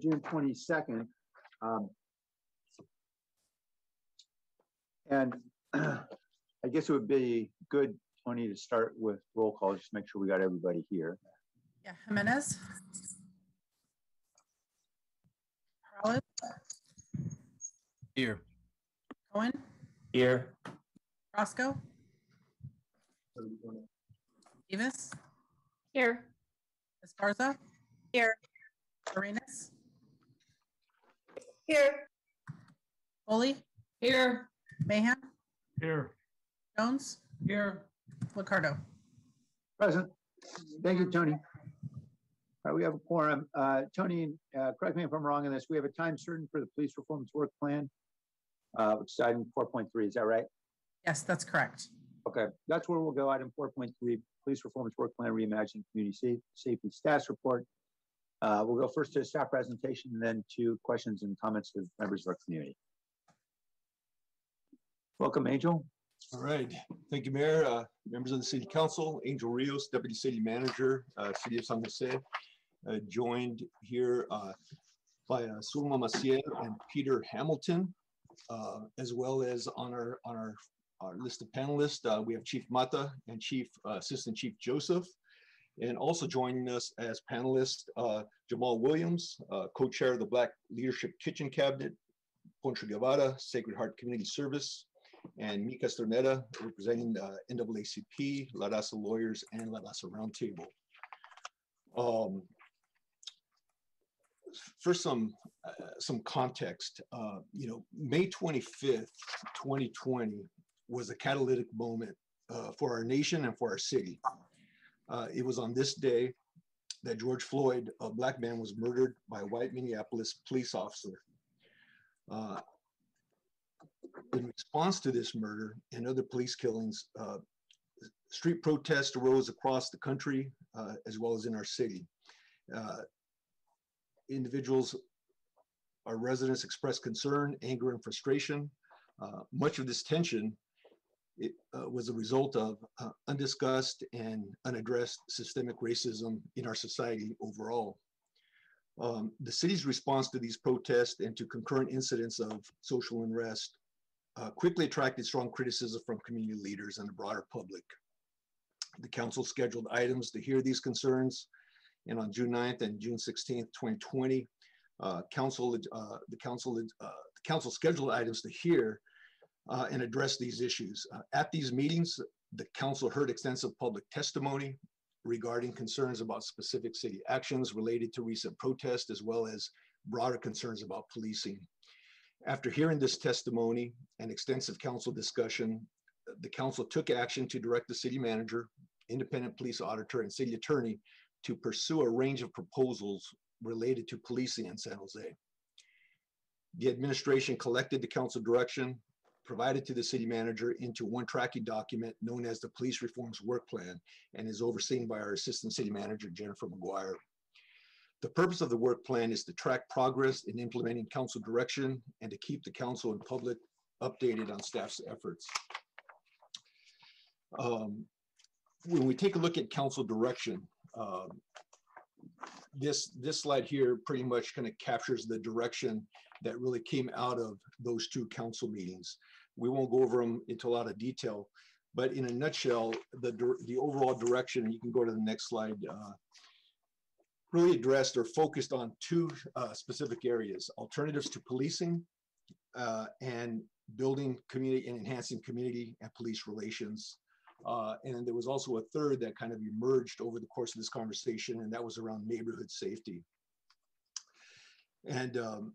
June 22nd. Um, and I guess it would be good, Tony, to start with roll call, just make sure we got everybody here. Yeah, Jimenez. Peralez, Here. Cohen, Here. Carrasco, Davis, Here. Esparza, Here. Arenas, Here. Foley, Here. Mahan, Here. Jones, Here. Liccardo. Present. Thank you, Tony. All right, we have a quorum. Uh, Tony, uh, correct me if I'm wrong on this. We have a time certain for the police performance work plan, uh, which is item 4.3. Is that right? Yes, that's correct. Okay, that's where we'll go. Item 4.3, police performance work plan, reimagining community sa- safety status report. Uh, we'll go first to a staff presentation and then to questions and comments of members of our community. Welcome, Angel. All right. Thank you, Mayor. Uh, members of the City Council, Angel Rios, Deputy City Manager, uh, City of San Jose, uh, joined here uh, by uh, Zulma Maciel and Peter Hamilton, uh, as well as on our on our, our list of panelists, uh, we have Chief Mata and Chief Assistant Chief Joseph. And also joining us as panelists, uh, Jamal Williams, co-chair of the Black Leadership Kitchen Cabinet, Poncho Guevara, Sacred Heart Community Service, and Mika Sternetta representing uh, NAACP, La Raza Lawyers, and La Raza Roundtable. Um, for some uh, some context, uh, you know, May 25th, 2020 was a catalytic moment uh, for our nation and for our city. Uh, it was on this day that George Floyd, a black man, was murdered by a white Minneapolis police officer. In response to this murder and other police killings, uh, street protests arose across the country uh, as well as in our city. Uh, individuals, our residents expressed concern, anger, and frustration. Uh, much of this tension it, uh, was a result of uh, undiscussed and unaddressed systemic racism in our society overall. Um, the city's response to these protests and to concurrent incidents of social unrest uh, quickly attracted strong criticism from community leaders and the broader public. The council scheduled items to hear these concerns, and on June 9th and June 16th, 2020, uh, council, uh, the council, uh, the council scheduled items to hear uh, and address these issues. Uh, at these meetings, the council heard extensive public testimony regarding concerns about specific city actions related to recent protests, as well as broader concerns about policing. After hearing this testimony and extensive council discussion, the council took action to direct the city manager, independent police auditor, and city attorney to pursue a range of proposals related to policing in San Jose. The administration collected the council direction provided to the city manager into one tracking document known as the Police Reforms Work Plan and is overseen by our Assistant City Manager, Jennifer Maguire. The purpose of the work plan is to track progress in implementing council direction and to keep the council and public updated on staff's efforts. Um, when we take a look at council direction, um, this this slide here pretty much kind of captures the direction that really came out of those two council meetings. We won't go over them into a lot of detail, but in a nutshell, the the overall direction, you can go to the next slide, uh, really addressed or focused on two uh, specific areas: alternatives to policing uh, and building community and enhancing community and police relations. Uh, and there was also a third that kind of emerged over the course of this conversation, and that was around neighborhood safety. And um,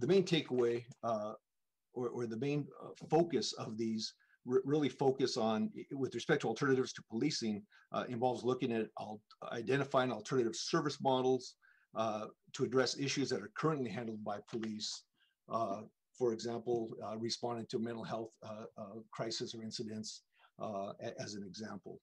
the main takeaway uh, or, or, the main uh, focus of these really focus on, with respect to alternatives to policing, uh, involves looking at al identifying alternative service models uh, to address issues that are currently handled by police uh, for example, uh, responding to mental health uh, uh, crisis or incidents, uh, as an example.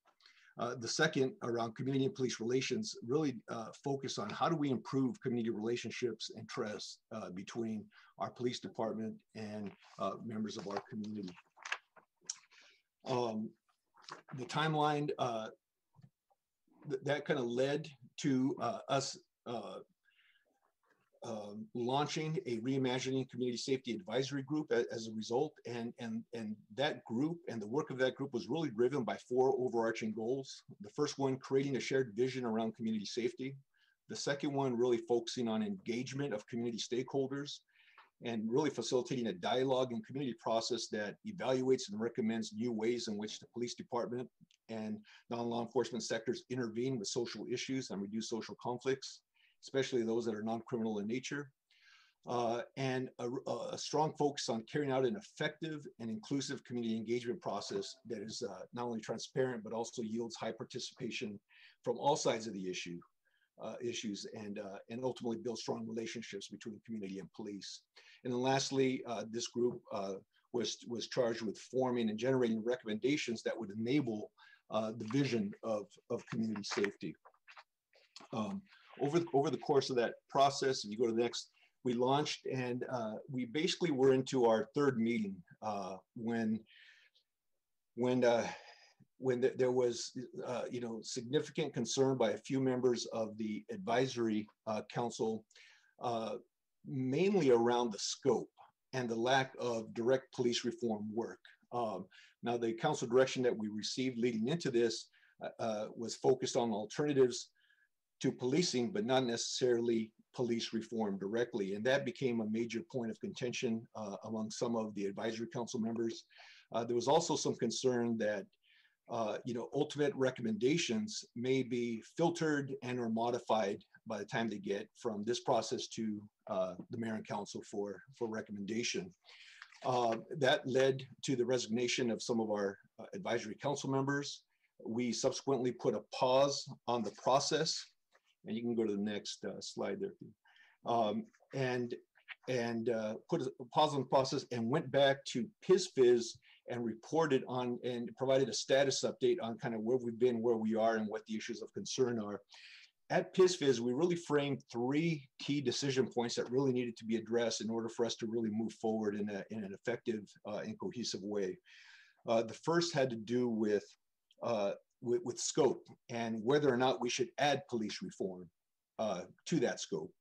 Uh, the second, around community and police relations, really focus on how do we improve community relationships and trust between our police department and members of our community. Um, the timeline, uh, th- that kind of led to uh, us uh, um, launching a reimagining community safety advisory group a- as a result. And, and, and that group and the work of that group was really driven by four overarching goals. The first one, creating a shared vision around community safety. The second one, really focusing on engagement of community stakeholders and really facilitating a dialogue and community process that evaluates and recommends new ways in which the police department and non-law enforcement sectors intervene with social issues and reduce social conflicts, especially those that are non-criminal in nature. Uh, and a, a strong focus on carrying out an effective and inclusive community engagement process that is uh, not only transparent, but also yields high participation from all sides of the issue, uh, issues and, uh, and ultimately build strong relationships between the community and police. And then lastly, uh, this group uh, was, was charged with forming and generating recommendations that would enable uh, the vision of, of community safety. Um, over, over the course of that process, if you go to the next, we launched and we basically were into our third meeting when, when, uh, when th- there was, uh, you know, significant concern by a few members of the advisory uh, council, uh, mainly around the scope and the lack of direct police reform work. Um, now, the council direction that we received leading into this uh, uh, was focused on alternatives to policing, but not necessarily police reform directly. And that became a major point of contention uh, among some of the advisory council members. Uh, there was also some concern that uh, you know, ultimate recommendations may be filtered and or modified by the time they get from this process to uh, the mayor and council for, for recommendation. Uh, that led to the resignation of some of our uh, advisory council members. We subsequently put a pause on the process, and you can go to the next uh, slide there. Um, and and put a pause on the process and went back to PISFIS and reported on and provided a status update on kind of where we've been, where we are, and what the issues of concern are. At PISFIS, we really framed three key decision points that really needed to be addressed in order for us to really move forward in, a, in an effective uh, and cohesive way. Uh, the first had to do with, uh, with, with scope and whether or not we should add police reform uh, to that scope.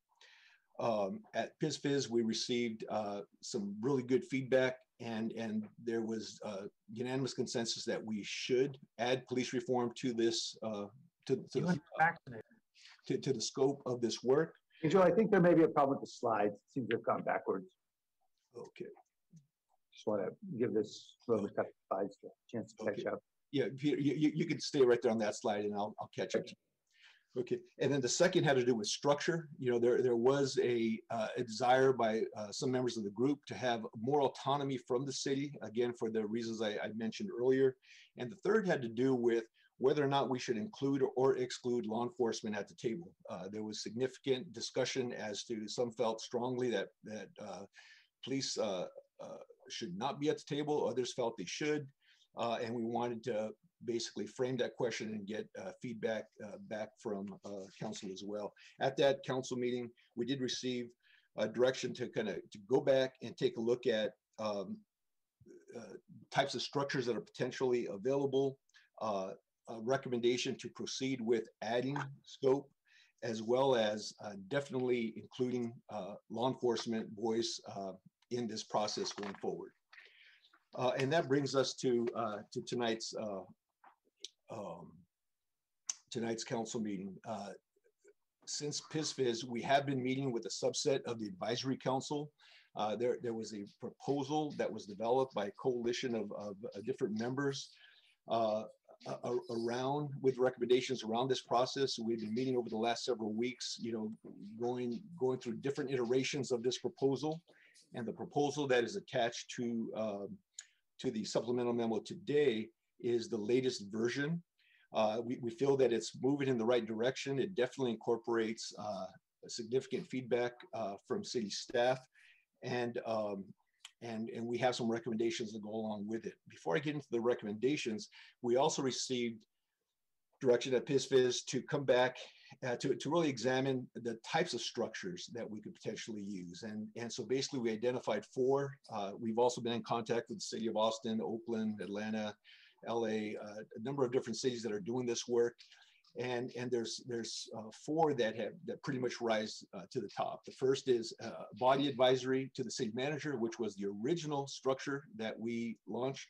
Um, at PISFIS, we received uh, some really good feedback and, and there was uh, unanimous consensus that we should add police reform to this, uh, to, to, the, to, to the scope of this work. Hey, Joe, I think there may be a problem with the slides. It Seems to have gone backwards. Okay. Just want to give this, whoever's slides a chance to catch up. Yeah, Peter, you, you, you can stay right there on that slide and I'll, I'll catch up. Okay, and then the second had to do with structure. You know, there, there was a, uh, a desire by uh, some members of the group to have more autonomy from the city, again, for the reasons I, I mentioned earlier. And the third had to do with whether or not we should include or exclude law enforcement at the table. Uh, there was significant discussion as to some felt strongly that, that uh, police uh, uh, should not be at the table, others felt they should. Uh, and we wanted to basically frame that question and get uh, feedback uh, back from uh, council as well. At that council meeting, we did receive uh, direction to kind of to go back and take a look at um, uh, types of structures that are potentially available, uh, a recommendation to proceed with adding scope, as well as uh, definitely including uh, law enforcement voice uh, in this process going forward. And that brings us to, to tonight's, um, tonight's council meeting. Uh, since PISFIS, we have been meeting with a subset of the advisory council. Uh, there, there was a proposal that was developed by a coalition of, of uh, different members uh, around, with recommendations around this process. We've been meeting over the last several weeks, you know, going, going through different iterations of this proposal. And the proposal that is attached to, um, to the supplemental memo today is the latest version. Uh, we, we feel that it's moving in the right direction. It definitely incorporates uh, significant feedback uh, from city staff. And, um, and, and we have some recommendations that go along with it. Before I get into the recommendations, we also received direction at PISFIS to come back uh, to, to really examine the types of structures that we could potentially use. And, and so basically we identified four. Uh, we've also been in contact with the city of Austin, Oakland, Atlanta, LA, uh, a number of different cities that are doing this work. And, and there's, there's uh, four that have, that pretty much rise uh, to the top. The first is uh, body advisory to the city manager, which was the original structure that we launched.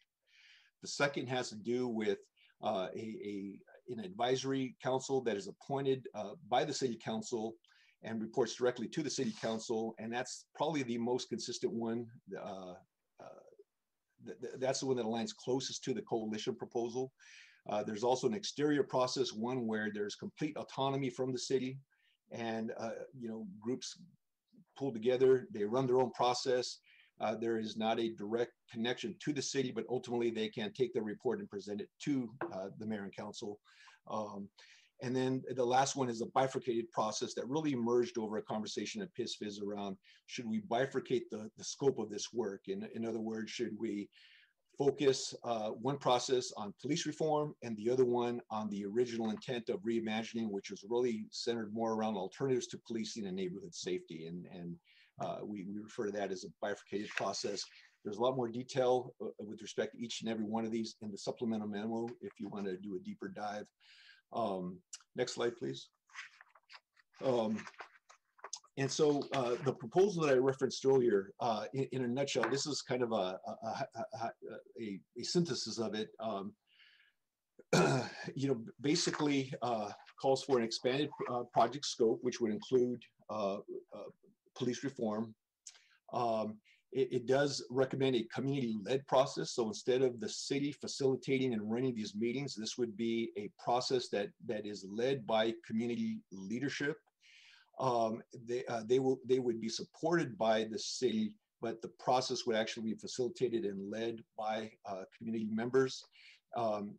The second has to do with uh, a, a, an advisory council that is appointed by the city council and reports directly to the city council. And that's probably the most consistent one. Uh, th- th- that's the one that aligns closest to the coalition proposal. Uh, there's also an exterior process, one where there's complete autonomy from the city and, uh, you know, groups pull together, they run their own process. Uh, there is not a direct connection to the city, but ultimately they can take the report and present it to uh, the mayor and council. Um, and then the last one is a bifurcated process that really emerged over a conversation at PISFIS around should we bifurcate the, the scope of this work? In, in other words, should we focus uh, one process on police reform and the other one on the original intent of reimagining, which was really centered more around alternatives to policing and neighborhood safety. And, and uh, we, we refer to that as a bifurcated process. There's a lot more detail uh, with respect to each and every one of these in the supplemental memo if you want to do a deeper dive. Um, next slide, please. Um, and so uh, the proposal that I referenced earlier, uh, in, in, a nutshell, this is kind of a, a, a, a, a synthesis of it. Um, you know, basically uh, calls for an expanded uh, project scope, which would include uh, uh, police reform. Um, it, it, does recommend a community-led process. So instead of the city facilitating and running these meetings, this would be a process that that is led by community leadership um, they, uh, they, will, they would be supported by the city, but the process would actually be facilitated and led by uh, community members. Um,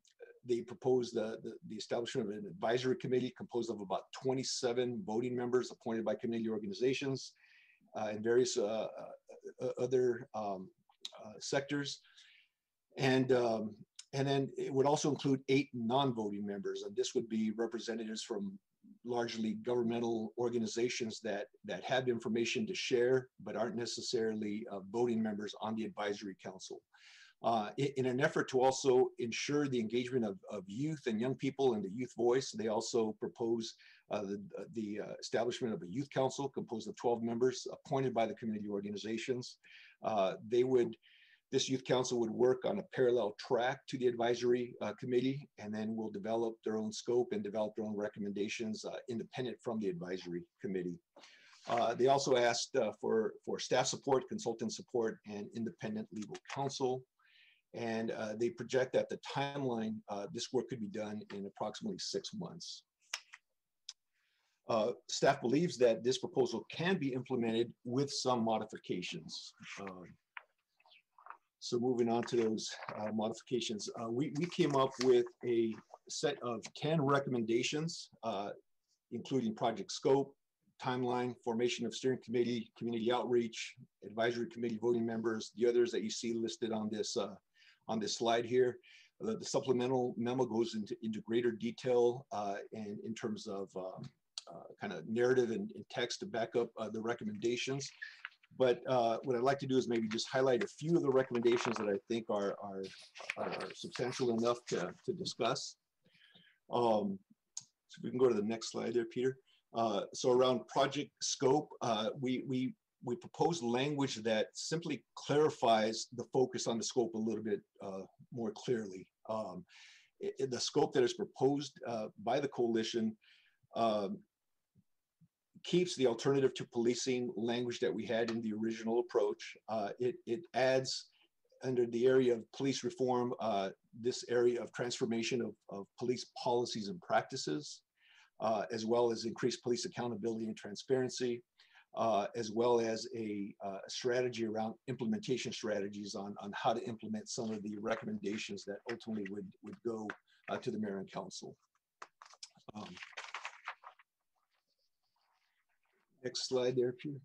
they proposed the, the, the, establishment of an advisory committee composed of about 27 voting members appointed by community organizations uh, and various uh, uh, other um, uh, sectors. And um, and then it would also include eight non-voting members, and this would be representatives from largely governmental organizations that that have information to share but aren't necessarily uh, voting members on the advisory council. Uh, in, in, an effort to also ensure the engagement of, of youth and young people and the youth voice, they also propose uh, the, the uh, establishment of a youth council composed of 12 members appointed by the community organizations. Uh, they would this youth council would work on a parallel track to the advisory uh, committee and then will develop their own scope and develop their own recommendations uh, independent from the advisory committee. Uh, they also asked uh, for, for staff support, consultant support, and independent legal counsel. And uh, they project that the timeline, uh, this work could be done in approximately six months. Uh, staff believes that this proposal can be implemented with some modifications. Um, so moving on to those uh, modifications, uh, we, we came up with a set of 10 recommendations, uh, including project scope, timeline, formation of steering committee, community outreach, advisory committee voting members, the others that you see listed on this, uh, on this slide here. The, the, supplemental memo goes into, into greater detail uh, and in terms of um, kind of narrative and, and, text to back up the recommendations. But uh, what I'd like to do is maybe just highlight a few of the recommendations that I think are, are, are substantial enough to, to discuss. Um, so we can go to the next slide there, Peter. Uh, so around project scope, uh, we, we, we propose language that simply clarifies the focus on the scope a little bit uh, more clearly. Um, it, the scope that is proposed uh, by the coalition um, keeps the alternative to policing language that we had in the original approach. Uh, it, it adds under the area of police reform, uh, this area of transformation of, of police policies and practices, uh, as well as increased police accountability and transparency, uh, as well as a uh, strategy around implementation strategies on, on how to implement some of the recommendations that ultimately would, would go uh, to the mayor and council. Um, Next slide there, Peter.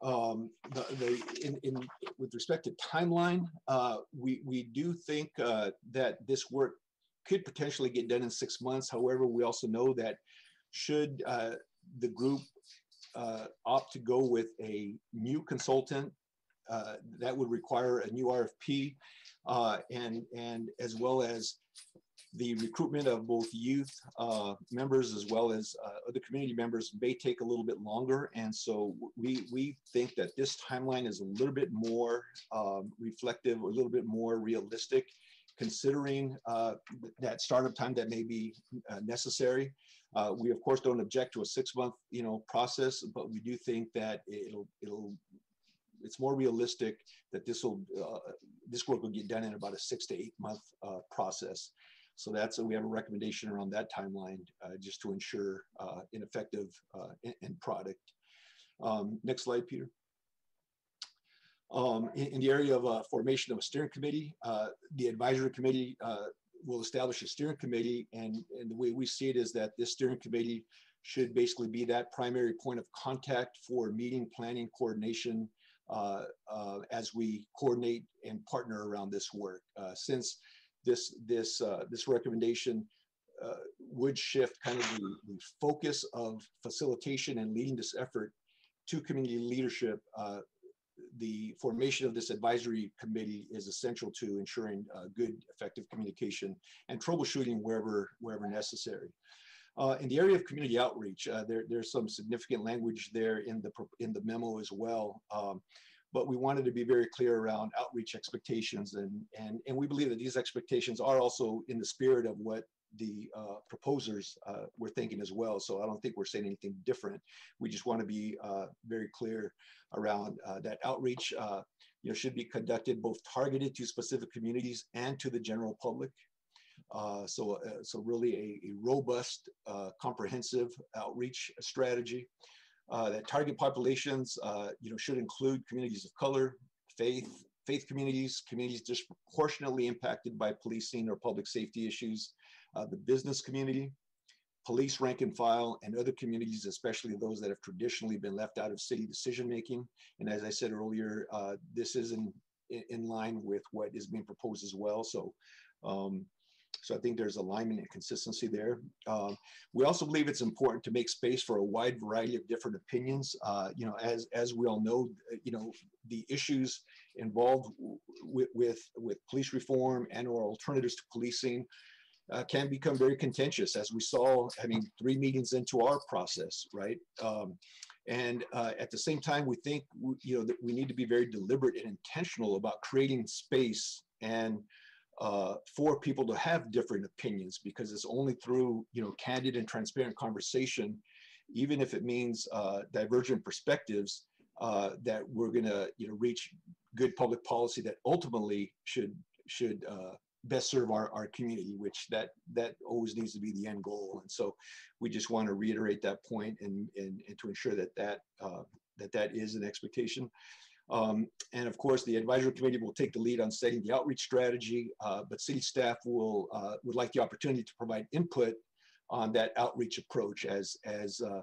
Um, the, the, in, in, with respect to timeline, uh, we, we do think uh, that this work could potentially get done in six months. However, we also know that should uh, the group uh, opt to go with a new consultant, uh, that would require a new RFP. uh, and, and as well as the recruitment of both youth uh, members as well as uh, other community members may take a little bit longer. And so we, we think that this timeline is a little bit more um, reflective, a little bit more realistic, considering uh, that startup time that may be uh, necessary. Uh, we of course don't object to a six-month, you know, process, but we do think that it'll, it'll, it's more realistic that this will, uh, this work will get done in about a six to eight month uh, process. So that's, we have a recommendation around that timeline, uh, just to ensure uh, an effective uh, end product. Um, Next slide, Peter. Um, In, in the area of uh, formation of a steering committee, uh, the advisory committee uh, will establish a steering committee. And, and the way we see it is that this steering committee should basically be that primary point of contact for meeting, planning, coordination, uh, uh, as we coordinate and partner around this work. Uh, Since this, this, uh, this recommendation uh, would shift kind of the, the focus of facilitation and leading this effort to community leadership. uh, The formation of this advisory committee is essential to ensuring uh, good, effective communication and troubleshooting wherever, wherever necessary. Uh, in the area of community outreach, uh, there, there's some significant language there in the, in the memo as well. Um, but we wanted to be very clear around outreach expectations and, and, and we believe that these expectations are also in the spirit of what the uh, proposers uh, were thinking as well. So I don't think we're saying anything different. We just want to be uh, very clear around uh, that outreach, uh, you know, should be conducted both targeted to specific communities and to the general public. Uh, so, so really a, a robust, comprehensive outreach strategy uh, that target populations, uh, you know, should include communities of color, faith, faith communities, communities disproportionately impacted by policing or public safety issues, uh, the business community, police rank and file, and other communities, especially those that have traditionally been left out of city decision making. And as I said earlier, uh, this is in, in in line with what is being proposed as well. So, um, so I think there's alignment and consistency there. Um, we also believe it's important to make space for a wide variety of different opinions. Uh, you know, as as we all know, uh, you know, the issues involved with with with police reform and or alternatives to policing uh, can become very contentious, as we saw. I mean, three meetings into our process, right? Um, and uh, at the same time, we think you know that we need to be very deliberate and intentional about creating space and uh, for people to have different opinions because it's only through you know candid and transparent conversation even if it means uh, divergent perspectives uh, that we're going to you know reach good public policy that ultimately should should uh, best serve our, our community which that that always needs to be the end goal. And so we just want to reiterate that point and and, and to ensure that that uh, that that is an expectation um, and of course, the advisory committee will take the lead on setting the outreach strategy, uh, but city staff will uh, would like the opportunity to provide input on that outreach approach. As as uh,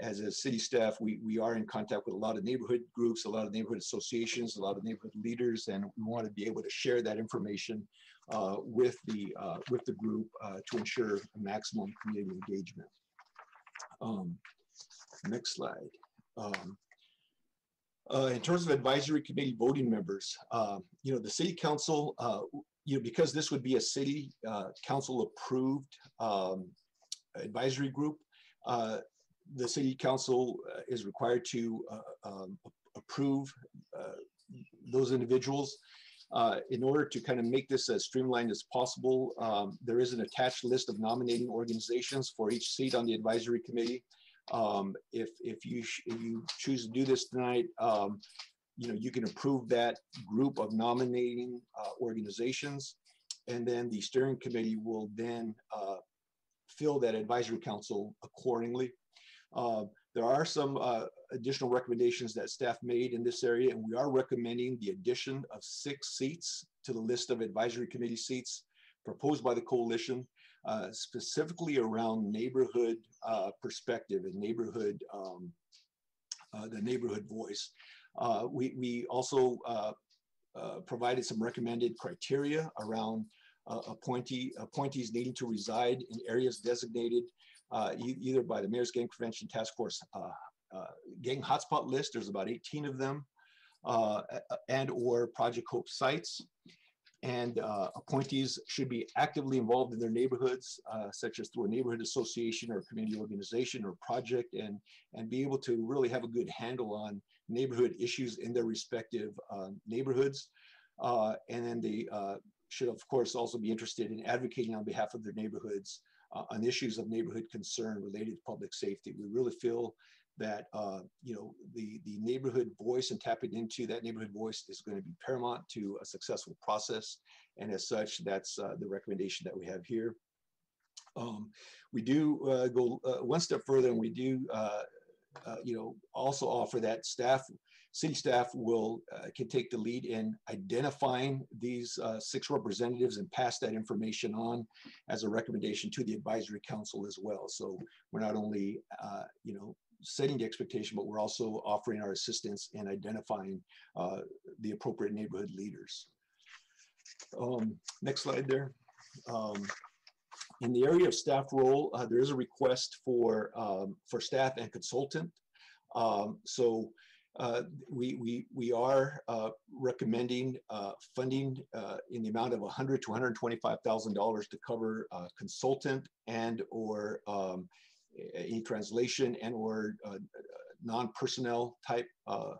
as a city staff, we we are in contact with a lot of neighborhood groups, a lot of neighborhood associations, a lot of neighborhood leaders, and we want to be able to share that information uh, with the uh, with the group uh, to ensure maximum community engagement. Um, next slide. Um, uh, in terms of advisory committee voting members, um, you know, the city council, uh, you know, because this would be a city uh, council approved um, advisory group, uh, the city council uh, is required to uh, um, approve uh, those individuals. Uh, in order to kind of make this as streamlined as possible, um, there is an attached list of nominating organizations for each seat on the advisory committee. Um, if, if you, if you choose to do this tonight, um, you know, you can approve that group of nominating, uh, organizations. And then the steering committee will then, uh, fill that advisory council accordingly. Uh, there are some, uh, additional recommendations that staff made in this area, and we are recommending the addition of six seats to the list of advisory committee seats proposed by the coalition uh, specifically around neighborhood uh, perspective and neighborhood, um, uh, the neighborhood voice. Uh, we, we also uh, uh, provided some recommended criteria around appointee, appointees needing to reside in areas designated e either by the Mayor's Gang Prevention Task Force gang hotspot list, there's about 18 of them, and or Project Hope sites. And uh, appointees should be actively involved in their neighborhoods, uh, such as through a neighborhood association or community organization or project, and, and be able to really have a good handle on neighborhood issues in their respective um, neighborhoods. Uh, and then they uh, should, of course, also be interested in advocating on behalf of their neighborhoods uh, on issues of neighborhood concern related to public safety. We really feel that uh, you know the the neighborhood voice and tapping into that neighborhood voice is going to be paramount to a successful process, and as such, that's uh, the recommendation that we have here. Um, we do uh, go uh, one step further, and we do uh, uh, you know also offer that staff. City staff will can take the lead in identifying these six representatives and pass that information on as a recommendation to the advisory council as well. So we're not only you know setting the expectation, but we're also offering our assistance in identifying uh, the appropriate neighborhood leaders. Um, next slide there. Um, in the area of staff role, uh, there is a request for, um, for staff and consultant. Um, so uh, we, we, we are uh, recommending uh, funding uh, in the amount of 100 to $125,000 to cover uh, consultant and or um, any translation and or uh, non-personnel type uh,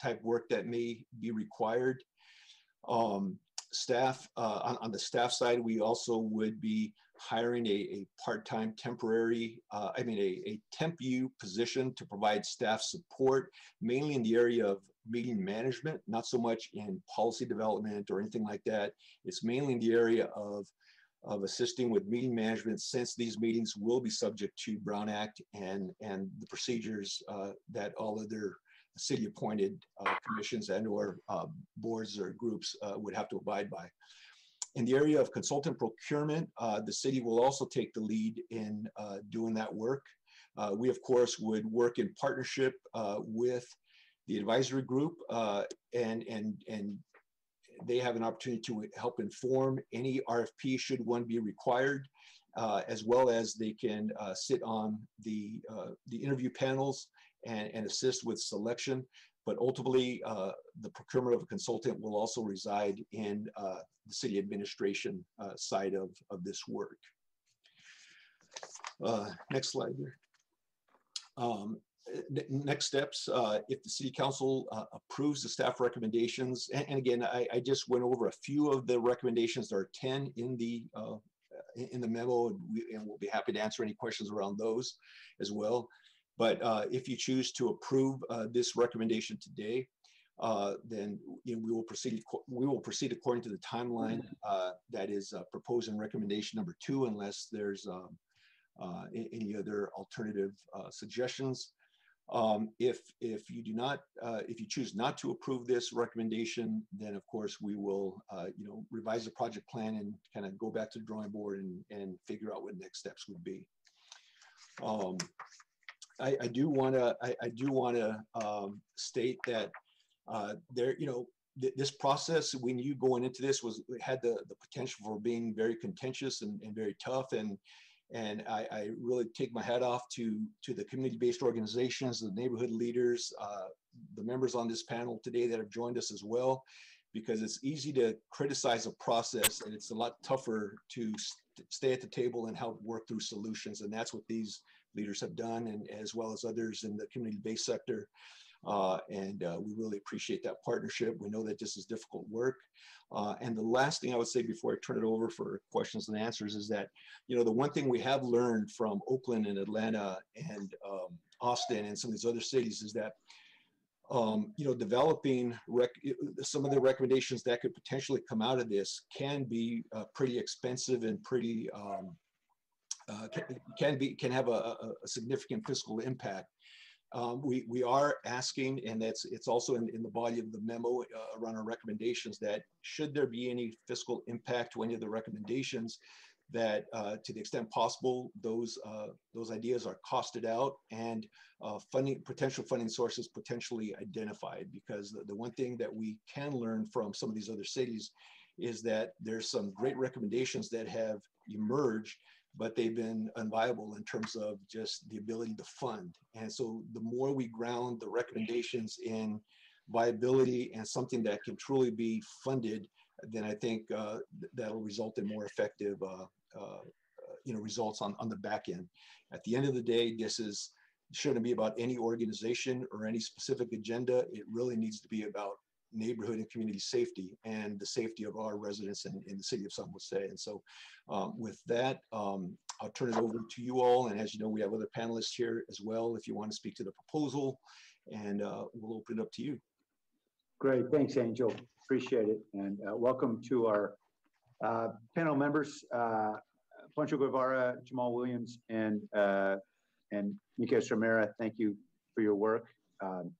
type work that may be required. Um, staff uh, on, on, the staff side, we also would be hiring a, a part-time temporary, uh, I mean a, a temp U position to provide staff support, mainly in the area of meeting management, not so much in policy development or anything like that. It's mainly in the area of of assisting with meeting management since these meetings will be subject to Brown Act and, and the procedures uh, that all other city appointed uh, commissions and or uh, boards or groups uh, would have to abide by. In the area of consultant procurement, uh, the city will also take the lead in uh, doing that work. we, of course, would work in partnership with the advisory group and, and, and they have an opportunity to help inform any RFP should one be required, uh, as well as they can uh, sit on the, uh, the interview panels and, and assist with selection. But ultimately, uh, the procurement of a consultant will also reside in uh, the city administration side of, of this work. next slide here. Um, next steps, uh, if the city council uh, approves the staff recommendations, and, and again, I, I, just went over a few of the recommendations. There are 10 in the uh, in the memo, and, we, we'll be happy to answer any questions around those as well. But uh, if you choose to approve uh, this recommendation today, uh, then you know, we will proceed. We will proceed according to the timeline that is proposed in recommendation number two, unless there's um, any other alternative suggestions. Um, if, if you do not, uh, if you choose not to approve this recommendation, then of course we will, uh, you know, revise the project plan and kind of go back to the drawing board and, and figure out what next steps would be. Um, I, I, do want to, I, I, do want to um, state that uh, there, you know, th this process when you going into this was had the, the potential for being very contentious and, and very tough and and I, I, really take my hat off to, to the community-based organizations, the neighborhood leaders, uh, the members on this panel today that have joined us as well, because it's easy to criticize a process and it's a lot tougher to st stay at the table and help work through solutions. And that's what these leaders have done, and as well as others in the community-based sector. Uh, and uh, we really appreciate that partnership. We know that this is difficult work. Uh, and the last thing I would say before I turn it over for questions and answers is that, you know, the one thing we have learned from Oakland and Atlanta and um, Austin and some of these other cities is that, um, you know, developing some of the recommendations that could potentially come out of this can be uh, pretty expensive and pretty um, uh, can, can, be can have a, a significant fiscal impact. Um, we, we are asking, and that's it's also in, in the body of the memo uh, around our recommendations that should there be any fiscal impact to any of the recommendations, that uh, to the extent possible, those uh, those ideas are costed out and uh, funding potential funding sources potentially identified. Because the, the one thing that we can learn from some of these other cities is that there's some great recommendations that have emerged but they've been unviable in terms of just the ability to fund. And so the more we ground the recommendations in viability and something that can truly be funded, then I think uh, th- that'll result in more effective, uh, uh, you know, results on, on the back end. At the end of the day, this is, shouldn't be about any organization or any specific agenda. It really needs to be about neighborhood and community safety and the safety of our residents in, in the city of San Jose. And so um, with that, um, I'll turn it over to you all. And as you know, we have other panelists here as well, if you want to speak to the proposal and uh, we'll open it up to you. Great, thanks, Angel. Appreciate it. And uh, welcome to our uh, panel members, uh, Poncho Guevara, Jamal Williams, and uh, and Mika Samara. Thank you for your work. Um,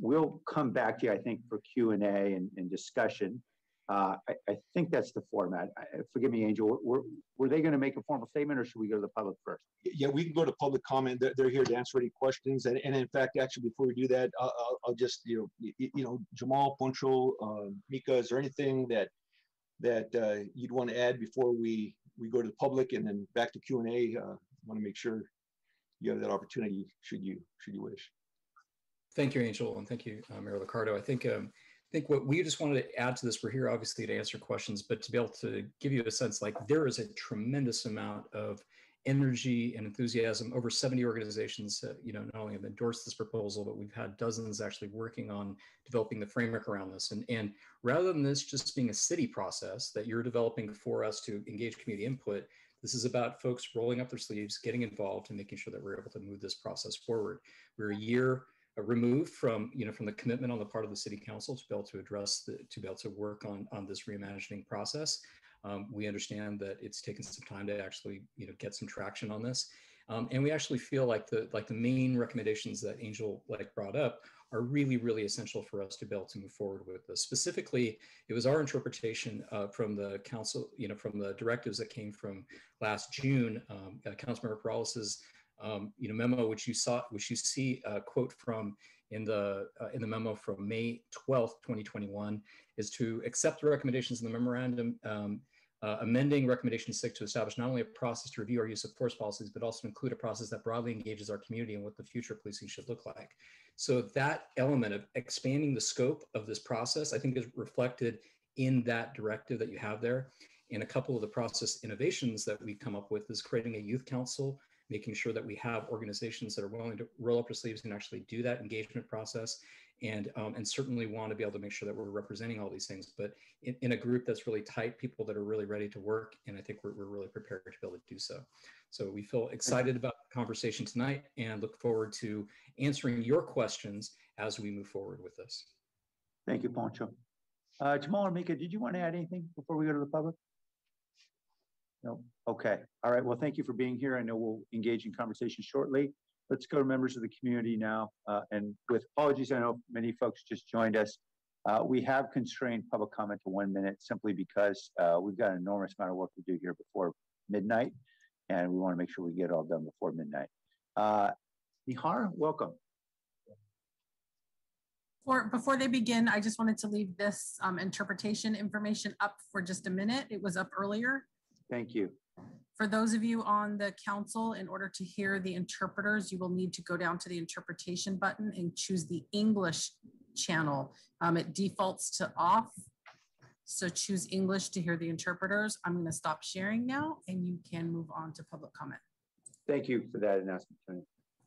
we'll come back to you, I think, for Q and A and, discussion. Uh, I, I think that's the format. I, forgive me, Angel. Were, were they going to make a formal statement, or should we go to the public first? Yeah, we can go to public comment. They're, they're here to answer any questions. And, and in fact, actually, before we do that, I'll, I'll, just, you know, you, you know, Jamal, Poncho, uh, Mika, is there anything that that uh, you'd want to add before we we go to the public and then back to Q and A? Uh, want to make sure you have that opportunity should you should you wish. Thank you, Angel, and thank you, uh, Mayor Liccardo. I think um, I think what we just wanted to add to this, we're here obviously to answer questions, but to be able to give you a sense like there is a tremendous amount of energy and enthusiasm. Over 70 organizations, uh, you know, not only have endorsed this proposal, but we've had dozens actually working on developing the framework around this. And, and rather than this just being a city process that you're developing for us to engage community input, this is about folks rolling up their sleeves, getting involved, and making sure that we're able to move this process forward. We're a year removed from you know from the commitment on the part of the city council to be able to address the to be able to work on on this reimagining process. Um, we understand that it's taken some time to actually you know get some traction on this. Um, and we actually feel like the like the main recommendations that angel like brought up are really really essential for us to be able to move forward with this. Specifically it was our interpretation uh, from the council you know from the directives that came from last june um, uh, councilmember Peralez's um, you know, memo, which you saw, which you see a quote from in the uh, in the memo from May 12th, 2021, is to accept the recommendations in the memorandum, um, uh, amending recommendation six to establish not only a process to review our use of force policies, but also include a process that broadly engages our community and what the future policing should look like. So that element of expanding the scope of this process, I think is reflected in that directive that you have there. And a couple of the process innovations that we come up with is creating a youth council making sure that we have organizations that are willing to roll up their sleeves and actually do that engagement process. And um, and certainly want to be able to make sure that we're representing all these things but in, in, a group that's really tight people that are really ready to work and i think we're, we're really prepared to be able to do so. So we feel excited about the conversation tonight and look forward to answering your questions as we move forward with this. Thank you poncho. Uh, jamal or mika did you want to add anything before we go to the public no. Okay. All right. Well, thank you for being here. I know we'll engage in conversation shortly. Let's go to members of the community now. Uh, and with apologies, I know many folks just joined us. Uh, we have constrained public comment to one minute simply because uh, we've got an enormous amount of work to do here before midnight, and we want to make sure we get it all done before midnight. Uh, Nihar, welcome. For, before they begin, I just wanted to leave this um, interpretation information up for just a minute. It was up earlier. Thank you. For those of you on the council, in order to hear the interpreters, you will need to go down to the interpretation button and choose the English channel. Um, it defaults to off. So choose English to hear the interpreters. I'm going to stop sharing now and you can move on to public comment. Thank you for that announcement, Tony.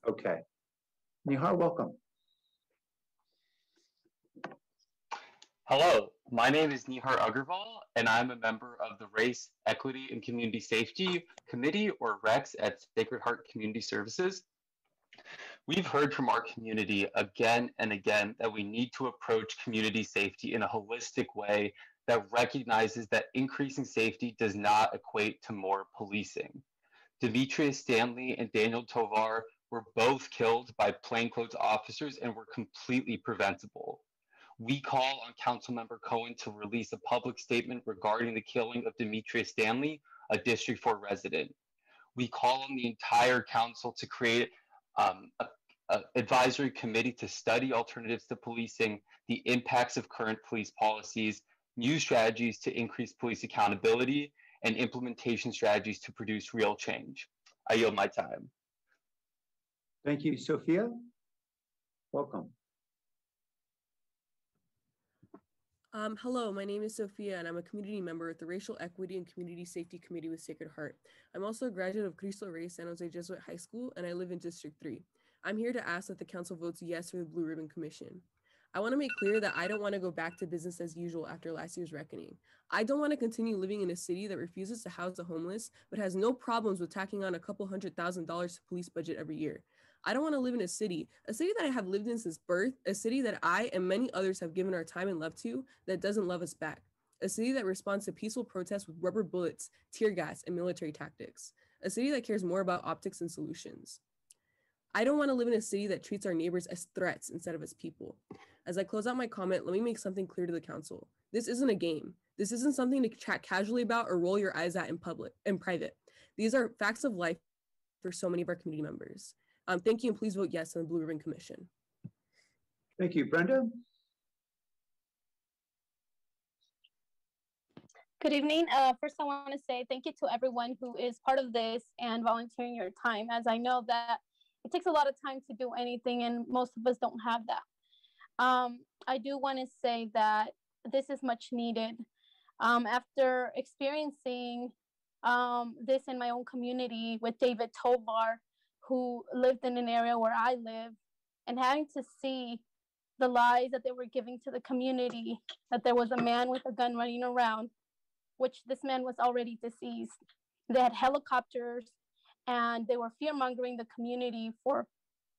Okay. Nihar, welcome. Hello, my name is Nihar Agarwal, and I'm a member of the Race, Equity, and Community Safety Committee, or REX, at Sacred Heart Community Services. We've heard from our community again and again that we need to approach community safety in a holistic way that recognizes that increasing safety does not equate to more policing. Demetrius Stanley and Daniel Tovar were both killed by plainclothes officers and were completely preventable we call on Councilmember Cohen to release a public statement regarding the killing of Demetrius Stanley, a District 4 resident. We call on the entire council to create um, advisory committee to study alternatives to policing, the impacts of current police policies, new strategies to increase police accountability, and implementation strategies to produce real change. I yield my time. Thank you, Sophia. Welcome. Um, hello, my name is Sophia and I'm a community member at the Racial Equity and Community Safety Committee with Sacred Heart. I'm also a graduate of Cristo Rey San Jose Jesuit High School and I live in District 3. I'm here to ask that the council votes yes for the Blue Ribbon Commission. I want to make clear that I don't want to go back to business as usual after last year's reckoning. I don't want to continue living in a city that refuses to house the homeless, but has no problems with tacking on a couple hundred thousand dollars to police budget every year. I don't want to live in a city, a city that I have lived in since birth, a city that I and many others have given our time and love to that doesn't love us back. A city that responds to peaceful protests with rubber bullets, tear gas, and military tactics. A city that cares more about optics and solutions. I don't want to live in a city that treats our neighbors as threats instead of as people. As I close out my comment, let me make something clear to the council. This isn't a game. This isn't something to chat casually about or roll your eyes at in public, in private. These are facts of life for so many of our community members. Um, thank you, and please vote yes on the Blue Ribbon Commission. Thank you. Brenda? Good evening. Uh, first, I want to say thank you to everyone who is part of this and volunteering your time, as I know that it takes a lot of time to do anything, and most of us don't have that. Um, I do want to say that this is much needed. Um, after experiencing um, this in my own community with David Tovar, who lived in an area where I live, and having to see the lies that they were giving to the community that there was a man with a gun running around, which this man was already deceased. They had helicopters and they were fear mongering the community for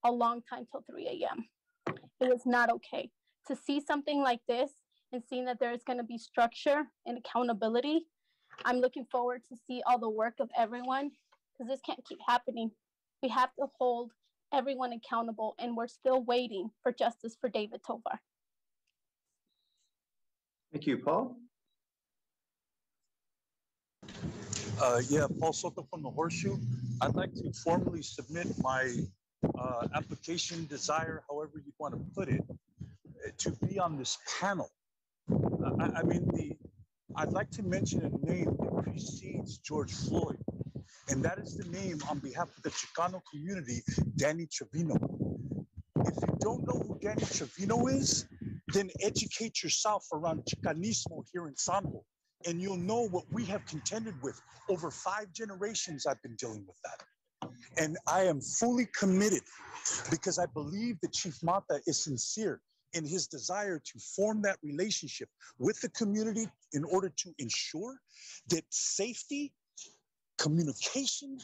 a long time till 3 a.m. It was not okay to see something like this and seeing that there is going to be structure and accountability. I'm looking forward to see all the work of everyone because this can't keep happening. We have to hold everyone accountable, and we're still waiting for justice for David Tovar. Thank you. Paul? Uh, yeah, Paul Soto from the Horseshoe. I'd like to formally submit my uh, application, desire, however you want to put it, uh, to be on this panel. Uh, I, I mean, the I'd like to mention a name that precedes George Floyd, and that is the name on behalf of the Chicano community, Danny Trevino. If you don't know who Danny Trevino is, then educate yourself around Chicanismo here in Sanjo, and you'll know what we have contended with. Over five generations, I've been dealing with that. And I am fully committed because I believe that Chief Mata is sincere in his desire to form that relationship with the community in order to ensure that safety, communication,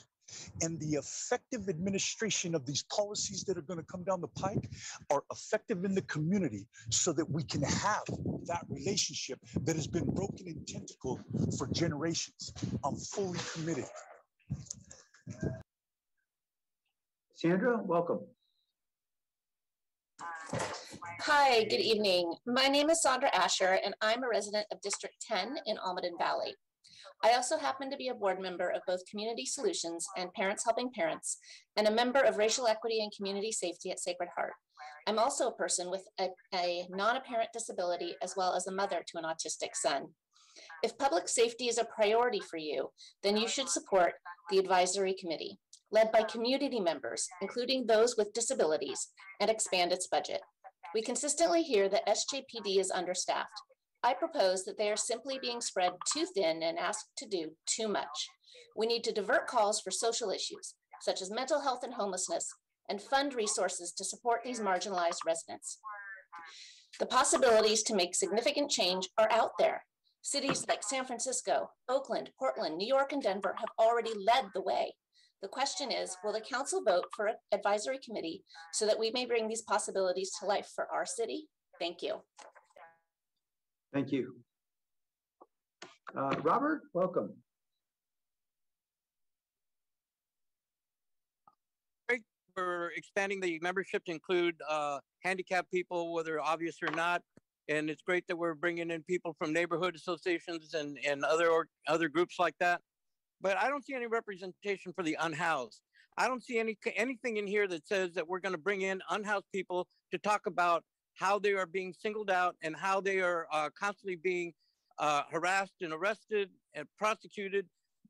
and the effective administration of these policies that are going to come down the pike are effective in the community so that we can have that relationship that has been broken in tentacle for generations. I'm fully committed. Sandra, welcome. Hi, good evening. My name is Sandra Asher, and I'm a resident of District 10 in Almaden Valley. I also happen to be a board member of both Community Solutions and Parents Helping Parents, and a member of Racial Equity and Community Safety at Sacred Heart. I'm also a person with a, a non-apparent disability as well as a mother to an autistic son. If public safety is a priority for you, then you should support the advisory committee, led by community members, including those with disabilities, and expand its budget. We consistently hear that SJPD is understaffed. I propose that they are simply being spread too thin and asked to do too much. We need to divert calls for social issues, such as mental health and homelessness, and fund resources to support these marginalized residents. The possibilities to make significant change are out there. Cities like San Francisco, Oakland, Portland, New York, and Denver have already led the way. The question is, will the council vote for an advisory committee so that we may bring these possibilities to life for our city? Thank you. Thank you. Uh, Robert, welcome. Great. We're expanding the membership to include uh, handicapped people, whether obvious or not. And it's great that we're bringing in people from neighborhood associations and, and other or, other groups like that. But I don't see any representation for the unhoused. I don't see any anything in here that says that we're going to bring in unhoused people to talk about how they are being singled out and how they are uh, constantly being uh, harassed and arrested and prosecuted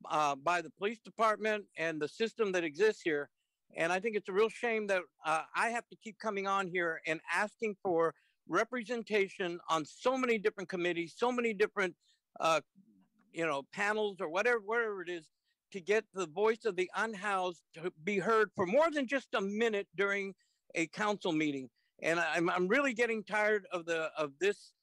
uh, by the police department and the system that exists here. And I think it's a real shame that uh, I have to keep coming on here and asking for representation on so many different committees, so many different, uh, you know, panels or whatever, whatever it is, to get the voice of the unhoused to be heard for more than just a minute during a council meeting. And I'm, I'm really getting tired of the of this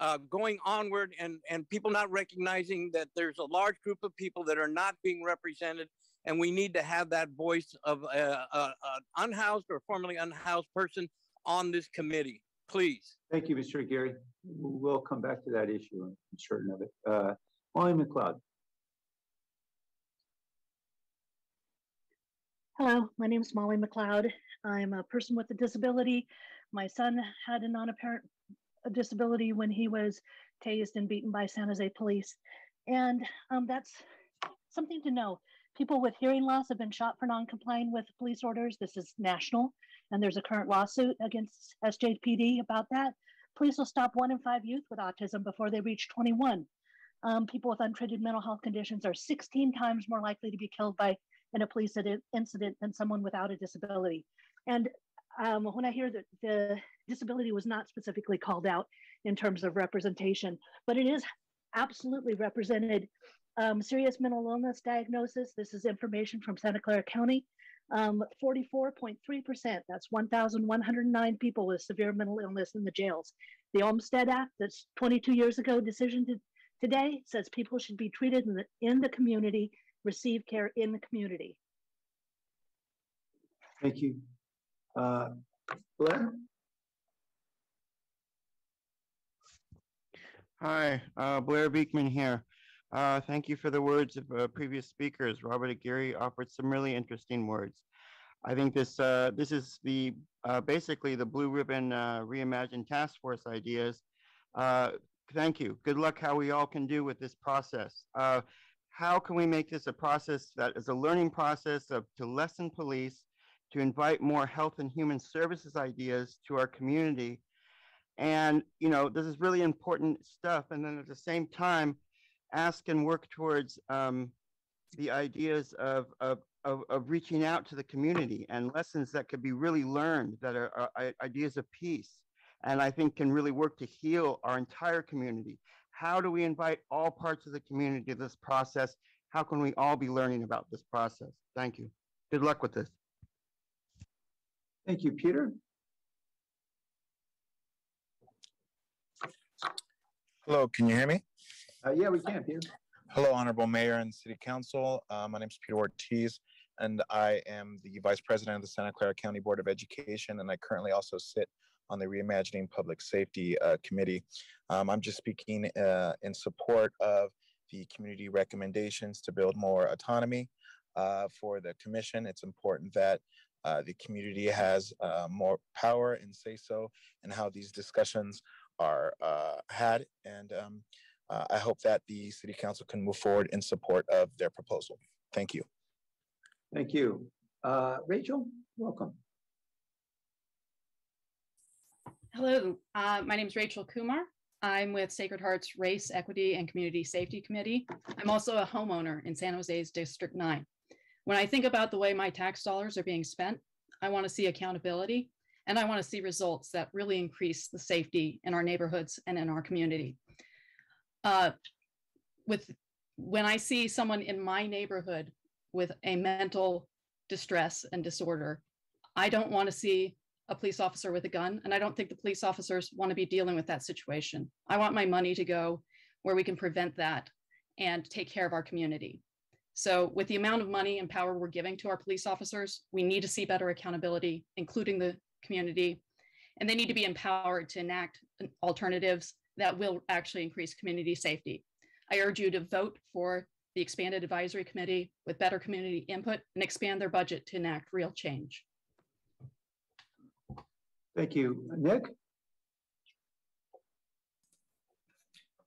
uh, going onward and, and people not recognizing that there's a large group of people that are not being represented and we need to have that voice of an unhoused or formerly unhoused person on this committee, please. Thank you, Mr. Aguirre. We'll come back to that issue. I'm certain of it. Uh, Molly McLeod. Hello, my name is Molly McLeod. I'm a person with a disability. My son had a non-apparent disability when he was tased and beaten by San Jose police. And um, that's something to know. People with hearing loss have been shot for non-complying with police orders. This is national, and there's a current lawsuit against SJPD about that. Police will stop one in five youth with autism before they reach 21. Um, people with untreated mental health conditions are 16 times more likely to be killed by in a police incident than someone without a disability. And um, when I hear that the disability was not specifically called out in terms of representation, but it is absolutely represented. Um, serious mental illness diagnosis, this is information from Santa Clara County. 44.3%, um, that's 1,109 people with severe mental illness in the jails. The Olmstead Act, that's 22 years ago, decision to, today says people should be treated in the, in the community, receive care in the community. Thank you. Uh, Blair? Hi, uh, Blair Beekman here. Uh, thank you for the words of uh, previous speakers. Robert Aguirre offered some really interesting words. I think this uh, this is the uh, basically the blue ribbon uh, reimagined task force ideas. Uh, thank you. Good luck how we all can do with this process. How can we make this a process that is a learning process of to lessen police, to invite more health and human services ideas to our community and, you know, this is really important stuff. And then at the same time, ask and work towards um, the ideas of, of, of, of, reaching out to the community and lessons that could be really learned that are, are ideas of peace. And I think can really work to heal our entire community. How do we invite all parts of the community to this process? How can we all be learning about this process? Thank you. Good luck with this. Thank you, Peter. Hello, can you hear me? Uh, yeah, we can, Peter. Hello, Honorable Mayor and City Council. Uh, my name is Peter Ortiz, and I am the Vice President of the Santa Clara County Board of Education, and I currently also sit on the Reimagining Public Safety uh, Committee. Um, I'm just speaking uh, in support of the community recommendations to build more autonomy uh, for the commission. It's important that uh, the community has more power and say so in how these discussions are uh, had. And um, uh, I hope that the city council can move forward in support of their proposal. Thank you. Thank you. Uh, Rachel, welcome. Hello, uh, my name is Rachel Kumar. I'm with Sacred Heart's Race, Equity, and Community Safety Committee. I'm also a homeowner in San Jose's District 9. When I think about the way my tax dollars are being spent, I want to see accountability and I want to see results that really increase the safety in our neighborhoods and in our community. Uh, with when I see someone in my neighborhood with a mental distress and disorder, I don't want to see a police officer with a gun, and I don't think the police officers want to be dealing with that situation. I want my money to go where we can prevent that and take care of our community. So, with the amount of money and power we're giving to our police officers, we need to see better accountability, including the community, and they need to be empowered to enact alternatives that will actually increase community safety. I urge you to vote for the expanded advisory committee with better community input and expand their budget to enact real change. Thank you. Nick?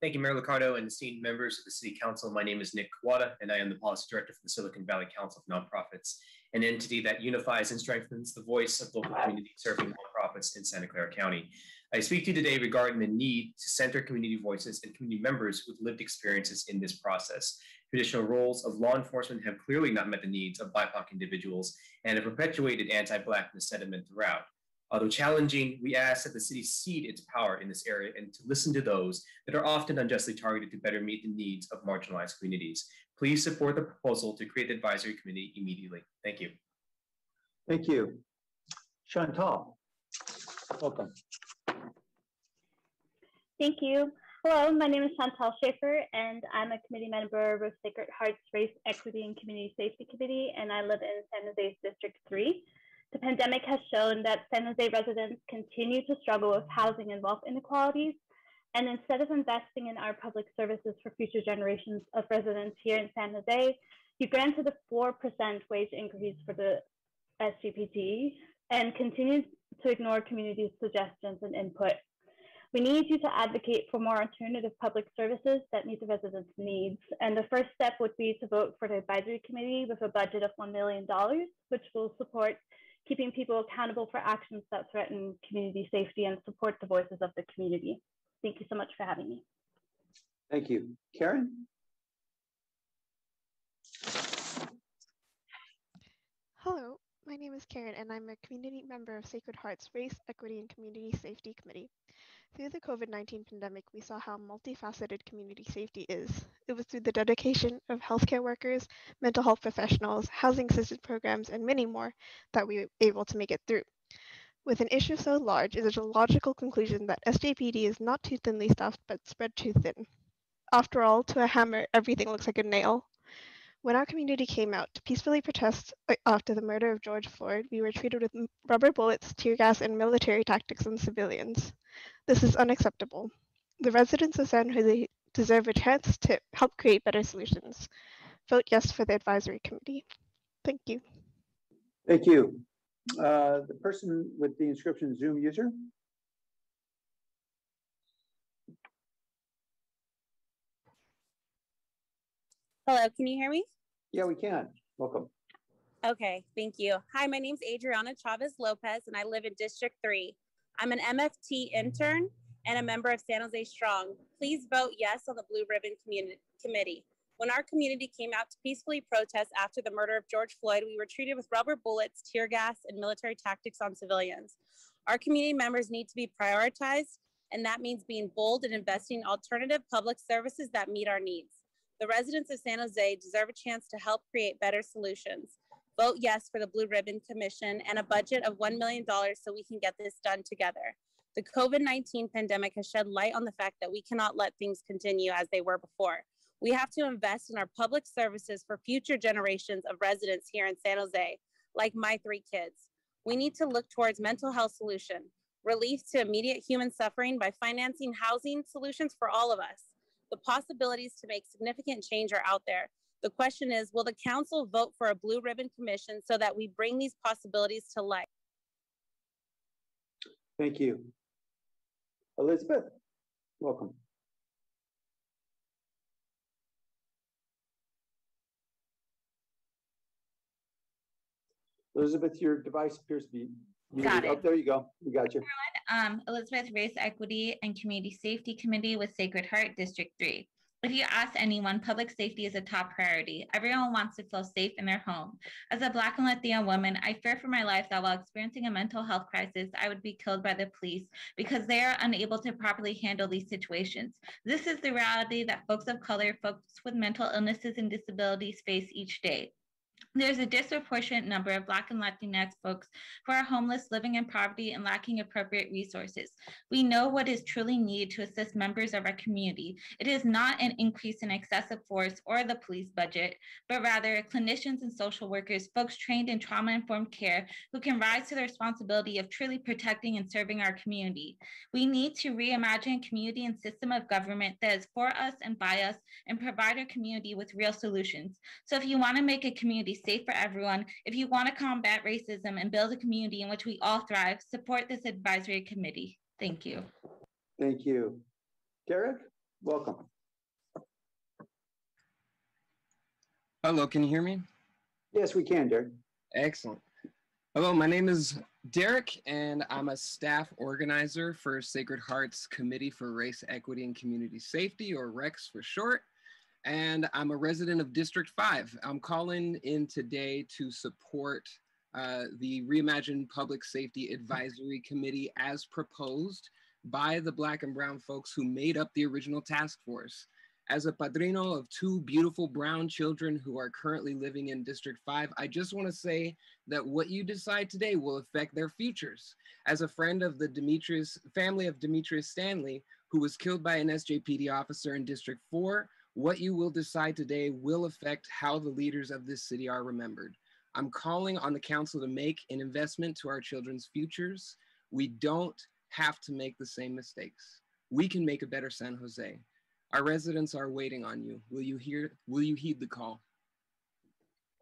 Thank you, Mayor Liccardo and esteemed members of the City Council. My name is Nick Kuwada, and I am the Policy Director for the Silicon Valley Council of Nonprofits an entity that unifies and strengthens the voice of local community serving nonprofits in Santa Clara County. I speak to you today regarding the need to center community voices and community members with lived experiences in this process. Traditional roles of law enforcement have clearly not met the needs of BIPOC individuals and have perpetuated anti-Blackness sentiment throughout. Although challenging, we ask that the city cede its power in this area and to listen to those that are often unjustly targeted to better meet the needs of marginalized communities. Please support the proposal to create the advisory committee immediately. Thank you. Thank you. Chantal, welcome. Thank you. Hello, my name is Chantal Schaefer, and I'm a committee member of Sacred Hearts Race Equity and Community Safety Committee, and I live in San Jose's District 3. The pandemic has shown that San Jose residents continue to struggle with housing and wealth inequalities, and instead of investing in our public services for future generations of residents here in San Jose, you granted a 4% wage increase for the SJPD and continued to ignore community suggestions and input. We need you to advocate for more alternative public services that meet the residents' needs. And the first step would be to vote for the advisory committee with a budget of $1 million, which will support keeping people accountable for actions that threaten community safety and support the voices of the community. Thank you so much for having me. Thank you. Karen? Hello, my name is Karen and I'm a community member of Sacred Heart's Race, Equity, and Community Safety Committee. Through the COVID 19 pandemic, we saw how multifaceted community safety is. It was through the dedication of healthcare workers, mental health professionals, housing assistance programs, and many more that we were able to make it through. With an issue so large, it is a logical conclusion that SJPD is not too thinly staffed but spread too thin. After all, to a hammer, everything looks like a nail. When our community came out to peacefully protest uh, after the murder of George Floyd, we were treated with rubber bullets, tear gas, and military tactics on civilians. This is unacceptable. The residents of San Jose deserve a chance to help create better solutions. Vote yes for the advisory committee. Thank you. Thank you. Uh, the person with the inscription Zoom user? Hello, can you hear me? Yeah, we can. Welcome. Okay, thank you. Hi, my name is Adriana Chavez Lopez, and I live in District 3. I'm an MFT intern and a member of San Jose Strong. Please vote yes on the Blue Ribbon Community Committee. When our community came out to peacefully protest after the murder of George Floyd, we were treated with rubber bullets, tear gas, and military tactics on civilians. Our community members need to be prioritized, and that means being bold and investing in alternative public services that meet our needs. The residents of San Jose deserve a chance to help create better solutions. Vote yes for the Blue Ribbon Commission and a budget of $1 million so we can get this done together. The COVID 19 pandemic has shed light on the fact that we cannot let things continue as they were before. We have to invest in our public services for future generations of residents here in San Jose, like my three kids. We need to look towards mental health solution, relief to immediate human suffering by financing housing solutions for all of us. The possibilities to make significant change are out there. The question is, will the council vote for a blue ribbon commission so that we bring these possibilities to light? Thank you. Elizabeth, welcome. Elizabeth, your device appears to be muted. Got it. Oh, there you go. We got you. um, Elizabeth Race Equity and Community Safety Committee with Sacred Heart District 3. If you ask anyone, public safety is a top priority. Everyone wants to feel safe in their home. As a Black and Latina woman, I fear for my life that while experiencing a mental health crisis, I would be killed by the police because they are unable to properly handle these situations. This is the reality that folks of color, folks with mental illnesses and disabilities face each day. There's a disproportionate number of Black and Latinx folks who are homeless, living in poverty, and lacking appropriate resources. We know what is truly needed to assist members of our community. It is not an increase in excessive force or the police budget, but rather clinicians and social workers, folks trained in trauma informed care who can rise to the responsibility of truly protecting and serving our community. We need to reimagine community and system of government that is for us and by us and provide our community with real solutions. So if you want to make a community safe for everyone, if you want to combat racism and build a community in which we all thrive, support this advisory committee. Thank you. Thank you. Derek, welcome. Hello, can you hear me? Yes, we can, Derek. Excellent. Hello, my name is Derek, and I'm a staff organizer for Sacred Hearts Committee for Race, Equity, and Community Safety, or REX for short. And I'm a resident of District 5. I'm calling in today to support uh, the Reimagined Public Safety Advisory Committee as proposed by the Black and Brown folks who made up the original task force. As a padrino of two beautiful brown children who are currently living in District 5, I just want to say that what you decide today will affect their futures. As a friend of the Demetrius family of Demetrius Stanley, who was killed by an SJPD officer in District 4, what you will decide today will affect how the leaders of this city are remembered. I'm calling on the council to make an investment to our children's futures. We don't have to make the same mistakes. We can make a better San Jose. Our residents are waiting on you. Will you hear, will you heed the call?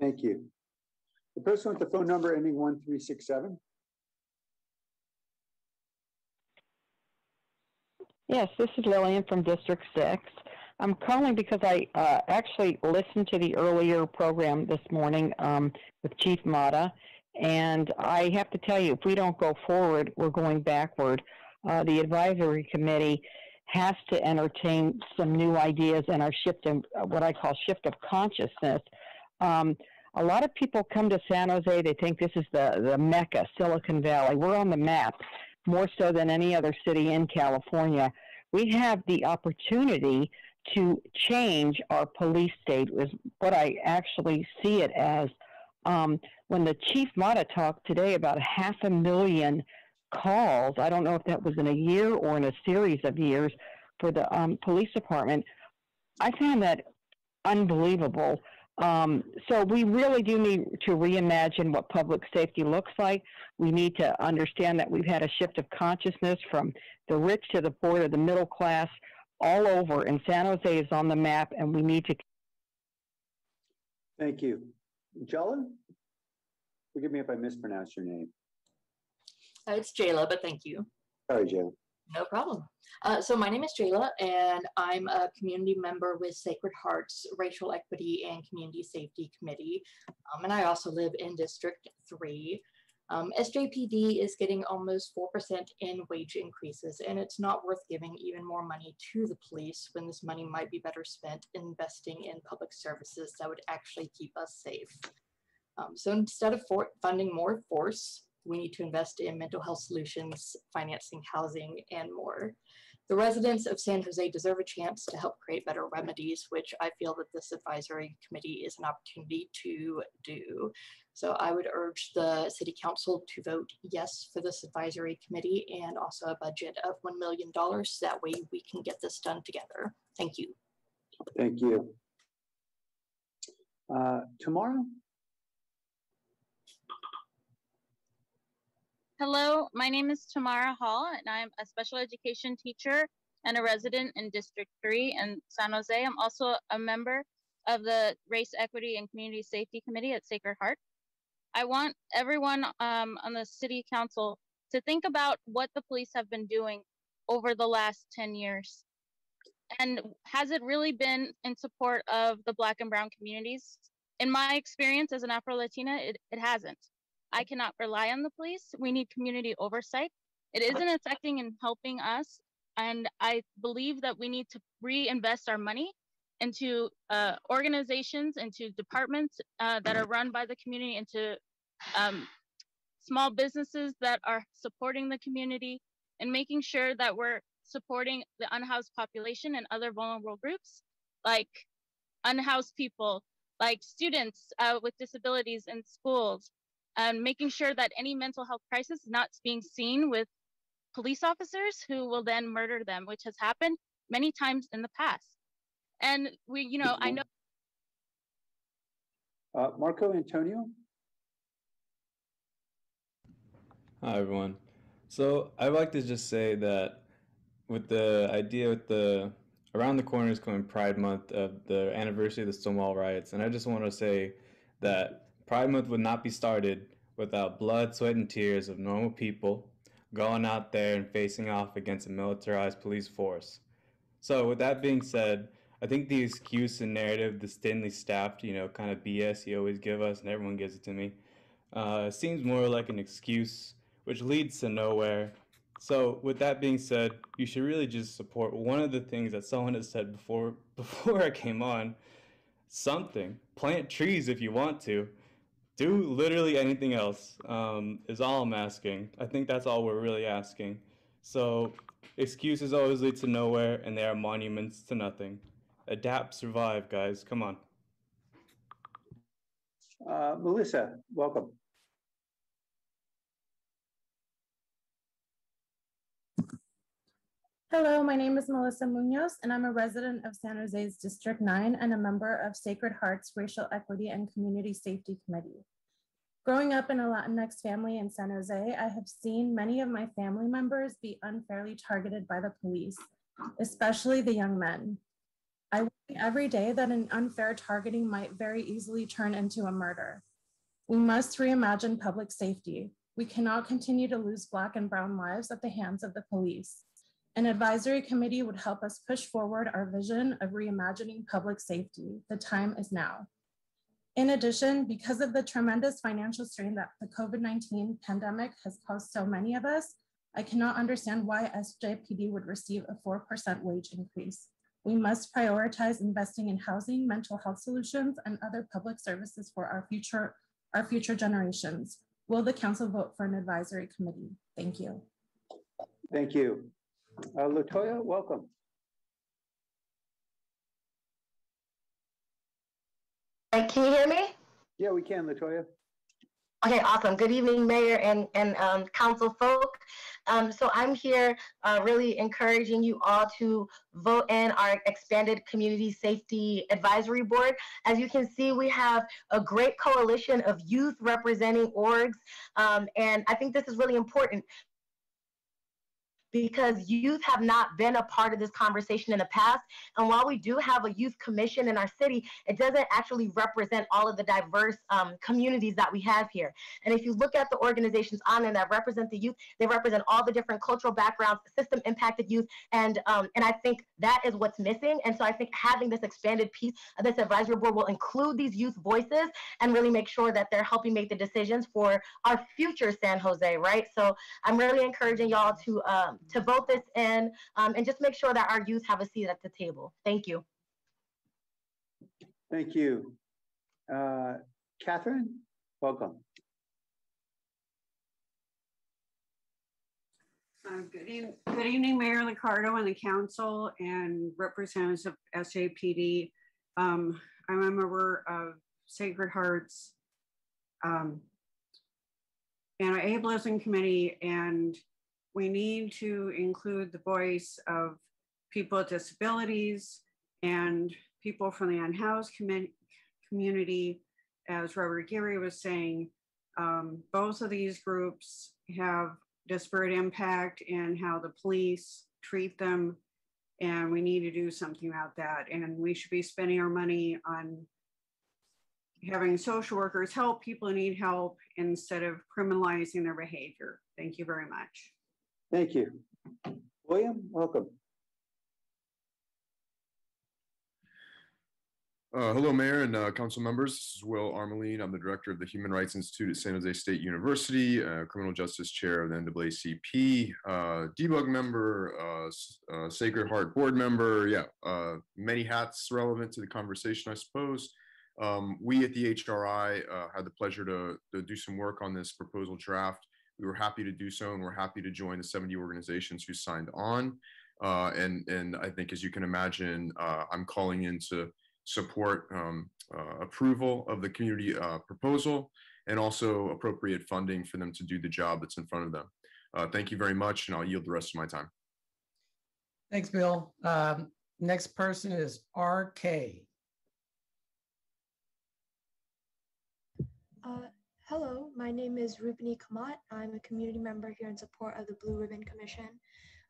Thank you. The person with the phone number ending 1367. Yes, this is Lillian from District 6. I'm calling because I uh, actually listened to the earlier program this morning um, with Chief Mata, and I have to tell you, if we don't go forward, we're going backward. Uh, the advisory committee has to entertain some new ideas and our shift in uh, what I call shift of consciousness. Um, a lot of people come to San Jose, they think this is the, the Mecca, Silicon Valley. We're on the map more so than any other city in California. We have the opportunity to change our police state, is what I actually see it as. Um, when the Chief Mata talked today about half a million calls, I don't know if that was in a year or in a series of years for the um, police department, I found that unbelievable. Um, so we really do need to reimagine what public safety looks like. We need to understand that we've had a shift of consciousness from the rich to the poor to the middle class all over, and San Jose is on the map, and we need to. Thank you. Jella? Forgive me if I mispronounced your name. Uh, it's Jayla, but thank you. Sorry, Jayla. No problem. Uh, so my name is Jayla, and I'm a community member with Sacred Hearts Racial Equity and Community Safety Committee. Um, and I also live in District 3. Um, SJPD is getting almost 4% in wage increases, and it's not worth giving even more money to the police when this money might be better spent investing in public services that would actually keep us safe. Um, so instead of funding more force, we need to invest in mental health solutions, financing housing, and more. The residents of San Jose deserve a chance to help create better remedies, which I feel that this advisory committee is an opportunity to do. So I would urge the city council to vote yes for this advisory committee and also a budget of $1 million. So that way we can get this done together. Thank you. Thank you. Uh, Tamara, Hello, my name is Tamara Hall, and I'm a special education teacher and a resident in District 3 in San Jose. I'm also a member of the Race Equity and Community Safety Committee at Sacred Heart. I want everyone um, on the City Council to think about what the police have been doing over the last 10 years. And has it really been in support of the Black and Brown communities? In my experience as an Afro Latina, it, it hasn't. I cannot rely on the police. We need community oversight. It isn't affecting and helping us. And I believe that we need to reinvest our money into uh, organizations, into departments uh, that are run by the community, into um, small businesses that are supporting the community, and making sure that we're supporting the unhoused population and other vulnerable groups, like unhoused people, like students uh, with disabilities in schools, and making sure that any mental health crisis is not being seen with police officers who will then murder them, which has happened many times in the past. And we, you know, I know. uh, Marco Antonio? Hi, everyone. So I'd like to just say that with the idea with the around the corner is coming Pride Month of the anniversary of the Stonewall riots, and I just want to say that Pride Month would not be started without blood, sweat, and tears of normal people going out there and facing off against a militarized police force. So, with that being said, I think the excuse and narrative, the thinly staffed, you know, kind of BS you always give us, and everyone gives it to me, uh, seems more like an excuse, which leads to nowhere. So, with that being said, you should really just support one of the things that someone has said before before I came on. Something. Plant trees if you want to do literally anything else um, is all I'm asking. I think that's all we're really asking. So excuses always lead to nowhere, and they are monuments to nothing. Adapt, survive, guys. Come on. Uh, Melissa, welcome. Hello, my name is Melissa Munoz, and I'm a resident of San Jose's District 9 and a member of Sacred Heart's Racial Equity and Community Safety Committee. Growing up in a Latinx family in San Jose, I have seen many of my family members be unfairly targeted by the police, especially the young men. I worry every day that an unfair targeting might very easily turn into a murder. We must reimagine public safety. We cannot continue to lose Black and Brown lives at the hands of the police. An advisory committee would help us push forward our vision of reimagining public safety. The time is now. In addition, because of the tremendous financial strain that the COVID-19 pandemic has caused so many of us, I cannot understand why SJPD would receive a 4% wage increase. We must prioritize investing in housing, mental health solutions, and other public services for our future, our future generations. Will the council vote for an advisory committee? Thank you. Thank you. Uh, Latoya, welcome. Can you hear me? Yeah, we can, Latoya. Okay, awesome. Good evening, Mayor and, and um, Council folk. Um, so I'm here uh, really encouraging you all to vote in our expanded Community Safety Advisory Board. As you can see, we have a great coalition of youth representing orgs, um, and I think this is really important because youth have not been a part of this conversation in the past. And while we do have a youth commission in our city, it doesn't actually represent all of the diverse um, communities that we have here. And if you look at the organizations on there that represent the youth, they represent all the different cultural backgrounds, system impacted youth. And, um, and I think that is what's missing. And so I think having this expanded piece of this advisory board will include these youth voices and really make sure that they're helping make the decisions for our future San Jose, right? So I'm really encouraging y'all to um, to vote this in um, and just make sure that our youth have a seat at the table. Thank you. Thank you. Uh, Catherine, welcome. Uh, good, evening, good evening, Mayor Liccardo and the council and representatives of SJPD. Um, I'm a member of Sacred Hearts um, and our ableism committee and we need to include the voice of people with disabilities and people from the unhoused com community. As Robert Aguirre was saying, um, both of these groups have disparate impact in how the police treat them. And we need to do something about that. And we should be spending our money on having social workers help people who need help instead of criminalizing their behavior. Thank you very much. Thank you. William, welcome. Uh, hello, Mayor and uh, Council members. This is Will Armaline. I'm the Director of the Human Rights Institute at San Jose State University, uh, Criminal Justice Chair of the NAACP, uh, debug member, uh, uh, Sacred Heart Board member. Yeah, many hats relevant to the conversation, I suppose. Um, we at the HRI had the pleasure to, to do some work on this proposal draft we were happy to do so, and we're happy to join the 70 organizations who signed on. Uh, and and I think, as you can imagine, uh, I'm calling in to support um, uh, approval of the community uh, proposal and also appropriate funding for them to do the job that's in front of them. Uh, thank you very much, and I'll yield the rest of my time. Thanks, Bill. Um, next person is RK. Hello, my name is Rupini Kamat. I'm a community member here in support of the Blue Ribbon Commission.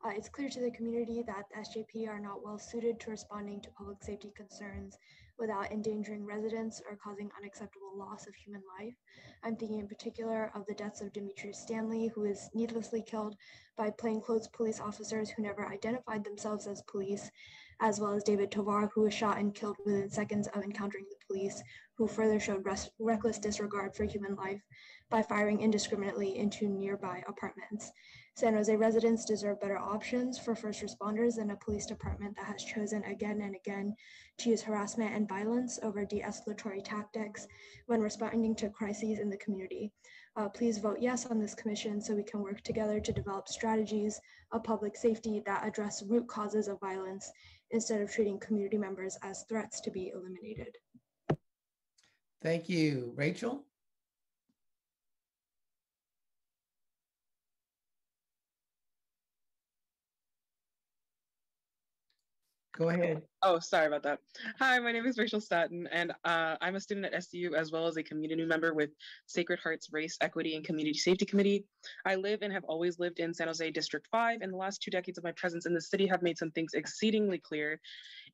Uh, it's clear to the community that the SJP are not well suited to responding to public safety concerns without endangering residents or causing unacceptable loss of human life. I'm thinking in particular of the deaths of Demetrius Stanley, who was needlessly killed by plainclothes police officers who never identified themselves as police, as well as David Tovar, who was shot and killed within seconds of encountering the police, who further showed reckless disregard for human life by firing indiscriminately into nearby apartments. San Jose residents deserve better options for first responders than a police department that has chosen again and again to use harassment and violence over de-escalatory tactics when responding to crises in the community. Uh, please vote yes on this commission so we can work together to develop strategies of public safety that address root causes of violence instead of treating community members as threats to be eliminated. Thank you. Rachel? Go ahead. Oh, sorry about that. Hi, my name is Rachel Staton, and uh, I'm a student at SU as well as a community member with Sacred Hearts Race, Equity, and Community Safety Committee. I live and have always lived in San Jose District 5, and the last two decades of my presence in the city have made some things exceedingly clear.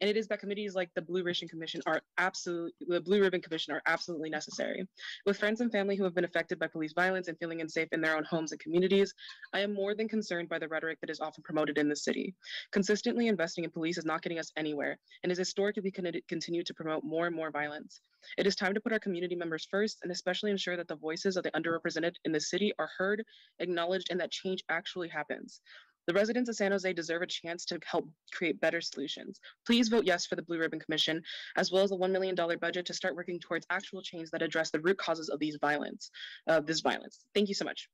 And it is that committees like the Blue Ribbon Commission are absolutely, the Blue Ribbon Commission are absolutely necessary. With friends and family who have been affected by police violence and feeling unsafe in their own homes and communities, I am more than concerned by the rhetoric that is often promoted in the city. Consistently investing in police is not getting us anywhere and is historically continue to promote more and more violence. It is time to put our community members first and especially ensure that the voices of the underrepresented in the city are heard, acknowledged, and that change actually happens. The residents of San Jose deserve a chance to help create better solutions. Please vote yes for the Blue Ribbon Commission, as well as the $1 million budget to start working towards actual change that address the root causes of these violence, uh, this violence. Thank you so much.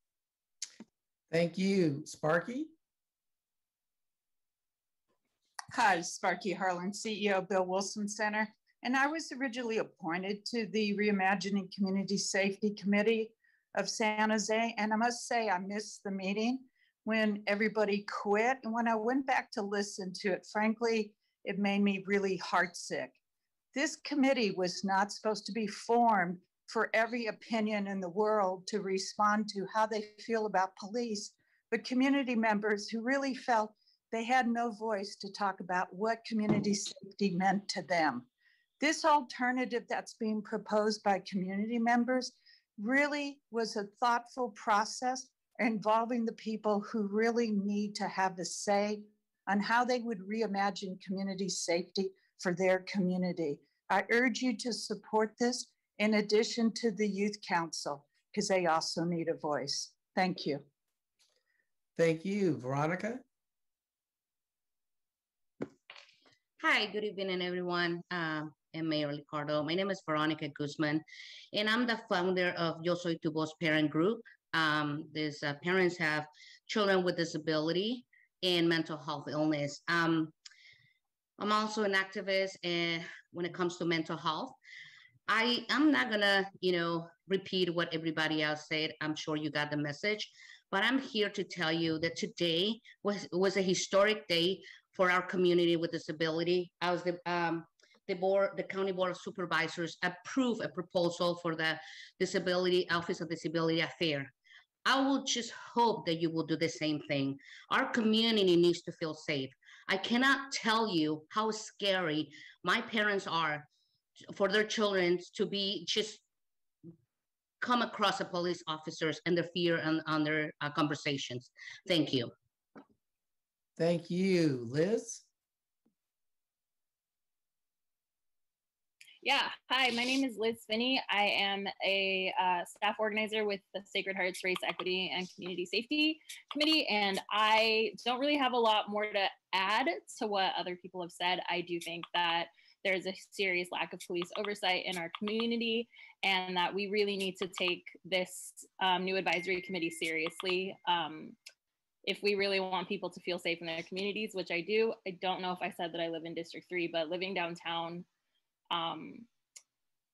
Thank you. Sparky? Hi, Sparky Harlan, CEO Bill Wilson Center. And I was originally appointed to the Reimagining Community Safety Committee of San Jose. And I must say, I missed the meeting when everybody quit. And when I went back to listen to it, frankly, it made me really heartsick. This committee was not supposed to be formed for every opinion in the world to respond to how they feel about police, but community members who really felt they had no voice to talk about what community safety meant to them. This alternative that's being proposed by community members really was a thoughtful process involving the people who really need to have the say on how they would reimagine community safety for their community. I urge you to support this in addition to the Youth Council, because they also need a voice. Thank you. Thank you. Veronica? Hi, good evening, everyone. Uh, and Mayor Liccardo. My name is Veronica Guzman, and I'm the founder of Yo Soy Tu Voz Parent Group. Um, these uh, parents have children with disability and mental health illness. Um, I'm also an activist uh, when it comes to mental health. I am not gonna, you know, repeat what everybody else said. I'm sure you got the message, but I'm here to tell you that today was was a historic day for our community with disability. I was the um, the board, the county board of supervisors approved a proposal for the disability office of disability affair. I will just hope that you will do the same thing. Our community needs to feel safe. I cannot tell you how scary my parents are for their children to be just come across the police officers and the fear on, on their uh, conversations. Thank you. Thank you. Liz? Yeah, hi, my name is Liz Finney. I am a uh, staff organizer with the Sacred Hearts Race Equity and Community Safety Committee, and I don't really have a lot more to add to what other people have said. I do think that there's a serious lack of police oversight in our community, and that we really need to take this um, new advisory committee seriously. Um, if we really want people to feel safe in their communities, which I do. I don't know if I said that I live in District 3, but living downtown, um,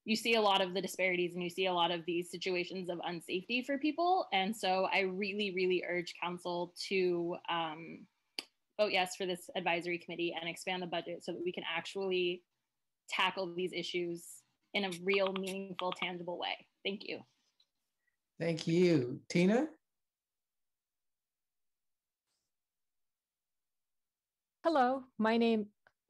you see a lot of the disparities and you see a lot of these situations of unsafety for people. And so I really, really urge council to um, vote yes for this advisory committee and expand the budget so that we can actually tackle these issues in a real, meaningful, tangible way. Thank you. Thank you. Tina? Hello, my name,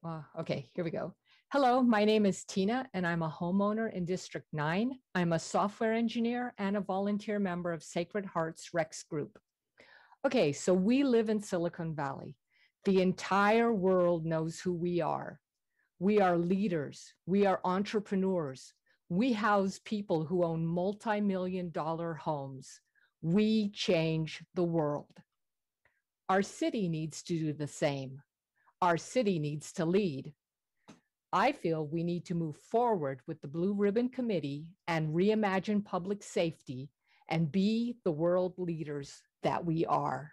uh, okay, here we go. Hello, my name is Tina, and I'm a homeowner in District 9. I'm a software engineer and a volunteer member of Sacred Hearts Rex Group. Okay, so we live in Silicon Valley. The entire world knows who we are. We are leaders, we are entrepreneurs. We house people who own multi million dollar homes. We change the world. Our city needs to do the same. Our city needs to lead. I feel we need to move forward with the Blue Ribbon Committee and reimagine public safety and be the world leaders that we are.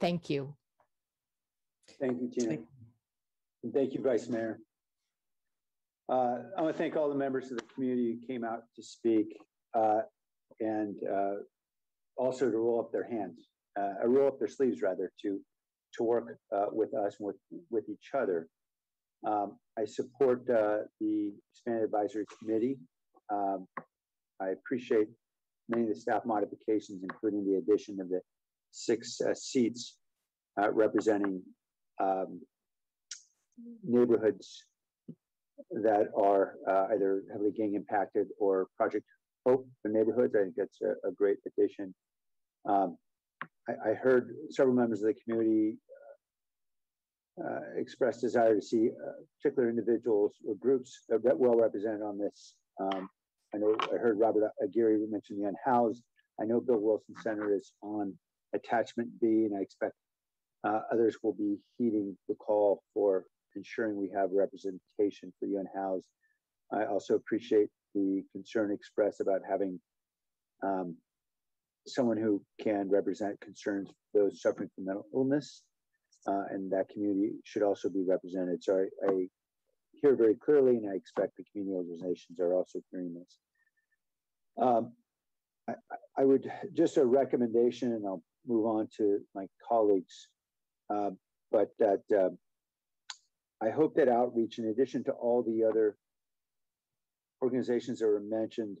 Thank you. Thank you, Tina. And thank you, Vice Mayor. Uh, I want to thank all the members of the community who came out to speak uh, and uh, also to roll up their hands, uh, roll up their sleeves rather, to to work uh, with us and with, with each other. Um, I support uh, the expanded advisory committee. Um, I appreciate many of the staff modifications, including the addition of the six uh, seats uh, representing um, neighborhoods that are uh, either heavily gang impacted or Project Hope for neighborhoods. I think that's a, a great addition. Um, I, I, heard several members of the community uh, express desire to see uh, particular individuals or groups well represented on this. Um, I know I heard Robert Aguirre mention the unhoused. I know Bill Wilson Center is on attachment B, and I expect uh, others will be heeding the call for ensuring we have representation for the unhoused. I also appreciate the concern expressed about having um, someone who can represent concerns for those suffering from mental illness, uh, and that community should also be represented. So I, I hear very clearly, and I expect the community organizations are also hearing this. Um, I, I, would just a recommendation, and I'll move on to my colleagues, uh, but that uh, I hope that outreach, in addition to all the other organizations that were mentioned,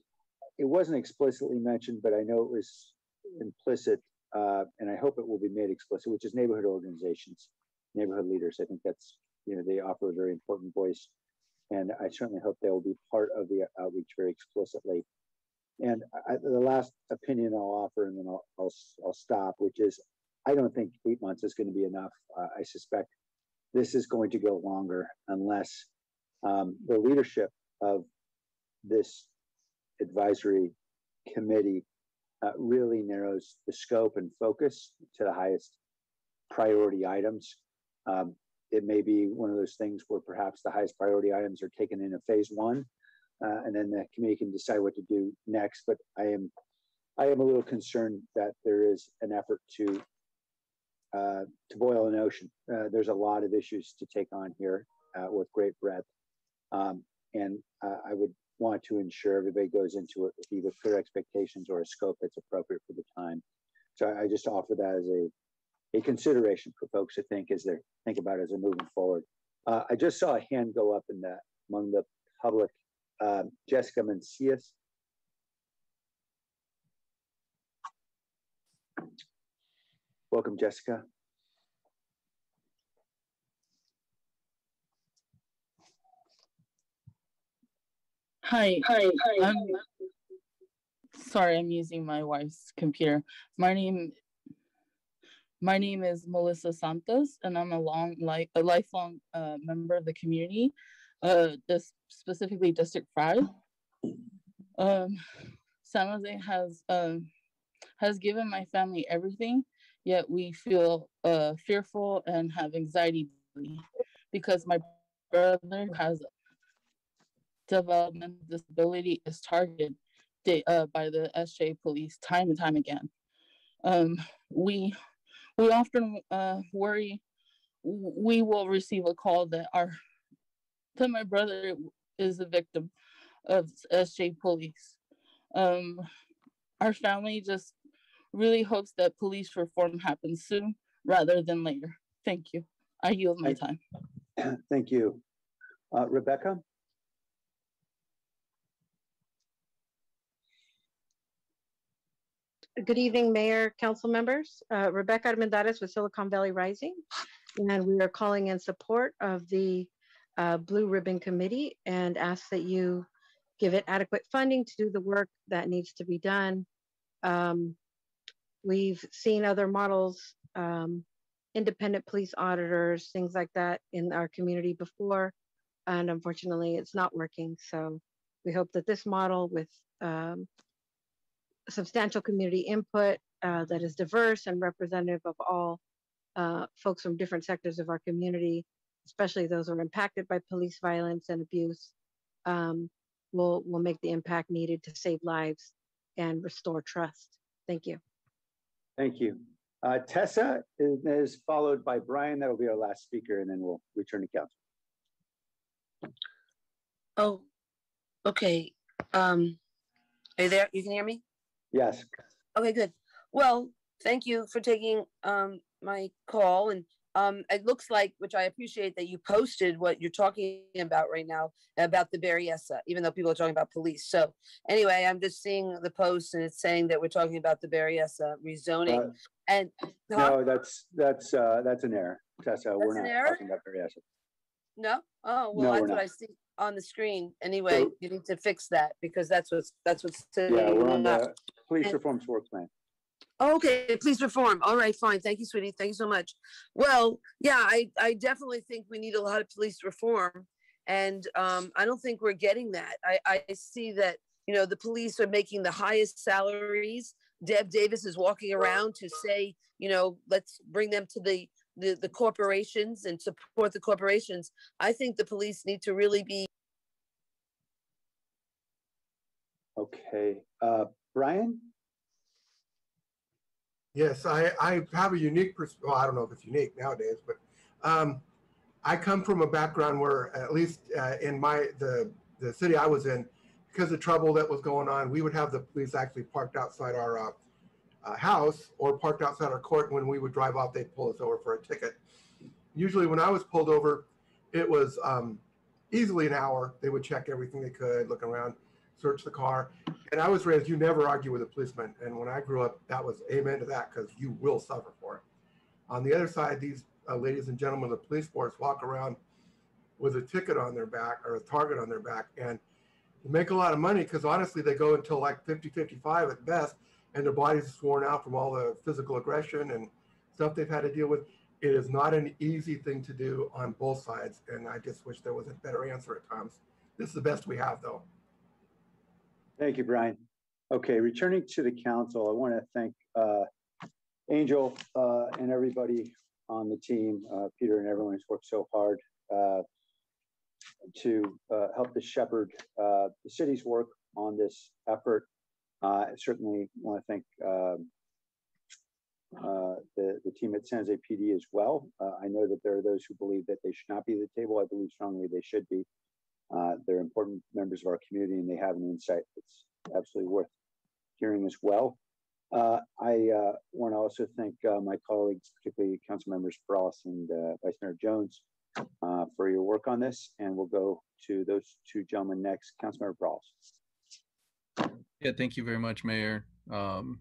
it wasn't explicitly mentioned, but I know it was implicit, uh, and I hope it will be made explicit, which is neighborhood organizations, neighborhood leaders. I think that's, you know, they offer a very important voice. And I certainly hope they will be part of the outreach very explicitly. And I, the last opinion I'll offer, and then I'll, I'll, I'll stop, which is I don't think eight months is going to be enough. Uh, I suspect this is going to go longer unless um, the leadership of this advisory committee uh, really narrows the scope and focus to the highest priority items. Um, it may be one of those things where perhaps the highest priority items are taken in a phase one, uh, and then the committee can decide what to do next. But I am, I am a little concerned that there is an effort to uh, to boil an ocean. Uh, there's a lot of issues to take on here uh, with great breadth. Um, and uh, I would want to ensure everybody goes into it with either clear expectations or a scope that's appropriate for the time. So I, I just offer that as a, a consideration for folks to think as they think about as they're moving forward. Uh, I just saw a hand go up in that among the public. Um, Jessica Mencias. Welcome, Jessica. Hi. Hi. Hi. I'm, sorry, I'm using my wife's computer. My name my name is Melissa Santos, and I'm a long like a lifelong uh, member of the community, uh, this specifically District Five. Um, San Jose has um, has given my family everything, yet we feel uh, fearful and have anxiety because my brother has developmental disability is targeted uh, by the SJ police time and time again. Um, we we often uh, worry we will receive a call that our that my brother is a victim of SJ police. Um, our family just really hopes that police reform happens soon rather than later. Thank you. I yield my time. Thank you. Uh, Rebecca? Good evening, Mayor, Council members. Uh, Rebecca Armendariz with Silicon Valley Rising, and we are calling in support of the uh, Blue Ribbon Committee and ask that you give it adequate funding to do the work that needs to be done. Um, We've seen other models, um, independent police auditors, things like that in our community before. And unfortunately, it's not working. So we hope that this model with um, substantial community input uh, that is diverse and representative of all uh, folks from different sectors of our community, especially those who are impacted by police violence and abuse, um, will will make the impact needed to save lives and restore trust. Thank you. Thank you. Uh, Tessa is, is followed by Brian. That'll be our last speaker, and then we'll return to council. Oh, okay. Um, are you there? You can hear me? Yes. Okay, good. Well, thank you for taking um my call and um it looks like which I appreciate that you posted what you're talking about right now about the Berryessa, even though people are talking about police. So anyway, I'm just seeing the post and it's saying that we're talking about the Berryessa rezoning. Uh, and No, that's that's uh, that's an error, Tessa. we're That's an not error? talking about Berryessa. No? Oh, No, that's what. I see on the screen. Anyway, So- you need to fix that because that's what's that's what's Yeah, we're on the police And- reform work plan. Okay, please reform. All right, fine. Thank you, sweetie. Thank you so much. Well, yeah, I, I definitely think we need a lot of police reform. And um, I don't think we're getting that. I, I see that, you know, the police are making the highest salaries. Dev Davis is walking around to say, you know, let's bring them to the, the, the corporations and support the corporations. I think the police need to really be Okay, uh, Brian? Yes, I, I have a unique pers- well, I don't know if it's unique nowadays, but um, I come from a background where, at least uh, in my the the city I was in, because of trouble that was going on, we would have the police actually parked outside our uh, uh, house or parked outside our court. When we would drive off, they'd pull us over for a ticket. Usually, when I was pulled over, it was um, easily an hour. They would check everything they could, look around, search the car. And I was raised, you never argue with a policeman. And when I grew up, that was amen to that because you will suffer for it. On the other side, these uh, ladies and gentlemen of the police force walk around with a ticket on their back or a target on their back and make a lot of money because honestly, they go until like 50, 55 at best, and their bodies are worn out from all the physical aggression and stuff they've had to deal with. It is not an easy thing to do on both sides. And I just wish there was a better answer at times. This is the best we have, though. Thank you, Brian. Okay, returning to the council, I want to thank uh, Angel uh, and everybody on the team, uh, Peter and everyone who's worked so hard uh, to uh, help to shepherd uh, the city's work on this effort. Uh, I certainly want to thank um, uh, the, the team at San Jose PD as well. Uh, I know that there are those who believe that they should not be at the table. I believe strongly they should be. They're important members of our community and they have an insight that's absolutely worth hearing as well. Uh, I uh, want to also thank uh, my colleagues, particularly Council Members Frost and Vice Mayor Jones, for your work on this. And we'll go to those two gentlemen next. Councilmember Frost. Yeah, thank you very much, Mayor. Um,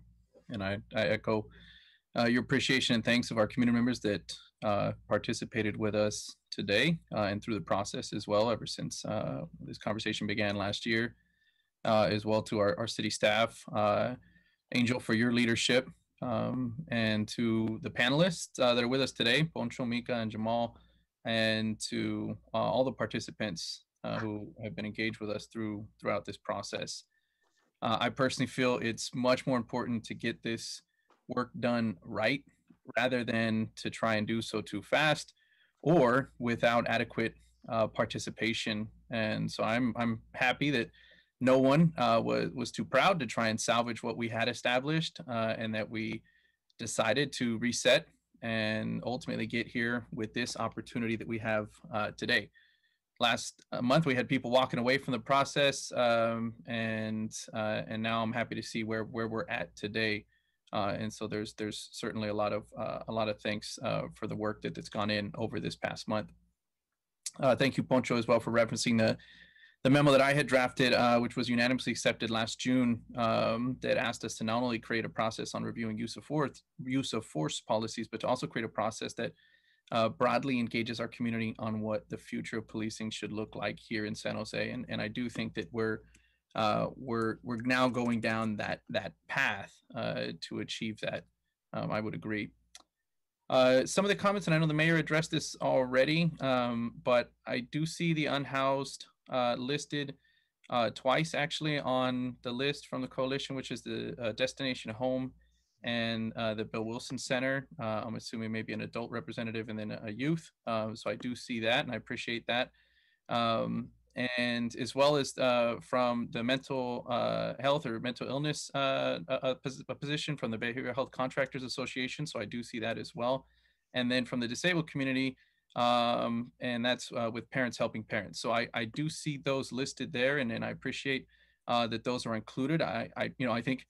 and I, I echo uh, your appreciation and thanks of our community members that uh, participated with us today uh, and through the process as well, ever since uh, this conversation began last year, uh, as well to our, our city staff. Uh, Angel, for your leadership, um, and to the panelists that are with us today, Poncho, Mika, and Jamal, and to all the participants who have been engaged with us through throughout this process. Uh, I personally feel it's much more important to get this work done right rather than to try and do so too fast or without adequate uh, participation. And so I'm I'm happy that no one uh, was was too proud to try and salvage what we had established, uh, and that we decided to reset and ultimately get here with this opportunity that we have uh, today. Last uh, month, we had people walking away from the process, um, and uh, and now I'm happy to see where where we're at today. Uh, and so there's there's certainly a lot of uh, a lot of thanks uh, for the work that, that's gone in over this past month. Uh, thank you, Poncho, as well for referencing the the memo that I had drafted, uh, which was unanimously accepted last June, um, that asked us to not only create a process on reviewing use of force use of force policies, but to also create a process that uh, broadly engages our community on what the future of policing should look like here in San Jose. And, and I do think that we're uh, we're we're now going down that that path uh, to achieve that. Um, I would agree. Uh, some of the comments, and I know the mayor addressed this already, um, but I do see the unhoused uh, listed uh, twice actually on the list from the coalition, which is the uh, destination home and uh, the Bill Wilson Center. Uh, I'm assuming maybe an adult representative and then a youth. Um, so I do see that and I appreciate that. Um, and as well as uh, from the mental uh, health or mental illness uh, a, a position from the Behavioral Health Contractors Association. So I do see that as well. And then from the disabled community, um, and that's uh, with parents helping parents. So I, I do see those listed there, and, and I appreciate uh, that those are included. I, I, you know, I think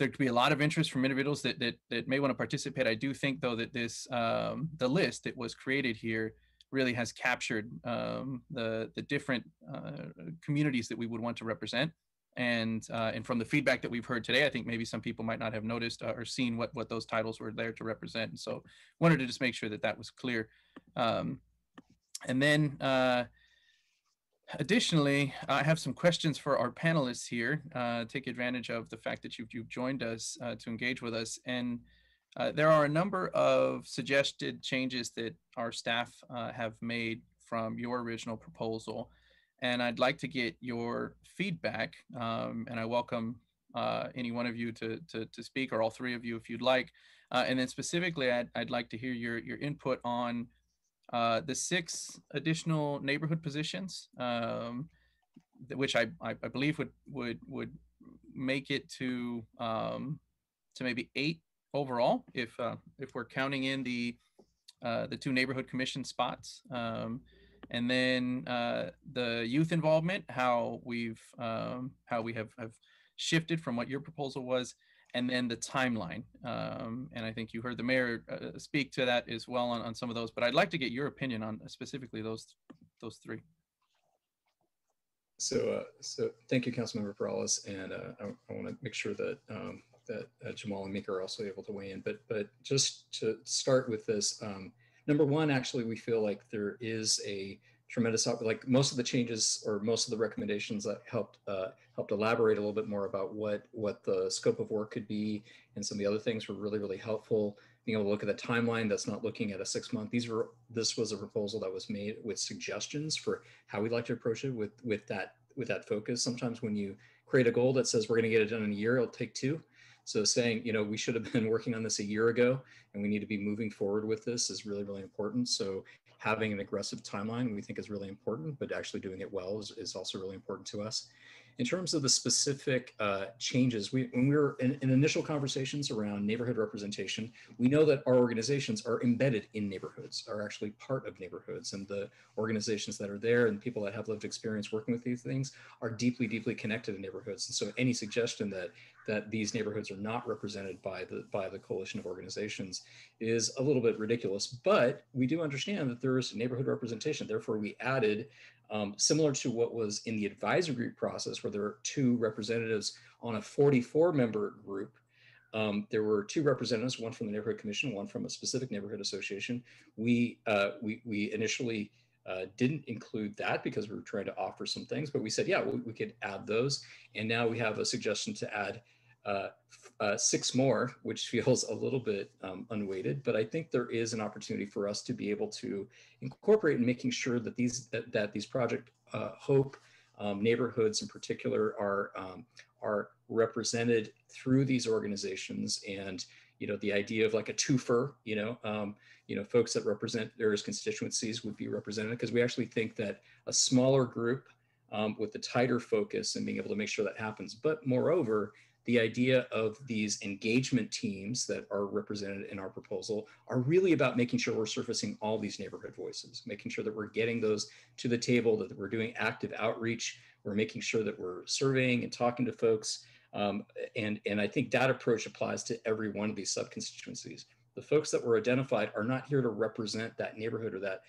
there could be a lot of interest from individuals that that, that may want to participate. I do think though that this um, the list that was created here really has captured um, the the different uh, communities that we would want to represent. And uh, and from the feedback that we've heard today, I think maybe some people might not have noticed uh, or seen what what those titles were there to represent. And so wanted to just make sure that that was clear. Um, and then uh, additionally, I have some questions for our panelists here. Uh, take advantage of the fact that you've, you've joined us uh, to engage with us. And uh, there are a number of suggested changes that our staff uh, have made from your original proposal. And I'd like to get your feedback. Um, and I welcome uh, any one of you to, to, to, speak or all three of you if you'd like. Uh, and then specifically, I'd, I'd like to hear your, your input on uh, the six additional neighborhood positions, um, which I, I, I, believe would, would, would make it to, um, to maybe eight overall, if uh, if we're counting in the uh, the two neighborhood commission spots, um, and then uh, the youth involvement, how we've um, how we have have shifted from what your proposal was, and then the timeline. Um, and I think you heard the mayor uh, speak to that as well on, on some of those. But I'd like to get your opinion on specifically those those three. So, uh, so thank you, Councilmember Peralez, and uh, I, I want to make sure that um, that uh, Jamal and Mika are also able to weigh in. But but just to start with this, um, number one, actually, we feel like there is a tremendous like most of the changes or most of the recommendations that helped uh, helped elaborate a little bit more about what what the scope of work could be and some of the other things were really really helpful. Being able to look at the timeline that's not looking at a six month these were this was a proposal that was made with suggestions for how we'd like to approach it with with that with that focus. Sometimes when you create a goal that says we're going to get it done in a year it'll take two. So saying, you know, we should have been working on this a year ago and we need to be moving forward with this is really, really important. So having an aggressive timeline we think is really important, but actually doing it well is, is also really important to us. In terms of the specific uh, changes, we, when we were in, in, initial conversations around neighborhood representation, we know that our organizations are embedded in neighborhoods, are actually part of neighborhoods, and the organizations that are there and people that have lived experience working with these things are deeply, deeply connected to neighborhoods. And so any suggestion that that these neighborhoods are not represented by the by the coalition of organizations is a little bit ridiculous. But we do understand that there is neighborhood representation. Therefore, we added um, similar to what was in the advisory group process, where there are two representatives on a 44 member group. Um, there were two representatives, one from the neighborhood commission, one from a specific neighborhood association. We uh, we, we initially uh, didn't include that because we were trying to offer some things, but we said, yeah, we, we could add those. And now we have a suggestion to add six more, which feels a little bit um, unweighted, but I think there is an opportunity for us to be able to incorporate in making sure that these that, that these project uh, hope um, neighborhoods in particular are um, are represented through these organizations and you know the idea of like a twofer you know um, you know folks that represent various constituencies would be represented because we actually think that a smaller group um, with the tighter focus and being able to make sure that happens. But moreover the idea of these engagement teams that are represented in our proposal are really about making sure we're surfacing all these neighborhood voices, making sure that we're getting those to the table, that we're doing active outreach, we're making sure that we're surveying and talking to folks. Um, and, and I think that approach applies to every one of these sub-constituencies. The folks that were identified are not here to represent that neighborhood or that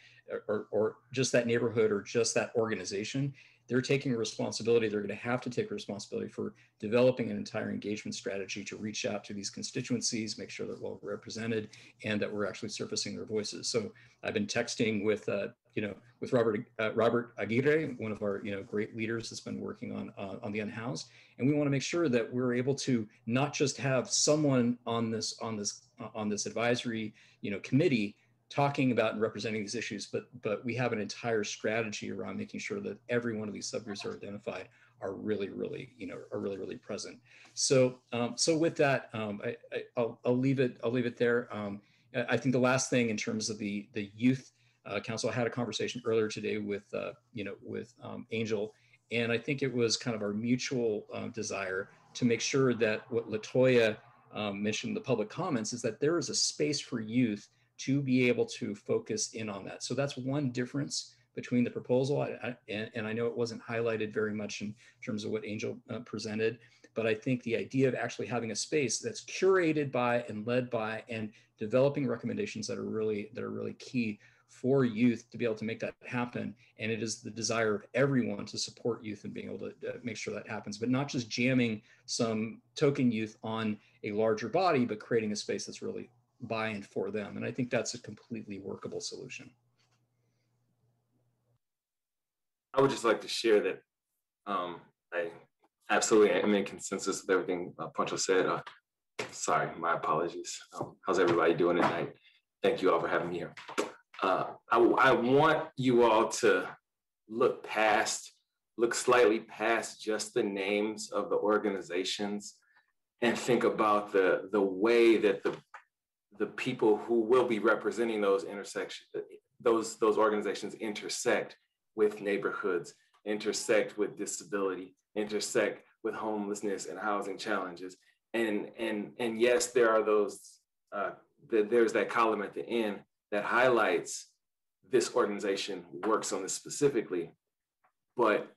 or, or just that neighborhood or just that organization they're taking responsibility. They're going to have to take responsibility for developing an entire engagement strategy to reach out to these constituencies, make sure they're well represented, and that we're actually surfacing their voices. So I've been texting with, uh, you know, with Robert uh, Robert Aguirre, one of our, you know, great leaders that's been working on uh, on the unhoused, and we want to make sure that we're able to not just have someone on this on this on this advisory, you know, committee talking about and representing these issues, but but we have an entire strategy around making sure that every one of these subgroups are identified are really, really, you know, are really, really present. So, um, so with that, um, I, I, will I'll leave it, I'll leave it there. Um, I think the last thing in terms of the the youth uh, council, I had a conversation earlier today with, uh, you know, with um, Angel, and I think it was kind of our mutual uh, desire to make sure that what Latoya um, mentioned in the public comments is that there is a space for youth to be able to focus in on that. So that's one difference between the proposal. I, I, and, I know it wasn't highlighted very much in terms of what Angel uh, presented, but I think the idea of actually having a space that's curated by and led by and developing recommendations that are really that are really key for youth to be able to make that happen. And it is the desire of everyone to support youth and being able to uh, make sure that happens, but not just jamming some token youth on a larger body, but creating a space that's really by and for them. And I think that's a completely workable solution. I would just like to share that um, I absolutely am in consensus with everything uh, Poncho said. Uh, sorry, my apologies. Um, how's everybody doing tonight? Thank you all for having me here. Uh, I, I want you all to look past, look slightly past just the names of the organizations and think about the, the way that the, the people who will be representing those intersections, those, those organizations intersect with neighborhoods, intersect with disability, intersect with homelessness and housing challenges. And, and, and yes, there are those, uh, the, there's that column at the end that highlights this organization works on this specifically. But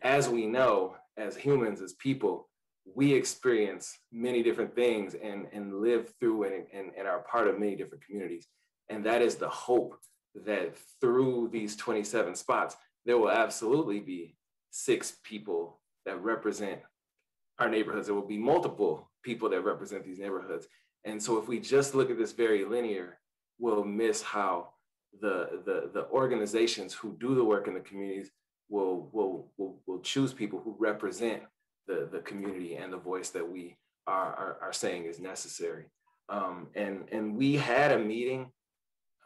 as we know, as humans, as people, we experience many different things and, and live through and, and, and are part of many different communities. And that is the hope that through these 27 spots, there will absolutely be six people that represent our neighborhoods. There will be multiple people that represent these neighborhoods. And so if we just look at this very linear, we'll miss how the, the, the organizations who do the work in the communities will, will, will, will choose people who represent the, the community and the voice that we are, are, are saying is necessary. Um, and, and we had a meeting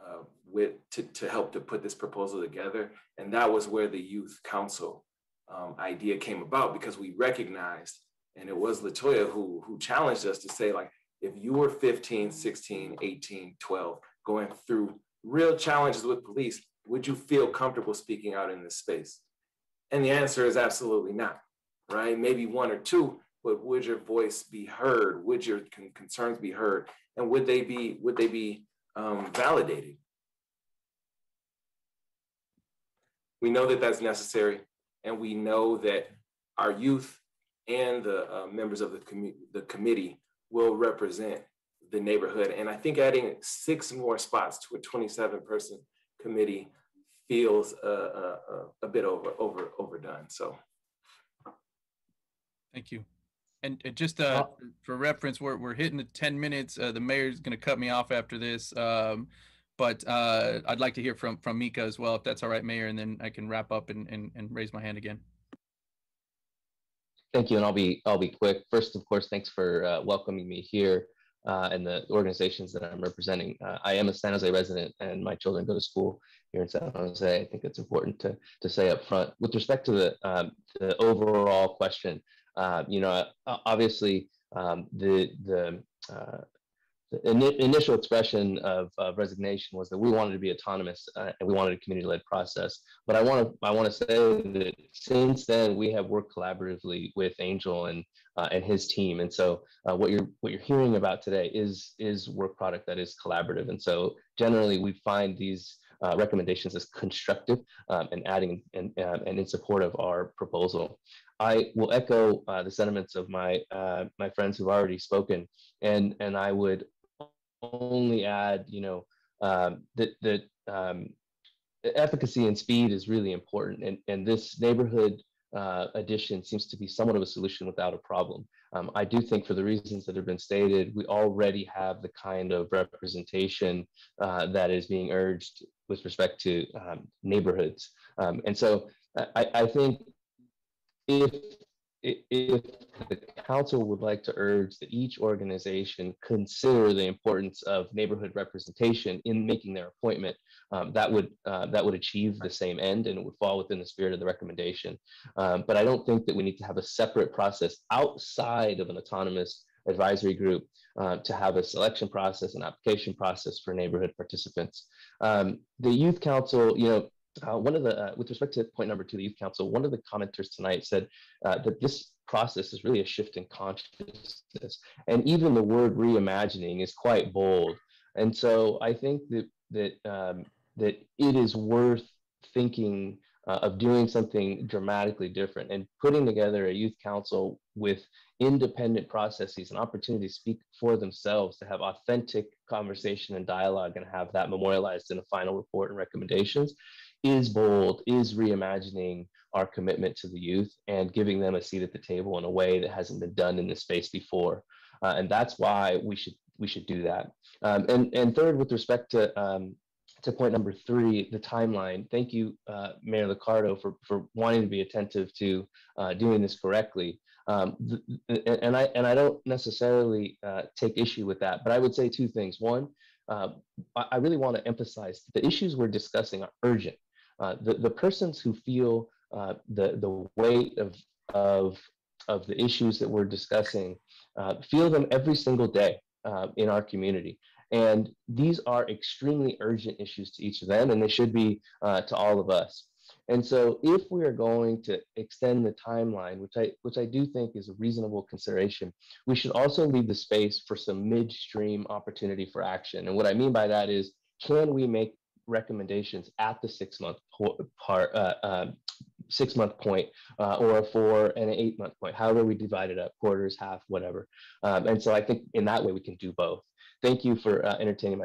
uh, with to, to help to put this proposal together. And that was where the youth council um, idea came about because we recognized, and it was Latoya who, who challenged us to say like, if you were 15, 16, 18, 12, going through real challenges with police, would you feel comfortable speaking out in this space? And the answer is absolutely not, right? Maybe one or two, but would your voice be heard? Would your con- concerns be heard? And would they be would they be um, validated? We know that that's necessary, and we know that our youth and the uh, members of the, com- the committee will represent the neighborhood. And I think adding six more spots to a 27 person committee feels uh, uh, uh, a bit over, over, overdone. So. Thank you. And just uh, for reference, we're, we're hitting the 10 minutes. Uh, the mayor's going to cut me off after this. Um, but uh, I'd like to hear from from Mika as well, if that's all right, Mayor, and then I can wrap up and, and, and raise my hand again. Thank you, and I'll be I'll be quick. First, of course, thanks for uh, welcoming me here uh, and the organizations that I'm representing. Uh, I am a San Jose resident, and my children go to school here in San Jose. I think it's important to to say up front. With respect to the um, the overall question, uh, you know, obviously um, the the uh, the initial expression of, resignation was that we wanted to be autonomous uh, and we wanted a community-led process. But I want to I want to say that since then we have worked collaboratively with Angel and uh, and his team. And so uh, what you're what you're hearing about today is is work product that is collaborative. And so generally we find these uh, recommendations as constructive um, and adding and, um, and in support of our proposal. I will echo uh, the sentiments of my uh, my friends who've already spoken, and and I would only add, you know, um, that that um, efficacy and speed is really important, and and this neighborhood uh, addition seems to be somewhat of a solution without a problem. Um, I do think, for the reasons that have been stated, we already have the kind of representation uh, that is being urged with respect to um, neighborhoods, um, and so I, I think if if the council would like to urge that each organization consider the importance of neighborhood representation in making their appointment, um, that would uh, that would achieve the same end and it would fall within the spirit of the recommendation. Um, but I don't think that we need to have a separate process outside of an autonomous advisory group uh, to have a selection process and application process for neighborhood participants. Um, the youth council, you know, uh, one of the, uh, with respect to point number two, the youth council, one of the commenters tonight said uh, that this process is really a shift in consciousness. And even the word reimagining is quite bold. And so I think that, that, um, that it is worth thinking uh, of doing something dramatically different and putting together a youth council with independent processes and opportunity to speak for themselves, to have authentic conversation and dialogue and have that memorialized in a final report and recommendations is bold, is reimagining our commitment to the youth and giving them a seat at the table in a way that hasn't been done in this space before. Uh, and that's why we should we should do that. Um, and and third, with respect to um, to point number three, the timeline. Thank you, uh, Mayor Liccardo, for for wanting to be attentive to uh, doing this correctly. Um, and I and I don't necessarily uh, take issue with that, but I would say two things. One, uh, I really want to emphasize the issues we're discussing are urgent. Uh, the, the persons who feel uh, the, the weight of, of, of the issues that we're discussing uh, feel them every single day uh, in our community. And these are extremely urgent issues to each of them, and they should be uh, to all of us. And so, if we are going to extend the timeline, which I which I do think is a reasonable consideration, we should also leave the space for some midstream opportunity for action. And what I mean by that is, can we make recommendations at the six month part, uh, um, six month point, uh, or for an eight month point, however we divide it up, quarters, half, whatever. Um, and so I think in that way we can do both. Thank you for uh, entertaining my.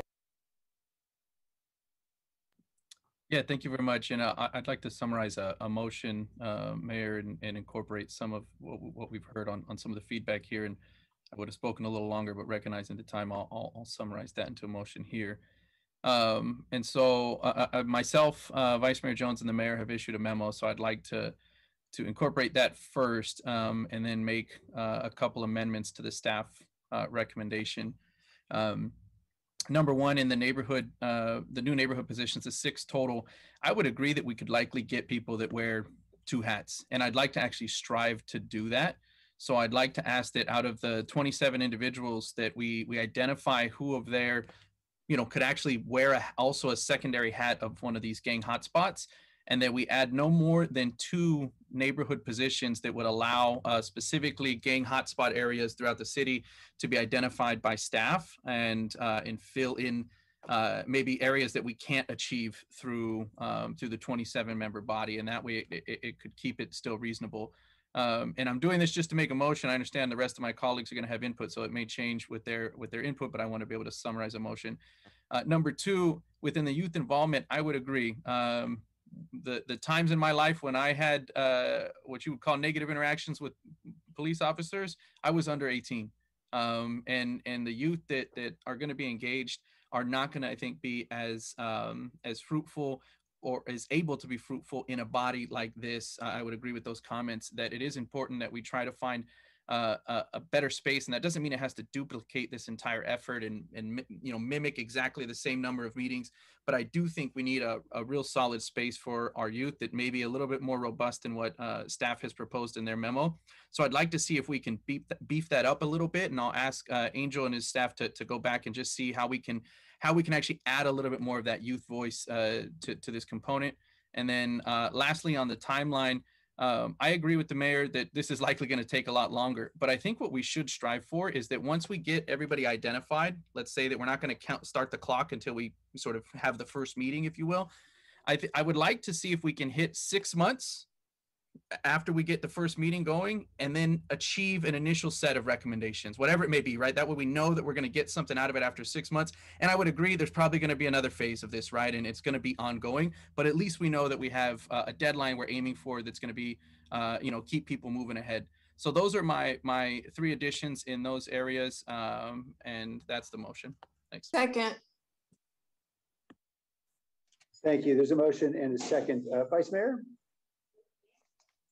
Yeah, thank you very much. And uh, I'd like to summarize a, a motion, uh, Mayor, and, and, incorporate some of what, what, we've heard on, on some of the feedback here. And I would have spoken a little longer, but recognizing the time, I'll, I'll, I'll summarize that into a motion here. Um, and so uh, uh, uh, myself, uh, Vice Mayor Jones and the mayor have issued a memo. So I'd like to to incorporate that first um, and then make uh, a couple amendments to the staff uh, recommendation. Um, number one, in the neighborhood, the new neighborhood positions is six total. I would agree that we could likely get people that wear two hats. And I'd like to actually strive to do that. So I'd like to ask that out of the 27 individuals that we we identify who of their you know, could actually wear a, also a secondary hat of one of these gang hotspots, and that we add no more than two neighborhood positions that would allow uh, specifically gang hotspot areas throughout the city to be identified by staff and uh, and fill in uh, maybe areas that we can't achieve through um, through the 27 member body, and that way it, it, it could keep it still reasonable. Um, and I'm doing this just to make a motion. I understand the rest of my colleagues are going to have input, so it may change with their with their input, but I want to be able to summarize a motion. Uh, number two, within the youth involvement, I would agree. Um, the the times in my life when I had uh, what you would call negative interactions with police officers, I was under 18, um, and and the youth that that are going to be engaged are not going to, I think, be as um, as fruitful or is able to be fruitful in a body like this. Uh, I would agree with those comments that it is important that we try to find uh, a, a, better space, and that doesn't mean it has to duplicate this entire effort and and you know mimic exactly the same number of meetings. But I do think we need a, a real solid space for our youth that may be a little bit more robust than what uh, staff has proposed in their memo. So I'd like to see if we can beef beef that up a little bit, and I'll ask uh, Angel and his staff to to go back and just see how we can how we can actually add a little bit more of that youth voice uh, to, to this component. And then uh, lastly, on the timeline, um, I agree with the mayor that this is likely going to take a lot longer. But I think what we should strive for is that once we get everybody identified, let's say that we're not going to count start the clock until we sort of have the first meeting, if you will. I, I would like to see if we can hit six months after we get the first meeting going and then achieve an initial set of recommendations whatever it may be right? That way we know that we're going to get something out of it after six months. And i would agree there's probably going to be another phase of this right? And it's going to be ongoing but at least we know that we have uh, a deadline we're aiming for that's going to be uh, you know keep people moving ahead. So those are my my three additions in those areas um, and that's the motion. Thanks. Second. Thank you. There's a motion and a second. Uh, vice mayor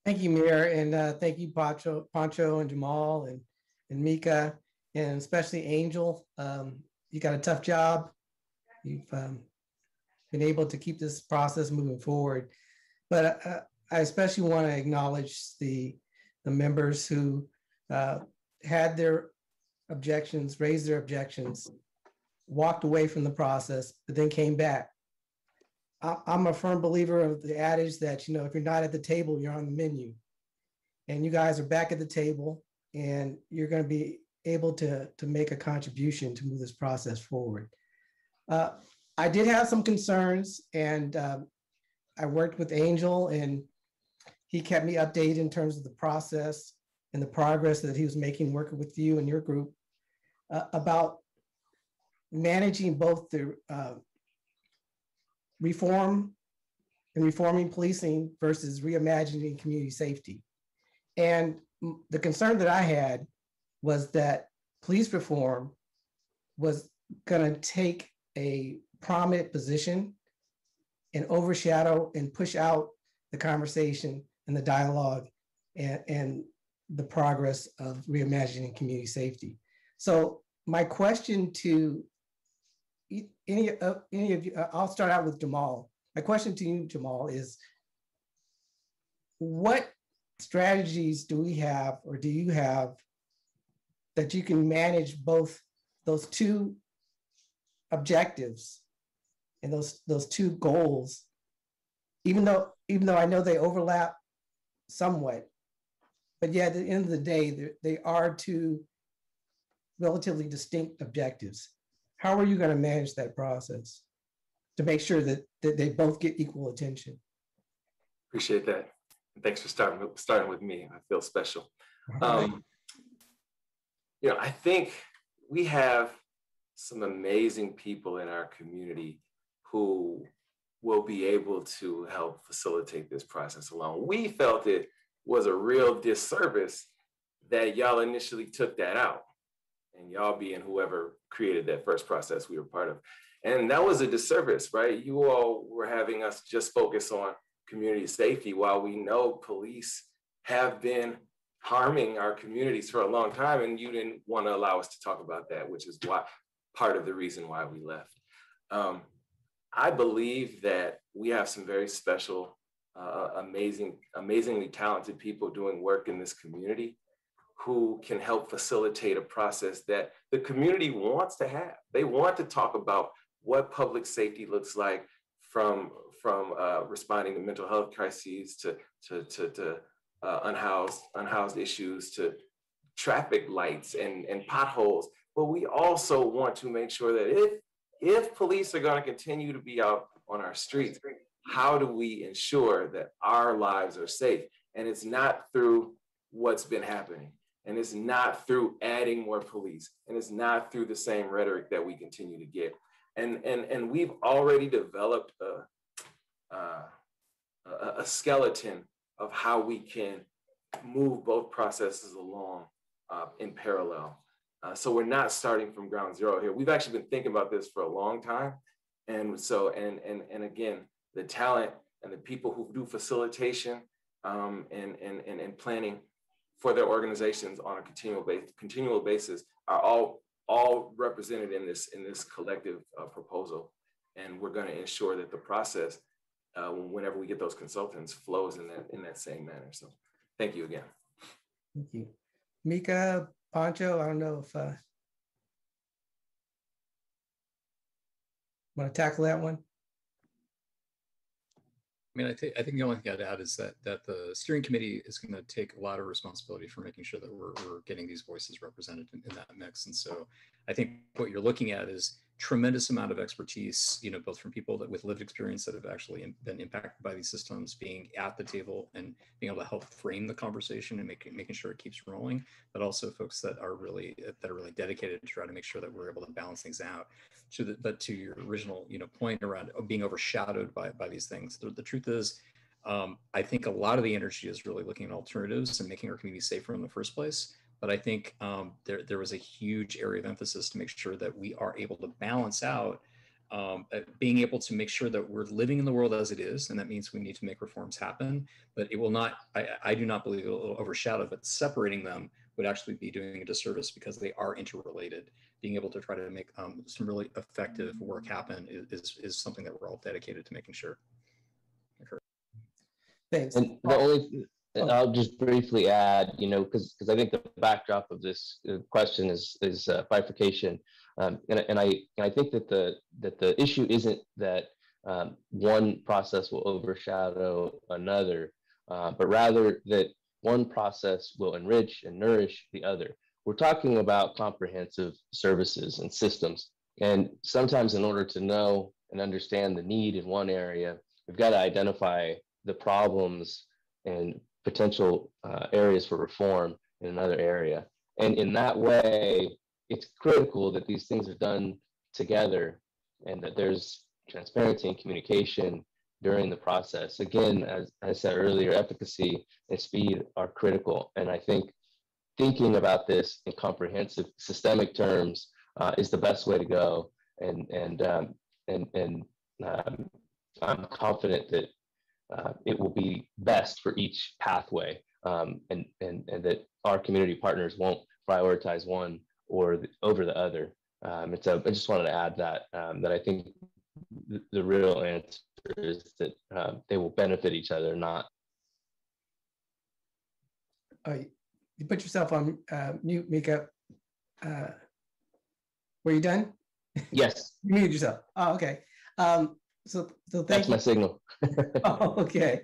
Thank you, Mayor, and uh, thank you, Pancho, Pancho and Jamal and, and Mika, and especially Angel. Um, you got a tough job. You've um, been able to keep this process moving forward. But uh, I especially want to acknowledge the, the members who uh, had their objections, raised their objections, walked away from the process, but then came back. I, I'm a firm believer of the adage that, you know, if you're not at the table, you're on the menu. And you guys are back at the table and you're going to be able to, to make a contribution to move this process forward. Uh, I did have some concerns and um, I worked with Angel and he kept me updated in terms of the process and the progress that he was making working with you and your group uh, about managing both the uh, reform and reforming policing versus reimagining community safety. And the concern that I had was that police reform was going to take a prominent position and overshadow and push out the conversation and the dialogue and, and the progress of reimagining community safety. So my question to any of any of you, uh, I'll start out with Jamal. My question to you, Jamal, is what strategies do we have or do you have that you can manage both those two objectives and those those two goals even though even though i know they overlap somewhat but yeah at the end of the day they are two relatively distinct objectives how are you going to manage that process to make sure that, that they both get equal attention? Appreciate that. Thanks for starting with, starting with me. I feel special. Um, you know i think we have some amazing people in our community who will be able to help facilitate this process along. We felt it was a real disservice that y'all initially took that out and y'all being whoever created that first process we were part of. And that was a disservice, right? You all were having us just focus on community safety while we know police have been harming our communities for a long time and you didn't want to allow us to talk about that which is why part of the reason why we left um, I believe that we have some very special, uh, amazing, amazingly talented people doing work in this community who can help facilitate a process that the community wants to have. They want to talk about what public safety looks like from, from uh, responding to mental health crises to, to, to, to uh, unhoused, unhoused issues to traffic lights and, and potholes. But we also want to make sure that if if police are going to continue to be out on our streets, how do we ensure that our lives are safe? And it's not through what's been happening. And it's not through adding more police. And it's not through the same rhetoric that we continue to get. And, and, and we've already developed a, a skeleton of how we can move both processes along uh, in parallel. Uh, so we're not starting from ground zero here. We've actually been thinking about this for a long time. And so, and, and, and again, the talent and the people who do facilitation um, and, and, and, and planning for their organizations on a continual, base, continual basis are all, all represented in this, in this collective uh, proposal. And we're going to ensure that the process, uh, whenever we get those consultants, flows in that, in that same manner. So thank you again. Thank you. Mika, Poncho, I don't know if uh, want to tackle that one. I mean, I think I think the only thing I'd add is that that the steering committee is going to take a lot of responsibility for making sure that we're, we're getting these voices represented in, in, that mix. And so, I think what you're looking at is tremendous amount of expertise, you know, both from people that with lived experience that have actually been impacted by these systems, being at the table and being able to help frame the conversation and making making sure it keeps rolling, but also folks that are really that are really dedicated to try to make sure that we're able to balance things out. To the, but to your original, you know, point around being overshadowed by by these things, the, the truth is. Um, I think a lot of the energy is really looking at alternatives and making our community safer in the first place but I think um, there, there was a huge area of emphasis to make sure that we are able to balance out um, uh, being able to make sure that we're living in the world as it is, and that means we need to make reforms happen. But it will not. I, I do not believe it will overshadow. But separating them would actually be doing a disservice because they are interrelated. Being able to try to make um, some really effective work happen is, is, is something that we're all dedicated to making sure. Thanks. And the only, I'll just briefly add, you know, because because I think the backdrop of this uh, question is is uh, bifurcation, um, and and I and I think that the that the issue isn't that um, one process will overshadow another, uh, but rather that one process will enrich and nourish the other. We're talking about comprehensive services and systems, and sometimes in order to know and understand the need in one area, we've got to identify the problems and potential uh, areas for reform in another area. And in that way, it's critical that these things are done together and that there's transparency and communication during the process. Again, as I said earlier, efficacy and speed are critical. And I think thinking about this in comprehensive systemic terms uh, is the best way to go. And, and, um, and, and um, I'm confident that uh, it will be best for each pathway um, and, and, and that our community partners won't prioritize one or the, over the other. Um, and so I just wanted to add that, um, that I think the, the real answer is that uh, they will benefit each other, not. Uh, you put yourself on uh, mute, Mika. Uh, were you done? Yes. you muted yourself. Oh, okay. Um, so, so thank That's you. my signal. oh, okay.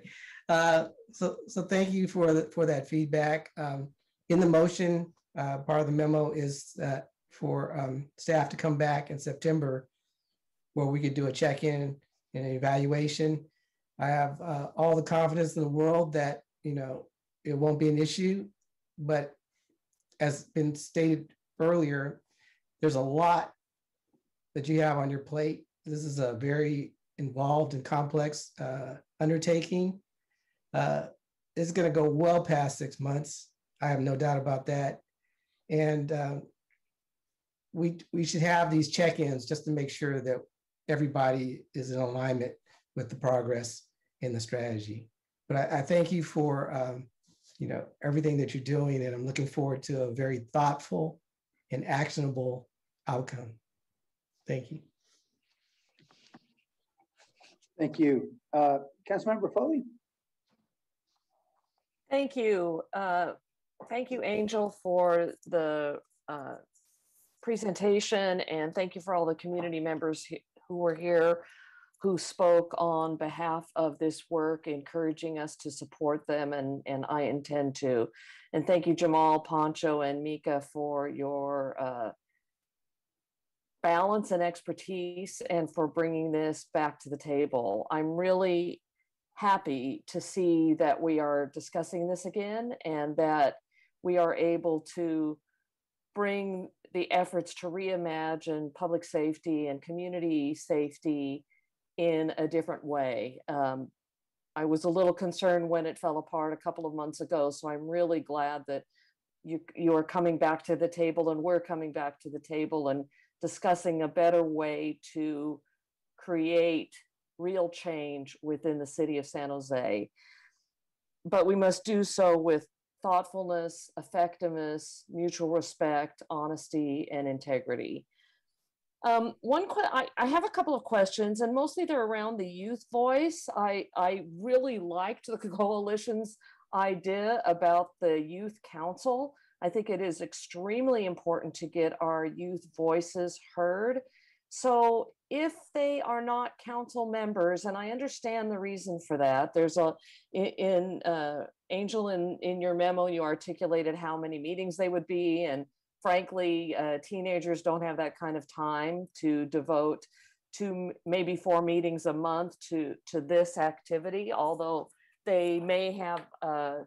Uh, so, so thank you for the, for that feedback. Um, in the motion, uh, part of the memo is that for um, staff to come back in September, where we could do a check-in and an evaluation. I have uh, all the confidence in the world that you know it won't be an issue, but as been stated earlier, there's a lot that you have on your plate. This is a very involved and complex uh, undertaking. Uh, it's going to go well past six months. I have no doubt about that. And um, we, we should have these check-ins just to make sure that everybody is in alignment with the progress in the strategy. But I, I thank you for um, you know everything that you're doing, and I'm looking forward to a very thoughtful and actionable outcome. Thank you. Thank you. Uh, Councilmember Foley? Thank you. Uh, thank you, Angel, for the uh, presentation, and thank you for all the community members who were here who spoke on behalf of this work, encouraging us to support them, and, and I intend to. And thank you, Jamal, Poncho, and Mika for your uh, balance and expertise and for bringing this back to the table. I'm really happy to see that we are discussing this again and that we are able to bring the efforts to reimagine public safety and community safety in a different way. Um, I was a little concerned when it fell apart a couple of months ago, so I'm really glad that you you are coming back to the table and we're coming back to the table and discussing a better way to create real change within the city of San Jose. But we must do so with thoughtfulness, effectiveness, mutual respect, honesty, and integrity. Um, one, que- I, I have a couple of questions, and mostly they're around the youth voice. I, I really liked the coalition's idea about the youth council. I think it is extremely important to get our youth voices heard. So if they are not council members, and I understand the reason for that, there's a in, uh, Angel in in your memo you articulated how many meetings they would be, and frankly, uh, teenagers don't have that kind of time to devote to maybe four meetings a month to to this activity. Although they may have uh,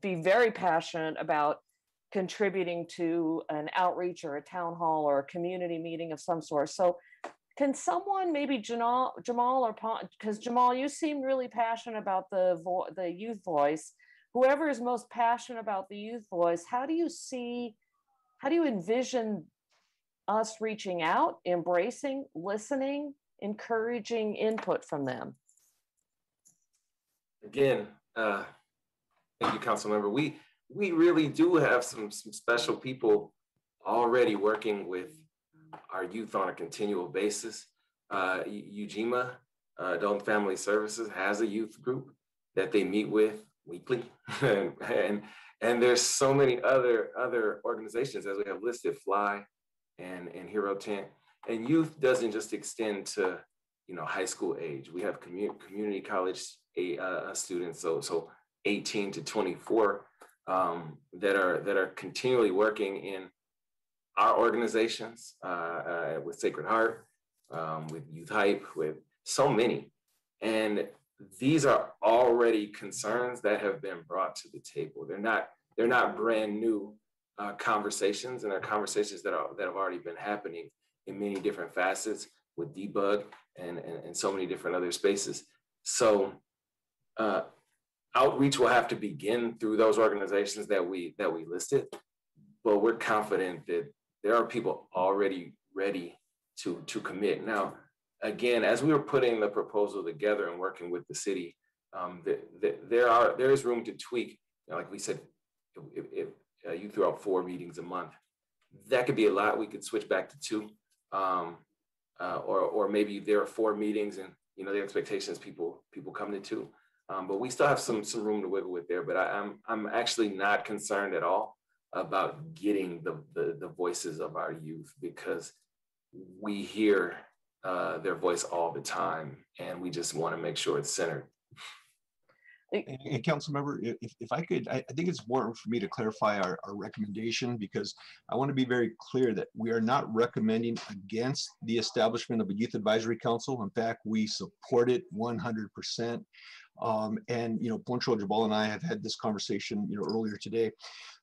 be very passionate about contributing to an outreach or a town hall or a community meeting of some sort. So can someone maybe Jamal, Jamal or because Jamal, you seem really passionate about the vo- the youth voice. Whoever is most passionate about the youth voice, how do you see, how do you envision us reaching out, embracing, listening, encouraging input from them. Again, uh, thank you, council member. We, we really do have some, some special people already working with our youth on a continual basis. Uh, UJIMA, uh, Adult Family Services has a youth group that they meet with weekly. and, and, and there's so many other, other organizations as we have listed, Fly and, and Hero Tent. And youth doesn't just extend to, you know, high school age. We have community, community college uh, students, so, so 18 to 24 um, that are that are continually working in our organizations uh, uh, with Sacred Heart, um, with Youth Hype, with so many. And these are already concerns that have been brought to the table. They're not they're not brand new uh, conversations, and they're conversations that are that have already been happening in many different facets with De-Bug and and, and so many different other spaces. So uh, outreach will have to begin through those organizations that we that we listed, but we're confident that there are people already ready to, to commit. Now, again, as we were putting the proposal together and working with the city, um, the, the, there are there is room to tweak. You know, like we said, if, if uh, you throw out four meetings a month, that could be a lot. We could switch back to two, um, uh, or or maybe there are four meetings and you know the expectations people people come to two. Um, but we still have some some room to wiggle with there. But I, I'm I'm actually not concerned at all about getting the, the, the voices of our youth because we hear uh, their voice all the time and we just want to make sure it's centered. And, and council member, if, if I could, I, I think it's important for me to clarify our, our recommendation because I want to be very clear that we are not recommending against the establishment of a youth advisory council. In fact, we support it 100%. Um, and you know, Poncho Jamal and I have had this conversation, you know, earlier today.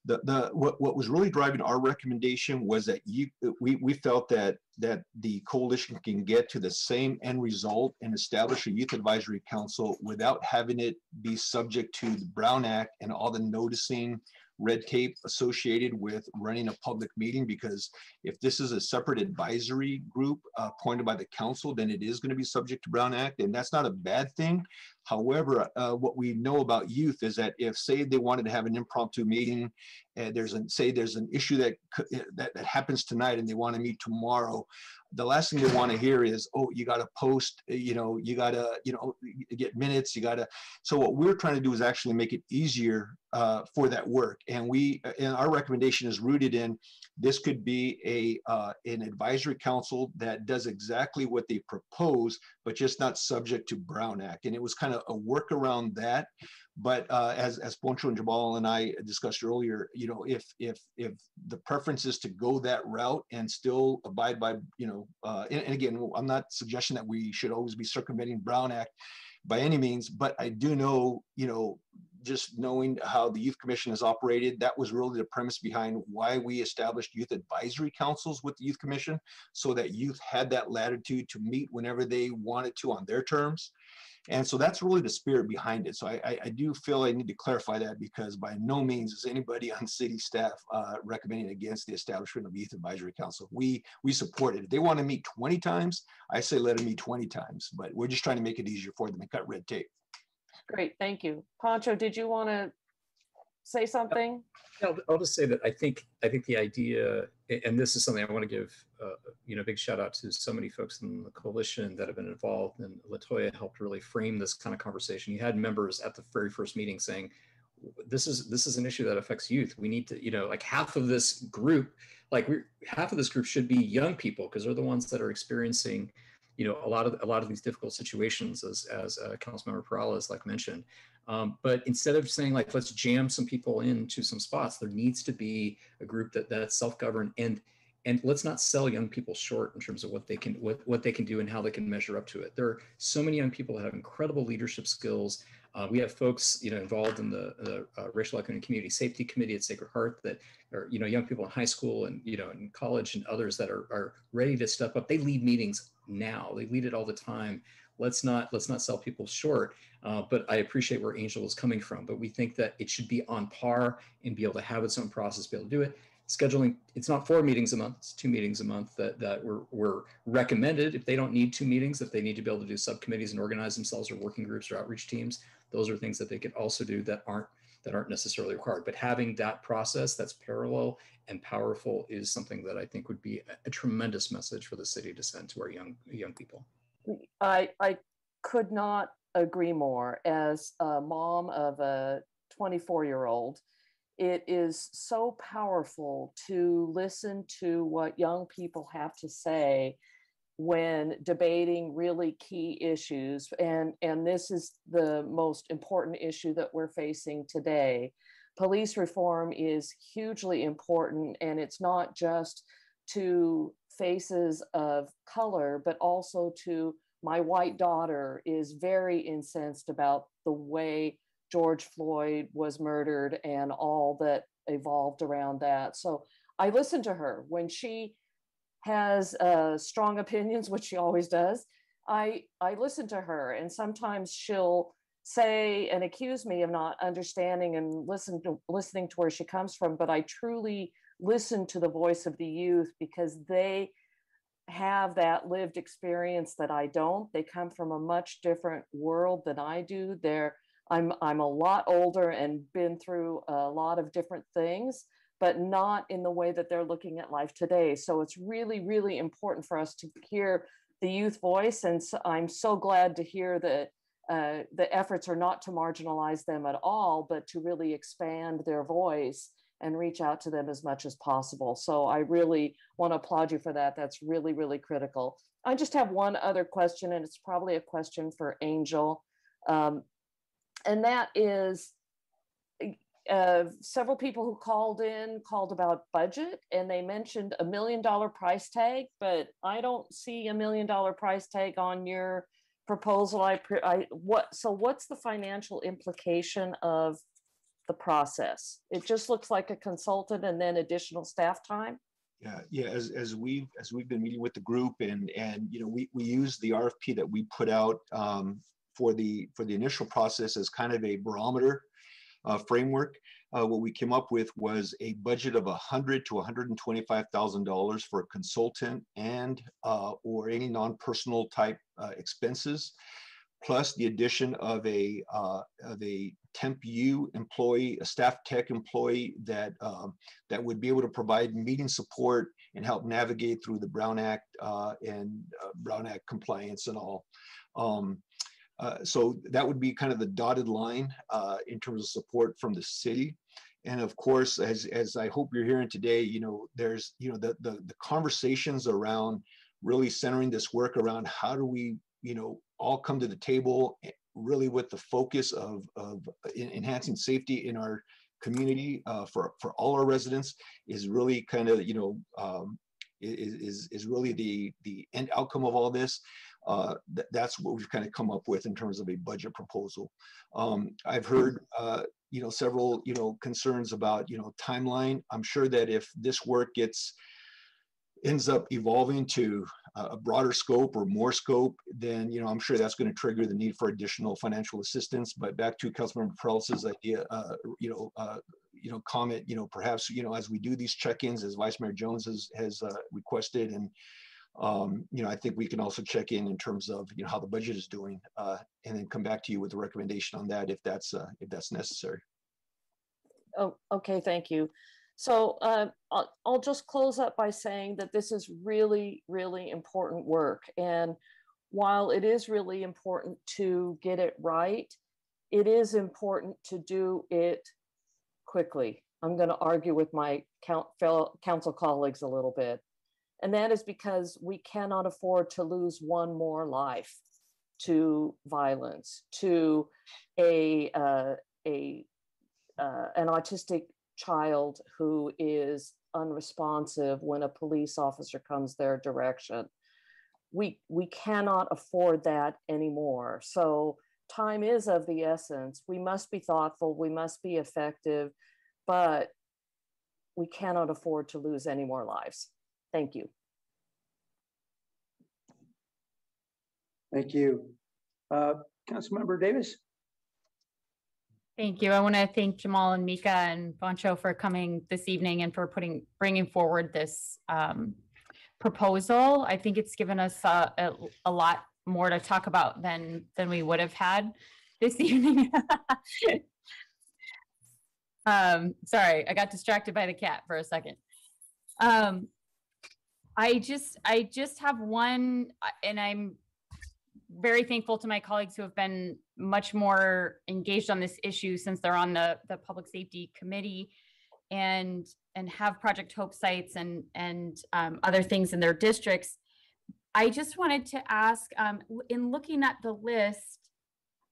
The, the what, what was really driving our recommendation was that you we, we felt that that the coalition can get to the same end result and establish a youth advisory council without having it be subject to the Brown Act and all the noticing red tape associated with running a public meeting because if this is a separate advisory group uh, appointed by the council, then it is going to be subject to Brown Act, and that's not a bad thing. However, uh, what we know about youth is that if, say, they wanted to have an impromptu meeting, and there's an say there's an issue that that, that happens tonight, and they want to meet tomorrow, the last thing they want to hear is, oh, you got to post, eh, you know, you got to, you know, get minutes, you got to. So what we're trying to do is actually make it easier uh, for that work. And we, uh, and our recommendation is rooted in this could be a uh, an advisory council that does exactly what they propose, but just not subject to Brown Act. And it was kind of a work around that. But uh, as as Poncho and Jamal and I discussed earlier, you know, if if if the preference is to go that route and still abide by, you know, uh, and, and again, I'm not suggesting that we should always be circumventing Brown Act by any means, but I do know, you know, just knowing how the youth commission has operated that was really the premise behind why we established youth advisory councils with the youth commission so that youth had that latitude to meet whenever they wanted to on their terms and so that's really the spirit behind it. So I, I, I, do feel I need to clarify that because by no means is anybody on city staff uh, recommending against the establishment of youth advisory council. We we support it. If they want to meet 20 times, I say let them meet 20 times, but we're just trying to make it easier for them and cut red tape. Great, thank you. Poncho, did you want to say something? I'll, I'll just say that I think I think the idea, and this is something I want to give, uh, you know, big shout out to so many folks in the coalition that have been involved, and Latoya helped really frame this kind of conversation. You had members at the very first meeting saying, "This is this is an issue that affects youth. We need to, you know, like half of this group, like we half of this group should be young people because they're the ones that are experiencing." you know a lot of a lot of these difficult situations as as uh, councilmember Peralez like mentioned um, but instead of saying like, let's jam some people into some spots, there needs to be a group that that's self-governed and and let's not sell young people short in terms of what they can what, what they can do and how they can measure up to it. There are so many young people that have incredible leadership skills. Uh, we have folks, you know, involved in the, the uh, Racial Equity and Community Safety Committee at Sacred Heart that are, you know, young people in high school and, you know, in college and others that are, are ready to step up. They lead meetings now. They lead it all the time let's not let's not sell people short. Uh, but I appreciate where Angel is coming from. But we think that it should be on par and be able to have its own process, be able to do it. scheduling, it's not four meetings a month, it's two meetings a month that, that were, were recommended. If they don't need two meetings, if they need to be able to do subcommittees and organize themselves or working groups or outreach teams, those are things that they could also do that aren't that aren't necessarily required. But having that process that's parallel and powerful is something that I think would be a, a tremendous message for the city to send to our young young people. I I could not agree more. As a mom of a 24 year old, it is so powerful to listen to what young people have to say when debating really key issues and and this is the most important issue that we're facing today police reform is hugely important and it's not just to faces of color but also to my white daughter is very incensed about the way George Floyd was murdered and all that evolved around that. So I listen to her when she has uh, strong opinions, which she always does. I I listen to her, and sometimes she'll say and accuse me of not understanding and listen to listening to where she comes from. But I truly listen to the voice of the youth because they have that lived experience that I don't. They come from a much different world than I do. They're I'm I'm a lot older and been through a lot of different things, but not in the way that they're looking at life today. So it's really really important for us to hear the youth voice, and so I'm so glad to hear that. Uh, the efforts are not to marginalize them at all, but to really expand their voice and reach out to them as much as possible. So I really want to applaud you for that. That's really, really critical. I just have one other question, and it's probably a question for Angel. Um, and that is uh, several people who called in called about budget and they mentioned a million dollar price tag, but I don't see a million dollar price tag on your proposal. I, I what so what's the financial implication of the process? It just looks like a consultant and then additional staff time. Yeah, yeah. As as we've as we've been meeting with the group and and you know we we use the RFP that we put out um, for the for the initial process as kind of a barometer uh, framework. Uh, what we came up with was a budget of a hundred to one hundred and twenty-five thousand dollars for a consultant and uh, or any non-personal type uh, expenses plus the addition of a uh, of a temp U employee, a staff tech employee that um, that would be able to provide meeting support and help navigate through the Brown Act uh, and uh, Brown Act compliance and all. Um, uh, so that would be kind of the dotted line uh, in terms of support from the city. And of course, as, as I hope you're hearing today, you know, there's, you know, the, the, the conversations around really centering this work around how do we, you know, all come to the table really with the focus of, of enhancing safety in our community uh, for, for all our residents is really kind of, you know, um, is, is, is really the, the end outcome of all this. Uh, th that's what we've kind of come up with in terms of a budget proposal. Um, I've heard, uh, you know, several, you know, concerns about, you know, timeline. I'm sure that if this work gets ends up evolving to a broader scope or more scope, then you know I'm sure that's going to trigger the need for additional financial assistance. But back to Councilmember Peralez's idea, uh, you know, uh, you know, comment, you know, perhaps you know as we do these check-ins, as Vice Mayor Jones has has uh, requested, and um, you know, I think we can also check in in terms of you know how the budget is doing, uh, and then come back to you with a recommendation on that if that's uh, if that's necessary. Oh, okay, thank you. So uh, I'll, I'll just close up by saying that this is really, really important work. And while it is really important to get it right, it is important to do it quickly. I'm going to argue with my council colleagues a little bit. And that is because we cannot afford to lose one more life to violence, to a, uh, a uh, an autistic child who is unresponsive when a police officer comes their direction. We, we cannot afford that anymore. So time is of the essence. We must be thoughtful, we must be effective, but we cannot afford to lose any more lives. Thank you. Thank you. Uh, Councilmember Davis? Thank you. I want to thank Jamal and Mika and Poncho for coming this evening and for putting, bringing forward this um, proposal. I think it's given us uh, a, a lot more to talk about than, than we would have had this evening. Um, sorry, I got distracted by the cat for a second. Um, I just, I just have one, uh, and I'm very thankful to my colleagues who have been much more engaged on this issue since they're on the, the public safety committee and, and have Project Hope sites and, and um, other things in their districts. I just wanted to ask, um, in looking at the list,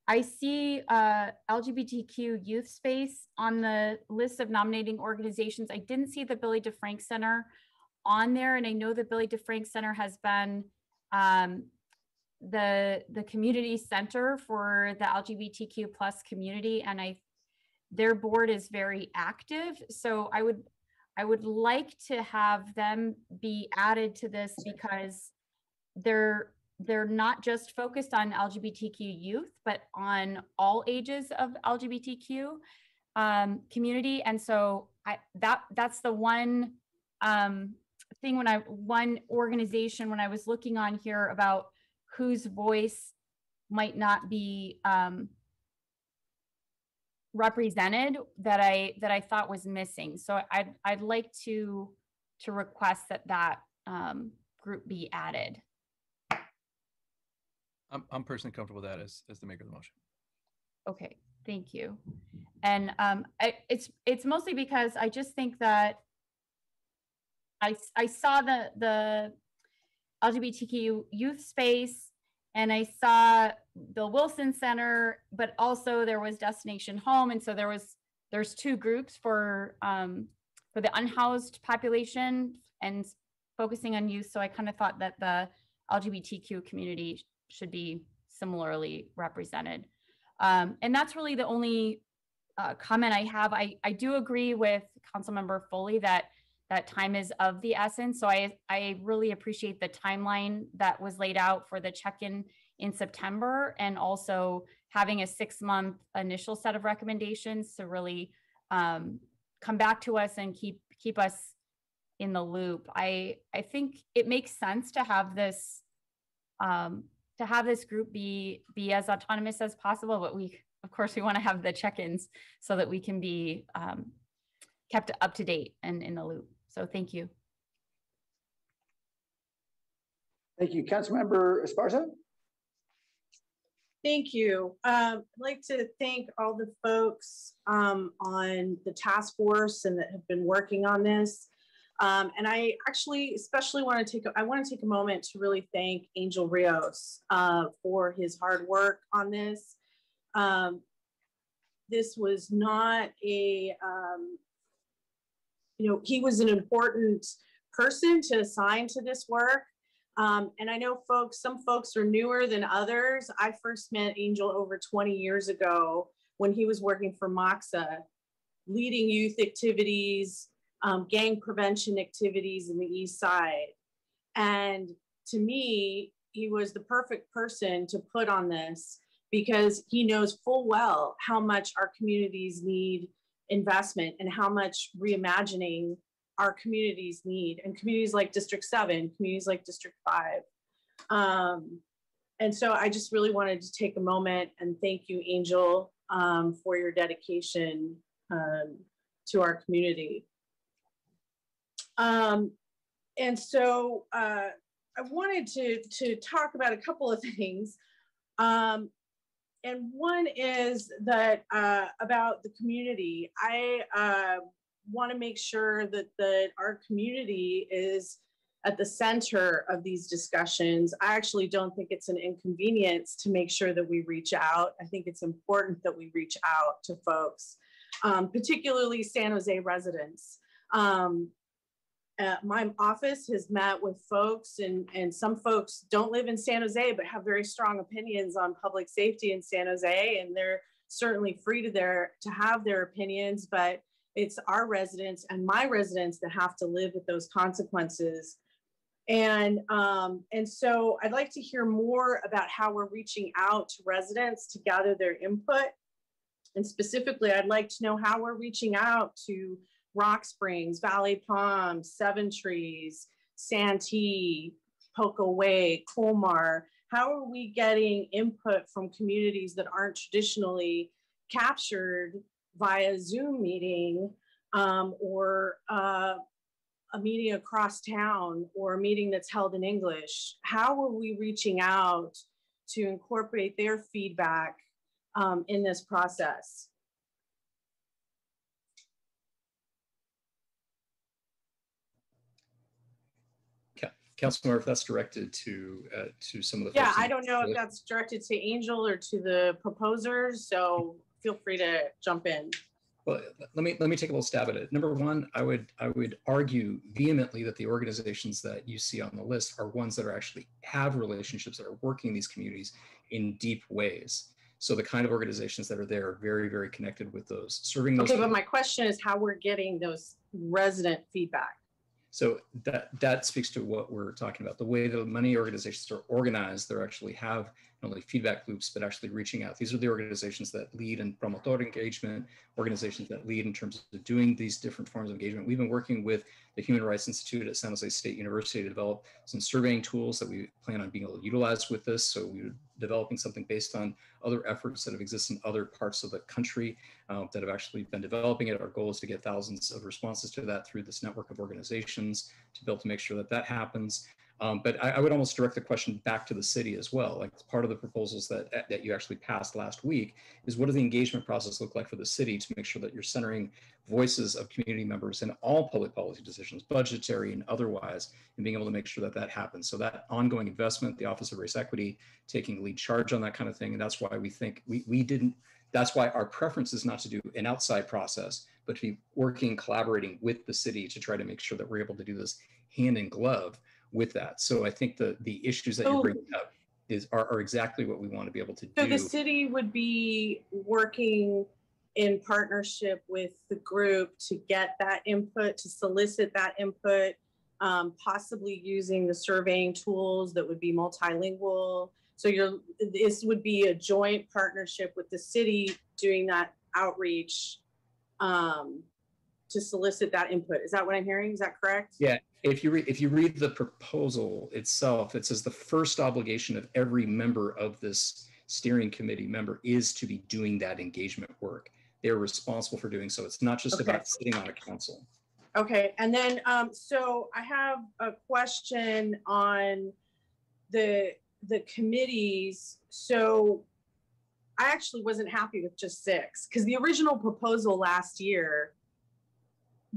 I see uh, LGBTQ youth space on the list of nominating organizations. I didn't see the Billy DeFrank Center on there, and I know the Billy DeFrank Center has been um, the the community center for the LGBTQ plus community, and I their board is very active. So I would I would like to have them be added to this because they're they're not just focused on LGBTQ youth, but on all ages of LGBTQ um, community. And so I that that's the one um, thing when I one organization when I was looking on here about whose voice might not be um, represented that I that I thought was missing. So I'd I'd like to to request that that um, group be added. I'm, I'm personally comfortable with that as, as the maker of the motion. Okay, thank you. And um, I, it's it's mostly because I just think that I I saw the the LGBTQ youth space and I saw Bill Wilson Center, but also there was Destination Home, and so there was there's two groups for um, for the unhoused population and focusing on youth. So I kind of thought that the LGBTQ community should be similarly represented. Um, and that's really the only uh, comment I have. I, I do agree with Councilmember Foley that that time is of the essence. So I, I really appreciate the timeline that was laid out for the check-in in September and also having a six month initial set of recommendations to really um, come back to us and keep keep us in the loop. I I think it makes sense to have this um, to have this group be be as autonomous as possible but we of course we want to have the check-ins so that we can be um, kept up to date and in the loop so thank you thank you councilmember esparza Thank you. Um, I'd like to thank all the folks um, on the task force and that have been working on this. Um, and I actually especially want to take, I want to take a moment to really thank Angel Rios uh, for his hard work on this. Um, this was not a, um, you know, he was an important person to assign to this work. Um, and I know folks, some folks are newer than others. I first met Angel over 20 years ago when he was working for MACSA, leading youth activities, um, gang prevention activities in the East Side. And to me, he was the perfect person to put on this because he knows full well how much our communities need investment and how much reimagining our communities need and communities like district 7 communities like district 5 um, and so i just really wanted to take a moment and thank you angel um, for your dedication um, to our community um, and so uh, I wanted to, to talk about a couple of things. And one is that uh, about the community. I uh, want to make sure that, that our community is at the center of these discussions. I actually don't think it's an inconvenience to make sure that we reach out. I think it's important that we reach out to folks, um, particularly San Jose residents. Um, uh, my office has met with folks and, and some folks don't live in San Jose, but have very strong opinions on public safety in San Jose. And they're certainly free to their, to have their opinions, but it's our residents and my residents that have to live with those consequences. And, um, and so I'd like to hear more about how we're reaching out to residents to gather their input and specifically, I'd like to know how we're reaching out to Rock Springs, Valley Palm, Seven Trees, Santee, Poco Way, Kollmar. How are we getting input from communities that aren't traditionally captured via Zoom meeting um, or uh, a meeting across town or a meeting that's held in English? How are we reaching out to incorporate their feedback um, in this process? Councilmember, if that's directed to uh, to some of the Yeah, I don't know if that's directed to Angel or to the proposers, so feel free to jump in. Well, let me let me take a little stab at it. Number one, I would I would argue vehemently that the organizations that you see on the list are ones that are actually have relationships that are working in these communities in deep ways. So the kind of organizations that are there are very very connected with those serving those. Okay, but my question is how we're getting those resident feedback. So that that speaks to what we're talking about. The way the money organizations are organized, they actually have only feedback loops, but actually reaching out. These are the organizations that lead in promotor engagement, organizations that lead in terms of doing these different forms of engagement. We've been working with the Human Rights Institute at San Jose State University to develop some surveying tools that we plan on being able to utilize with this. So we're developing something based on other efforts that have existed in other parts of the country uh, that have actually been developing it. Our goal is to get thousands of responses to that through this network of organizations to be able to make sure that that happens. Um, but I, I, would almost direct the question back to the city as well. Like part of the proposals that that you actually passed last week is what does the engagement process look like for the city to make sure that you're centering voices of community members in all public policy decisions, budgetary and otherwise, and being able to make sure that that happens. So that ongoing investment, the Office of Race Equity taking lead charge on that kind of thing, and that's why we think we we didn't. That's why our preference is not to do an outside process, but to be working, collaborating with the city to try to make sure that we're able to do this hand in glove with that. So I think the the issues that So- you're bringing up is are, are exactly what we want to be able to So do. So the city would be working in partnership with the group to get that input, to solicit that input, um, possibly using the surveying tools that would be multilingual. So you're, this would be a joint partnership with the city doing that outreach um, to solicit that input. Is that what I'm hearing? Is that correct? Yeah, if you read if you read the proposal itself, it says the first obligation of every member of this steering committee member is to be doing that engagement work. They're responsible for doing so. It's not just Okay. about sitting on a council. Okay, and then, um, so I have a question on the, the committees. So I actually wasn't happy with just six, because the original proposal last year,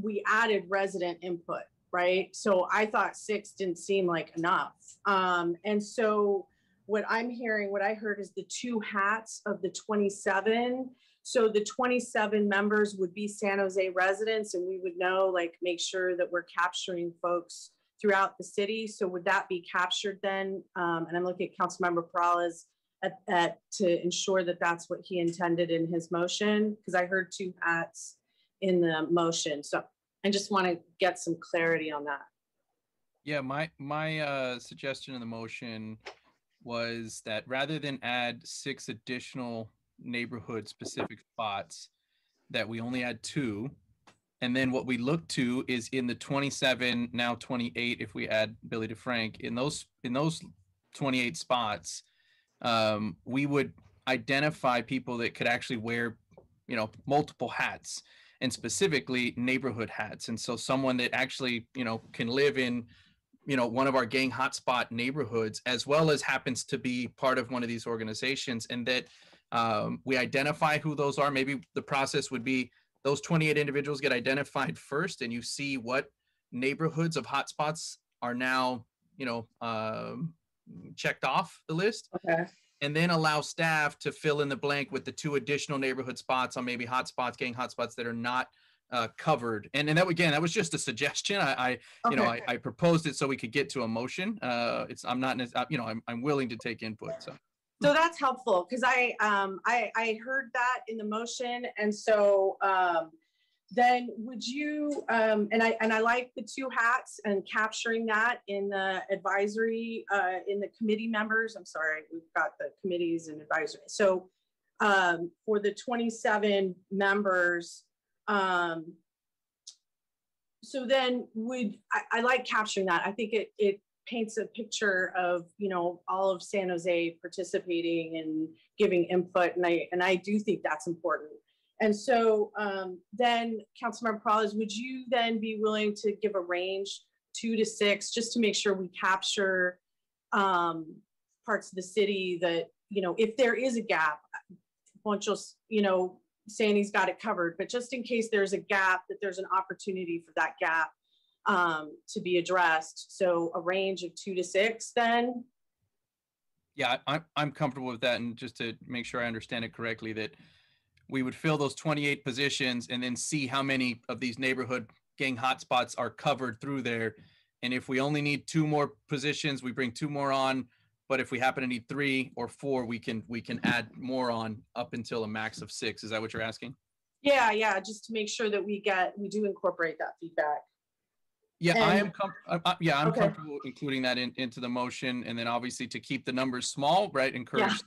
we added resident input, right? So I thought six didn't seem like enough. Um, and so what I'm hearing, what I heard is the two hats of the 27. So the 27 members would be San Jose residents and we would know, like, make sure that we're capturing folks throughout the city. So would that be captured then? Um, and I'm looking at Councilmember Peralez at, at, to ensure that that's what he intended in his motion, because I heard two hats in the motion. So I just want to get some clarity on that. Yeah, my my uh, suggestion in the motion was that rather than add six additional neighborhood specific spots, that we only add two. And then what we look to is in the 27, now 28, if we add Billy DeFrank, in those in those 28 spots, um, we would identify people that could actually wear, you know, multiple hats and specifically neighborhood hats. And so someone that actually, you know, can live in, you know, one of our gang hotspot neighborhoods, as well as happens to be part of one of these organizations, and that um, we identify who those are. Maybe the process would be those 28 individuals get identified first, and you see what neighborhoods of hotspots are now, you know, um, checked off the list Okay. And then allow staff to fill in the blank with the two additional neighborhood spots on maybe hotspots, gang hotspots that are not uh, covered. And and that again, that was just a suggestion. I, I you know, I, I proposed it so we could get to a motion. Uh, it's I'm not, uh, you know, I'm I'm willing to take input. So So that's helpful because I, um, I, I heard that in the motion. And so, um, then would you, um, and I, and I like the two hats and capturing that in the advisory, uh, in the committee members. I'm sorry, we've got the committees and advisory. So, um, for the 27 members. Um, so then would, I, I like capturing that. I think it, it paints a picture of, you know, all of San Jose participating and giving input. And I, and I do think that's important. And so um, then Councilmember Peralez, would you then be willing to give a range two to six, just to make sure we capture um, parts of the city that, you know, if there is a gap, just, you know, he's got it covered, but just in case there's a gap, that there's an opportunity for that gap um, to be addressed. So a range of two to six then? Yeah, I'm, I'm comfortable with that. And just to make sure I understand it correctly, that we would fill those 28 positions and then see how many of these neighborhood gang hotspots are covered through there. And if we only need two more positions, we bring two more on. But if we happen to need three or four, we can we can add more on up until a max of six. Is that what you're asking? Yeah, yeah, just to make sure that we get, we do incorporate that feedback. Yeah, I am com- uh, yeah, I'm Okay. comfortable including that in, into the motion, and then obviously to keep the numbers small, right? Encourage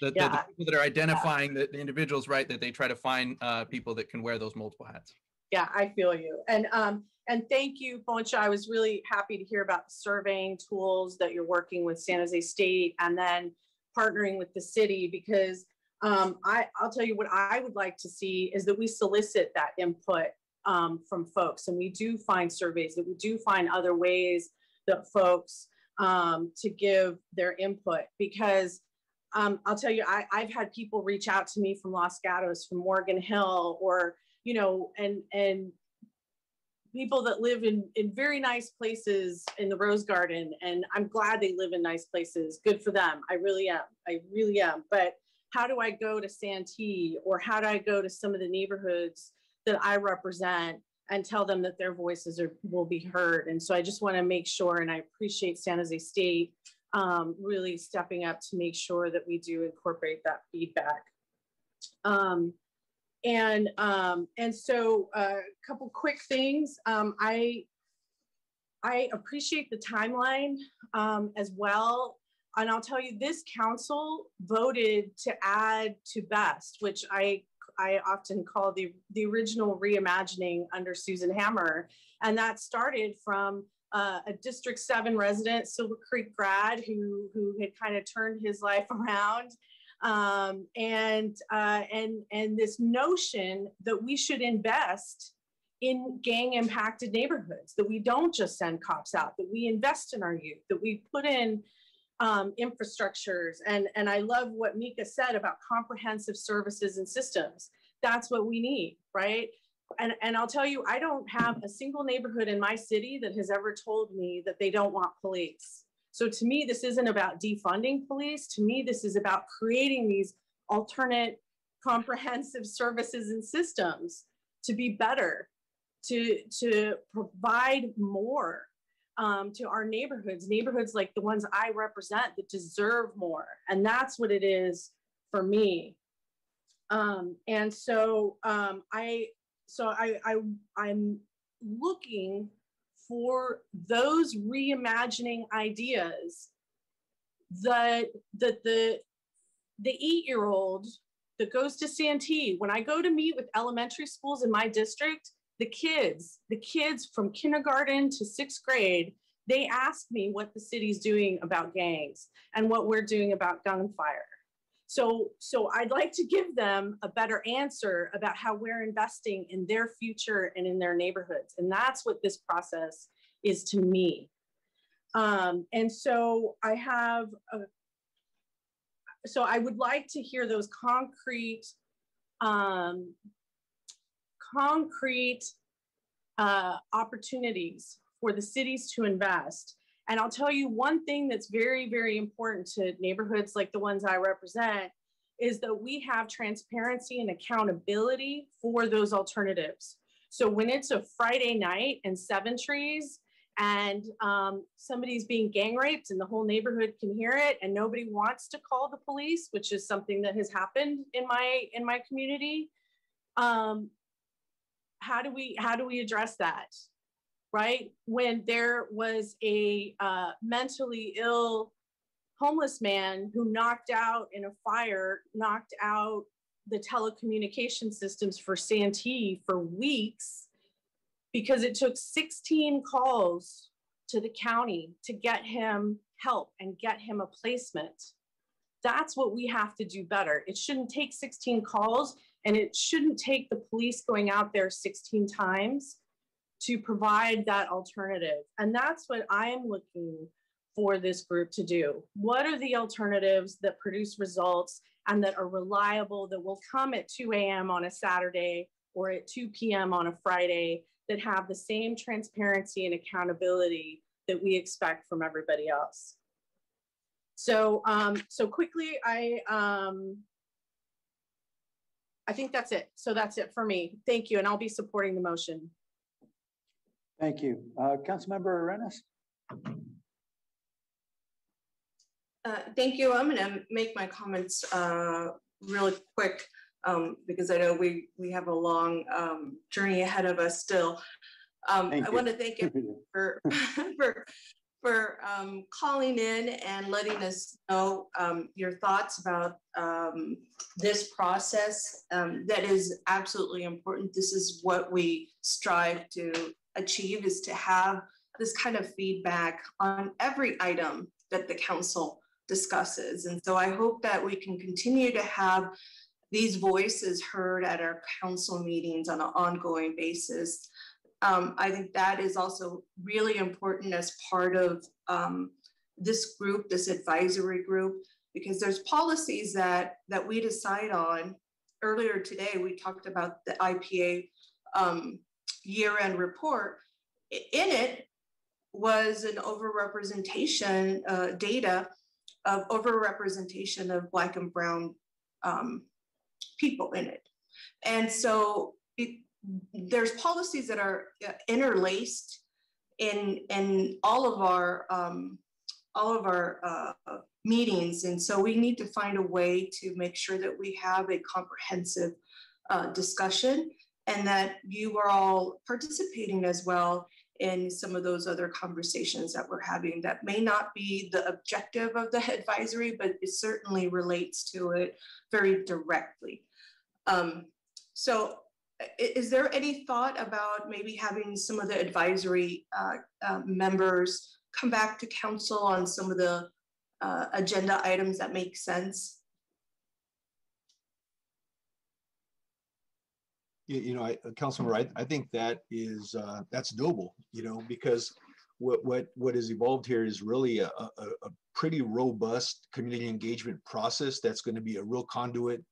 the, the, the- the people that are identifying the, the individuals, right? That they try to find uh, people that can wear those multiple hats. Yeah, I feel you. And um, and thank you, Poncho. I was really happy to hear about the surveying tools that you're working with San Jose State and then partnering with the city because um, I, I'll tell you what I would like to see is that we solicit that input um, from folks and we do find surveys that we do find other ways that folks um, to give their input because um, I'll tell you, I, I've had people reach out to me from Los Gatos, from Morgan Hill, or you know, and and people that live in in very nice places in the Rose Garden, and I'm glad they live in nice places. Good for them. I really am. I really am. But how do I go to Santee, or how do I go to some of the neighborhoods that I represent? and tell them that their voices are will be heard. And so I just want to make sure, and I appreciate San Jose State um, really stepping up to make sure that we do incorporate that feedback. Um, and um, and so a couple quick things. Um, I I appreciate the timeline um, as well. And I'll tell you, this council voted to add to best, which I I often call the the original reimagining under Susan Hammer, and that started from uh, a District Seven resident, Silver Creek grad, who who had kind of turned his life around, um, and uh, and and this notion that we should invest in gang impacted neighborhoods, that we don't just send cops out, that we invest in our youth, that we put in um, infrastructures. And, and I love what Mika said about comprehensive services and systems. That's what we need, right? And, and I'll tell you, I don't have a single neighborhood in my city that has ever told me that they don't want police. So to me, this isn't about defunding police. To me, this is about creating these alternate comprehensive services and systems to be better, to, to provide more um, to our neighborhoods, neighborhoods like the ones I represent that deserve more. And that's what it is for me. Um, and so um, I, so I, I, I'm looking for those reimagining ideas that that the the eight-year-old that goes to Santee, when I go to meet with elementary schools in my district, the kids, the kids from kindergarten to sixth grade, they ask me what the city's doing about gangs and what we're doing about gunfire. So, so I'd like to give them a better answer about how we're investing in their future and in their neighborhoods. And that's what this process is to me. Um, and so I have a, so I would like to hear those concrete, um, concrete uh, opportunities for the cities to invest. And I'll tell you one thing that's very, very important to neighborhoods like the ones I represent is that we have transparency and accountability for those alternatives. So when it's a Friday night and Seven Trees and um, somebody's being gang raped and the whole neighborhood can hear it and nobody wants to call the police, which is something that has happened in my in my community, um, how do we how do we address that? Right when there was a uh, mentally ill homeless man who knocked out in a fire, knocked out the telecommunication systems for Santee for weeks because it took 16 calls to the county to get him help and get him a placement. That's what we have to do better. It shouldn't take 16 calls and it shouldn't take the police going out there 16 times to provide that alternative. And that's what I'm looking for this group to do. What are the alternatives that produce results and that are reliable, that will come at 2 a.m. on a Saturday or at 2 p.m. on a Friday, that have the same transparency and accountability that we expect from everybody else. So, um, so quickly, I, um, I think that's it. So that's it for me. Thank you, and I'll be supporting the motion. Thank you. Uh, Councilmember Arenas? Uh, thank you. I'm going to make my comments uh, really quick um, because I know we we have a long um, journey ahead of us still. Um, I want to thank you for for for um, calling in and letting us know um, your thoughts about um, this process. Um, that is absolutely important. This is what we strive to achieve: is to have this kind of feedback on every item that the council discusses. And so I hope that we can continue to have these voices heard at our council meetings on an ongoing basis. Um, I think that is also really important as part of um, this group, this advisory group, because there's policies that that we decide on. Earlier today, we talked about the IPA um, year-end report. In it was an overrepresentation uh, data of overrepresentation of Black and Brown um, people in it. And so it, there's policies that are uh, interlaced in, in all of our, um, all of our uh, meetings. And so we need to find a way to make sure that we have a comprehensive uh, discussion and that you are all participating as well in some of those other conversations that we're having that may not be the objective of the advisory, but it certainly relates to it very directly. Um, so is there any thought about maybe having some of the advisory uh, uh, members come back to council on some of the uh, agenda items that make sense? You, you know, I, Councilmember, I, I think that is, uh, that's noble, you know, because what, what, what has evolved here is really a, a, a pretty robust community engagement process that's going to be a real conduit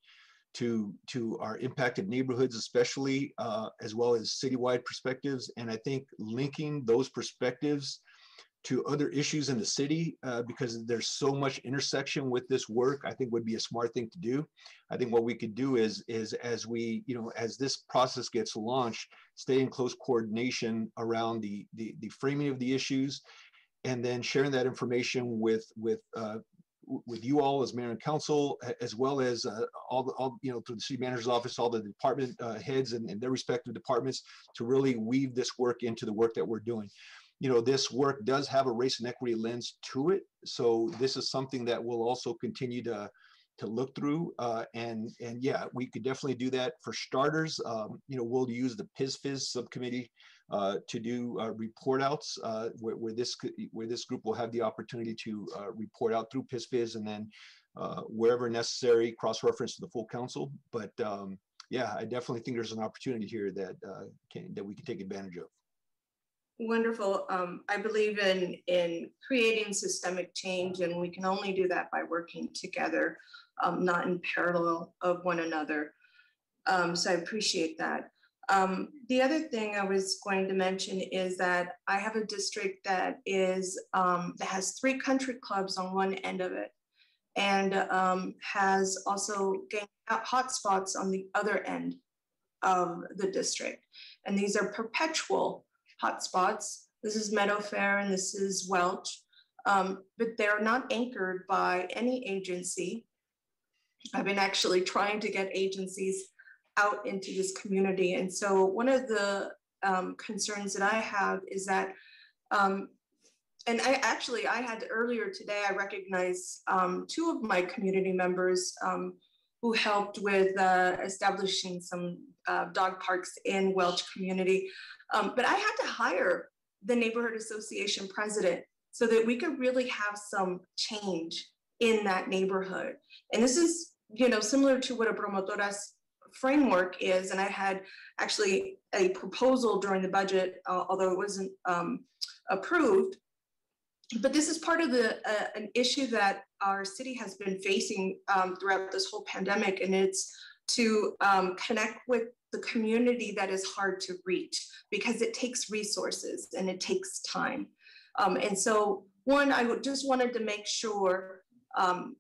to to our impacted neighborhoods, especially uh, as well as citywide perspectives. And I think linking those perspectives to other issues in the city uh, because there's so much intersection with this work i think would be a smart thing to do. I think what we could do is is as we you know as this process gets launched stay in close coordination around the the, the framing of the issues and then sharing that information with with uh, with you all as mayor and council, as well as uh, all the, all, you know, through the city manager's office, all the department uh, heads and, and, their respective departments to really weave this work into the work that we're doing you know, this work does have a race and equity lens to it. So this is something that we'll also continue to to look through. Uh, and and yeah, we could definitely do that. For starters, um, you know, we'll use the PISFIS subcommittee uh, to do uh, report outs uh, where, where this where this group will have the opportunity to uh, report out through PISFIS and then uh, wherever necessary, cross reference to the full council. But um, yeah, I definitely think there's an opportunity here that can, that we can take advantage of. Wonderful. Um, I believe in in creating systemic change, and we can only do that by working together, um, not in parallel of one another. Um, so I appreciate that. Um, the other thing I was going to mention is that I have a district that is um, that has three country clubs on one end of it, and um, has also gang hotspots on the other end of the district, and these are perpetual hotspots. This is Meadowfair and this is Welch, um, but they're not anchored by any agency. I've been actually trying to get agencies out into this community. And so one of the um, concerns that I have is that um, and I actually, I had earlier today, I recognized um, two of my community members um, who helped with uh, establishing some uh, dog parks in Welch community. Um, but I had to hire the neighborhood association president so that we could really have some change in that neighborhood. And this is, you know, similar to what a promotora's framework is. And I had actually a proposal during the budget, uh, although it wasn't um, approved. But this is part of the uh, an issue that our city has been facing um, throughout this whole pandemic, and it's to um, connect with the community that is hard to reach because it takes resources and it takes time. Um, and so, one, I just wanted to make sure um,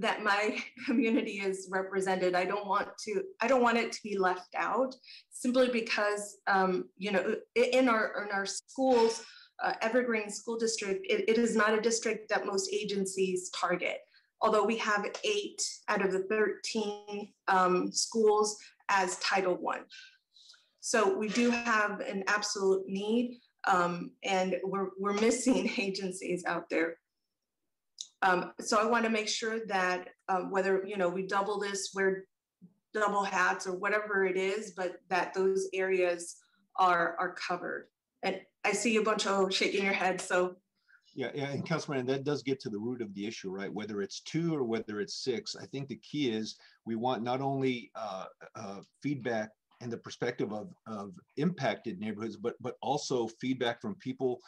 that my community is represented. I don't want to, I don't want it to be left out simply because, um, you know, in our, in our schools, uh, Evergreen School District, it, it is not a district that most agencies target. Although we have eight out of the 13 um, schools as Title One. So we do have an absolute need um, and we're, we're missing agencies out there. Um, so I want to make sure that um, whether, you know, we double this, wear double hats or whatever it is, but that those areas are, are covered. And I see a bunch of shaking your head. So yeah, yeah, and Councilman, that does get to the root of the issue, right? Whether it's two or whether it's six, I think the key is we want not only uh, uh, feedback and the perspective of, of impacted neighborhoods, but but also feedback from people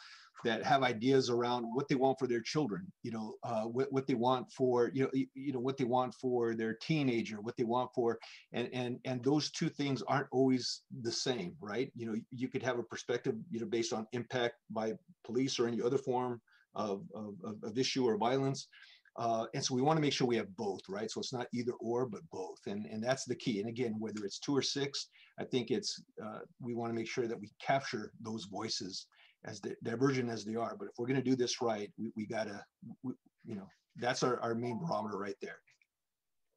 that have ideas around what they want for their children you know uh, what, what they want for you know you, know what they want for their teenager what they want for and and and those two things aren't always the same right you know you could have a perspective you know based on impact by police or any other form of of, of issue or violence uh, and so we want to make sure we have both, right? So it's not either or, but both. And, and that's the key. And again, whether it's two or six, I think it's, uh, we want to make sure that we capture those voices as divergent as they are. But if we're going to do this right, we, we got to, you know, that's our, our main barometer right there.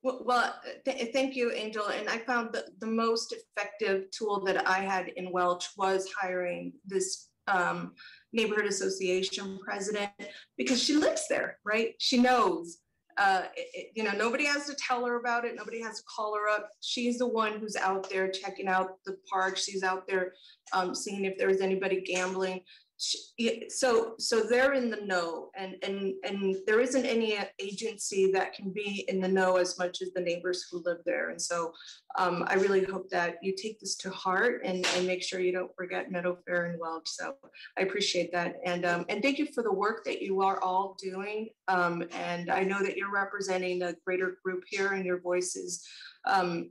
Well, well th thank you, Angel. And I found that the most effective tool that I had in Welch was hiring this um, neighborhood association president because she lives there, right? She knows. Uh, it, you know, nobody has to tell her about it. Nobody has to call her up. She's the one who's out there checking out the park. She's out there um, seeing if there's anybody gambling so so they're in the know and and and there isn't any agency that can be in the know as much as the neighbors who live there. And so um, i really hope that you take this to heart and, and make sure you don't forget meadow fair and welch. So i appreciate that. And um, and thank you for the work that you are all doing. Um, and i know that you're representing a greater group here and your voices um,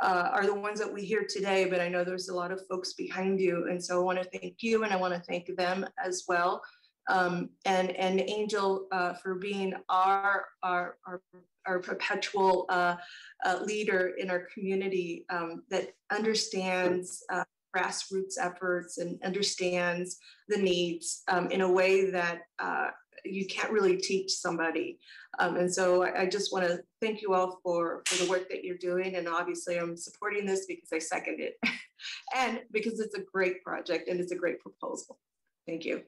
uh, are the ones that we hear today, but I know there's a lot of folks behind you. And so I want to thank you and I want to thank them as well. Um, and, and Angel uh, for being our, our, our, our perpetual uh, uh leader in our community um, that understands uh, grassroots efforts and understands the needs um, in a way that uh, you can't really teach somebody. Um, and so I, I just want to thank you all for, for the work that you're doing. And obviously I'm supporting this because I second it and because it's a great project and it's a great proposal. Thank you.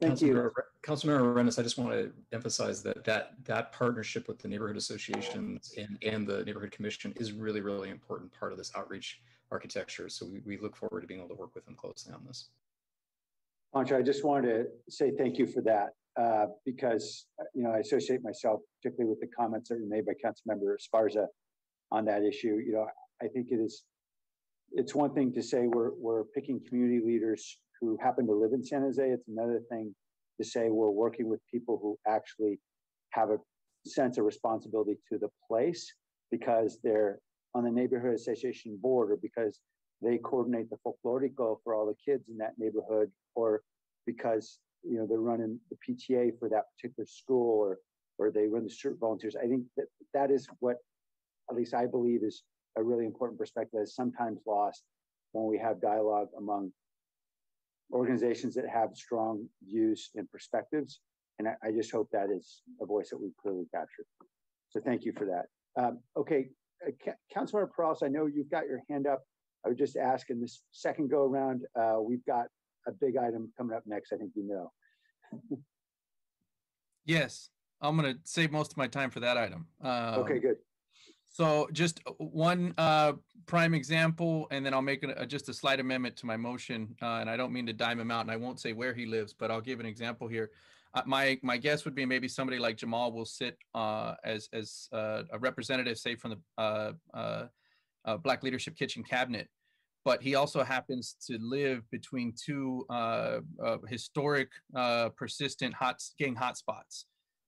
Thank you. Councilmember Arenas, I just want to emphasize that that that partnership with the neighborhood associations and, and the neighborhood commission is really, really important part of this outreach architecture. So we, we look forward to being able to work with them closely on this. Poncho, I just wanted to say thank you for that uh, because, you know, I associate myself particularly with the comments that were made by Councilmember Esparza on that issue. You know, I think it is, it's one thing to say we're, we're picking community leaders who happen to live in San Jose. It's another thing to say we're working with people who actually have a sense of responsibility to the place because they're on the neighborhood association board or because they coordinate the folklorico for all the kids in that neighborhood or because you know they're running the PTA for that particular school or or they run the street volunteers. I think that that is what at least I believe is a really important perspective that is sometimes lost when we have dialogue among organizations that have strong views and perspectives. And I, I just hope that is a voice that we clearly captured. So thank you for that. Um, okay, uh, Councilmember Peralez, I know you've got your hand up. I would just ask in this second go around, uh, we've got a big item coming up next, I think you know. Yes, I'm gonna save most of my time for that item. Okay, Um, good. So just one uh, prime example, and then I'll make a, just a slight amendment to my motion. Uh, and I don't mean to dime him out, and I won't say where he lives, but I'll give an example here. Uh, my my guess would be maybe somebody like Jamal will sit uh, as as uh, a representative, say from the uh, uh, uh, Black Leadership Kitchen Cabinet, but he also happens to live between two uh, uh, historic, uh, persistent hot gang hotspots.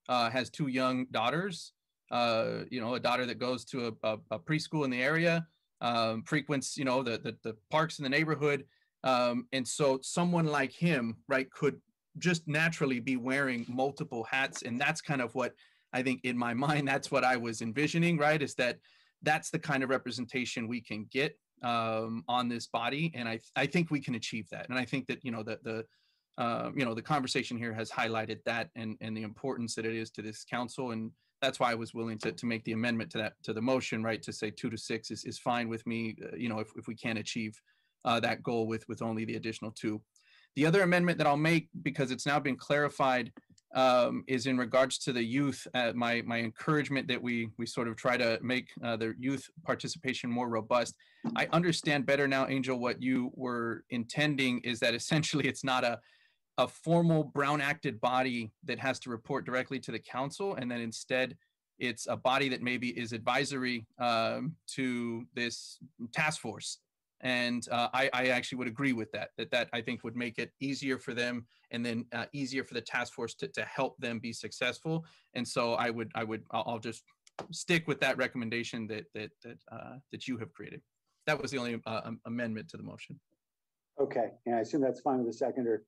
Uh, has two young daughters uh, you know, a daughter that goes to a, a, a preschool in the area, um, frequents, you know, the, the, the parks in the neighborhood. Um, and so someone like him, right, could just naturally be wearing multiple hats. And that's kind of what I think in my mind, that's what I was envisioning, right, is that that's the kind of representation we can get um, on this body. And I, I think we can achieve that. And I think that, you know, the, the, uh, you know, the conversation here has highlighted that and, and the importance that it is to this council. And that's why I was willing to, to make the amendment to that, to the motion, right? To say two to six is, is fine with me, uh, you know, if, if we can't achieve uh, that goal with, with only the additional two. The other amendment that I'll make, because it's now been clarified, um, is in regards to the youth. Uh, my, my encouragement that we, we sort of try to make uh, the youth participation more robust. I understand better now, Angel, what you were intending is that essentially it's not a, a formal Brown acted body that has to report directly to the council, and then instead it's a body that maybe is advisory um, to this task force. And uh, I, I actually would agree with that, that that I think would make it easier for them and then uh, easier for the task force to, to help them be successful. And so I would, I would, I'll, I'll just stick with that recommendation that, that, that, uh, that you have created. That was the only uh, amendment to the motion. Okay, and I assume that's fine with the seconder.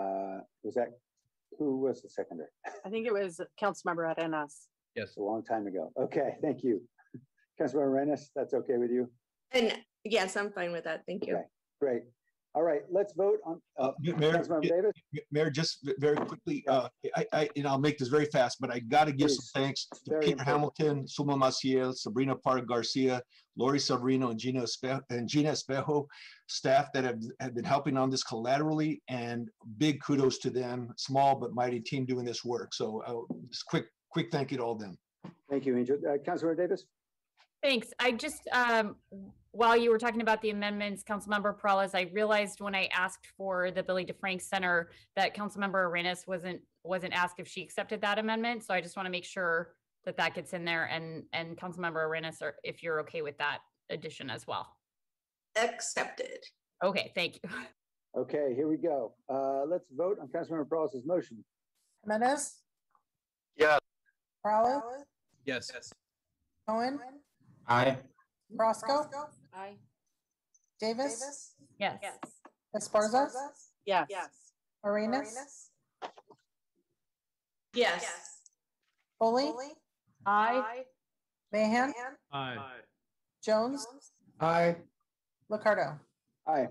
Uh, was that, who was the seconder? I think it was Councilmember Arenas. Yes. A long time ago. Okay, thank you. Councilmember Arenas, that's okay with you? And yes, I'm fine with that. Thank you. Okay, great. All right, let's vote on, uh, Mayor, Davis? Mayor, just very quickly, uh, I, I, and I'll make this very fast, but I gotta give some Please. thanks to Very Peter important. Hamilton, Suma Maciel, Sabrina Park Garcia, Lori Sabrino, and Gina Espe- and Gina Espejo, staff that have, have been helping on this collaterally, and big kudos to them, small but mighty team doing this work. So, uh, just quick, quick thank you to all of them. Thank you, Angel. Uh, Councilmember Davis? Thanks. I just, um, while you were talking about the amendments, Councilmember Peralez, I realized when I asked for the Billy DeFrank Center that Councilmember Arenas wasn't, wasn't asked if she accepted that amendment. So I just want to make sure that that gets in there and, and Councilmember Arenas, or if you're okay with that addition as well. Accepted. Okay, thank you. Okay, here we go. Uh, let's vote on Councilmember Peralez's motion. Jimenez, Yeah. Peralez, Yes. Cohen, Aye. Roscoe, Aye. Davis, Yes. Yes. Esparza, Yes. Yes. Arenas, Yes. Foley, Aye. Mahan, Aye. Jones, Aye. Liccardo. Aye.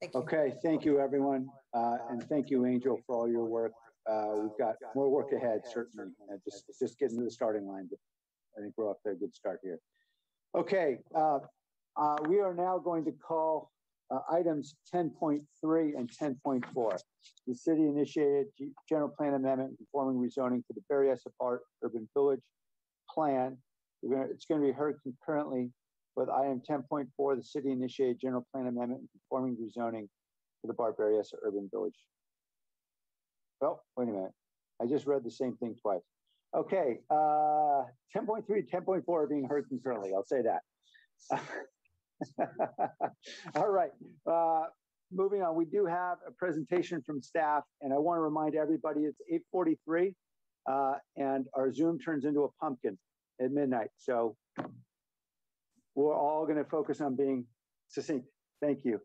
Thank you. Okay, thank you, everyone. Uh, and thank you, Angel, for all your work. Uh, we've got more work ahead, certainly. Uh, just, just getting to the starting line, but I think we're off to a good start here. Okay, uh, uh, we are now going to call uh, items ten point three and ten point four. The city initiated G- general plan amendment conforming rezoning for the Berryessa BART Urban Village Plan. Gonna, it's gonna be heard concurrently with item ten point four, the city initiated general plan amendment conforming rezoning for the Barbaria Urban Village. Well, wait a minute. I just read the same thing twice. Okay, uh, 10.3, 10.4 are being heard concurrently. I'll say that. All right. Uh, moving on, we do have a presentation from staff, and I want to remind everybody it's 8:43, uh, and our Zoom turns into a pumpkin at midnight. So we're all going to focus on being succinct. Thank you.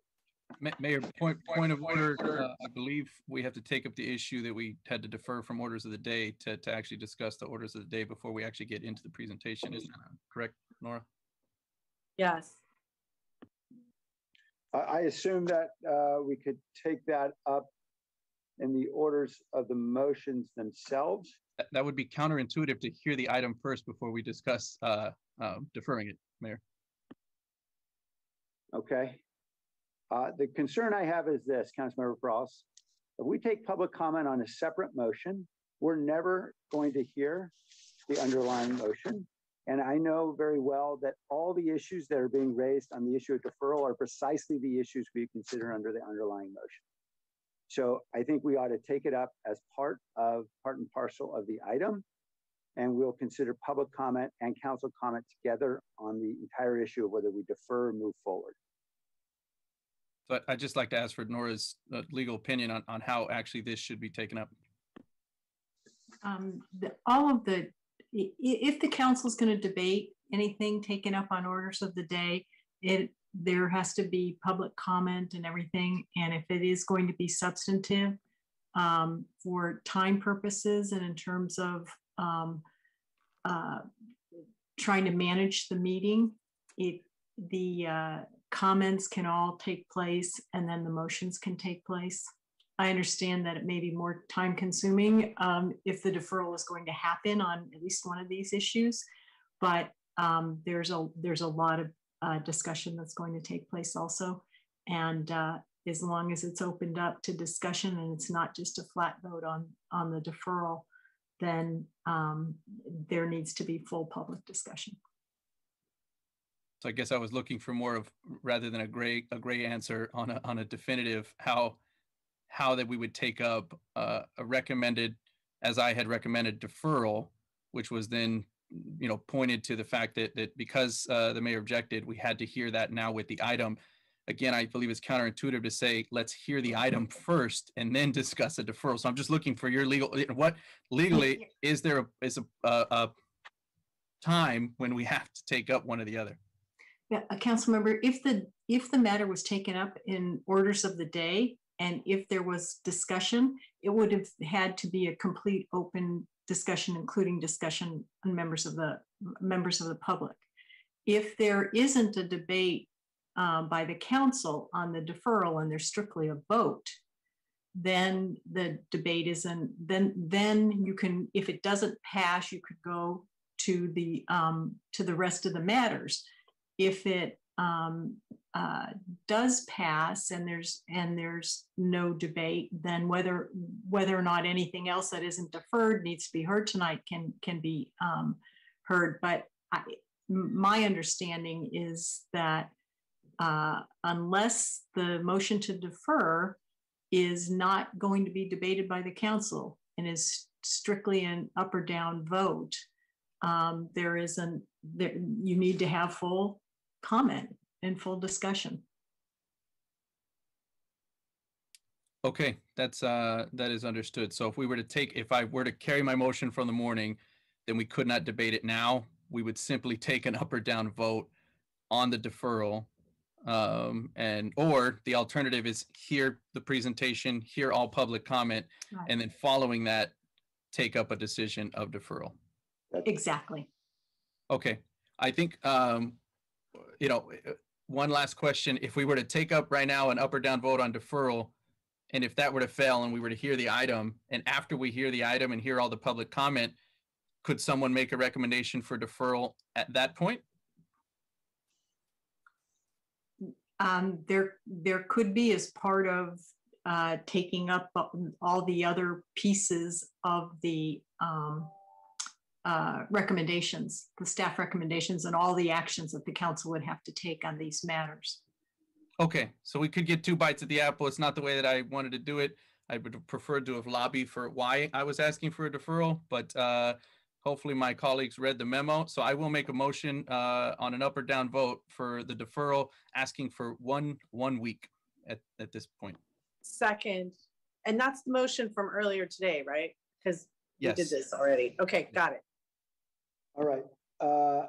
Ma- Mayor, point, point of order, uh, I believe we have to take up the issue that we had to defer from orders of the day to, to actually discuss the orders of the day before we actually get into the presentation. Is that correct, Nora? Yes. I, I assume that uh, we could take that up in the orders of the motions themselves. That, that would be counterintuitive to hear the item first before we discuss, uh, um, deferring it, Mayor. Okay. Uh, the concern I have is this, Councilmember Bras. If we take public comment on a separate motion, we're never going to hear the underlying motion. And I know very well that all the issues that are being raised on the issue of deferral are precisely the issues we consider under the underlying motion. So I think we ought to take it up as part of part and parcel of the item. And we'll consider public comment and council comment together on the entire issue of whether we defer or move forward. So I- I'd just like to ask for Nora's uh, legal opinion on, on how actually this should be taken up. um, the, all of the, if the council is going to debate anything taken up on orders of the day, it, there has to be public comment and everything. And if it is going to be substantive, um, for time purposes and in terms of, um, uh, trying to manage the meeting, it, the, uh, comments can all take place and then the motions can take place. I understand that it may be more time consuming um, if the deferral is going to happen on at least one of these issues. But um, there's a there's a lot of uh, discussion that's going to take place also. And uh, as long as it's opened up to discussion and it's not just a flat vote on on the deferral, then um, there needs to be full public discussion. So I guess I was looking for more of, rather than a gray, a gray answer on a, on a definitive, how, how that we would take up uh, a recommended, as I had recommended deferral, which was then, you know, pointed to the fact that, that because uh, the mayor objected, we had to hear that now with the item. Again, I believe it's counterintuitive to say, let's hear the item first and then discuss a deferral. So I'm just looking for your legal, what legally, is there a, is a, a, a time when we have to take up one or the other? A council member, if the, if the matter was taken up in orders of the day, and if there was discussion, it would have had to be a complete open discussion, including discussion on members of the, members of the public. If there isn't a debate uh, by the council on the deferral and there's strictly a vote, then the debate isn't, then, then you can, if it doesn't pass, you could go to the, um, to the rest of the matters if it um, uh, does pass and there's and there's no debate, then whether whether or not anything else that isn't deferred needs to be heard tonight can can be um, heard. But I, my understanding is that uh, unless the motion to defer is not going to be debated by the council and is strictly an up or down vote, um, there isn't there you need to have full comment and full discussion. Okay, that's uh that is understood. So if we were to take, if I were to carry my motion from the morning, then we could not debate it now. We would simply take an up or down vote on the deferral. Um, and or the alternative is hear the presentation, hear all public comment, Right. and then following that, take up a decision of deferral. Exactly. Okay, I think, um, you know, uh, one last question. If we were to take up right now an up or down vote on deferral, and if that were to fail and we were to hear the item, and after we hear the item and hear all the public comment, could someone make a recommendation for deferral at that point? Um, there, there could be as part of uh, taking up all the other pieces of the um, uh, recommendations, the staff recommendations and all the actions that the council would have to take on these matters. Okay, so we could get two bites at the apple. It's not the way that I wanted to do it. I would have preferred to have lobbied for why I was asking for a deferral, but uh, hopefully my colleagues read the memo. So I will make a motion uh, on an up or down vote for the deferral, asking for one, one week at, at this point. Second, and that's the motion from earlier today, right? Because we did this already. Okay, got it. All right. Uh,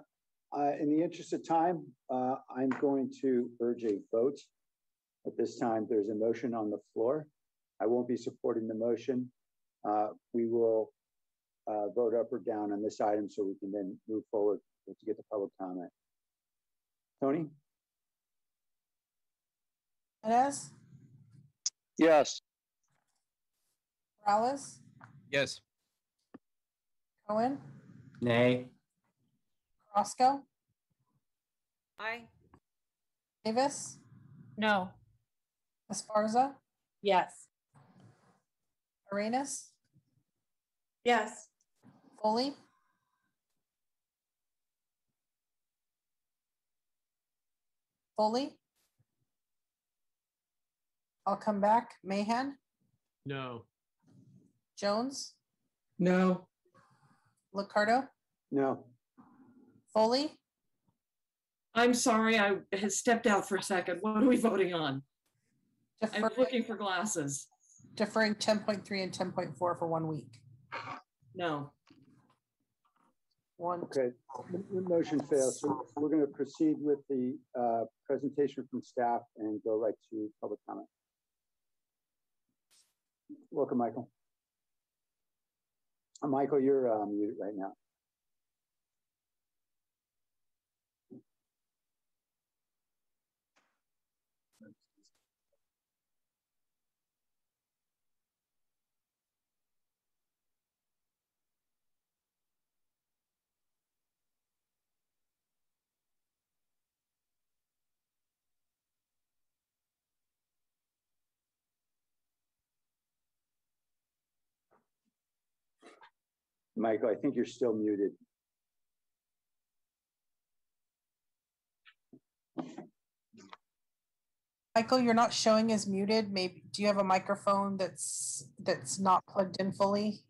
uh, in the interest of time, uh, I'm going to urge a vote. At this time, there's a motion on the floor. I won't be supporting the motion. Uh, we will uh, vote up or down on this item so we can then move forward to get the public comment. Tony? Perez, Yes. Morales, Yes. Cohen, Nay. Roscoe, Aye. Davis, No. Esparza, Yes. Arenas, Yes. Foley, Foley. I'll come back. Mahan, No. Jones, No. Liccardo, No. Foley, I'm sorry, I had stepped out for a second. What are we voting on? I'm Deferring- looking for glasses. deferring ten point three and ten point four for one week. No. One. Okay, the the motion fails. So we're going to proceed with the uh, presentation from staff and go right to public comment. Welcome, Michael. Uh, Michael, you're uh, muted right now. Michael, I think you're still muted. Michael, you're not showing as muted. Maybe, do you have a microphone that's, that's not plugged in fully?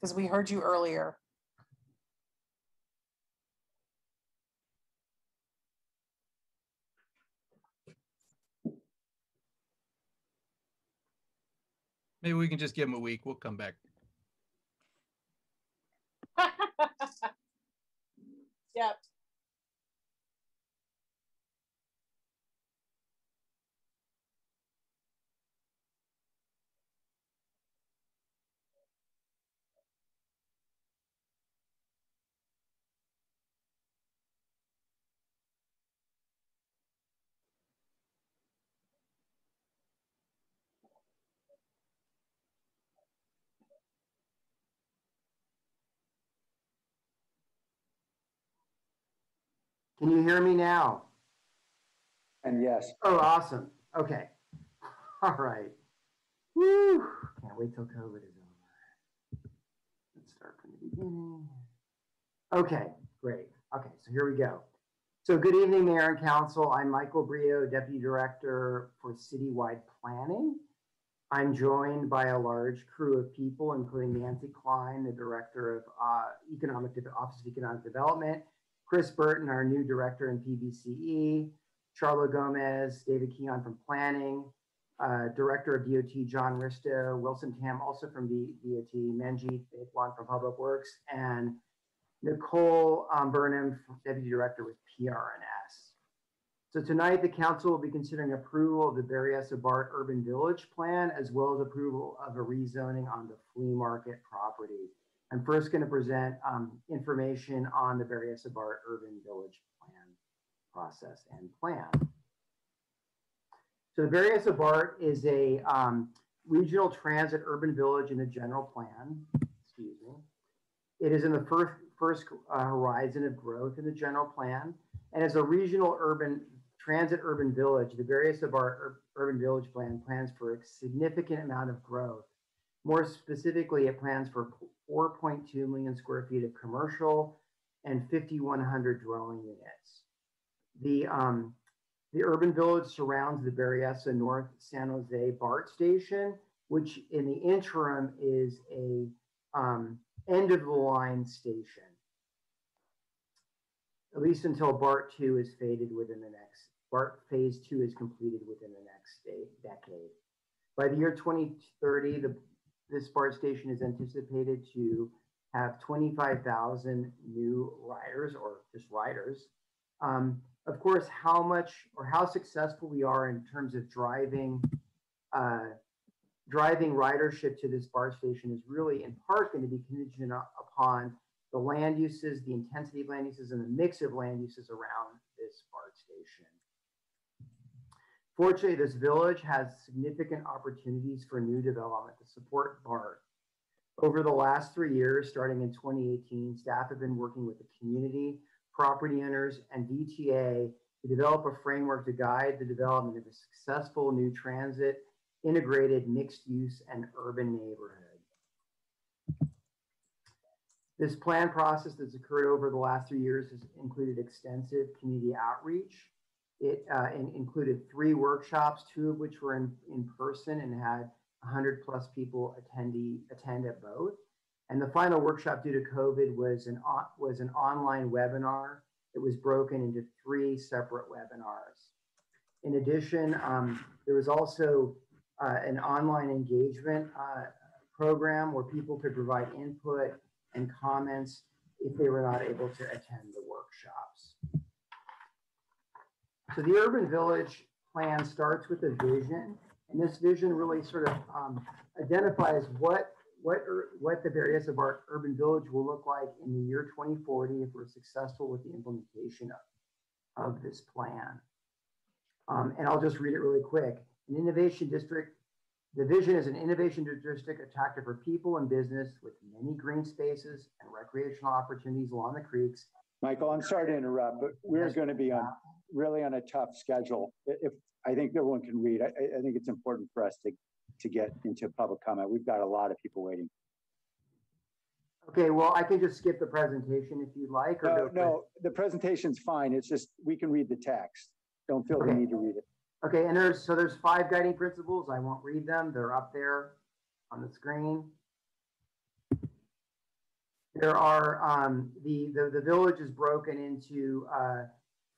Because we heard you earlier. Maybe we can just give him a week. We'll come back. Yep. Can you hear me now? And yes. Oh, awesome. Okay. All right. Woo. Can't wait till COVID is over. Let's start from the beginning. Okay, great. Okay, so here we go. So good evening, Mayor and Council. I'm Michael Brilliot, Deputy Director for Citywide Planning. I'm joined by a large crew of people, including Nanci Klein, the Director of uh, Economic De- Office of Economic Development, Chris Burton, our new Director in PBCE, Charlo Gomez, David Keon from Planning, uh, Director of DOT John Ristow, Wilson Tam, also from D- DOT, Manjeet Faithwan from Public Works, and Nicole um, Burnham, Deputy Director with PRNS. So tonight, the council will be considering approval of the Berryessa BART Urban Village Plan, as well as approval of a rezoning on the flea market property. I'm first going to present um, information on the Berryessa BART Urban Village Plan process and plan. So the Berryessa BART is a um, regional transit urban village in the general plan. Excuse me. It is in the first, first uh, horizon of growth in the general plan. And as a regional urban transit urban village, the Berryessa BART Urban Village Plan plans for a significant amount of growth. More specifically, it plans for 4.2 million square feet of commercial and 5,100 dwelling units. The, um, the urban village surrounds the Berryessa North San Jose BART station, which in the interim is a um, end of the line station, at least until BART 2 is faded within the next, BART phase 2 is completed within the next de- decade. By the year 2030, the, this BART station is anticipated to have 25,000 new riders or just riders. Um, of course, how much or how successful we are in terms of driving uh, driving ridership to this BART station is really in part going to be contingent upon the land uses, the intensity of land uses, and the mix of land uses around this BART station. Fortunately, this village has significant opportunities for new development to support BART. Over the last three years, starting in 2018, staff have been working with the community, property owners, and VTA to develop a framework to guide the development of a successful new transit, integrated mixed use and urban neighborhood. This plan process that's occurred over the last three years has included extensive community outreach. It uh, in, included three workshops, two of which were in, in person and had 100 plus people attendee, attend at both. And the final workshop due to COVID was an, was an online webinar that was broken into three separate webinars. In addition, um, there was also uh, an online engagement uh, program where people could provide input and comments if they were not able to attend the workshops. So the urban village plan starts with a vision, and this vision really sort of um, identifies what what what the Berryessa BART urban village will look like in the year 2040 if we're successful with the implementation of, of this plan. Um, and I'll just read it really quick. An innovation district the vision is an innovation district attractive for people and business with many green spaces and recreational opportunities along the creeks. Michael, I'm sorry to interrupt, but we're going to be on really on a tough schedule. If I think everyone can read, I, I think it's important for us to to get into public comment. We've got a lot of people waiting. Okay, well, I can just skip the presentation if you'd like. Or uh, no, no, the presentation's fine. It's just we can read the text. Don't feel okay. the need to read it. Okay, and there's so there's five guiding principles. I won't read them. They're up there on the screen. There are um, the, the the village is broken into uh,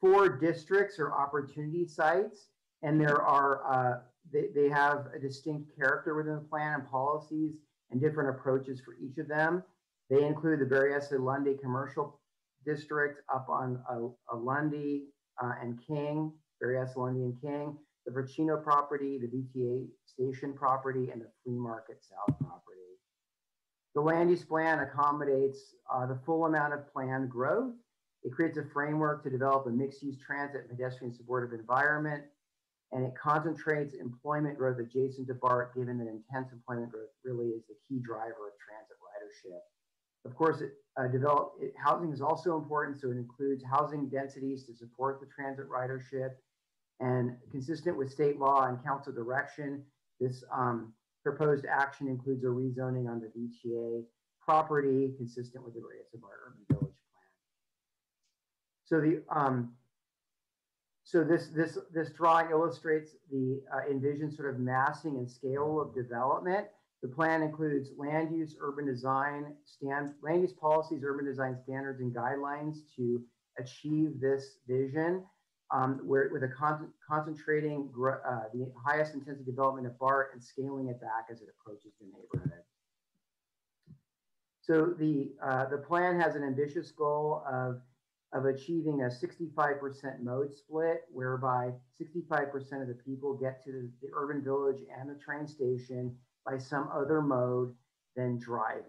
four districts or opportunity sites, and there are uh, they, they have a distinct character within the plan and policies and different approaches for each of them. They include the Berryessa Lundy Commercial District up on uh, Lundy uh, and King, Berryessa Lundy and King, the Verchino property, the VTA station property, and the flea market south property. The land use plan accommodates uh, the full amount of planned growth. It creates a framework to develop a mixed use transit pedestrian supportive environment and it concentrates employment growth adjacent to BART, given that intense employment growth really is the key driver of transit ridership. Of course, it, uh, develop, it, housing is also important, so it includes housing densities to support the transit ridership. And consistent with state law and council direction, this um, proposed action includes a rezoning on the VTA property consistent with the Berryessa BART urban village plan. So the um, so this, this, this drawing illustrates the uh, envisioned sort of massing and scale of development. The plan includes land use, urban design, stand, land use policies, urban design standards, and guidelines to achieve this vision. Um, where with a con concentrating uh, the highest intensity development of BART and scaling it back as it approaches the neighborhood. So the, uh, the plan has an ambitious goal of of achieving a 65% mode split, whereby 65% of the people get to the, the, urban village and the train station by some other mode than driving.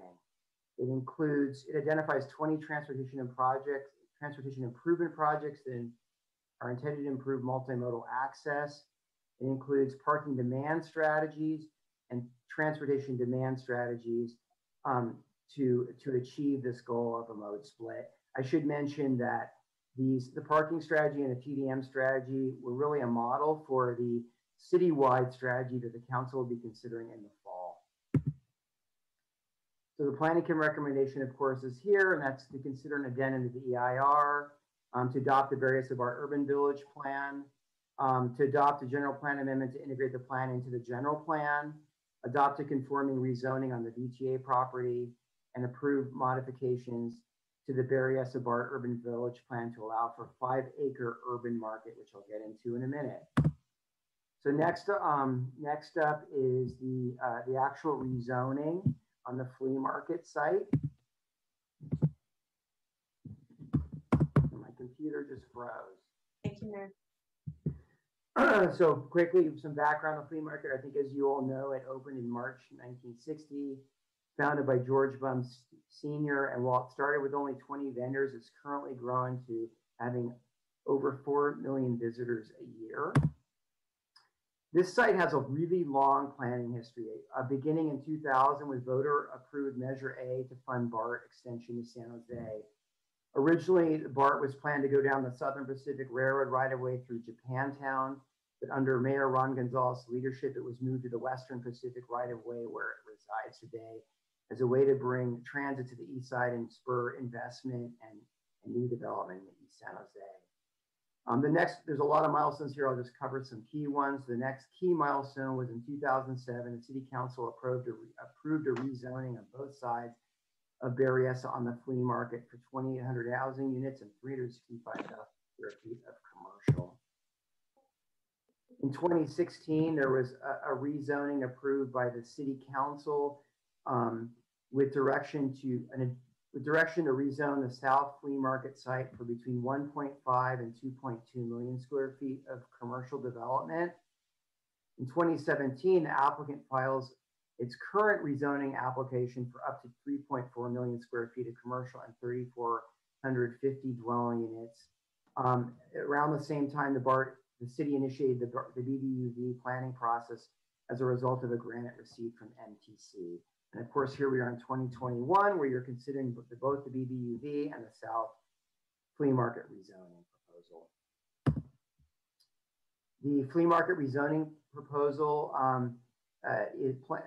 It includes, it identifies 20 transportation and projects, transportation improvement projects that are intended to improve multimodal access. It includes parking demand strategies and transportation demand strategies um, to, to achieve this goal of a mode split. I should mention that these the parking strategy and the TDM strategy were really a model for the citywide strategy that the council will be considering in the fall. So the planning commission recommendation, of course, is here, and that's to consider an addendum to the EIR, um, to adopt the Berryessa BART urban village plan, um, to adopt a general plan amendment to integrate the plan into the general plan, adopt a conforming rezoning on the VTA property, and approve modifications to the Berryessa BART Urban Village plan to allow for five acre urban market, which I'll get into in a minute. So next, um, next up is the, uh, the actual rezoning on the flea market site. My computer just froze. Thank you, Mayor. so quickly, some background on the flea market. I think as you all know, it opened in March 1960 founded by George Bumb Sr. And while it started with only 20 vendors, it's currently grown to having over 4 million visitors a year. This site has a really long planning history, uh, beginning in 2000 with voter approved Measure A to fund BART extension to San Jose. Originally, BART was planned to go down the Southern Pacific Railroad right away through Japantown, but under Mayor Ron Gonzalez' leadership, it was moved to the Western Pacific right of way where it resides today as a way to bring transit to the east side and spur investment and, and new development in East San Jose. Um, the next, there's a lot of milestones here. I'll just cover some key ones. The next key milestone was in 2007. The City Council approved a, approved a rezoning on both sides of Berryessa on the flea market for 2,800 housing units and 365,000 square feet of commercial. In 2016, there was a, a rezoning approved by the City Council um, with direction to an with direction to rezone the South Flea Market site for between 1.5 and 2.2 million square feet of commercial development. In 2017, the applicant files its current rezoning application for up to 3.4 million square feet of commercial and 3,450 dwelling units. Um, around the same time, the BART, the city initiated the, the BBUV planning process as a result of a grant it received from MTC. And of course, here we are in 2021, where you're considering both the BBUV and the South Flea Market rezoning proposal. The flea market rezoning proposal um, uh, is, uh,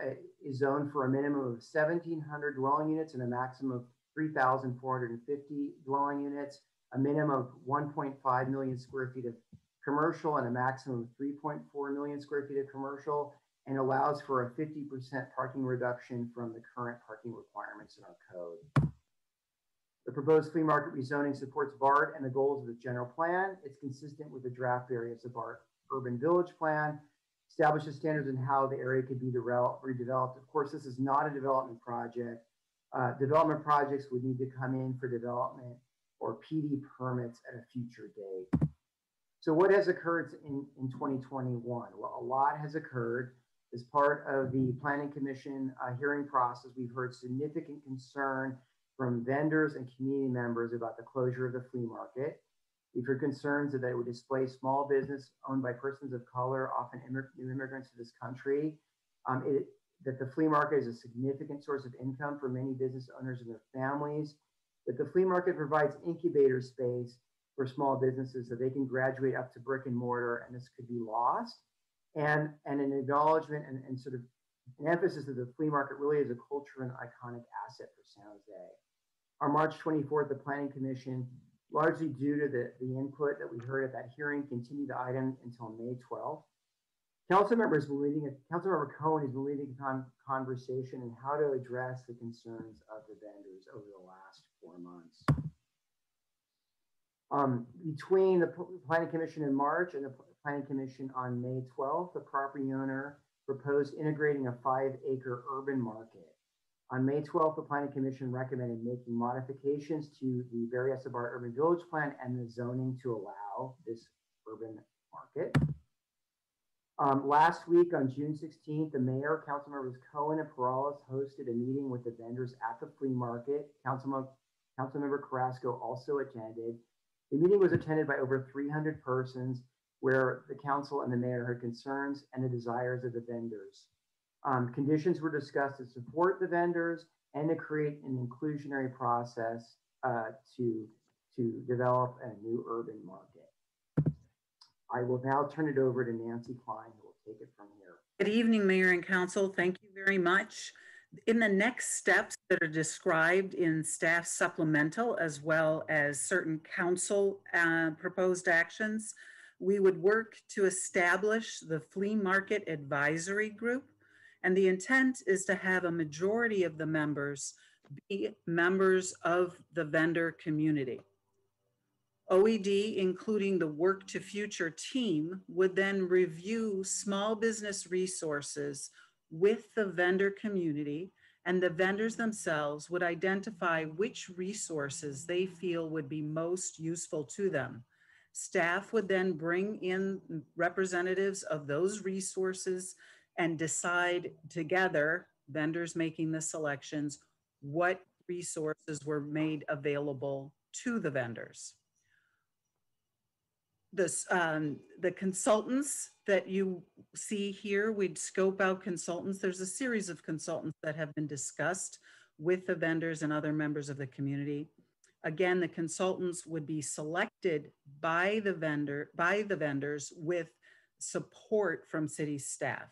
is zoned for a minimum of 1,700 dwelling units and a maximum of 3,450 dwelling units, a minimum of 1.5 million square feet of commercial and a maximum of 3.4 million square feet of commercial, and allows for a 50% parking reduction from the current parking requirements in our code. The proposed flea market rezoning supports BART and the goals of the general plan. It's consistent with the draft Berryessa BART urban village plan, establishes standards in how the area could be redeveloped. Of course, this is not a development project. Uh, development projects would need to come in for development or PD permits at a future date. So what has occurred in, in 2021? Well, a lot has occurred. As part of the Planning Commission uh, hearing process, we've heard significant concern from vendors and community members about the closure of the flea market. We've heard concerns that it would displace small business owned by persons of color, often new immigrants to this country. Um, it, that the flea market is a significant source of income for many business owners and their families. That the flea market provides incubator space for small businesses so they can graduate up to brick and mortar, and this could be lost. And, and an acknowledgement and, and sort of an emphasis that the flea market really is a culture and iconic asset for San Jose. On March 24th, the Planning Commission largely due to the, the input that we heard at that hearing, continue the item until May 12th. Council members leading, Councilmember Cohen is leading a con conversation on how to address the concerns of the vendors over the last four months. Um, between the Planning Commission in March and the Planning Commission on May 12th, the property owner proposed integrating a five acre urban market on May 12th, the Planning Commission recommended making modifications to the Berryessa BART Urban Village Plan and the zoning to allow this urban market. Um, last week on June 16th, the mayor, council members Cohen and Peralez hosted a meeting with the vendors at the flea market. Councilmember, Councilmember Carrasco also attended. The meeting was attended by over 300 persons where the council and the mayor heard concerns and the desires of the vendors. Um, conditions were discussed to support the vendors and to create an inclusionary process uh, to, to develop a new urban market. I will now turn it over to Nanci Klein, who will take it from here. Good evening, Mayor and Council. Thank you very much. In the next steps that are described in staff supplemental, as well as certain council uh, proposed actions, we would work to establish the flea market advisory group and the intent is to have a majority of the members be members of the vendor community. OED, including the work2future team, would then review small business resources with the vendor community, and the vendors themselves would identify which resources they feel would be most useful to them. Staff would then bring in representatives of those resources and decide together, vendors making the selections, what resources were made available to the vendors. This, um, the consultants that you see here, we'd scope out consultants. There's a series of consultants that have been discussed with the vendors and other members of the community. Again, the consultants would be selected by the vendor, by the vendors with support from city staff.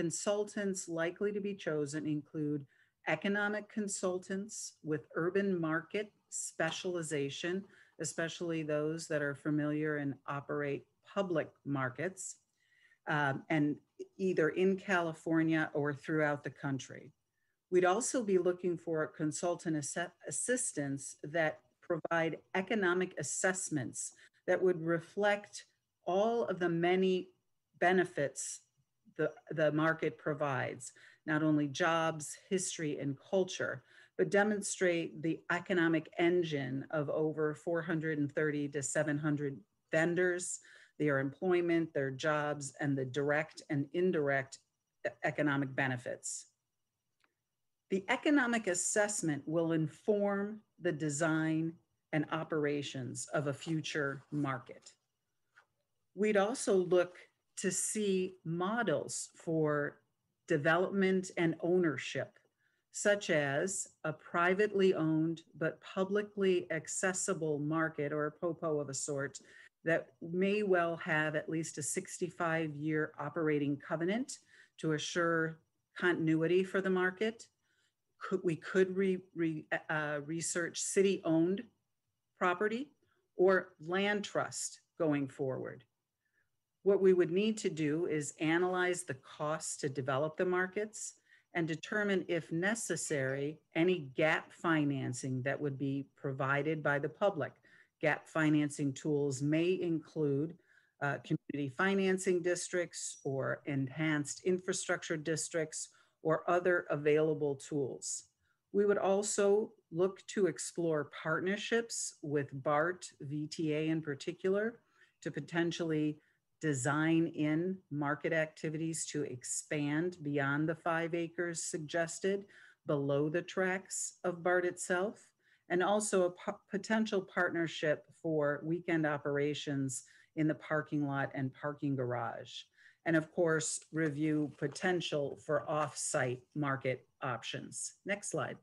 Consultants likely to be chosen include economic consultants with urban market specialization, especially those that are familiar and operate public markets, um, and either in California or throughout the country. We'd also be looking for consultant assi- assistants that provide economic assessments that would reflect all of the many benefits the, the market provides, not only jobs, history, and culture, but demonstrate the economic engine of over 430 to 700 vendors, their employment, their jobs, and the direct and indirect economic benefits. The economic assessment will inform the design and operations of a future market. We'd also look to see models for development and ownership, such as a privately owned but publicly accessible market or a POPO of a sort that may well have at least a 65 year operating covenant to assure continuity for the market. Could, we could re, re, uh, research city owned property or land trust going forward. What we would need to do is analyze the costs to develop the markets and determine if necessary any gap financing that would be provided by the public. Gap financing tools may include uh, community financing districts or enhanced infrastructure districts or other available tools. We would also look to explore partnerships with BART, VTA in particular, to potentially design in market activities to expand beyond the five acres suggested below the tracks of BART itself, and also a po- potential partnership for weekend operations in the parking lot and parking garage. And of course, review potential for off-site market options. Next slide.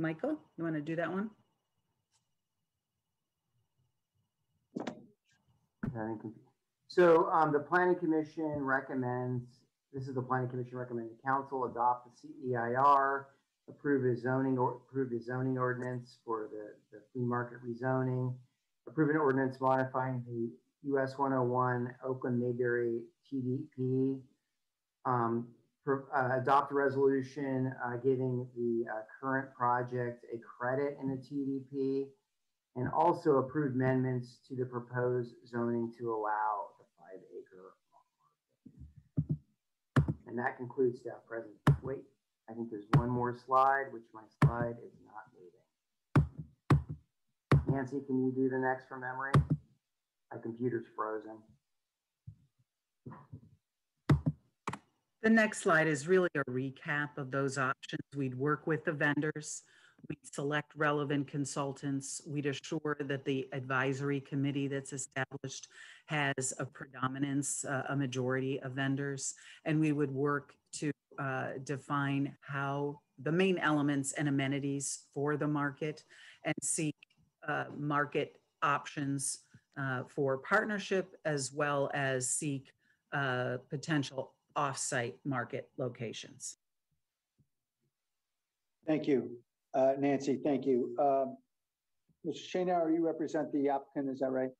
Michael, you want to do that one? So um, the planning commission recommends, this is the planning commission recommending council adopt the CEIR, approve a zoning or approve the zoning ordinance for the, the flea market rezoning, approve an ordinance modifying the US 101 Oakland Mabury TDP, um, uh, adopt a resolution uh, giving the uh, current project a credit in the TDP, and also approve amendments to the proposed zoning to allow the five acre. And that concludes staff present. Wait, I think there's one more slide, which my slide is not moving. Nanci, can you do the next from memory? My computer's frozen. The next slide is really a recap of those options. We'd work with the vendors. We'd select relevant consultants. We'd assure that the advisory committee that's established has a predominance, uh, a majority of vendors. And we would work to uh, define how the main elements and amenities for the market and seek uh, market options uh, for partnership as well as seek uh, potential off-site market locations. Thank you, Uh, Nanci, thank you. Um, Mr. Schoennauer, you represent the applicant, is that right?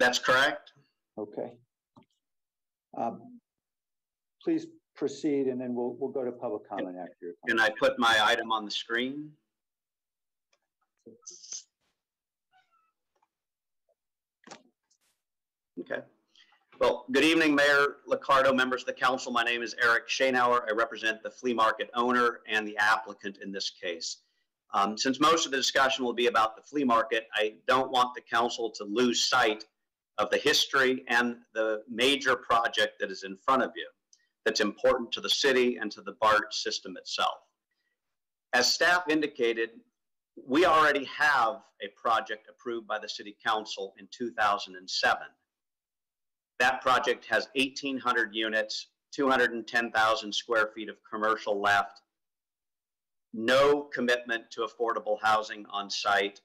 That's correct. Okay. Um, Please proceed, and then we'll, we'll go to public comment after your. Can I put my item on the screen? Okay. Well, good evening, Mayor Liccardo, members of the council. My name is Erik Schoennauer. I represent the flea market owner and the applicant in this case. Um, since most of the discussion will be about the flea market, I don't want the council to lose sight of the history and the major project that is in front of you that's important to the city and to the BART system itself. As staff indicated, we already have a project approved by the city council in 2007. That project has 1,800 units, 210,000 square feet of commercial left, no commitment to affordable housing on site,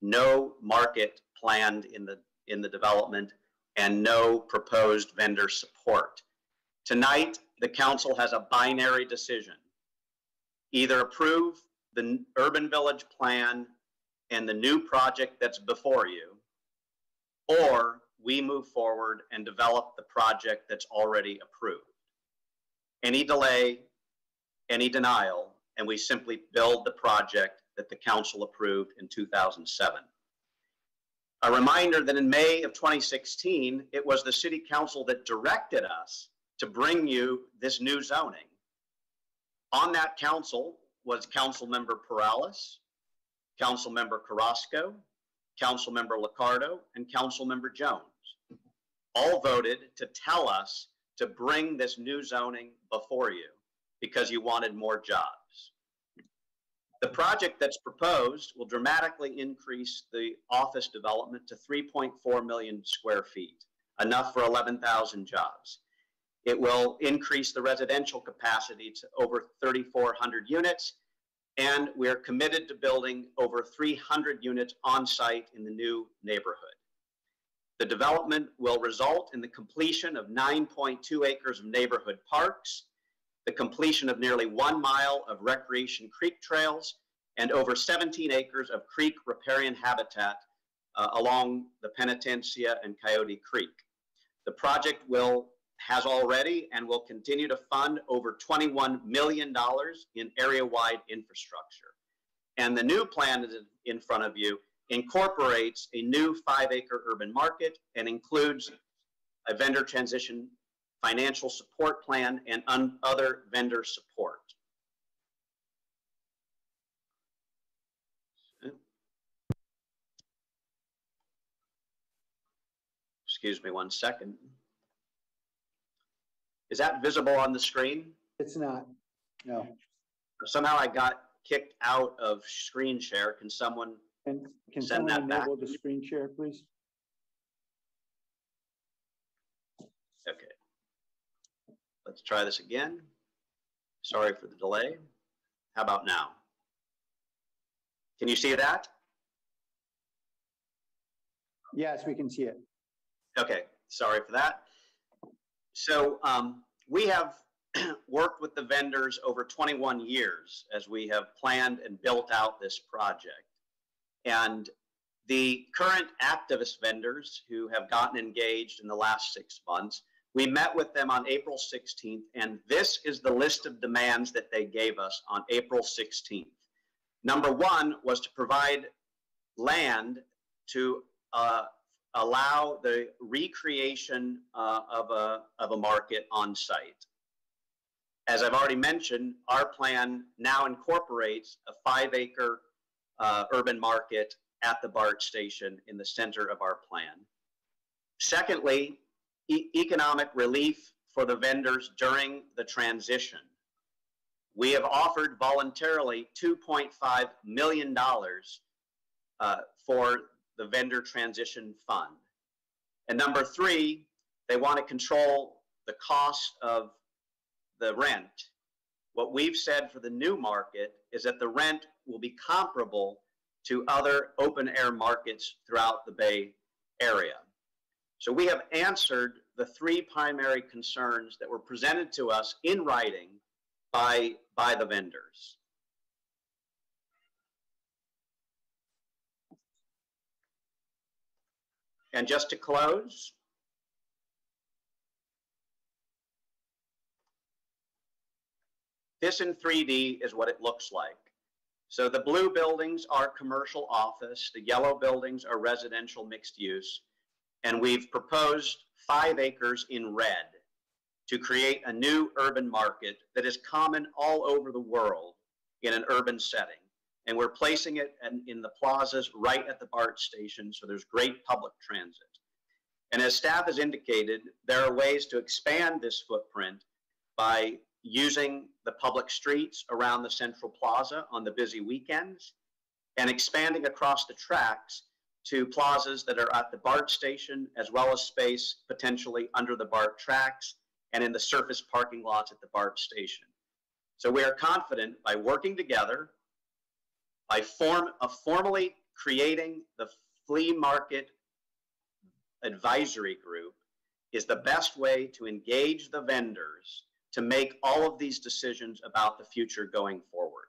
no market planned in the, in the development, and no proposed vendor support. Tonight, the council has a binary decision. Either approve the urban village plan and the new project that's before you, or we move forward and develop the project that's already approved. Any delay, any denial, and we simply build the project that the council approved in 2007. A reminder that in May of 2016, it was the city council that directed us to bring you this new zoning. On that council was Council Member Peralez, Council Member Carrasco, Council Member Liccardo, and Council Member Jones. All voted to tell us to bring this new zoning before you because you wanted more jobs. The project that's proposed will dramatically increase the office development to 3.4 million square feet, enough for 11,000 jobs. It will increase the residential capacity to over 3,400 units, and we're committed to building over 300 units on site in the new neighborhood. The development will result in the completion of 9.2 acres of neighborhood parks, the completion of nearly one mile of recreation creek trails, and over 17 acres of creek riparian habitat uh, along the Penitencia and Coyote Creek. The project will has already and will continue to fund over $21 million in area-wide infrastructure. And the new plan in front of you incorporates a new five-acre urban market and includes a vendor transition financial support plan and other vendor support. Excuse me one second. Is that visible on the screen? It's not, no. Somehow I got kicked out of screen share. Can someone And can Send someone that back. enable the screen share, please? Okay. Let's try this again. Sorry for the delay. How about now? Can you see that? Yes, we can see it. Okay, sorry for that. So um, we have worked with the vendors over 21 years as we have planned and built out this project. And the current activist vendors who have gotten engaged in the last six months, we met with them on April 16th, and this is the list of demands that they gave us on April 16th. Number one was to provide land to uh, allow the recreation uh, of, a, of a market on site. As I've already mentioned, our plan now incorporates a five acre uh, urban market at the BART station in the center of our plan. Secondly, e economic relief for the vendors during the transition. We have offered voluntarily $2.5 million uh, for the vendor transition fund. And number three, they want to control the cost of the rent. What we've said for the new market is that the rent will be comparable to other open air markets throughout the Bay Area. So we have answered the three primary concerns that were presented to us in writing by, by the vendors. And just to close, this in 3D is what it looks like. So the blue buildings are commercial office, the yellow buildings are residential mixed use, and we've proposed five acres in red to create a new urban market that is common all over the world in an urban setting and we're placing it in, in the plazas right at the BART station, so there's great public transit. And as staff has indicated, there are ways to expand this footprint by using the public streets around the central plaza on the busy weekends and expanding across the tracks to plazas that are at the BART station, as well as space potentially under the BART tracks and in the surface parking lots at the BART station. So we are confident by working together, by form of formally creating the flea market advisory group is the best way to engage the vendors to make all of these decisions about the future going forward.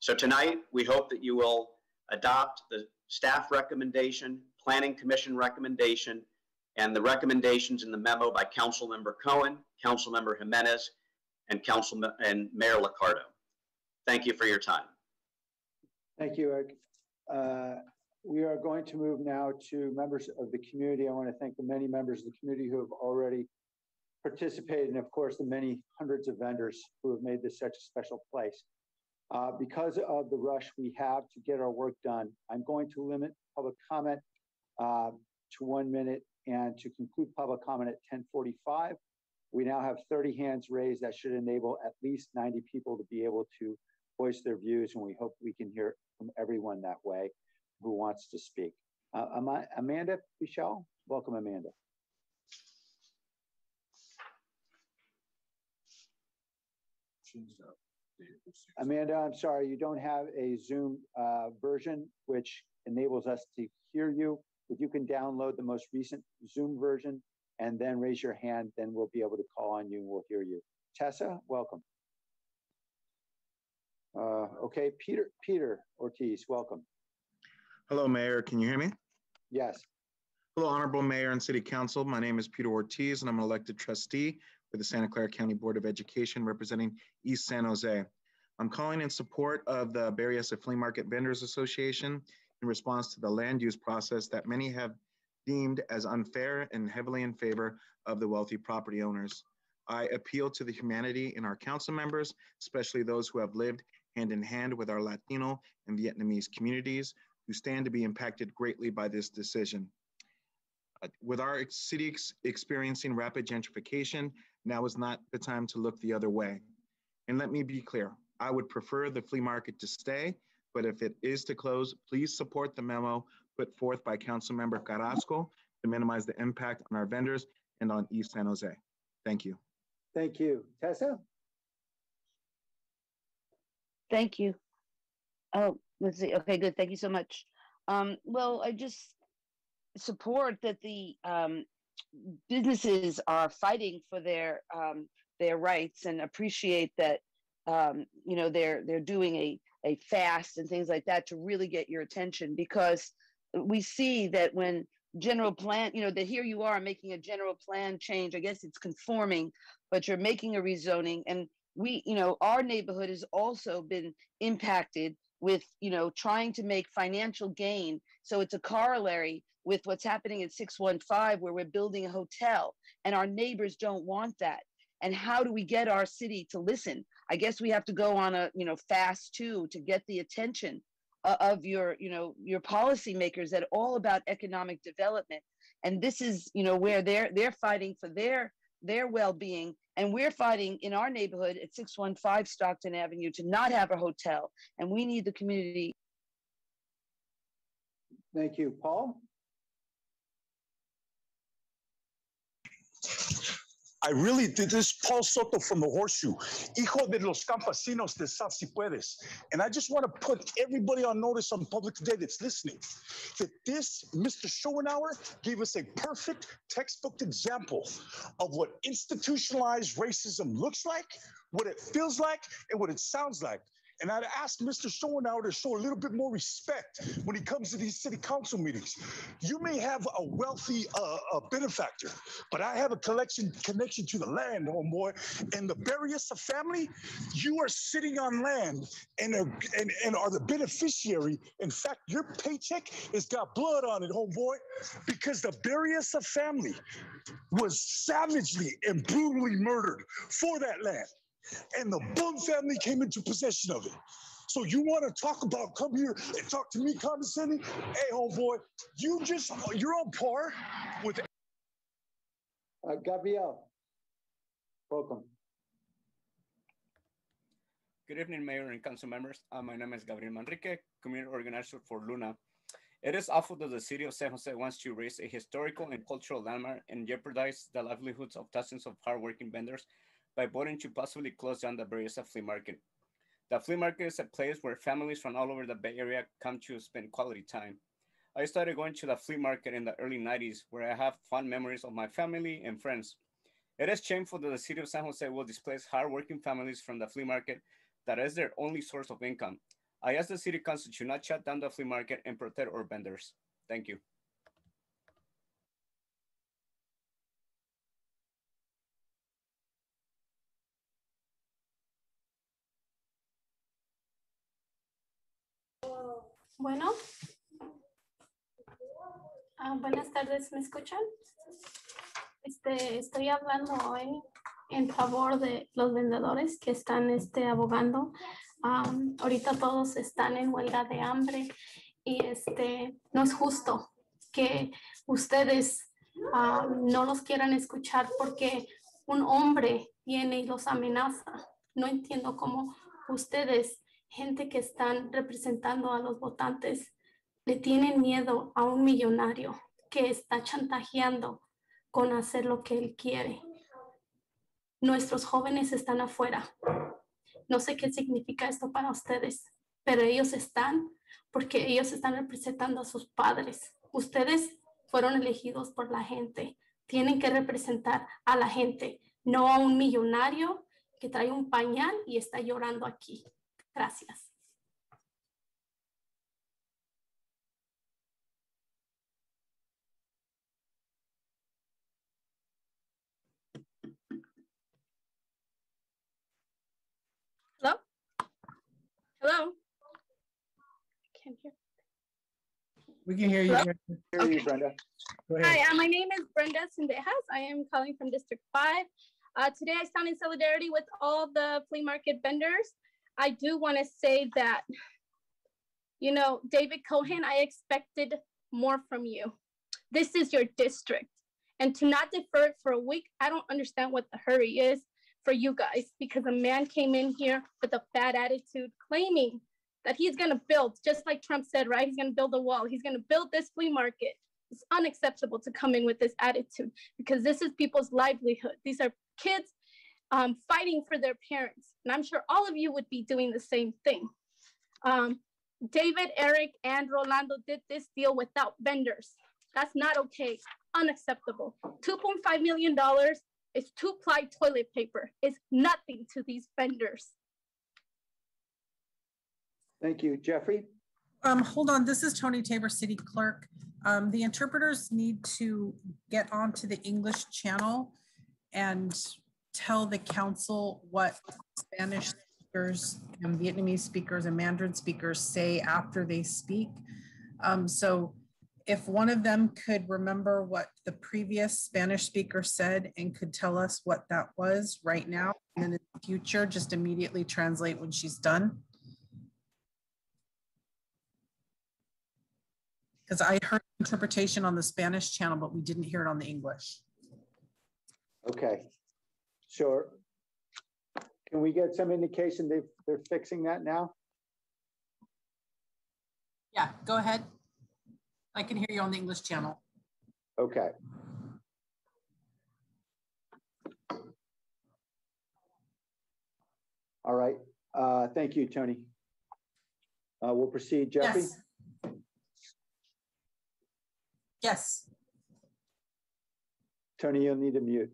So tonight, we hope that you will adopt the staff recommendation, planning commission recommendation, and the recommendations in the memo by Council Member Cohen, Council Member Jimenez, and Council and Mayor Liccardo. Thank you for your time. Thank you, Erik. Uh, we are going to move now to members of the community. I want to thank the many members of the community who have already participated, and of course, the many hundreds of vendors who have made this such a special place. Uh, because of the rush we have to get our work done, I'm going to limit public comment uh, to one minute and to conclude public comment at 1045. We now have 30 hands raised. That should enable at least 90 people to be able to voice their views, and we hope we can hear from everyone that way who wants to speak. Uh, Amanda Michelle, welcome, Amanda. Amanda, I'm sorry, you don't have a Zoom uh, version, which enables us to hear you. If you can download the most recent Zoom version and then raise your hand, then we'll be able to call on you and we'll hear you. Tessa, welcome. Uh, okay, Peter, Peter Ortiz, welcome. Hello, Mayor. Can you hear me? Yes. Hello, Honorable Mayor and City Council. My name is Peter Ortiz, and I'm an elected trustee for the Santa Clara County Board of Education representing East San Jose. I'm calling in support of the Berryessa Flea Market Vendors Association in response to the land use process that many have deemed as unfair and heavily in favor of the wealthy property owners. I appeal to the humanity in our council members, especially those who have lived hand in hand with our Latino and Vietnamese communities who stand to be impacted greatly by this decision. With our city ex experiencing rapid gentrification, now is not the time to look the other way. And let me be clear, I would prefer the flea market to stay, but if it is to close, please support the memo put forth by Councilmember Carrasco to minimize the impact on our vendors and on East San Jose. Thank you. Thank you. Tessa? Thank you. Oh, let's see. Okay, good. Thank you so much. Um, well, I just support that the um, businesses are fighting for their um, their rights and appreciate that um, you know they're they're doing a a fast and things like that to really get your attention because we see that when general plan you know that here you are making a general plan change i guess it's conforming but you're making a rezoning and we you know our neighborhood has also been impacted with you know trying to make financial gain. So it's a corollary with what's happening at 615 where we're building a hotel and our neighbors don't want that. And how do we get our city to listen? I guess we have to go on a you know fast too to get the attention of your you know your policymakers that all about economic development. And this is you know where they're they're fighting for their their well-being. And we're fighting in our neighborhood at 615 stockton avenue to not have a hotel. And we need the community. Thank you. Paul I really did this Paul Soto from the Horseshoe, hijo de los campesinos de Sal Si Puedes. And I just want to put everybody on notice on public today that's listening that this Mr. Schoennauer gave us a perfect textbook example of what institutionalized racism looks like, what it feels like, and what it sounds like. And I'd ask Mr. Schoennauer to show a little bit more respect when he comes to these city council meetings. You may have a wealthy uh, a benefactor, but I have a collection connection to the land, homeboy. And the Berryessa family, you are sitting on land and are, and, and are the beneficiary. In fact, your paycheck has got blood on it, homeboy, because the Berryessa family was savagely and brutally murdered for that land and the Bumb family came into possession of it. So you want to talk about come here and talk to me condescending? Hey, homeboy, you just you're on par with. Uh, Gabriel, welcome. Good evening, Mayor and Council members. Uh, my name is Gabriel Manrique, community organizer for Luna. It is awful that the city of San Jose wants to raze a historical and cultural landmark and jeopardize the livelihoods of dozens of hardworking vendors by voting to possibly close down the Berryessa Flea Market. The flea market is a place where families from all over the Bay Area come to spend quality time. I started going to the flea market in the early 90s, where I have fond memories of my family and friends. It is shameful that the city of San Jose will displace hardworking families from the flea market that is their only source of income. I ask the city council to not shut down the flea market and protect our vendors. Thank you. Bueno. Ah, buenas tardes, ¿me escuchan? Este, estoy hablando hoy en favor de los vendedores que están este, abogando. Am, ahorita todos están en huelga de hambre y este, no es justo que ustedes ah, no los quieran escuchar porque un hombre viene y los amenaza. No entiendo cómo ustedes, gente que están representando a los votantes, le tienen miedo a un millonario que está chantajeando con hacer lo que él quiere. Nuestros jóvenes están afuera. No sé qué significa esto para ustedes, pero ellos están porque ellos están representando a sus padres. Ustedes fueron elegidos por la gente. Tienen que representar a la gente, no a un millonario que trae un pañal y está llorando aquí. Gracias. Hello? Hello? Can't hear. We can hear you. Hello? Brenda. Hear you, Brenda. Go Hi, uh, my name is Brenda Sendejas. I am calling from District 5. Uh, today I stand in solidarity with all the flea market vendors. I do want to say that, you know, David Cohen, I expected more from you. This is your district. And to not defer it for a week, I don't understand what the hurry is for you guys because a man came in here with a bad attitude claiming that he's going to build, just like Trump said, right? He's going to build a wall. He's going to build this flea market. It's unacceptable to come in with this attitude because this is people's livelihood. These are kids um, fighting for their parents. And I'm sure all of you would be doing the same thing. Um, David, Erik, and Rolando did this deal without vendors. That's not okay. Unacceptable. $2.5 million is two ply toilet paper. It's nothing to these vendors. Thank you. Jeffrey? Um, hold on, this is Toni Taber, City Clerk. Um, the interpreters need to get onto the English channel and tell the council what Spanish speakers and Vietnamese speakers and Mandarin speakers say after they speak. Um, so if one of them could remember what the previous Spanish speaker said and could tell us what that was right now, and then in the future, just immediately translate when she's done. Because I heard interpretation on the Spanish channel, but we didn't hear it on the English. Okay, sure. Can we get some indication they, they're fixing that now? Yeah, go ahead. I can hear you on the English channel. Okay. All right, uh, thank you, Toni. Uh, we'll proceed, Jeffrey? Yes. Yes. Toni, you'll need to mute.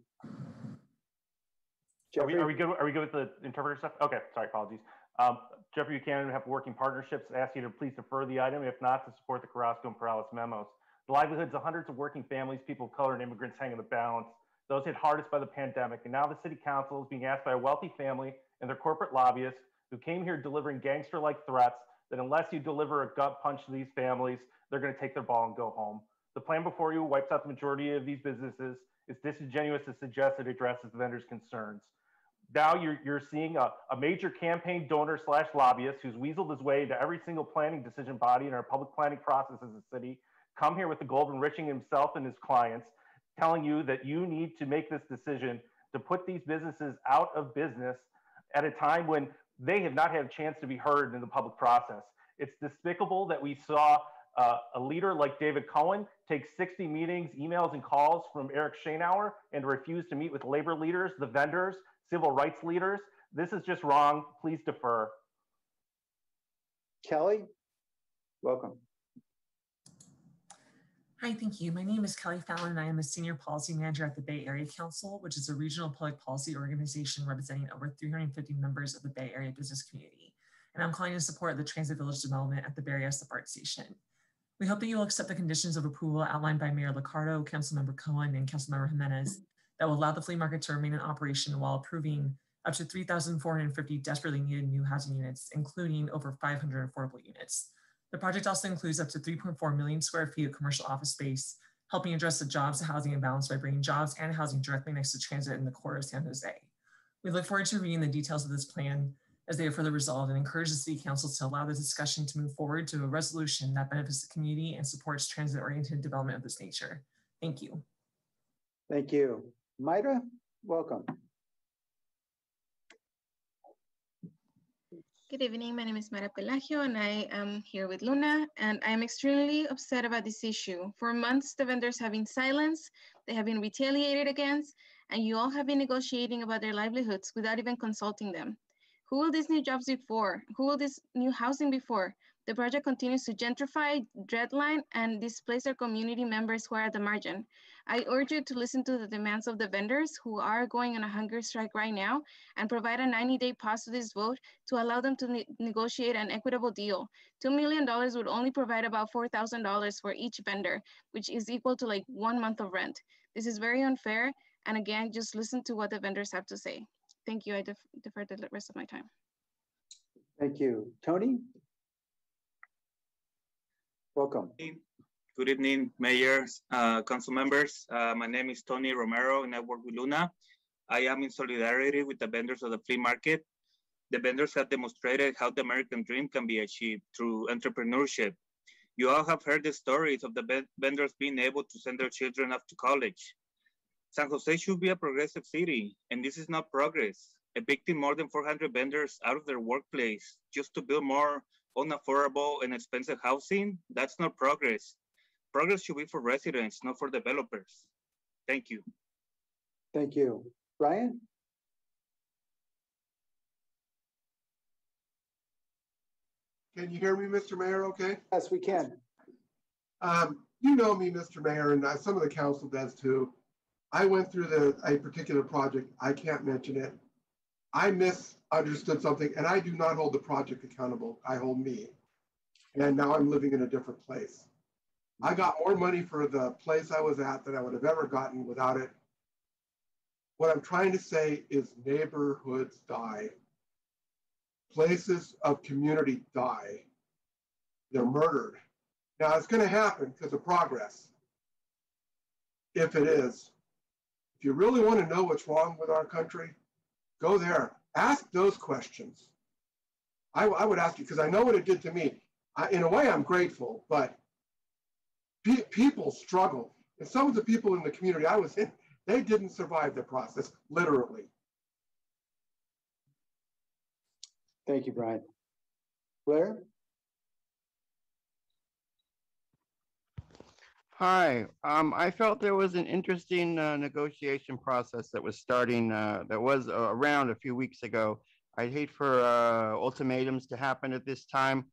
Are we, are we good? Are we good with the interpreter stuff? Okay, sorry, apologies. Um, Jeffrey Buchanan, have working partnerships. Ask you to please defer the item, if not, to support the Carrasco and Peralez memos. The livelihoods of hundreds of working families, people of color, and immigrants hang in the balance. Those hit hardest by the pandemic, and now the city council is being asked by a wealthy family and their corporate lobbyists who came here delivering gangster-like threats that unless you deliver a gut punch to these families, they're going to take their ball and go home. The plan before you wipes out the majority of these businesses. It's disingenuous to suggest it addresses vendors' concerns. Now you're, you're seeing a, a major campaign donor slash lobbyist who's weaseled his way into every single planning decision body in our public planning process as a city, come here with the goal of enriching himself and his clients, telling you that you need to make this decision to put these businesses out of business at a time when they have not had a chance to be heard in the public process. It's despicable that we saw Uh, a leader like David Cohen takes 60 meetings, emails, and calls from Erik Schoennauer and refuse to meet with labor leaders, the vendors, civil rights leaders. This is just wrong. Please defer. Kelly, welcome. Hi, thank you. My name is Kelly Fallon, and I am a senior policy manager at the Bay Area Council, which is a regional public policy organization representing over 350 members of the Bay Area business community. And I'm calling to support the Transit Village development at the Bay Area BART Station. We hope that you will accept the conditions of approval outlined by Mayor Liccardo, Councilmember Cohen, and Councilmember Jimenez that will allow the flea market to remain in operation while approving up to 3,450 desperately needed new housing units, including over 500 affordable units. The project also includes up to 3.4 million square feet of commercial office space, helping address the jobs to housing imbalance by bringing jobs and housing directly next to transit in the core of San Jose. We look forward to reading the details of this plan as they are further resolved and encourage the City Council to allow the discussion to move forward to a resolution that benefits the community and supports transit-oriented development of this nature. Thank you. Thank you. Maida, welcome. Good evening. My name is Mara Pelagio, and I am here with Luna. And I am extremely upset about this issue. For months, the vendors have been silenced, they have been retaliated against, and you all have been negotiating about their livelihoods without even consulting them. Who will these new jobs be for? Who will this new housing be for? The project continues to gentrify, dreadline, and displace our community members who are at the margin. I urge you to listen to the demands of the vendors who are going on a hunger strike right now and provide a 90-day pause to this vote to allow them to ne negotiate an equitable deal. $2 million would only provide about $4,000 for each vendor, which is equal to like one month of rent. This is very unfair. And again, just listen to what the vendors have to say. Thank you. I def defer the rest of my time. Thank you. Tony? Welcome. Good evening, mayors, uh, council members. Uh, my name is Tony Romero and I work with Luna. I am in solidarity with the vendors of the flea market. The vendors have demonstrated how the American dream can be achieved through entrepreneurship. You all have heard the stories of the vendors being able to send their children off to college. San Jose should be a progressive city, and this is not progress. Evicting more than 400 vendors out of their workplace just to build more unaffordable and expensive housing, that's not progress. Progress should be for residents, not for developers. Thank you. Thank you. Ryan? Can you hear me, Mr. Mayor, okay? Yes, we can. Um, you know me, Mr. Mayor, and uh, some of the council does too. I went through the a particular project. I can't mention it. I misunderstood something, and I do not hold the project accountable. I hold me. And now I'm living in a different place. I got more money for the place I was at than I would have ever gotten without it. What I'm trying to say is neighborhoods die. Places of community die. They're murdered. Now it's going to happen because of progress. If it is. If you really want to know what's wrong with our country, go there. Ask those questions. I, I would ask you because I know what it did to me. I, in a way, I'm grateful, but pe people struggle. And some of the people in the community I was in, they didn't survive the process, literally. Thank you, Brian. Blair? Hi, um, I felt there was an interesting uh, negotiation process that was starting, uh, that was uh, around a few weeks ago. I'd hate for uh, ultimatums to happen at this time.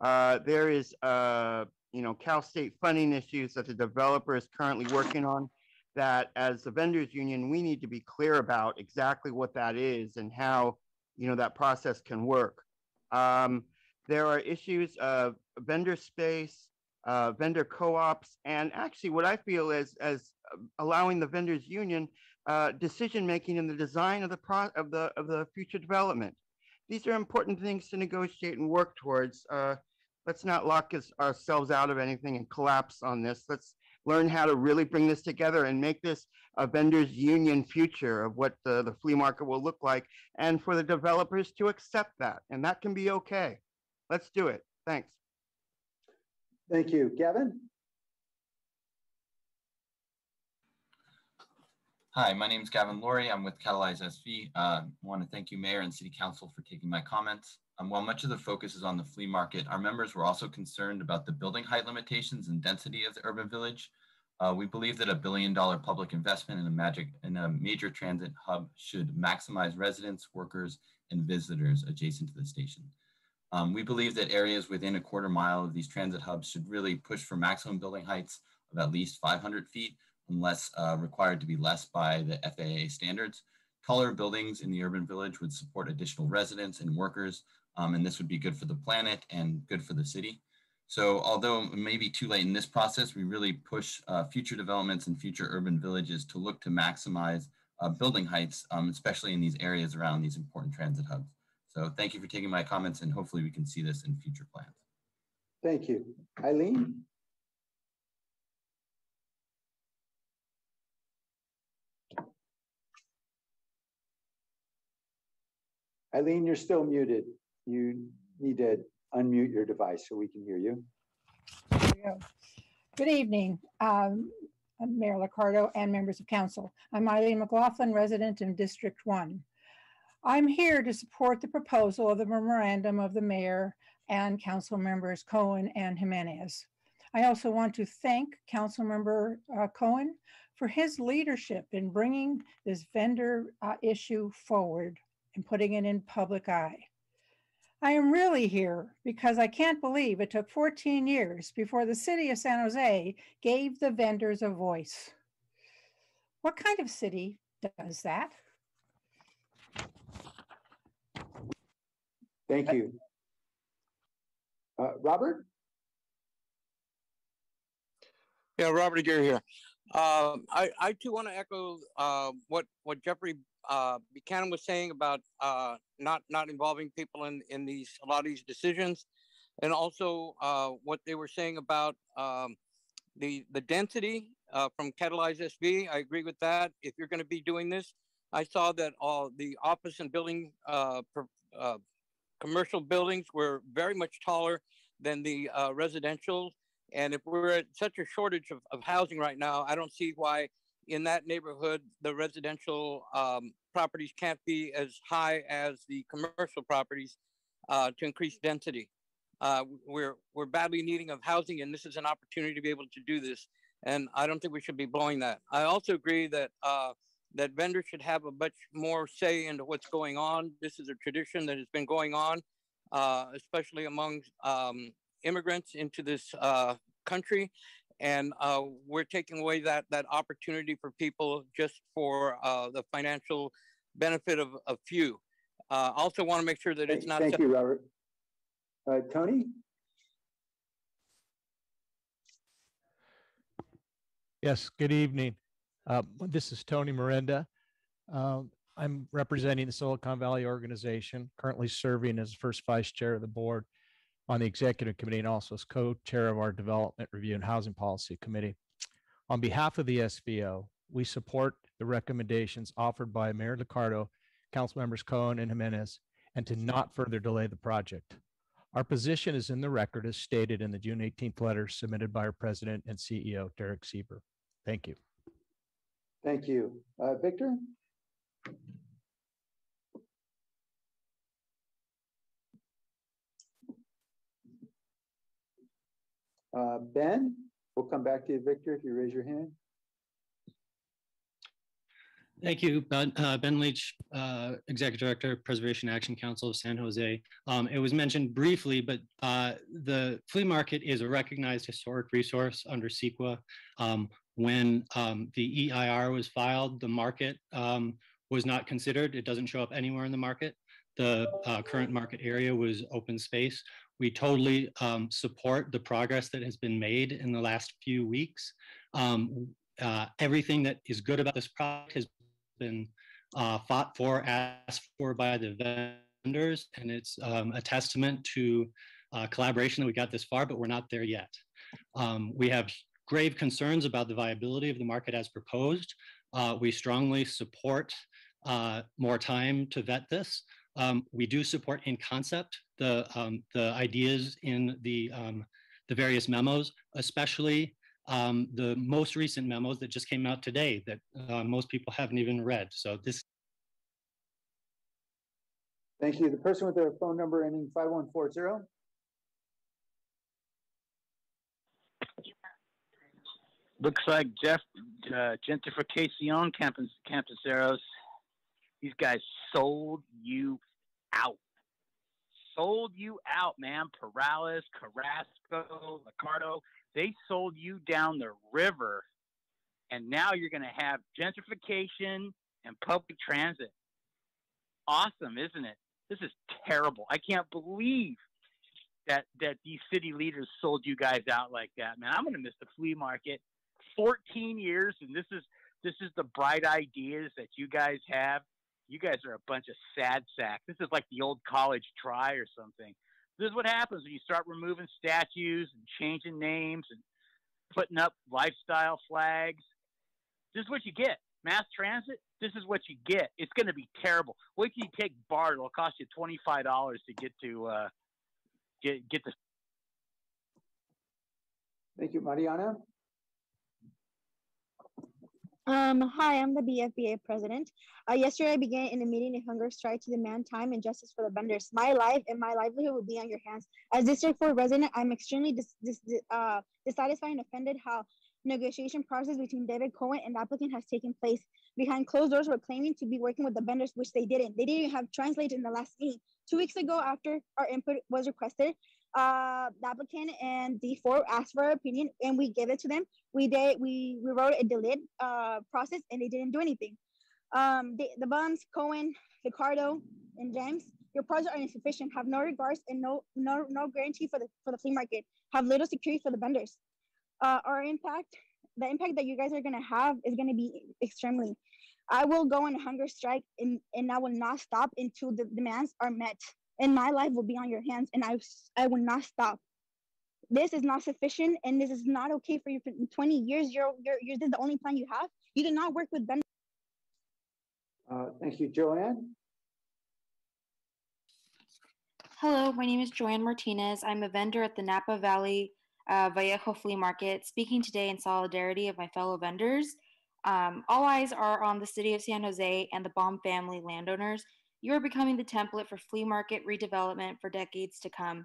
Uh, there is, uh, you know, Cal State funding issues that the developer is currently working on that as the vendors union, we need to be clear about exactly what that is and how, you know, that process can work. Um, there are issues of vendor space, uh, vendor co-ops, and actually what I feel is as allowing the vendors union uh, decision making in the design of the pro of the of the future development. These are important things to negotiate and work towards. Uh, let's not lock us, ourselves out of anything and collapse on this. Let's learn how to really bring this together and make this a vendors union future of what the, the flea market will look like and for the developers to accept that. And that can be okay. Let's do it. Thanks. Thank you. Gavin? Hi, my name is Gavin Laurie. I'm with Catalyze SV. Uh, I want to thank you, Mayor and City Council, for taking my comments. Um, while much of the focus is on the flea market, our members were also concerned about the building height limitations and density of the urban village. Uh, we believe that a billion dollar public investment in a magic in a major transit hub should maximize residents, workers, and visitors adjacent to the station. Um, we believe that areas within a quarter mile of these transit hubs should really push for maximum building heights of at least 500 feet, unless uh, required to be less by the FAA standards. Taller buildings in the urban village would support additional residents and workers, um, and this would be good for the planet and good for the city. So although it may be too late in this process, we really push uh, future developments and future urban villages to look to maximize uh, building heights, um, especially in these areas around these important transit hubs. So thank you for taking my comments and hopefully we can see this in future plans. Thank you. Eileen? Eileen, you're still muted. You need to unmute your device so we can hear you. go. Good evening, um, Mayor Liccardo and members of council. I'm Eileen McLaughlin, resident in District 1. I'm here to support the proposal of the memorandum of the mayor and council members Cohen and Jimenez. I also want to thank council member uh, Cohen for his leadership in bringing this vendor uh, issue forward and putting it in public eye. I am really here because I can't believe it took 14 years before the city of San Jose gave the vendors a voice. What kind of city does that? Thank you. Uh, Robert? Yeah, Robert Aguirre here. Uh, I, I too want to echo uh, what what Jeffrey uh, Buchanan was saying about uh, not not involving people in in these a lot of these decisions, and also uh, what they were saying about um, the the density uh, from Catalyze SV. I agree with that. If you're going to be doing this, I saw that all the office and building commercial buildings were very much taller than the residential. And if we're at such a shortage of, of housing right now, I don't see why in that neighborhood, the residential um, properties can't be as high as the commercial properties uh, to increase density. Uh, we're, we're badly needing of housing and this is an opportunity to be able to do this. And I don't think we should be blowing that. I also agree that, uh, that vendors should have a much more say into what's going on. This is a tradition that has been going on, uh, especially among um, immigrants into this uh, country and uh, we're taking away that that opportunity for people just for uh, the financial benefit of a few. Uh, also want to make sure that it's not. Thank you, Robert. Uh, Tony? Yes, good evening. Uh, this is Tony Miranda. Um, I'm representing the Silicon Valley organization, currently serving as first vice chair of the board on the executive committee and also as co-chair of our development review and housing policy committee. On behalf of the SVO, we support the recommendations offered by Mayor Liccardo, council members Cohen and Jimenez, and to not further delay the project. Our position is in the record as stated in the June 18th letter submitted by our president and CEO, Derrick Seaver. Thank you. Thank you. Uh, Victor? Uh, ben, we'll come back to you, Victor, if you raise your hand. Thank you, Ben, uh, ben Leech, uh, Executive Director, Preservation Action Council of San Jose. Um, it was mentioned briefly, but uh, the flea market is a recognized historic resource under CEQA. Um, when um, the EIR was filed, the market um, was not considered. It doesn't show up anywhere in the market. The uh, current market area was open space. We totally um, support the progress that has been made in the last few weeks. Um, uh, everything that is good about this product has been uh, fought for, asked for by the vendors, and it's um, a testament to uh, collaboration that we got this far, but we're not there yet. Um, we have grave concerns about the viability of the market as proposed. Uh, we strongly support uh, more time to vet this. Um, we do support in concept the, um, the ideas in the, um, the various memos, especially um, the most recent memos that just came out today that uh, most people haven't even read. So this Thank you. The person with their phone number ending 5140. Looks like Jeff uh, Gentrification Campus Campuseros. These guys sold you out. Sold you out, man. Peralez, Carrasco, Liccardo. They sold you down the river. And now you're going to have gentrification and public transit. Awesome, isn't it? This is terrible. I can't believe that that these city leaders sold you guys out like that, man. I'm going to miss the flea market. 14 years, and this is this is the bright ideas that you guys have. You guys are a bunch of sad sacks. This is like the old college try or something. This is what happens when you start removing statues and changing names and putting up lifestyle flags. This is what you get. Mass transit, this is what you get. It's going to be terrible. Wait till you take BART. It'll cost you $25 to get to uh, get, get the. Thank you, Mariana. Um, hi, I'm the BFBA president. Uh, yesterday, I began in a meeting a hunger strike to demand time and justice for the vendors. My life and my livelihood will be on your hands. As District 4 resident, I'm extremely dis dis uh, dissatisfied and offended how negotiation process between David Cohen and the applicant has taken place. Behind closed doors, we're claiming to be working with the vendors, which they didn't. They didn't have translated in the last meeting. Two weeks ago, after our input was requested, uh, the applicant and D4 asked for our opinion and we gave it to them. We did, we, we wrote a delete uh, process and they didn't do anything. Um, the, the Bumbs, Cohen, Liccardo, and James, your projects are insufficient, have no regards and no, no, no guarantee for the, for the flea market, have little security for the vendors. Uh, our impact, the impact that you guys are gonna have is gonna be extremely. I will go on a hunger strike and, and I will not stop until the demands are met and my life will be on your hands and I, I will not stop. This is not sufficient and this is not okay for you for 20 years. You're, you're, you're this is the only plan you have. You did not work with Ben. Uh, thank you, Joanne. Hello, my name is Joanne Martinez. I'm a vendor at the Napa Valley uh, Vallejo Flea Market, speaking today in solidarity of my fellow vendors. Um, all eyes are on the city of San Jose and the Bumb family landowners you are becoming the template for flea market redevelopment for decades to come.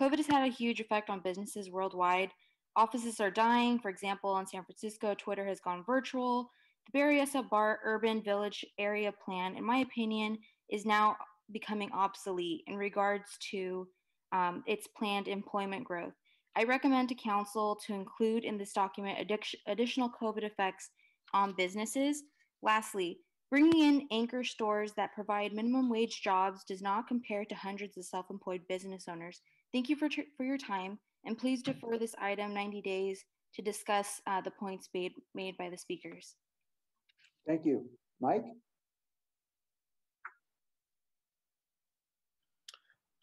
COVID has had a huge effect on businesses worldwide. Offices are dying. For example, in San Francisco, Twitter has gone virtual. The Berryessa BART Urban Village Area Plan, in my opinion, is now becoming obsolete in regards to um, its planned employment growth. I recommend to Council to include in this document additional COVID effects on businesses. Lastly, Bringing in anchor stores that provide minimum wage jobs does not compare to hundreds of self employed business owners. Thank you for, for your time, and please defer this item 90 days to discuss uh, the points made, made by the speakers. Thank you. Mike?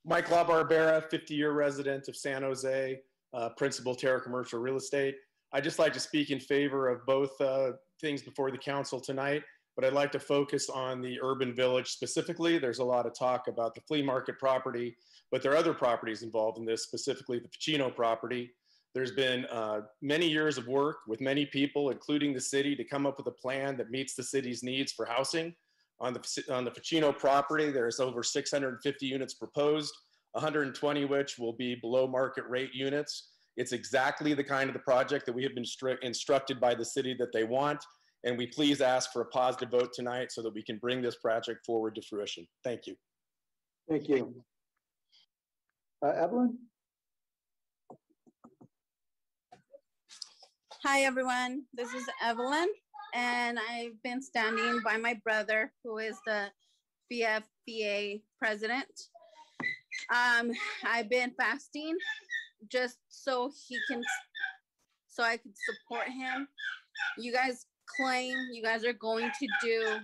Mike LaBarbera, 50-year resident of San Jose, uh, principal Terra Commercial Real Estate. I'd just like to speak in favor of both uh, things before the council tonight but I'd like to focus on the urban village specifically. There's a lot of talk about the flea market property, but there are other properties involved in this, specifically the Ficino property. There's been uh, many years of work with many people, including the city, to come up with a plan that meets the city's needs for housing. On the, on the Ficino property, there's over 650 units proposed, 120 which will be below market rate units. It's exactly the kind of the project that we have been instructed by the city that they want. And we please ask for a positive vote tonight so that we can bring this project forward to fruition. Thank you. Thank you. Uh, Evelyn? Hi, everyone. This is Evelyn, and I've been standing by my brother, who is the BFBA president. Um, I've been fasting just so he can, so I could support him. You guys claim you guys are going to do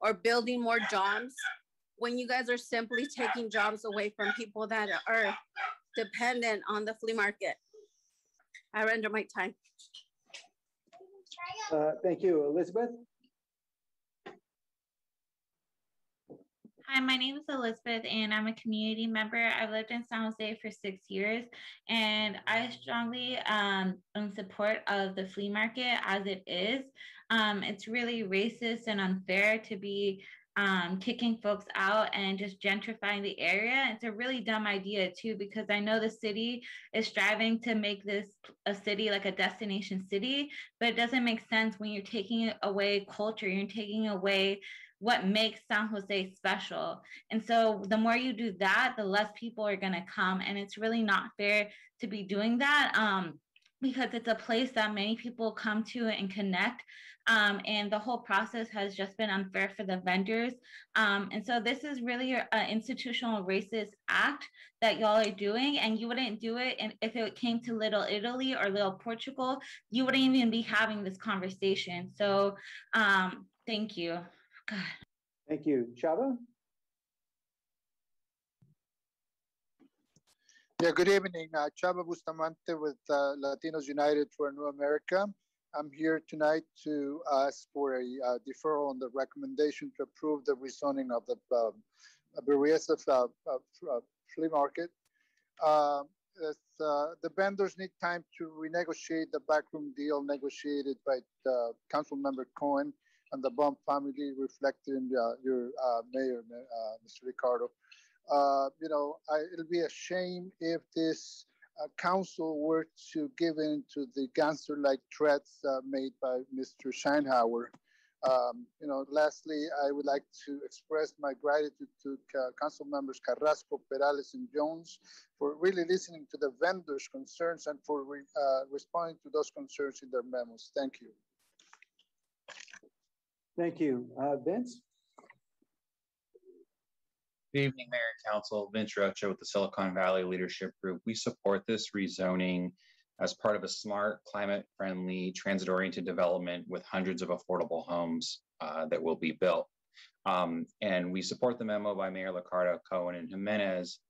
or building more jobs when you guys are simply taking jobs away from people that are dependent on the flea market. I render my time. Uh, thank you, Elizabeth. Hi, my name is Elizabeth, and I'm a community member. I've lived in San Jose for six years, and I strongly um, in support of the flea market as it is. Um, it's really racist and unfair to be um, kicking folks out and just gentrifying the area. It's a really dumb idea too, because I know the city is striving to make this a city like a destination city, but it doesn't make sense when you're taking away culture, you're taking away what makes San Jose special. And so the more you do that, the less people are going to come. And it's really not fair to be doing that. Um, because it's a place that many people come to and connect. Um, and the whole process has just been unfair for the vendors. Um, and so this is really an institutional racist act that y'all are doing. And you wouldn't do it and if it came to Little Italy or Little Portugal, you wouldn't even be having this conversation. So um, thank you. God. Thank you. Chava? Yeah, good evening. Uh, Chava Bustamante with uh, Latinos United for New America. I'm here tonight to ask for a uh, deferral on the recommendation to approve the rezoning of the um, Berryessa uh, uh, flea market. Um, uh, the vendors need time to renegotiate the backroom deal negotiated by Council Member Cohen and the Bumb family reflected in uh, your uh, mayor, uh, Mr. Liccardo. You know, I, it'll be a shame if this council were to give in to the gangster-like threats made by Mr. Schoennauer. Um, you know, lastly, I would like to express my gratitude to uh, council members Carrasco, Peralez, and Jones for really listening to the vendors' concerns and for re, uh, responding to those concerns in their memos. Thank you. Thank you. Uh, Vince? Good evening, Mayor and Council. Vince Rocha with the Silicon Valley Leadership Group. We support this rezoning as part of a smart, climate-friendly, transit-oriented development with hundreds of affordable homes uh, that will be built. Um, and we support the memo by Mayor Liccardo, Cohen, and Jimenez.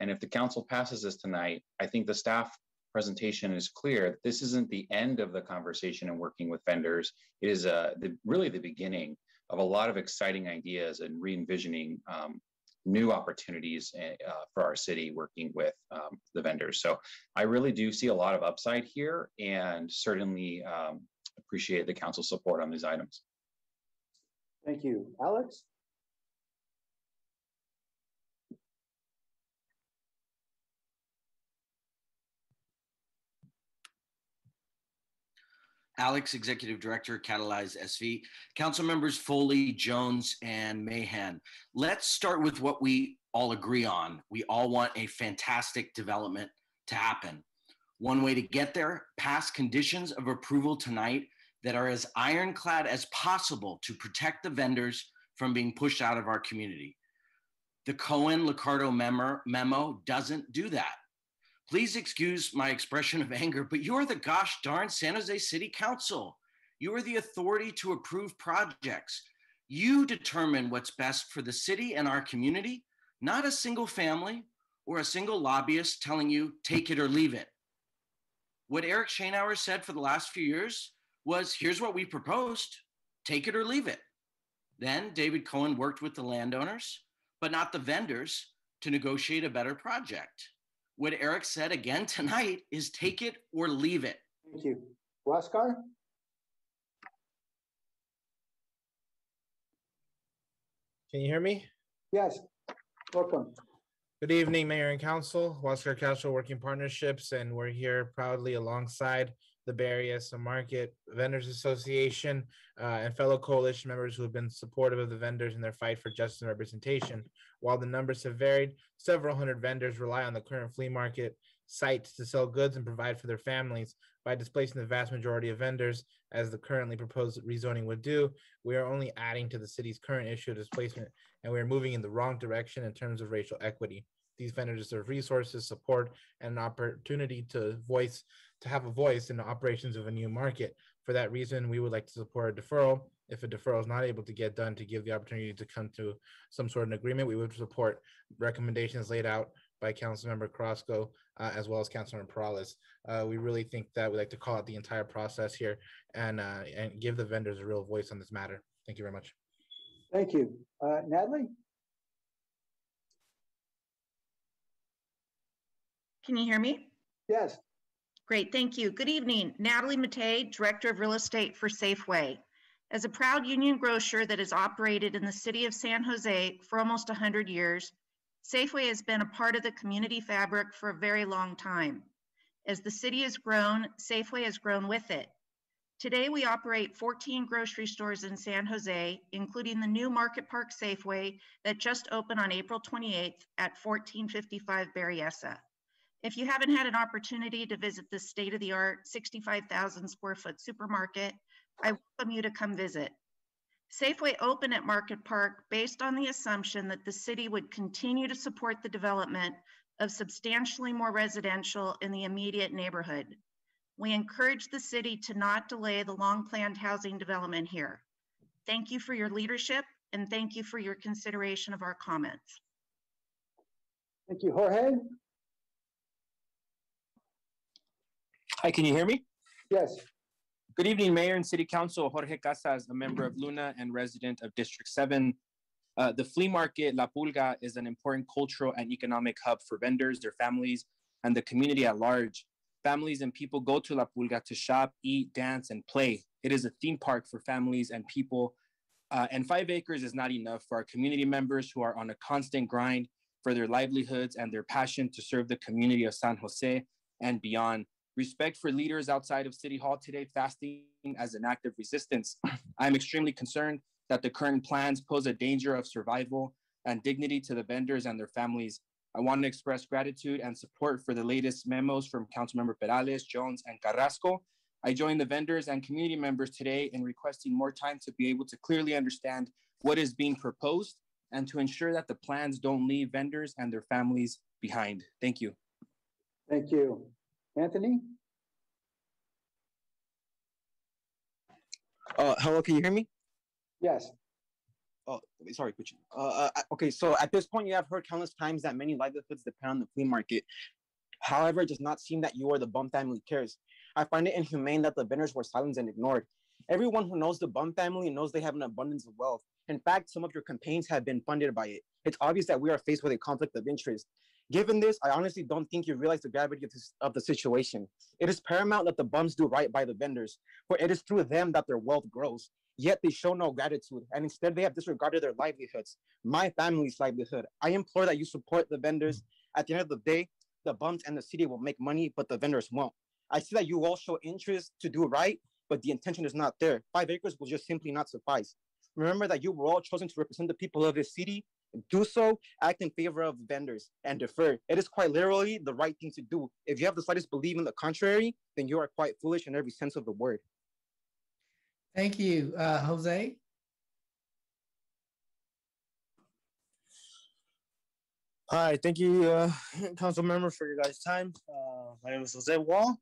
And if the council passes this tonight, I think the staff presentation is clear, this isn't the end of the conversation and working with vendors. It is uh, the, really the beginning of a lot of exciting ideas and re-envisioning um, new opportunities eh, uh, for our city working with um, the vendors. So I really do see a lot of upside here and certainly um, appreciate the council support on these items. Thank you. Alex? Alex, Executive Director, Catalyze SV. Council members Foley, Jones, and Mahan. Let's start with what we all agree on. We all want a fantastic development to happen. One way to get there, pass conditions of approval tonight that are as ironclad as possible to protect the vendors from being pushed out of our community. The Cohen Liccardo memo, memo doesn't do that. Please excuse my expression of anger, but you are the gosh darn San Jose City Council. You are the authority to approve projects. You determine what's best for the city and our community, not a single family or a single lobbyist telling you take it or leave it. What Erik Schoennauer said for the last few years was here's what we proposed take it or leave it. Then David Cohen worked with the landowners, but not the vendors, to negotiate a better project what Erik said again tonight is take it or leave it. Thank you. Huascar? Can you hear me? Yes. Welcome. Good evening, Mayor and Council. Huascar Castro Working Partnerships, and we're here proudly alongside the Bay Area Market Vendors Association uh, and fellow coalition members who have been supportive of the vendors in their fight for justice and representation. While the numbers have varied, several hundred vendors rely on the current flea market sites to sell goods and provide for their families. By displacing the vast majority of vendors, as the currently proposed rezoning would do, we are only adding to the city's current issue of displacement, and we are moving in the wrong direction in terms of racial equity. These vendors deserve resources, support, and an opportunity to voice to have a voice in the operations of a new market. For that reason, we would like to support a deferral. If a deferral is not able to get done to give the opportunity to come to some sort of an agreement, we would support recommendations laid out by Councilmember Carrasco uh, as well as Councilmember Peralez. Uh, we really think that we'd like to call out the entire process here and, uh, and give the vendors a real voice on this matter. Thank you very much. Thank you. Uh, Natalie? Can you hear me? Yes. Great, thank you. Good evening. Natalie Matei, Director of Real Estate for Safeway. As a proud union grocer that has operated in the city of San Jose for almost 100 years, Safeway has been a part of the community fabric for a very long time. As the city has grown, Safeway has grown with it. Today, we operate 14 grocery stores in San Jose, including the new Market Park Safeway that just opened on April 28th at 1455 Berryessa. If you haven't had an opportunity to visit this state-of-the-art 65,000 square foot supermarket, I welcome you to come visit. Safeway opened at Market Park based on the assumption that the city would continue to support the development of substantially more residential in the immediate neighborhood. We encourage the city to not delay the long-planned housing development here. Thank you for your leadership and thank you for your consideration of our comments. Thank you, Jorge. Hi, can you hear me? Yes. Good evening, Mayor and City Council. Jorge Casas, a member of Luna and resident of District 7. Uh, the flea market, La Pulga, is an important cultural and economic hub for vendors, their families, and the community at large. Families and people go to La Pulga to shop, eat, dance, and play. It is a theme park for families and people. Uh, and five acres is not enough for our community members who are on a constant grind for their livelihoods and their passion to serve the community of San Jose and beyond respect for leaders outside of City Hall today, fasting as an act of resistance. I'm extremely concerned that the current plans pose a danger of survival and dignity to the vendors and their families. I want to express gratitude and support for the latest memos from Councilmember Peralez, Jones, and Carrasco. I join the vendors and community members today in requesting more time to be able to clearly understand what is being proposed and to ensure that the plans don't leave vendors and their families behind. Thank you. Thank you. Anthony? Uh, hello, can you hear me? Yes. Oh, sorry, Kuchi. Uh, uh, okay, so at this point, you have heard countless times that many livelihoods depend on the flea market. However, it does not seem that you or the Bumb family cares. I find it inhumane that the vendors were silenced and ignored. Everyone who knows the Bumb family knows they have an abundance of wealth. In fact, some of your campaigns have been funded by it. It's obvious that we are faced with a conflict of interest. Given this, I honestly don't think you realize the gravity of, this, of the situation. It is paramount that the Bumbs do right by the vendors, for it is through them that their wealth grows. Yet they show no gratitude, and instead they have disregarded their livelihoods, my family's livelihood. I implore that you support the vendors. At the end of the day, the Bumbs and the city will make money, but the vendors won't. I see that you all show interest to do right, but the intention is not there. Five acres will just simply not suffice. Remember that you were all chosen to represent the people of this city do so, act in favor of vendors and defer. It is quite literally the right thing to do. If you have the slightest belief in the contrary, then you are quite foolish in every sense of the word. Thank you, uh, Jose. Hi, thank you, uh, council member, for your guys' time. Uh, my name is Jose Wall.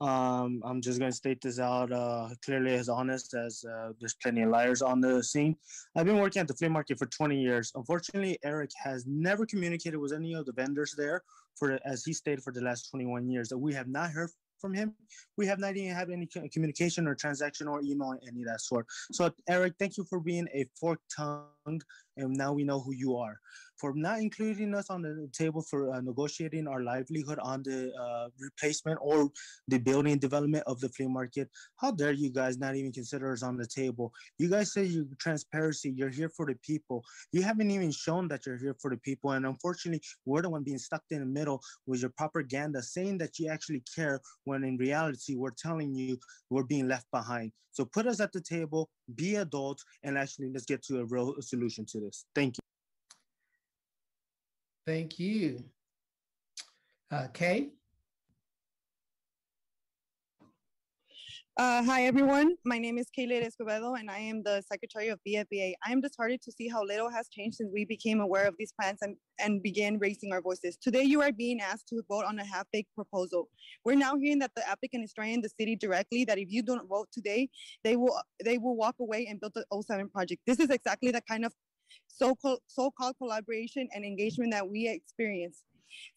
Um, I'm just going to state this out uh, clearly as honest as uh, there's plenty of liars on the scene. I've been working at the flea market for 20 years. Unfortunately, Erik has never communicated with any of the vendors there for, as he stated, for the last 21 years. That we have not heard from him. We have not even had any communication or transaction or email, any of that sort. So, Erik, thank you for being a forked tongue, and now we know who you are for not including us on the table for uh, negotiating our livelihood on the uh, replacement or the building development of the flea market. How dare you guys not even consider us on the table? You guys say you're transparency, you're here for the people. You haven't even shown that you're here for the people. And unfortunately, we're the one being stuck in the middle with your propaganda saying that you actually care when in reality, we're telling you we're being left behind. So put us at the table, be adults, and actually let's get to a real solution to this. Thank you. Thank you. Uh, Kay? Uh, hi, everyone. My name is Kayla Escobedo, and I am the Secretary of BFBA. I am disheartened to see how little has changed since we became aware of these plans and, and began raising our voices. Today, you are being asked to vote on a half-baked proposal. We're now hearing that the applicant is threatening the city directly that if you don't vote today, they will they will walk away and build the 07 project. This is exactly the kind of so-called, collaboration and engagement that we experience.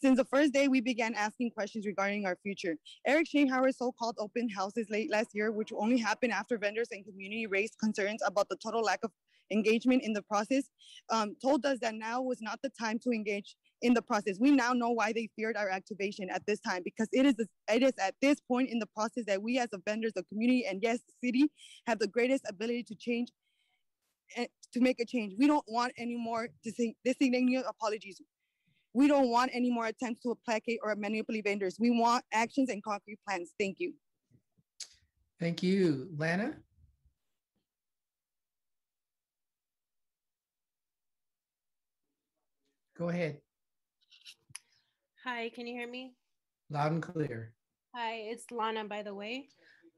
Since the first day, we began asking questions regarding our future. Erik Schoennauer's so-called open houses late last year, which only happened after vendors and community raised concerns about the total lack of engagement in the process, um, told us that now was not the time to engage in the process. We now know why they feared our activation at this time because it is it is at this point in the process that we as the vendors, the community, and yes, the city have the greatest ability to change to make a change. We don't want any more disingling apologies. We don't want any more attempts to placate or manipulate vendors. We want actions and concrete plans. Thank you. Thank you. Lana? Go ahead. Hi, can you hear me? Loud and clear. Hi, it's Lana, by the way.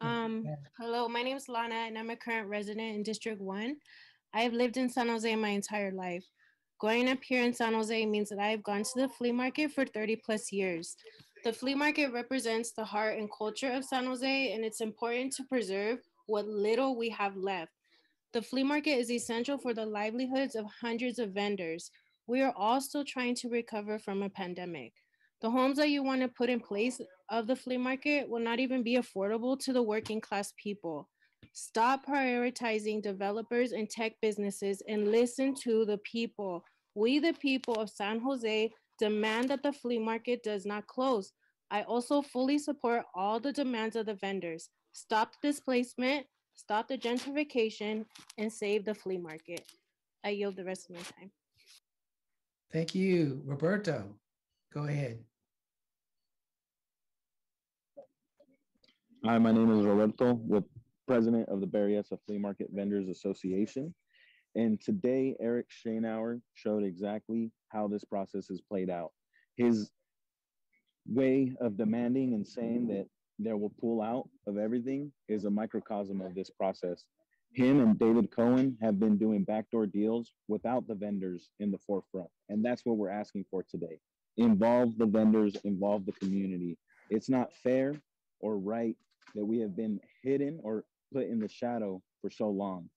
Um, hello, my name is Lana, and I'm a current resident in District 1. I have lived in San Jose my entire life. Growing up here in San Jose means that I have gone to the flea market for 30 plus years. The flea market represents the heart and culture of San Jose, and it's important to preserve what little we have left. The flea market is essential for the livelihoods of hundreds of vendors. We are all still trying to recover from a pandemic. The homes that you want to put in place of the flea market will not even be affordable to the working class people. Stop prioritizing developers and tech businesses and listen to the people. We, the people of San Jose, demand that the flea market does not close. I also fully support all the demands of the vendors. Stop displacement, stop the gentrification, and save the flea market. I yield the rest of my time. Thank you. Roberto, go ahead. Hi, my name is Roberto, with president of the Berryessa Flea Market Vendors Association. And today, Erik Schoennauer showed exactly how this process has played out. His way of demanding and saying that there will pull out of everything is a microcosm of this process. Him and David Cohen have been doing backdoor deals without the vendors in the forefront. And that's what we're asking for today. Involve the vendors, involve the community. It's not fair or right that we have been hidden or put in the shadow for so long.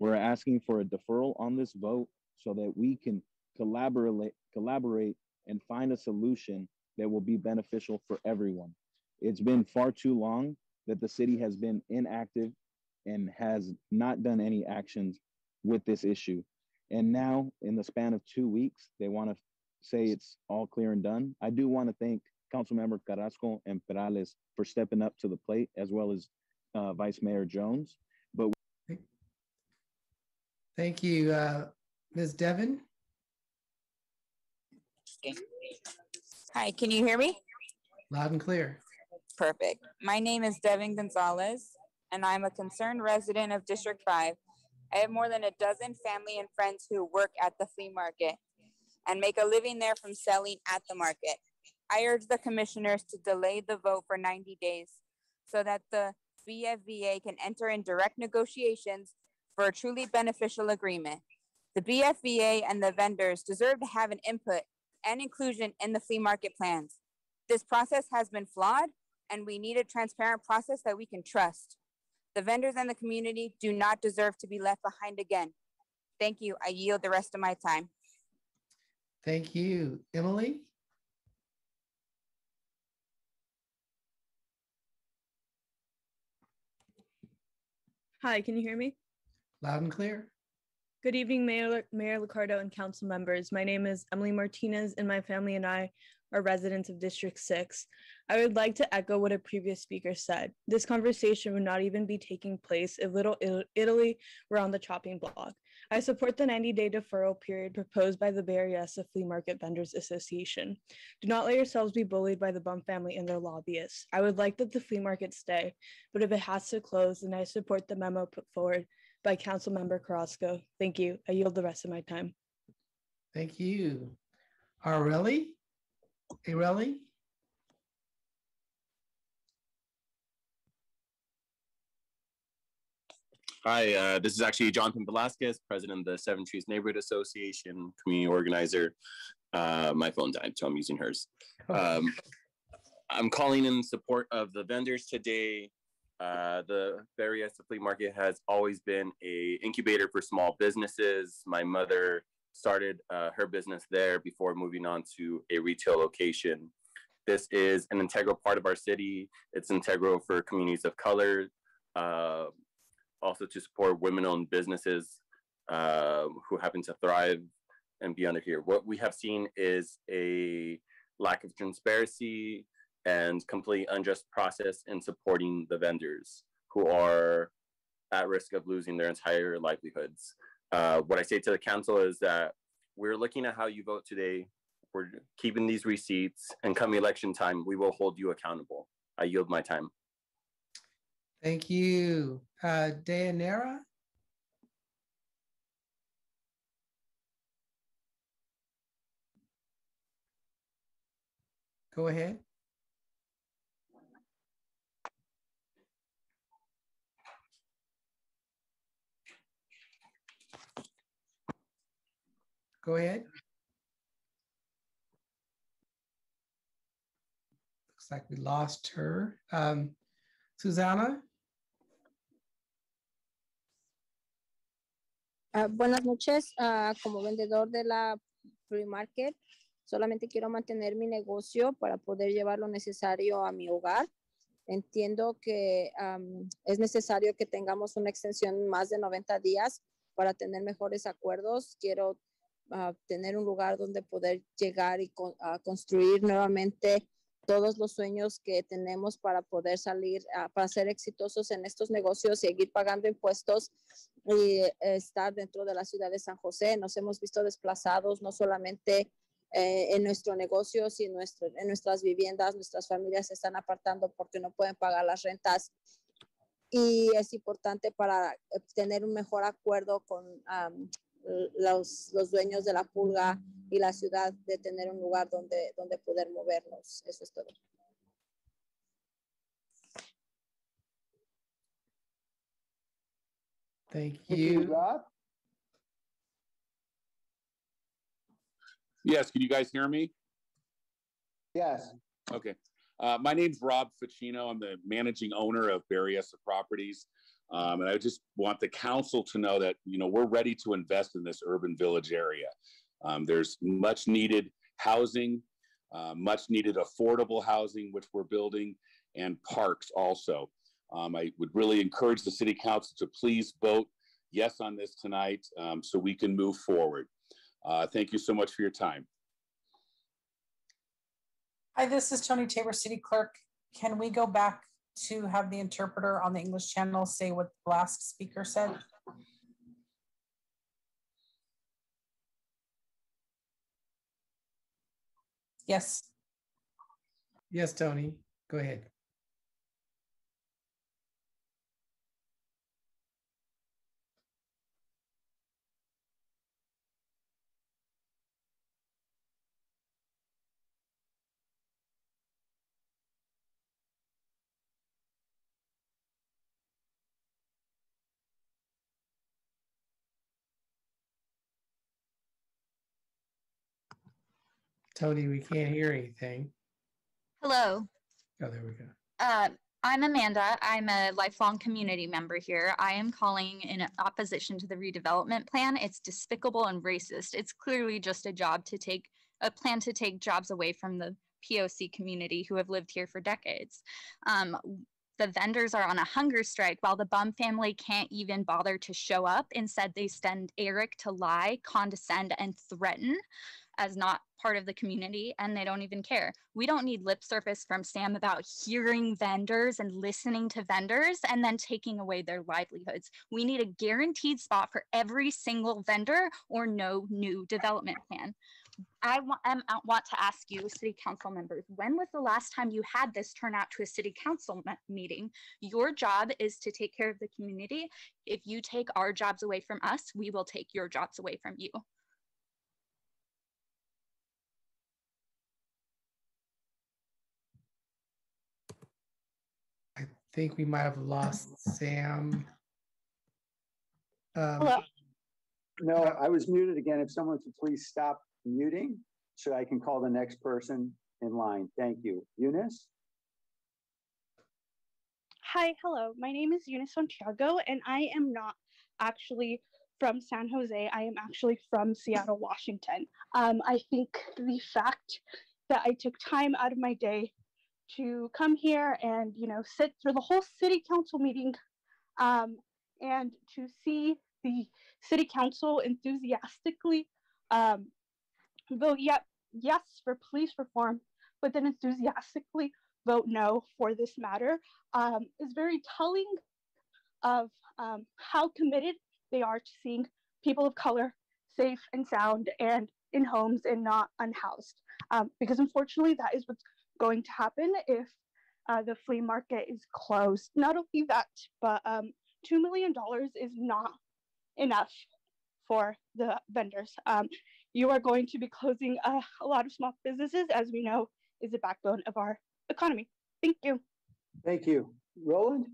We're asking for a deferral on this vote so that we can collaborate, collaborate and find a solution that will be beneficial for everyone. It's been far too long that the city has been inactive and has not done any actions with this issue. And now, in the span of two weeks, they want to say it's all clear and done. I do want to thank Councilmember Carrasco and Peralez for stepping up to the plate, as well as uh, Vice Mayor Jones. But thank you, uh, Ms. Devon. Okay. Hi, can you hear me? Loud and clear. Perfect. My name is Devin Gonzalez, and I'm a concerned resident of District 5. I have more than a dozen family and friends who work at the flea market and make a living there from selling at the market. I urge the commissioners to delay the vote for 90 days so that the BFVA can enter in direct negotiations for a truly beneficial agreement. The BFVA and the vendors deserve to have an input and inclusion in the flea market plans. This process has been flawed and we need a transparent process that we can trust. The vendors and the community do not deserve to be left behind again. Thank you. I yield the rest of my time. Thank you. Emily? Hi, can you hear me? Loud and clear. Good evening, Mayor, Mayor Liccardo and council members. My name is Emily Martinez, and my family and I are residents of District 6. I would like to echo what a previous speaker said. This conversation would not even be taking place if Little Italy were on the chopping block. I support the 90 day deferral period proposed by the Berryessa Flea Market Vendors Association. Do not let yourselves be bullied by the Bumb family and their lobbyists. I would like that the flea market stay, but if it has to close, then I support the memo put forward by Council Member Carrasco. Thank you. I yield the rest of my time. Thank you. Areli? Areli? Hi, uh, this is actually Jonathan Velasquez, president of the Seven Trees Neighborhood Association, community organizer. Uh, my phone died, so I'm using hers. Um, I'm calling in support of the vendors today. Uh, the Berryessa Flea Market has always been a incubator for small businesses. My mother started uh, her business there before moving on to a retail location. This is an integral part of our city. It's integral for communities of color, uh, also to support women-owned businesses. uh, who happen to thrive and be under here. What we have seen is a lack of transparency and complete unjust process in supporting the vendors who are at risk of losing their entire livelihoods. Uh, what I say to the council is that we're looking at how you vote today. We're keeping these receipts, and come election time, we will hold you accountable. I yield my time. Thank you. Uh, Dayanara? Go ahead. Go ahead. Looks like we lost her. Um, Susana? Uh, buenas noches, uh, como vendedor de la free market, solamente quiero mantener mi negocio para poder llevar lo necesario a mi hogar. Entiendo que um, es necesario que tengamos una extensión más de 90 días para tener mejores acuerdos. Quiero uh, tener un lugar donde poder llegar y con, construir nuevamente todos los sueños que tenemos para poder salir, uh, para ser exitosos en estos negocios, seguir pagando impuestos y estar dentro de la ciudad de San José. Nos hemos visto desplazados no solamente eh, en nuestro negocio y nuestro, en nuestras viviendas, nuestras familias se están apartando porque no pueden pagar las rentas. Y es importante para tener un mejor acuerdo con los, los dueños de la pulga y la ciudad de tener un lugar donde, donde poder movernos. Eso es todo. Thank you. Yes, can you guys hear me? Yes. Okay. Uh, my name's Rob Ficino. I'm the managing owner of Berryessa Properties. Um, and I just want the council to know that, you know, we're ready to invest in this urban village area. Um, there's much needed housing, uh, much needed affordable housing, which we're building, and parks also. Um, I would really encourage the city council to please vote yes on this tonight um, so we can move forward. Uh, thank you so much for your time. Hi, this is Toni Taber, City Clerk. Can we go back to have the interpreter on the English channel say what the last speaker said? Yes. Yes, Toni, go ahead. Toni, we can't hear anything. Hello. Oh, there we go. Uh, I'm Amanda. I'm a lifelong community member here. I am calling in opposition to the redevelopment plan. It's despicable and racist. It's clearly just a job to take a plan to take jobs away from the POC community who have lived here for decades. Um, the vendors are on a hunger strike while the Bumb family can't even bother to show up. Instead, they send Erik to lie, condescend, and threaten as not part of the community and they don't even care. We don't need lip service from Sam about hearing vendors and listening to vendors and then taking away their livelihoods. We need a guaranteed spot for every single vendor or no new development plan. I want, um, want to ask you, city council members, when was the last time you had this turnout to a city council meeting? Your job is to take care of the community. If you take our jobs away from us, we will take your jobs away from you. Think we might have lost Sam. Um, Hello. No, I was muted again. If someone could please stop muting so I can call the next person in line. Thank you. Eunice? Hi, hello. My name is Eunice Santiago, and I am not actually from San Jose. I am actually from Seattle, Washington. Um, I think the fact that I took time out of my day to come here and you know sit through the whole city council meeting um, and to see the City Council enthusiastically um, vote yes for police reform, but then enthusiastically vote no for this matter um, is very telling of um, how committed they are to seeing people of color safe and sound and in homes and not unhoused. Um, because unfortunately, that is what's going to happen if uh, the flea market is closed. Not only that, but um, $2 million is not enough for the vendors. Um, you are going to be closing uh, a lot of small businesses, as we know, is the backbone of our economy. Thank you. Thank you. Roland?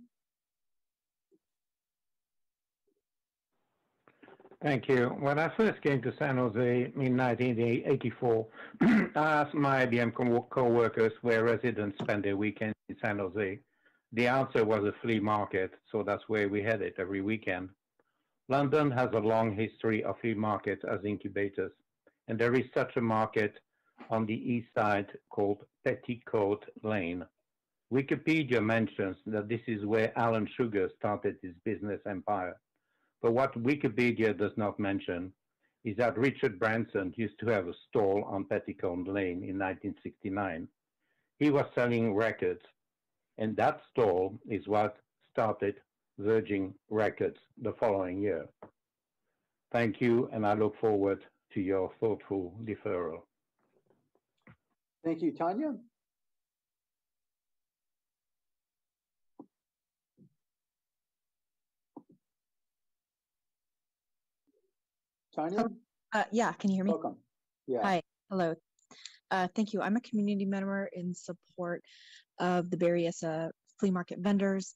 Thank you. When I first came to San Jose in 1984, I asked my IBM co-workers where residents spend their weekend in San Jose. The answer was a flea market, so that's where we had it every weekend. London has a long history of flea markets as incubators, and there is such a market on the east side called Petticoat Lane. Wikipedia mentions that this is where Alan Sugar started his business empire. But what Wikipedia does not mention is that Richard Branson used to have a stall on Petticoat Lane in 1969. He was selling records, and that stall is what started Virgin Records the following year. Thank you, and I look forward to your thoughtful deferral. Thank you, Tanya. Tanya? Uh, yeah, can you hear me? Welcome. Yeah. Hi, hello. Uh, thank you. I'm a community member in support of the Berryessa flea market vendors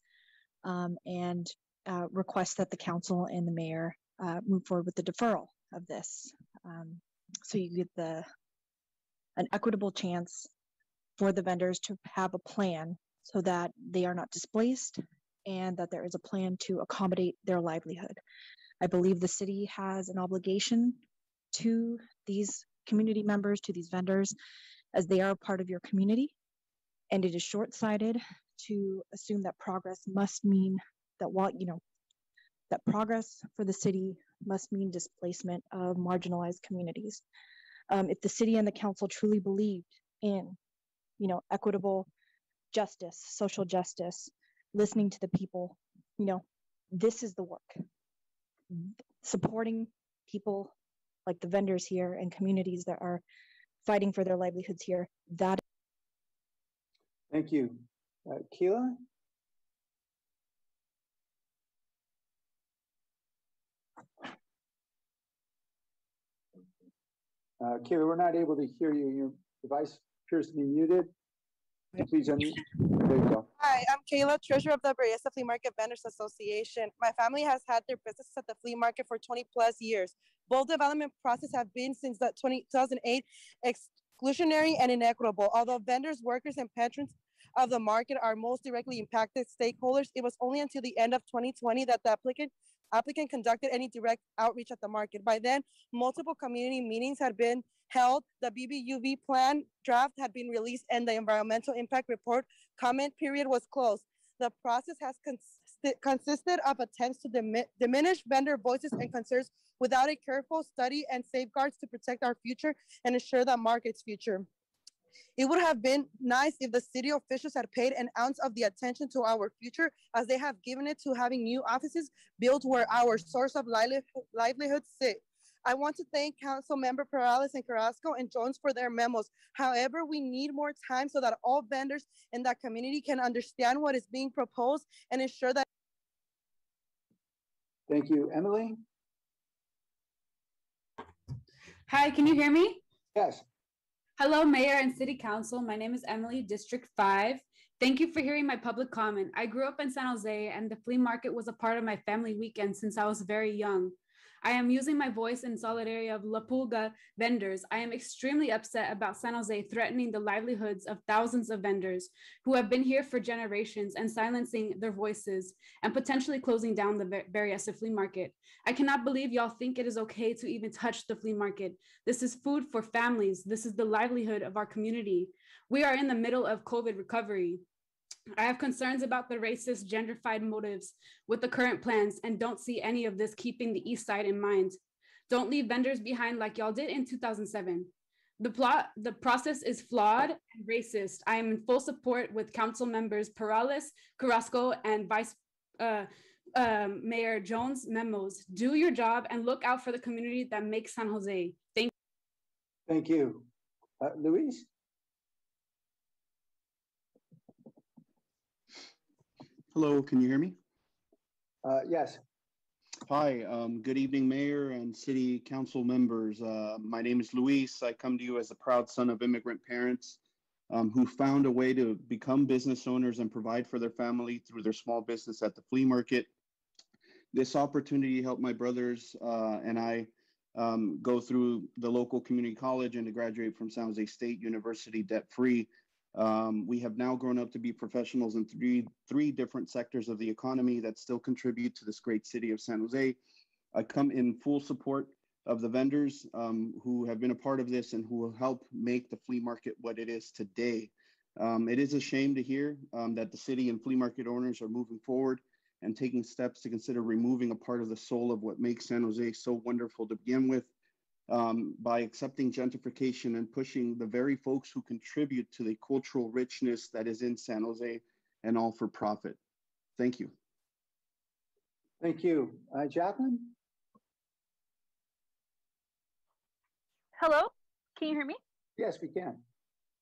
um, and uh, request that the council and the mayor uh, move forward with the deferral of this. Um, so you get the an equitable chance for the vendors to have a plan so that they are not displaced and that there is a plan to accommodate their livelihood. I believe the city has an obligation to these community members, to these vendors, as they are part of your community. And it is short sighted to assume that progress must mean that while, you know, that progress for the city must mean displacement of marginalized communities. Um, if the city and the council truly believed in, you know, equitable justice, social justice, listening to the people, you know, this is the work supporting people like the vendors here and communities that are fighting for their livelihoods here. That. Thank you. Uh, Keela? Uh, Keila, we're not able to hear you. Your device appears to be muted. Hi, I'm Kayla, treasurer of the Berryessa Flea Market Vendors Association. My family has had their business at the flea market for 20 plus years. Both development process have been since the 20, 2008 exclusionary and inequitable. Although vendors, workers, and patrons of the market are most directly impacted stakeholders, it was only until the end of 2020 that the applicant applicant conducted any direct outreach at the market. By then, multiple community meetings had been held, the BBUV plan draft had been released, and the environmental impact report comment period was closed. The process has cons- consisted of attempts to dim- diminish vendor voices and concerns without a careful study and safeguards to protect our future and ensure the market's future. It would have been nice if the city officials had paid an ounce of the attention to our future as they have given it to having new offices built where our source of livelihood sit. I want to thank Council Member Peralez and Carrasco and Jones for their memos. However, we need more time so that all vendors in that community can understand what is being proposed and ensure that. Thank you. Emily? Hi, can you hear me? Yes. Hello, Mayor and City Council. My name is Emily, District 5. Thank you for hearing my public comment. I grew up in San Jose, and the flea market was a part of my family weekend since I was very young. I am using my voice in solidarity of La Pulga vendors. I am extremely upset about San Jose threatening the livelihoods of thousands of vendors who have been here for generations and silencing their voices and potentially closing down the Berryessa flea market. I cannot believe y'all think it is okay to even touch the flea market. This is food for families. This is the livelihood of our community. We are in the middle of COVID recovery. I have concerns about the racist, gentrified motives with the current plans and don't see any of this keeping the East Side in mind. Don't leave vendors behind like y'all did in 2007. The plot, the process is flawed and racist. I am in full support with council members Peralez, Carrasco, and Vice uh, um, Mayor Jones memos. Do your job and look out for the community that makes San Jose. Thank you. Thank you. Uh, Luis? Hello, can you hear me? Uh, yes. Hi, um, good evening, Mayor and City Council members. Uh, my name is Luis. I come to you as a proud son of immigrant parents um, who found a way to become business owners and provide for their family through their small business at the flea market. This opportunity helped my brothers uh, and I um, go through the local community college and to graduate from San Jose State University debt free. Um, we have now grown up to be professionals in three three different sectors of the economy that still contribute to this great city of San Jose. I come in full support of the vendors um, who have been a part of this and who will help make the flea market what it is today. Um, it is a shame to hear um, that the city and flea market owners are moving forward and taking steps to consider removing a part of the soul of what makes San Jose so wonderful to begin with um, by accepting gentrification and pushing the very folks who contribute to the cultural richness that is in San Jose and all for profit. Thank you. Thank you. Uh, Jacqueline? Hello, can you hear me? Yes, we can.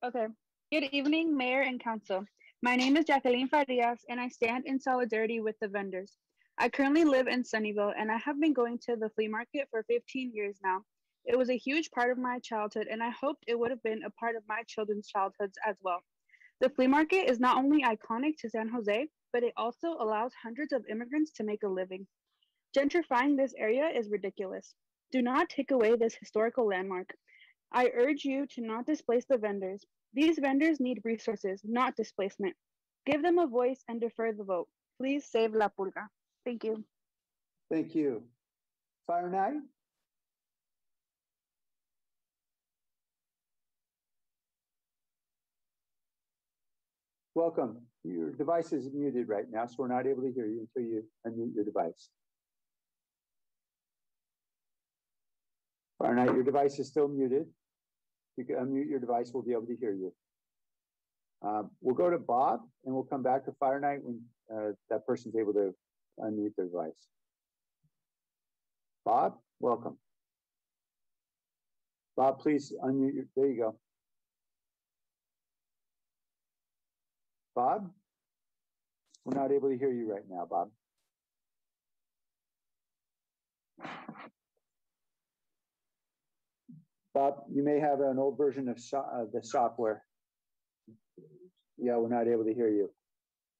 Okay. Good evening, Mayor and Council. My name is Jacqueline Farias, and I stand in solidarity with the vendors. I currently live in Sunnyvale, and I have been going to the flea market for 15 years now. It was a huge part of my childhood, and I hoped it would have been a part of my children's childhoods as well. The flea market is not only iconic to San Jose, but it also allows hundreds of immigrants to make a living. Gentrifying this area is ridiculous. Do not take away this historical landmark. I urge you to not displace the vendors. These vendors need resources, not displacement. Give them a voice and defer the vote. Please save La Pulga. Thank you. Thank you. Fire Night? Welcome. Your device is muted right now, so we're not able to hear you until you unmute your device. Fire Night, your device is still muted. You can unmute your device, we'll be able to hear you. Uh, we'll go to Bob and we'll come back to Fire Night when uh, that person's able to unmute their device. Bob, welcome. Bob, please unmute your, there you go. Bob? We're not able to hear you right now, Bob. Bob, you may have an old version of so uh, the software. Yeah, we're not able to hear you.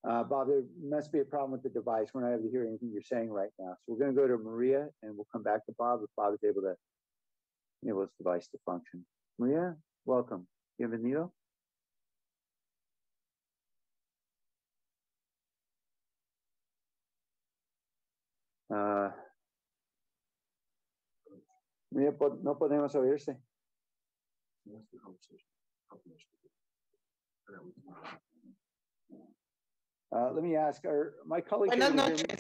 Uh, Bob, there must be a problem with the device. We're not able to hear anything you're saying right now. So we're going to go to Maria and we'll come back to Bob if Bob is able to enable his device to function. Maria, welcome. Bienvenido. Uh, Maria, no podemos oírse. Uh, let me ask, our, my colleague. Buenas noches.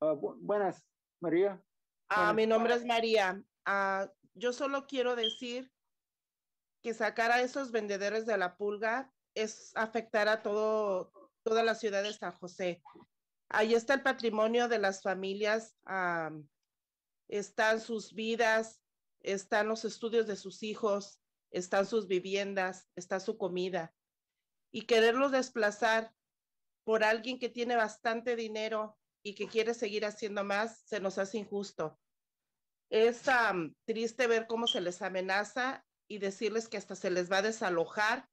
Uh, bu buenas, María. Ah, mi nombre es María. Ah, yo solo quiero decir que sacar a esos vendedores de la pulga es afectar a todo, toda la ciudad de San José. Ahí está el patrimonio de las familias, ah, están sus vidas, están los estudios de sus hijos, están sus viviendas, está su comida. Y quererlos desplazar por alguien que tiene bastante dinero y que quiere seguir haciendo más, se nos hace injusto. Es triste ver cómo se les amenaza y decirles que hasta se les va a desalojar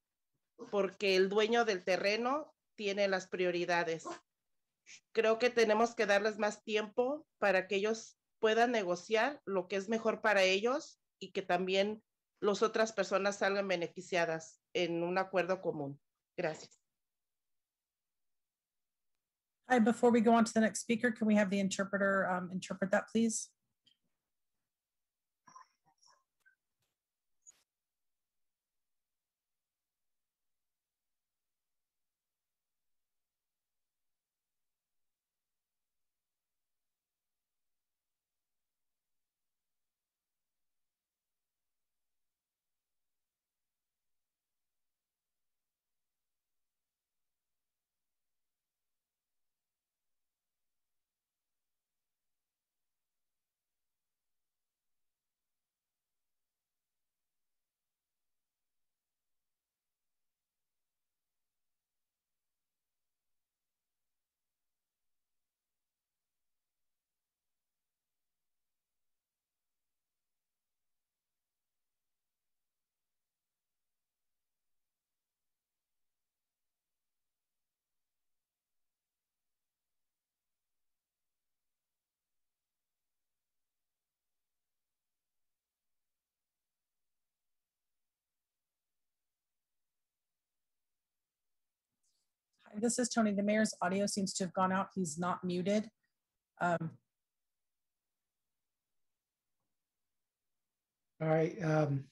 porque el dueño del terreno tiene las prioridades. Creo que tenemos que darles más tiempo para que ellos puedan negociar lo que es mejor para ellos y que también las otras personas salgan beneficiadas en un acuerdo común. Gracias. Hi, before we go on to the next speaker, can we have the interpreter um, interpret that, please? This is Toni. The mayor's audio seems to have gone out. He's not muted. Um, All right. Um,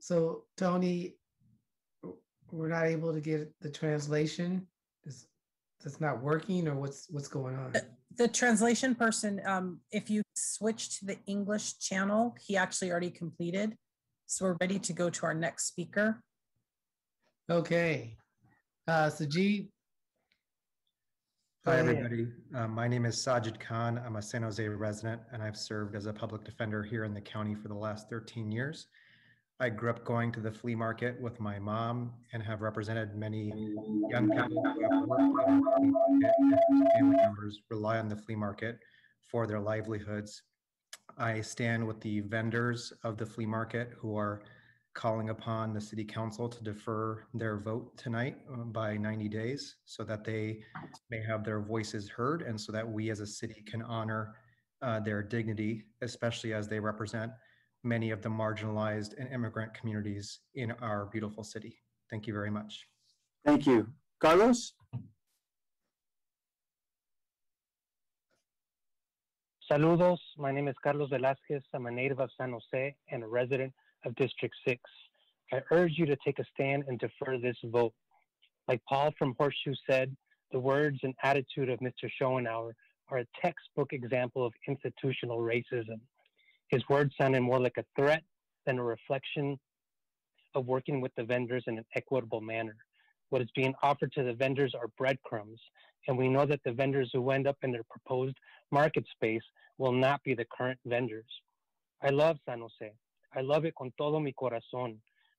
so Toni, we're not able to get the translation. Is that's not working, or what's what's going on? the translation person, um, if you switch to the English channel, he actually already completed. So we're ready to go to our next speaker. Okay. Uh, Sajid. Hi, ahead. everybody. Uh, my name is Sajid Khan. I'm a San Jose resident, and I've served as a public defender here in the county for the last 13 years. I grew up going to the flea market with my mom and have represented many young people who have worked in the flea market and family members rely on the flea market for their livelihoods. I stand with the vendors of the flea market who are calling upon the city council to defer their vote tonight uh, by 90 days so that they may have their voices heard and so that we as a city can honor uh, their dignity, especially as they represent many of the marginalized and immigrant communities in our beautiful city. Thank you very much. Thank you. Carlos? Saludos. My name is Carlos Velasquez. I'm a native of San Jose and a resident of District 6. I urge you to take a stand and defer this vote. Like Paul from Horseshoe said, the words and attitude of Mr. Schoennauer are a textbook example of institutional racism. His words sounded more like a threat than a reflection of working with the vendors in an equitable manner. What is being offered to the vendors are breadcrumbs, and we know that the vendors who end up in their proposed market space will not be the current vendors. I love San Jose. I love it con todo mi corazón.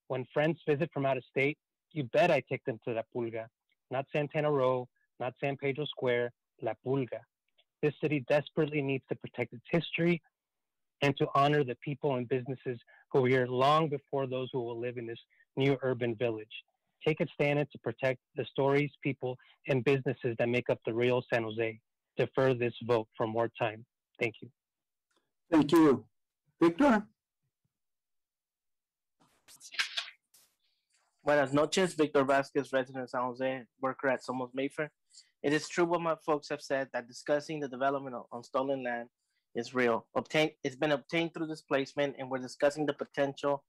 When friends visit from out of state, you bet I take them to La Pulga, not Santana Row, not San Pedro Square, La Pulga. This city desperately needs to protect its history and to honor the people and businesses who were here long before those who will live in this new urban village. Take a stand to protect the stories, people, and businesses that make up the real San Jose. Defer this vote for more time. Thank you. Thank you. Victor? Buenas noches, Victor Vasquez, resident of San Jose, worker at Somos Mayfair. It is true what my folks have said that discussing the development on stolen land is real. It's been obtained through displacement, and we're discussing the potential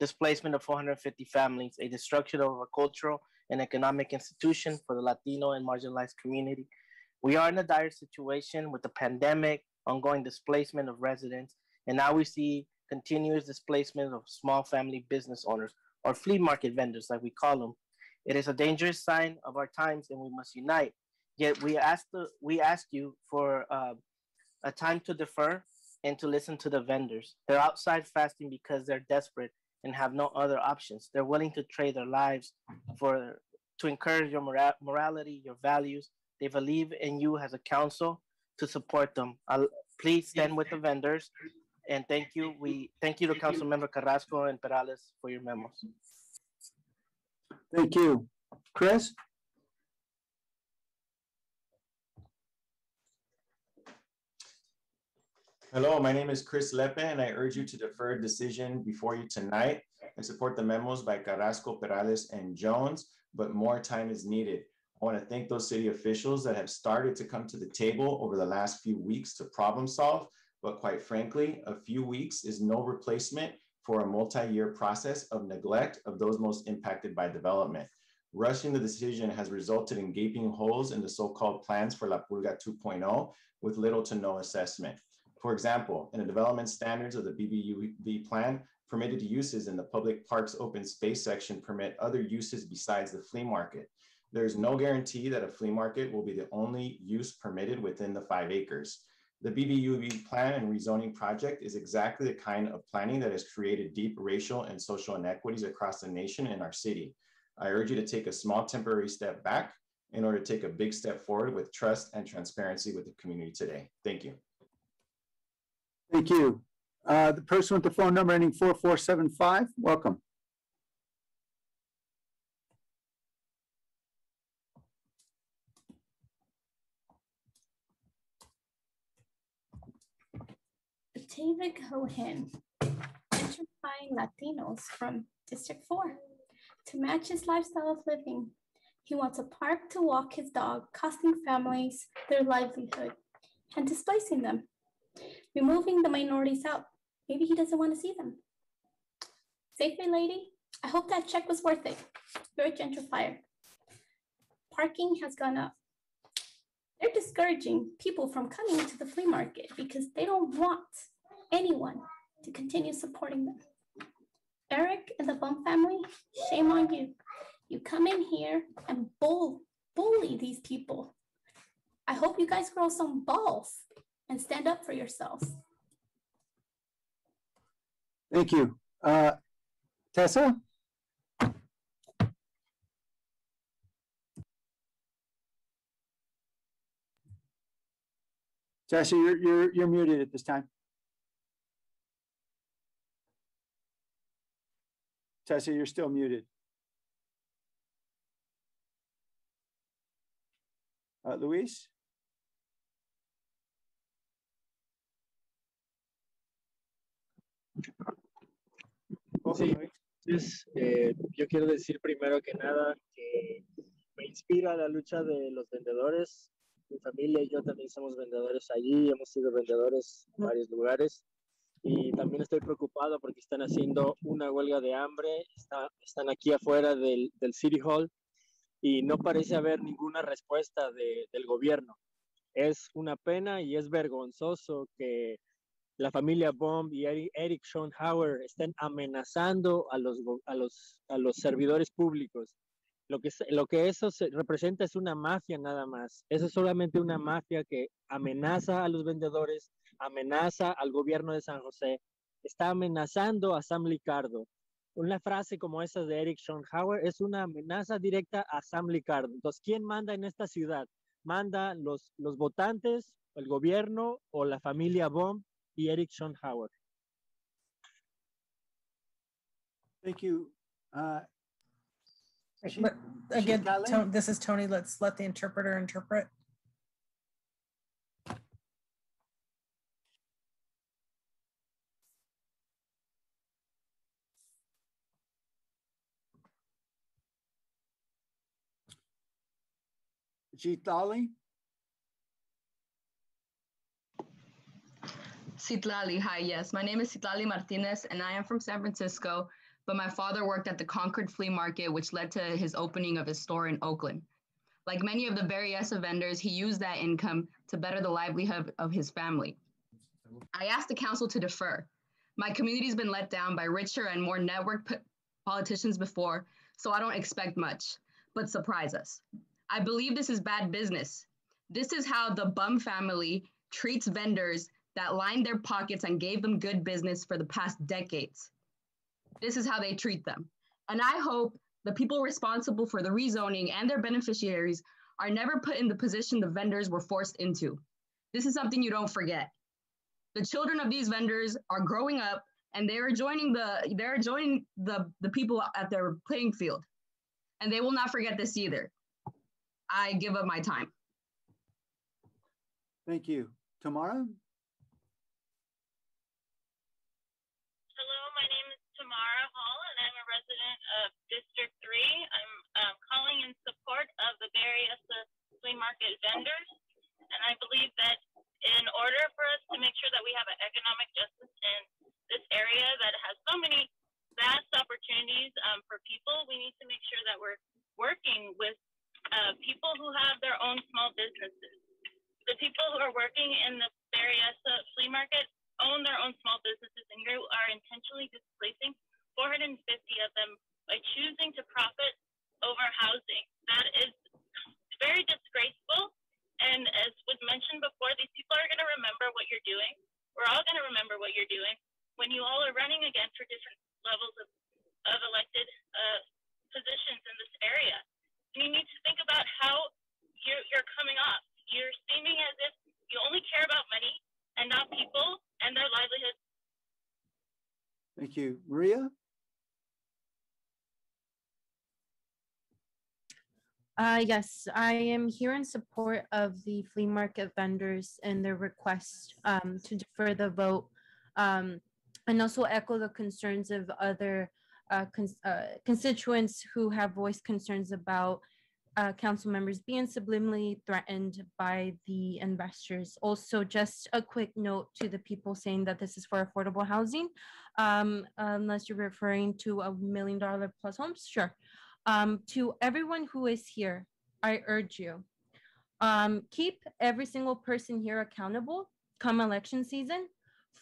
displacement of 450 families, a destruction of a cultural and economic institution for the Latino and marginalized community. We are in a dire situation with the pandemic, ongoing displacement of residents, and now we see continuous displacement of small family business owners or flea market vendors, like we call them. It is a dangerous sign of our times, and we must unite. Yet we ask the, we ask you for uh, a time to defer and to listen to the vendors. They're outside fasting because they're desperate and have no other options. They're willing to trade their lives for to encourage your mora- morality, your values. They believe in you as a council to support them. Please stand with the vendors, and thank you. We thank you to Council Member Carrasco and Peralez for your memos. Thank you. Chris? Hello, my name is Chris Lepe, and I urge you to defer a decision before you tonight and support the memos by Carrasco, Peralez, and Jones, but more time is needed. I want to thank those city officials that have started to come to the table over the last few weeks to problem solve, but quite frankly, a few weeks is no replacement for a multi-year process of neglect of those most impacted by development. Rushing the decision has resulted in gaping holes in the so-called plans for La Pulga 2.0 with little to no assessment. For example, in the development standards of the BBUV plan, permitted uses in the public parks open space section permit other uses besides the flea market. There's no guarantee that a flea market will be the only use permitted within the five acres. The BBUV plan and rezoning project is exactly the kind of planning that has created deep racial and social inequities across the nation and our city. I urge you to take a small temporary step back in order to take a big step forward with trust and transparency with the community today. Thank you. Thank you. Uh, the person with the phone number ending 4475, welcome. David Cohen, gentrifying Latinos from District 4. to match his lifestyle of living. He wants a park to walk his dog, costing families their livelihood and displacing them, removing the minorities out. Maybe he doesn't want to see them. Safeway lady, I hope that check was worth it. You're a gentrifier. Parking has gone up. They're discouraging people from coming to the flea market because they don't want anyone to continue supporting them. Erik and the Bumb family, shame on you. You come in here and bull, bully these people. I hope you guys grow some balls and stand up for yourselves. Thank you. Uh, Tessa? Tessa, you're, you're, you're muted at this time. Tessa, you're still muted. Uh, Luis? Sí, entonces eh, yo quiero decir primero que nada que me inspira la lucha de los vendedores. Mi familia y yo también somos vendedores allí, hemos sido vendedores en varios lugares y también estoy preocupado porque están haciendo una huelga de hambre, está, están aquí afuera del, del, City Hall y no parece haber ninguna respuesta de, del gobierno. Es una pena y es vergonzoso que la familia Bomb y Eric Schoenhauer estén amenazando a los, a los, a los servidores públicos. Lo que, lo que eso representa es una mafia nada más. Eso es solamente una mafia que amenaza a los vendedores, amenaza al gobierno de San José, está amenazando a Sam Licardo. Una frase como esa de Eric Schoenhauer es una amenaza directa a Sam Licardo. Entonces, ¿quién manda en esta ciudad? ¿Manda los, los votantes, el gobierno o la familia Bomb y Eric Schoenhauer? Thank you. Uh, but again, Tony, this is Tony. Let's let the interpreter interpret. Citlali? Citlali, hi, yes. My name is Citlali Martinez, and I am from San Francisco, but my father worked at the Concord Flea Market, which led to his opening of his store in Oakland. Like many of the Berryessa vendors, he used that income to better the livelihood of his family. I asked the council to defer. My community's been let down by richer and more networked politicians before, so I don't expect much, but surprise us. I believe this is bad business. This is how the Bumb family treats vendors that lined their pockets and gave them good business for the past decades. This is how they treat them. And I hope the people responsible for the rezoning and their beneficiaries are never put in the position the vendors were forced into. This is something you don't forget. The children of these vendors are growing up and they're joining the they're joining the, the people at their playing field. And they will not forget this either. I give up my time. Thank you. Tamara? Hello, my name is Tamara Hall, and I'm a resident of District 3. I'm um, calling in support of the Berryessa flea market vendors. And I believe that in order for us to make sure that we have an economic justice in this area that has so many vast opportunities um, for people, we need to make sure that we're working with uh, people who have their own small businesses. The people who are working in the Berryessa flea market own their own small businesses, and you are intentionally displacing 450 of them by choosing to profit over housing. That is very disgraceful. And as was mentioned before, these people are going to remember what you're doing. We're all going to remember what you're doing when you all are running again for different levels of, of elected uh, positions in this area. And you need to think about how you're, you're coming off. You're seeming as if you only care about money and not people and their livelihood. Thank you. Maria? Uh, yes, I am here in support of the flea market vendors and their request um, to defer the vote um, and also echo the concerns of other uh, uh, constituents who have voiced concerns about uh, council members being subliminally threatened by the investors. Also, just a quick note to the people saying that this is for affordable housing, um, unless you're referring to a million dollar plus homes, sure. Um, to everyone who is here, I urge you, um, keep every single person here accountable come election season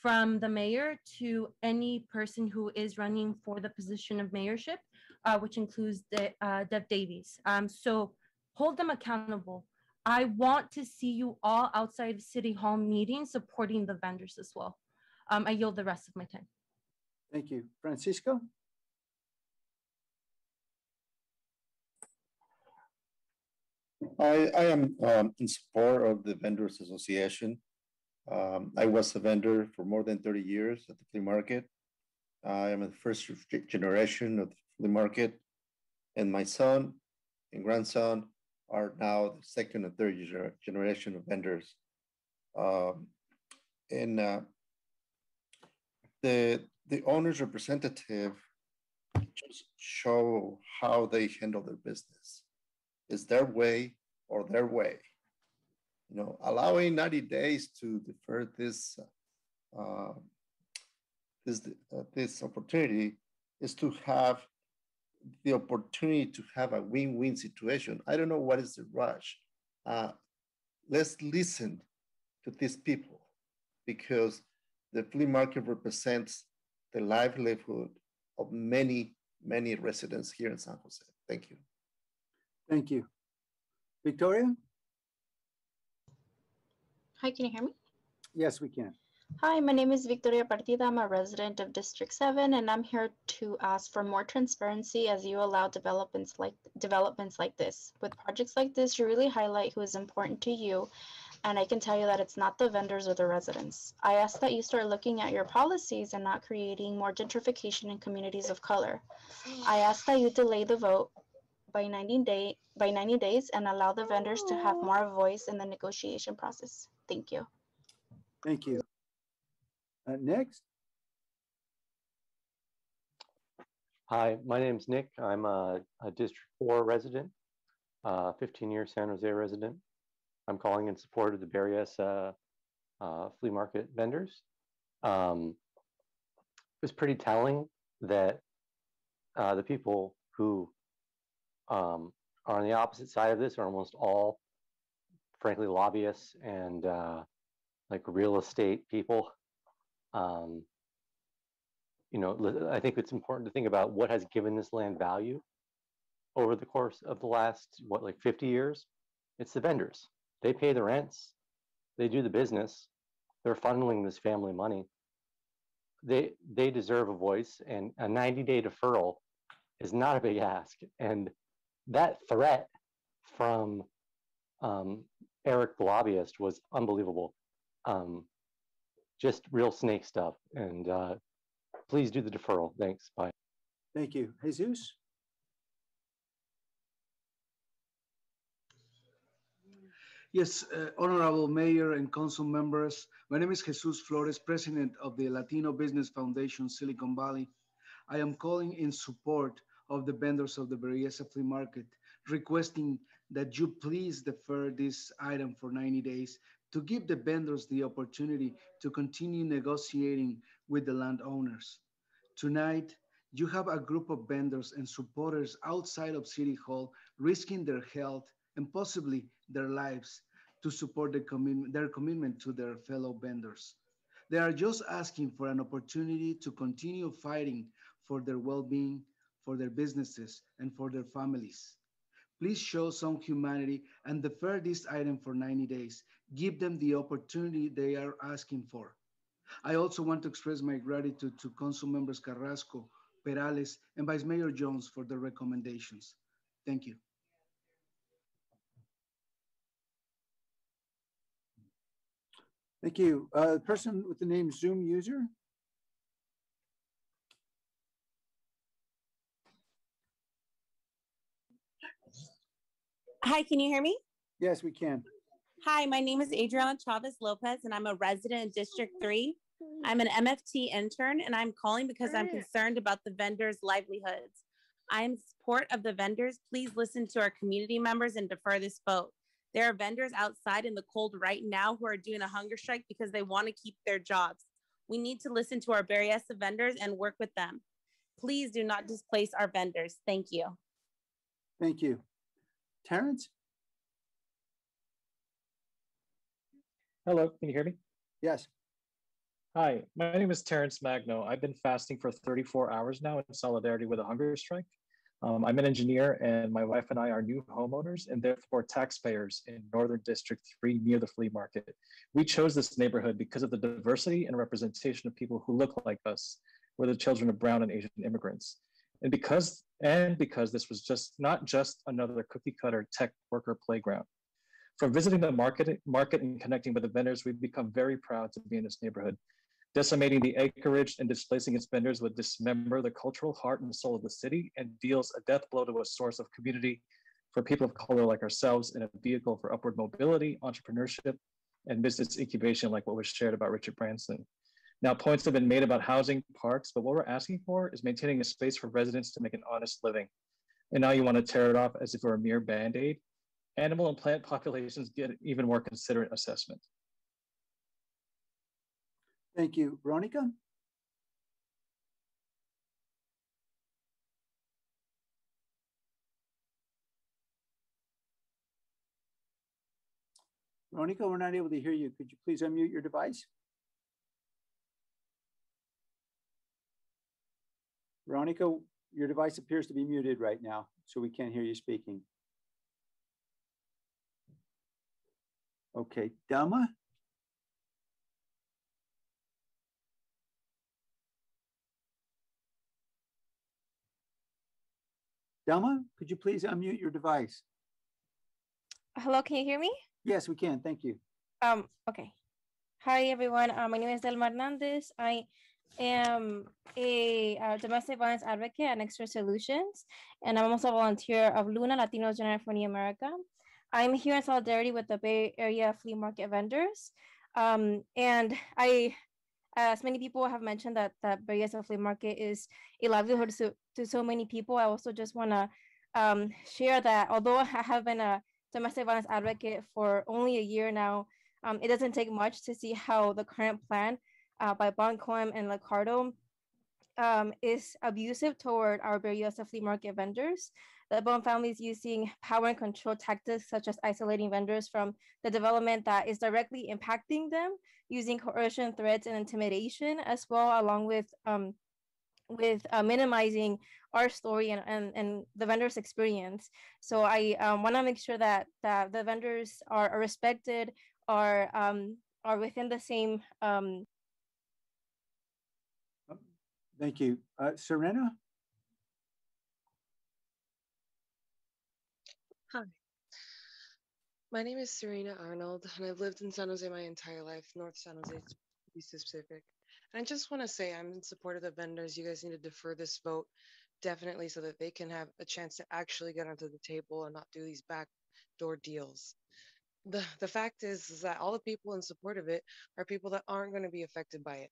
from the mayor to any person who is running for the position of mayorship, uh, which includes the, uh, Dev Davis. Um, so hold them accountable. I want to see you all outside of City Hall meetings supporting the vendors as well. Um, I yield the rest of my time. Thank you. Francisco? I, I am um, in support of the Vendors Association. Um, I was a vendor for more than 30 years at the flea market. I am the first generation of the flea market, and my son and grandson are now the second and third generation of vendors. Um, and uh, the the owner's representative just show how they handle their business. Is their way or their way? You know, allowing 90 days to defer this uh, this uh, this opportunity is to have the opportunity to have a win-win situation. I don't know what is the rush. Uh, let's listen to these people because the flea market represents the livelihood of many, many residents here in San Jose. Thank you. Thank you. Victoria? Hi, can you hear me? Yes, we can. Hi, my name is Victoria Partida. I'm a resident of District 7, and I'm here to ask for more transparency as you allow developments like developments like this. With projects like this, you really highlight who is important to you, and I can tell you that it's not the vendors or the residents. I ask that you start looking at your policies and not creating more gentrification in communities of color. I ask that you delay the vote by 90 day by 90 days and allow the vendors to have oh. more voice in the negotiation process. Thank you. Thank you. Uh, next, Hi, my name's Nick. I'm a, a District 4 resident, uh, 15 year San Jose resident. I'm calling in support of the Berryessa uh, flea market vendors. Um, it was pretty telling that uh, the people who um, are on the opposite side of this are almost all, frankly, lobbyists and uh, like real estate people. Um, you know, I think it's important to think about what has given this land value over the course of the last, what, like 50 years? It's the vendors. They pay the rents, they do the business, they're funneling this family money. They, they deserve a voice, and a 90 day deferral is not a big ask. And that threat from um, Erik the lobbyist was unbelievable. Um, just real snake stuff. And uh, please do the deferral. Thanks. Bye. thank you. Jesus? Yes, uh, Honorable Mayor and Council members, my name is Jesus Flores, President of the Latino Business Foundation Silicon Valley. I am calling in support of the vendors of the Berryessa Flea Market, requesting that you please defer this item for 90 days to give the vendors the opportunity to continue negotiating with the landowners. Tonight, you have a group of vendors and supporters outside of City Hall risking their health and possibly their lives to support the their commitment to their fellow vendors. They are just asking for an opportunity to continue fighting for their well-being, for their businesses, and for their families. Please show some humanity and defer this item for 90 days. Give them the opportunity they are asking for. I also want to express my gratitude to Council members Carrasco, Peralez, and Vice Mayor Jones for their recommendations. Thank you. Thank you. Uh, person with the name Zoom user? Hi, can you hear me? Yes, we can. Hi, my name is Adriana Chavez Lopez, and I'm a resident in District 3. I'm an MFT intern and I'm calling because I'm concerned about the vendors' livelihoods. I am in support of the vendors. Please listen to our community members and defer this vote. There are vendors outside in the cold right now who are doing a hunger strike because they want to keep their jobs. We need to listen to our Berryessa vendors and work with them. Please do not displace our vendors. Thank you. Thank you. Terrence? Hello, can you hear me? Yes. Hi, my name is Terrence Magno. I've been fasting for 34 hours now in solidarity with a hunger strike. Um, I'm an engineer and my wife and I are new homeowners and therefore taxpayers in Northern District 3 near the flea market. We chose this neighborhood because of the diversity and representation of people who look like us. We're the children of brown and Asian immigrants. And because, and because this was just not just another cookie cutter tech worker playground. From visiting the market, market and connecting with the vendors, we've become very proud to be in this neighborhood. Decimating the acreage and displacing its vendors would dismember the cultural heart and soul of the city and deals a death blow to a source of community for people of color like ourselves and a vehicle for upward mobility, entrepreneurship, and business incubation like what was shared about Richard Branson. Now, points have been made about housing, parks, but what we're asking for is maintaining a space for residents to make an honest living. And now you want to tear it off as if it were a mere band-aid. Animal and plant populations get even more considerate assessment. Thank you. Veronica? Veronica, we're not able to hear you. Could you please unmute your device? Veronica, your device appears to be muted right now, so we can't hear you speaking. Okay, Dama? Delma, could you please unmute your device? Hello, can you hear me? Yes, we can. Thank you. Um, okay. Hi, everyone. Uh, my name is Delma Hernandez. I am a uh, domestic violence advocate at Extra Solutions, and I'm also a volunteer of Luna Latinos United for New America. I'm here in solidarity with the Bay Area flea market vendors. Um, and I as many people have mentioned that that Bay Area Flea Market is a livelihood to, to so many people, I also just want to um, share that although I have been a domestic violence advocate for only a year now, um, it doesn't take much to see how the current plan uh, by Boncoem and Liccardo um, is abusive toward our Berryessa flea market vendors. The Bumb family is using power and control tactics such as isolating vendors from the development that is directly impacting them, using coercion, threats, and intimidation as well, along with um, with uh, minimizing our story and, and, and the vendor's experience. So I um, want to make sure that that the vendors are, are respected, are um, are within the same. Um... Thank you, uh, Serena. Hi. My name is Serena Arnold, and I've lived in San Jose my entire life, North San Jose to be specific. And I just want to say I'm in support of the vendors. You guys need to defer this vote definitely so that they can have a chance to actually get onto the table and not do these backdoor deals. The, the fact is, is that all the people in support of it are people that aren't going to be affected by it.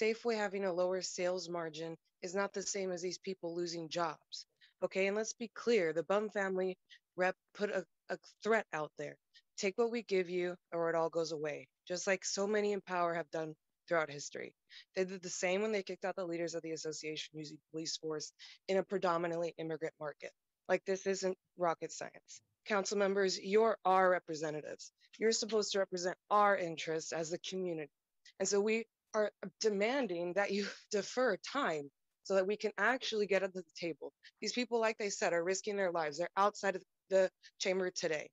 Safeway having a lower sales margin is not the same as these people losing jobs. Okay, and let's be clear the Bumb family rep put a, a threat out there. Take what we give you or it all goes away, just like so many in power have done throughout history. They did the same when they kicked out the leaders of the association using police force in a predominantly immigrant market. Like this isn't rocket science. Council members, you're our representatives. You're supposed to represent our interests as a community. And so we are demanding that you defer time so that we can actually get at the table. These people, like they said, are risking their lives. They're outside of the chamber today.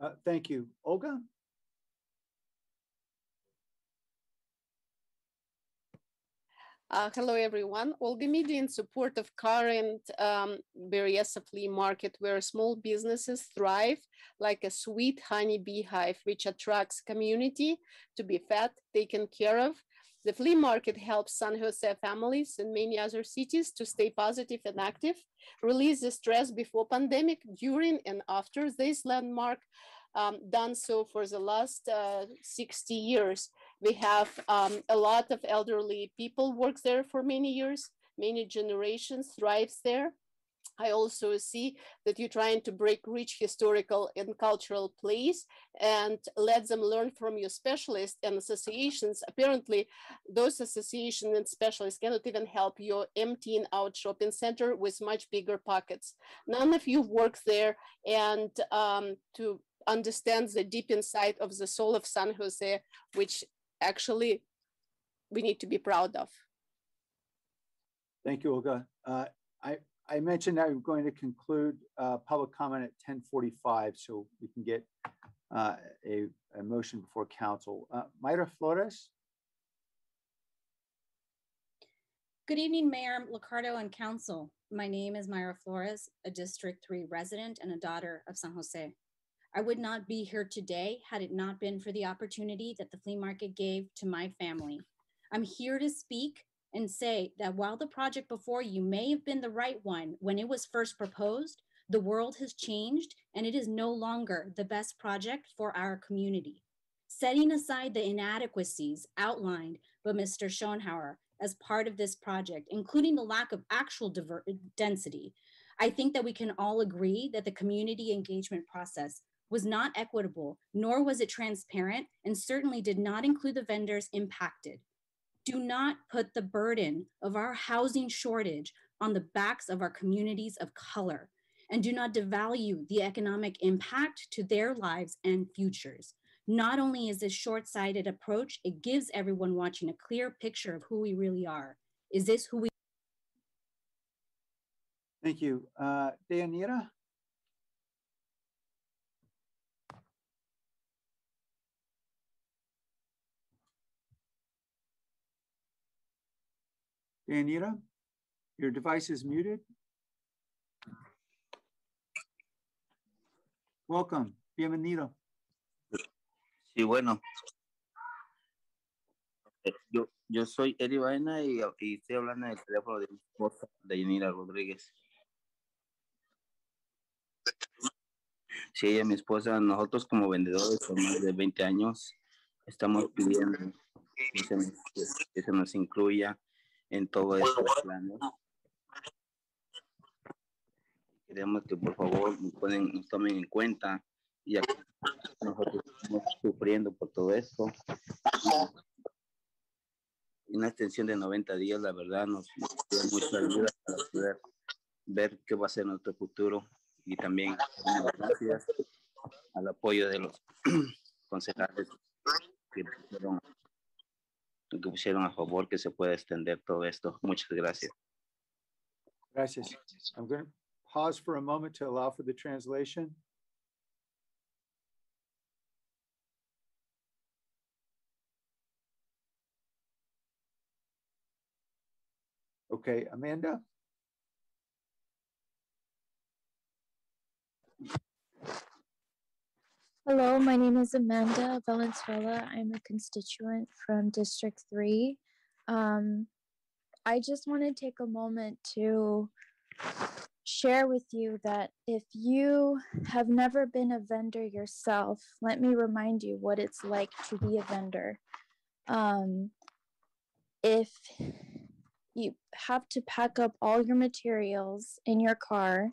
Uh, thank you. Olga? Uh, hello, everyone. Olga Media in support of current um, Berryessa flea market where small businesses thrive like a sweet honey beehive, which attracts community to be fed, taken care of, the flea market helps San Jose families and many other cities to stay positive and active, release the stress before pandemic, during and after this landmark, um, done so for the last uh, 60 years. We have um, a lot of elderly people works there for many years, many generations thrives there. I also see that you're trying to break rich historical and cultural place and let them learn from your specialists and associations. Apparently, those associations and specialists cannot even help your emptying out shopping center with much bigger pockets. None of you work there and um, to understand the deep inside of the soul of San Jose, which actually we need to be proud of. Thank you, Olga. Uh, I, I mentioned I'm going to conclude uh, public comment at 1045 so we can get uh, a, a motion before council. Uh, Mayra Flores? Good evening, Mayor Liccardo and Council. My name is Myra Flores, a District 3 resident and a daughter of San Jose. I would not be here today had it not been for the opportunity that the flea market gave to my family. I'm here to speak and say that while the project before you may have been the right one when it was first proposed, the world has changed and it is no longer the best project for our community. Setting aside the inadequacies outlined by Mr. Schoennauer as part of this project, including the lack of actual density, I think that we can all agree that the community engagement process was not equitable, nor was it transparent, and certainly did not include the vendors impacted do not put the burden of our housing shortage on the backs of our communities of color and do not devalue the economic impact to their lives and futures. Not only is this short-sighted approach, it gives everyone watching a clear picture of who we really are. Is this who we Thank you. Uh, Deyanira? Deyanira, your device is muted. Welcome. Bienvenido. Sí, bueno. Yo, yo soy Eri Vaina y, y, estoy hablando del teléfono de mi esposa, Deyanira Rodríguez. Sí, ella, mi esposa, nosotros como vendedores por más de 20 años estamos pidiendo que se nos incluya en todo este plan. Queremos que por favor nos, pueden, nos tomen en cuenta, ya que nosotros estamos sufriendo por todo esto. Una extensión de 90 días, la verdad, nos, da mucha ayuda para poder ver qué va a ser nuestro futuro y también gracias al apoyo de los concejales que pusieron que pusieron a favor que se pueda extender todo esto. Muchas gracias. Gracias. I'm going to pause for a moment to allow for the translation. Okay, Amanda? Hello, my name is Amanda Valenzuela. I'm a constituent from District 3. Um, I just want to take a moment to share with you that if you have never been a vendor yourself, let me remind you what it's like to be a vendor. Um, if you have to pack up all your materials in your car,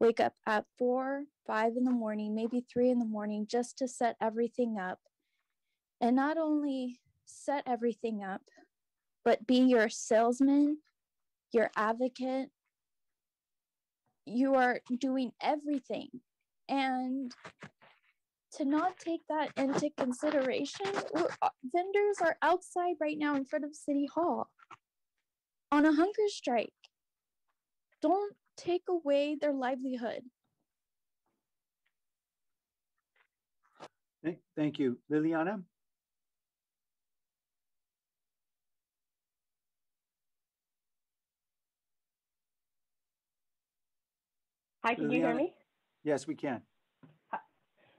wake up at four, five in the morning, maybe three in the morning, just to set everything up. And not only set everything up, but be your salesman, your advocate. You are doing everything. And to not take that into consideration, uh, vendors are outside right now in front of City Hall on a hunger strike. Don't take away their livelihood. Thank you. Liliana? Hi, can Liliana? you hear me? Yes, we can.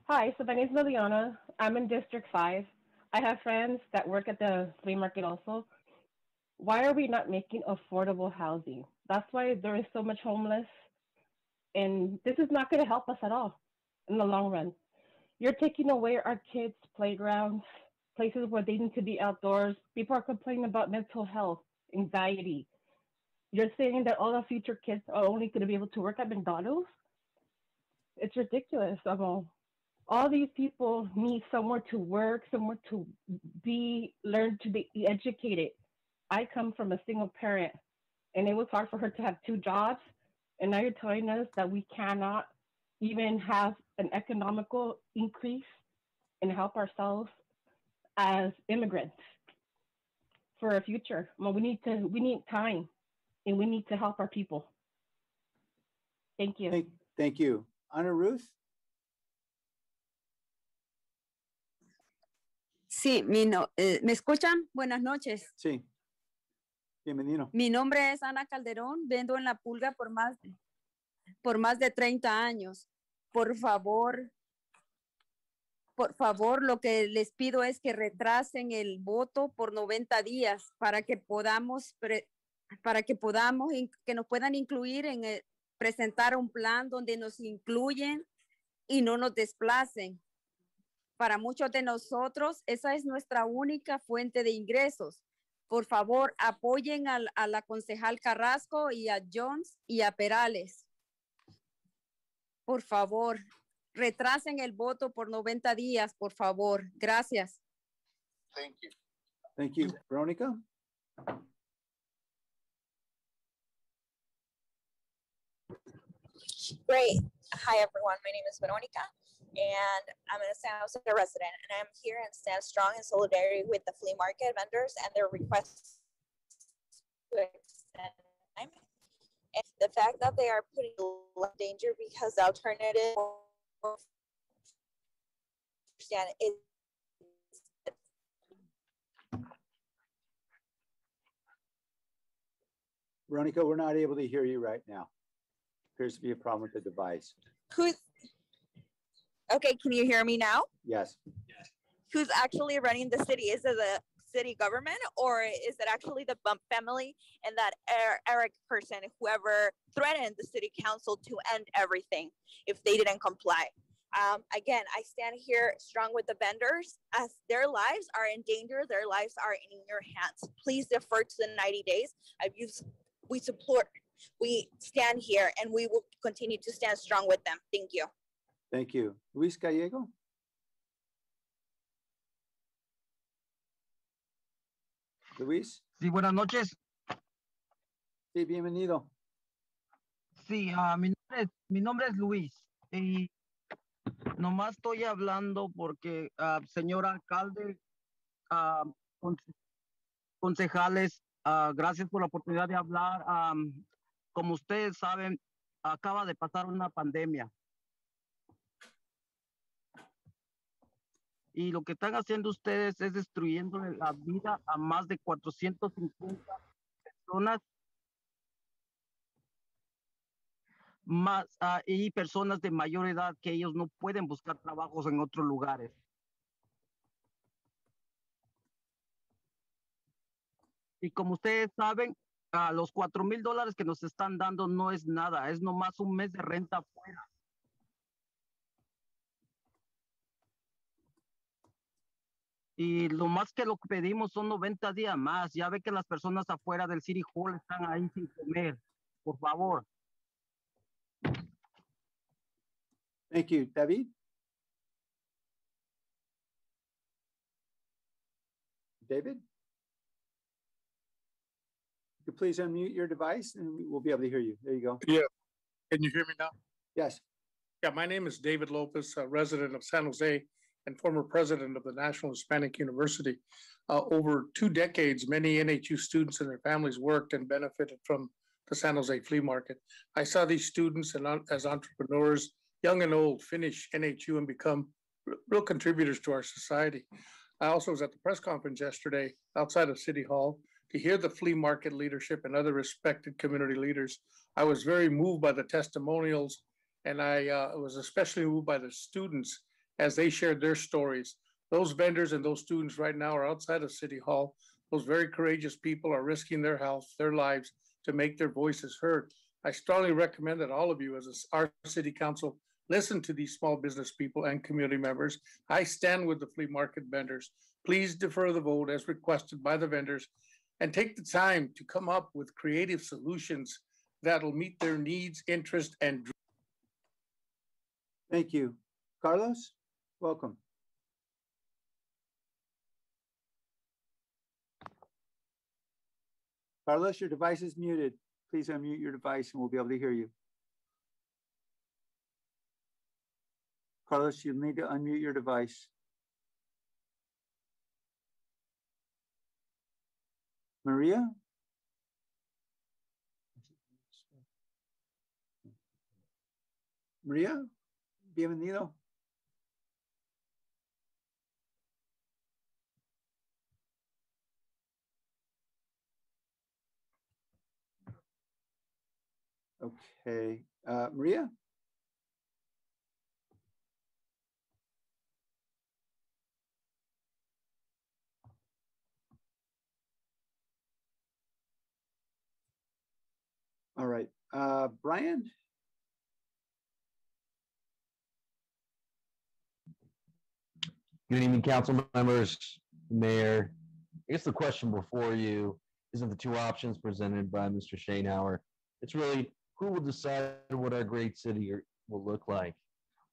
Hi, so my name is Liliana. I'm in District 5. I have friends that work at the flea market also. Why are we not making affordable housing? That's why there is so much homeless. And this is not going to help us at all in the long run. You're taking away our kids' playgrounds, places where they need to be outdoors. People are complaining about mental health, anxiety. You're saying that all the future kids are only going to be able to work at McDonald's? It's ridiculous. Mean, all these people need somewhere to work, somewhere to be, learn to be educated. I come from a single parent, and it was hard for her to have two jobs. And now you're telling us that we cannot even have an economical increase and help ourselves as immigrants for a future. Well, we need to we need time and we need to help our people. Thank you. Thank, thank you. Ana Ruth? Sí, mi no, eh, ¿me escuchan? Buenas noches. Sí. Bienvenido. Mi nombre es Ana Calderón, vendo en La Pulga por más, por más de 30 años. Por favor, por favor, lo que les pido es que retrasen el voto por 90 días para que podamos, para que podamos, que nos puedan incluir en presentar un plan donde nos incluyen y no nos desplacen. Para muchos de nosotros, esa es nuestra única fuente de ingresos. Por favor, apoyen a, a la concejal Carrasco y a Jones y a Perales. Por favor, retrasen el voto por 90 días, por favor. Gracias. Thank you. Thank you. Veronica? Great. Hi, everyone. My name is Veronica, and I'm a San Jose resident, and I'm here and stand strong in solidarity with the flea market vendors and their requests to extend time. And the fact that they are putting in danger because the alternative understand is Veronica, we're not able to hear you right now. Appears to be a problem with the device. who's okay can you hear me now? Yes. who's actually running the city? Is it the city government or is it actually the Bumb family? And that Er- eric person whoever threatened the city council to end everything if they didn't comply. Um, again i stand here strong with the vendors as their lives are in danger their lives are in your hands. Please defer to the 90 days. I've used we support we stand here and we will continue to stand strong with them. Thank you Thank you. Luis Gallego? Luis? Sí, buenas noches. Sí, bienvenido. Sí, ah, mi, nombre es, mi nombre es Luis y nomás estoy hablando porque, ah, señor alcalde, conce- concejales, gracias por la oportunidad de hablar. Am, como ustedes saben, acaba de pasar una pandemia. Y lo que están haciendo ustedes es destruyendo la vida a más de 450 personas más ah, y personas de mayor edad que ellos no pueden buscar trabajos en otros lugares. Y como ustedes saben, a los cuatro mil dólares que nos están dando no es nada, es nomás un mes de renta afuera. Y lo más que lo que pedimos son 90 días más. Ya ve que las personas afuera del City Hall están ahí sin comer. Por favor. Thank you. David? David? Could you please unmute your device and we- we'll be able to hear you. There you go. Yeah. Can you hear me now? Yes. Yeah, my name is David Lopez, a resident of San Jose and former president of the National Hispanic University. Uh, over two decades, many NHU students and their families worked and benefited from the San Jose flea market. I saw these students and on- as entrepreneurs, young and old, finish NHU and become real contributors to our society. I also was at the press conference yesterday outside of City Hall to hear the flea market leadership and other respected community leaders. I was very moved by the testimonials and I uh, was especially moved by the students as they shared their stories. Those vendors and those students right now are outside of City Hall. Those very courageous people are risking their health, their lives to make their voices heard. I strongly recommend that all of you, as our city council, listen to these small business people and community members. I stand with the flea market vendors. Please defer the vote as requested by the vendors and take the time to come up with creative solutions that'll meet their needs, interest, and. Thank you. Carlos, welcome. Carlos, your device is muted. Please unmute your device and we'll be able to hear you. Carlos, you'll need to unmute your device. Maria? Maria, bienvenido. Okay, uh, Maria? All right, uh, Brian? Good evening, council members, mayor. I guess the question before you isn't the two options presented by Mr. Schoennauer. It's really who will decide what our great city will look like?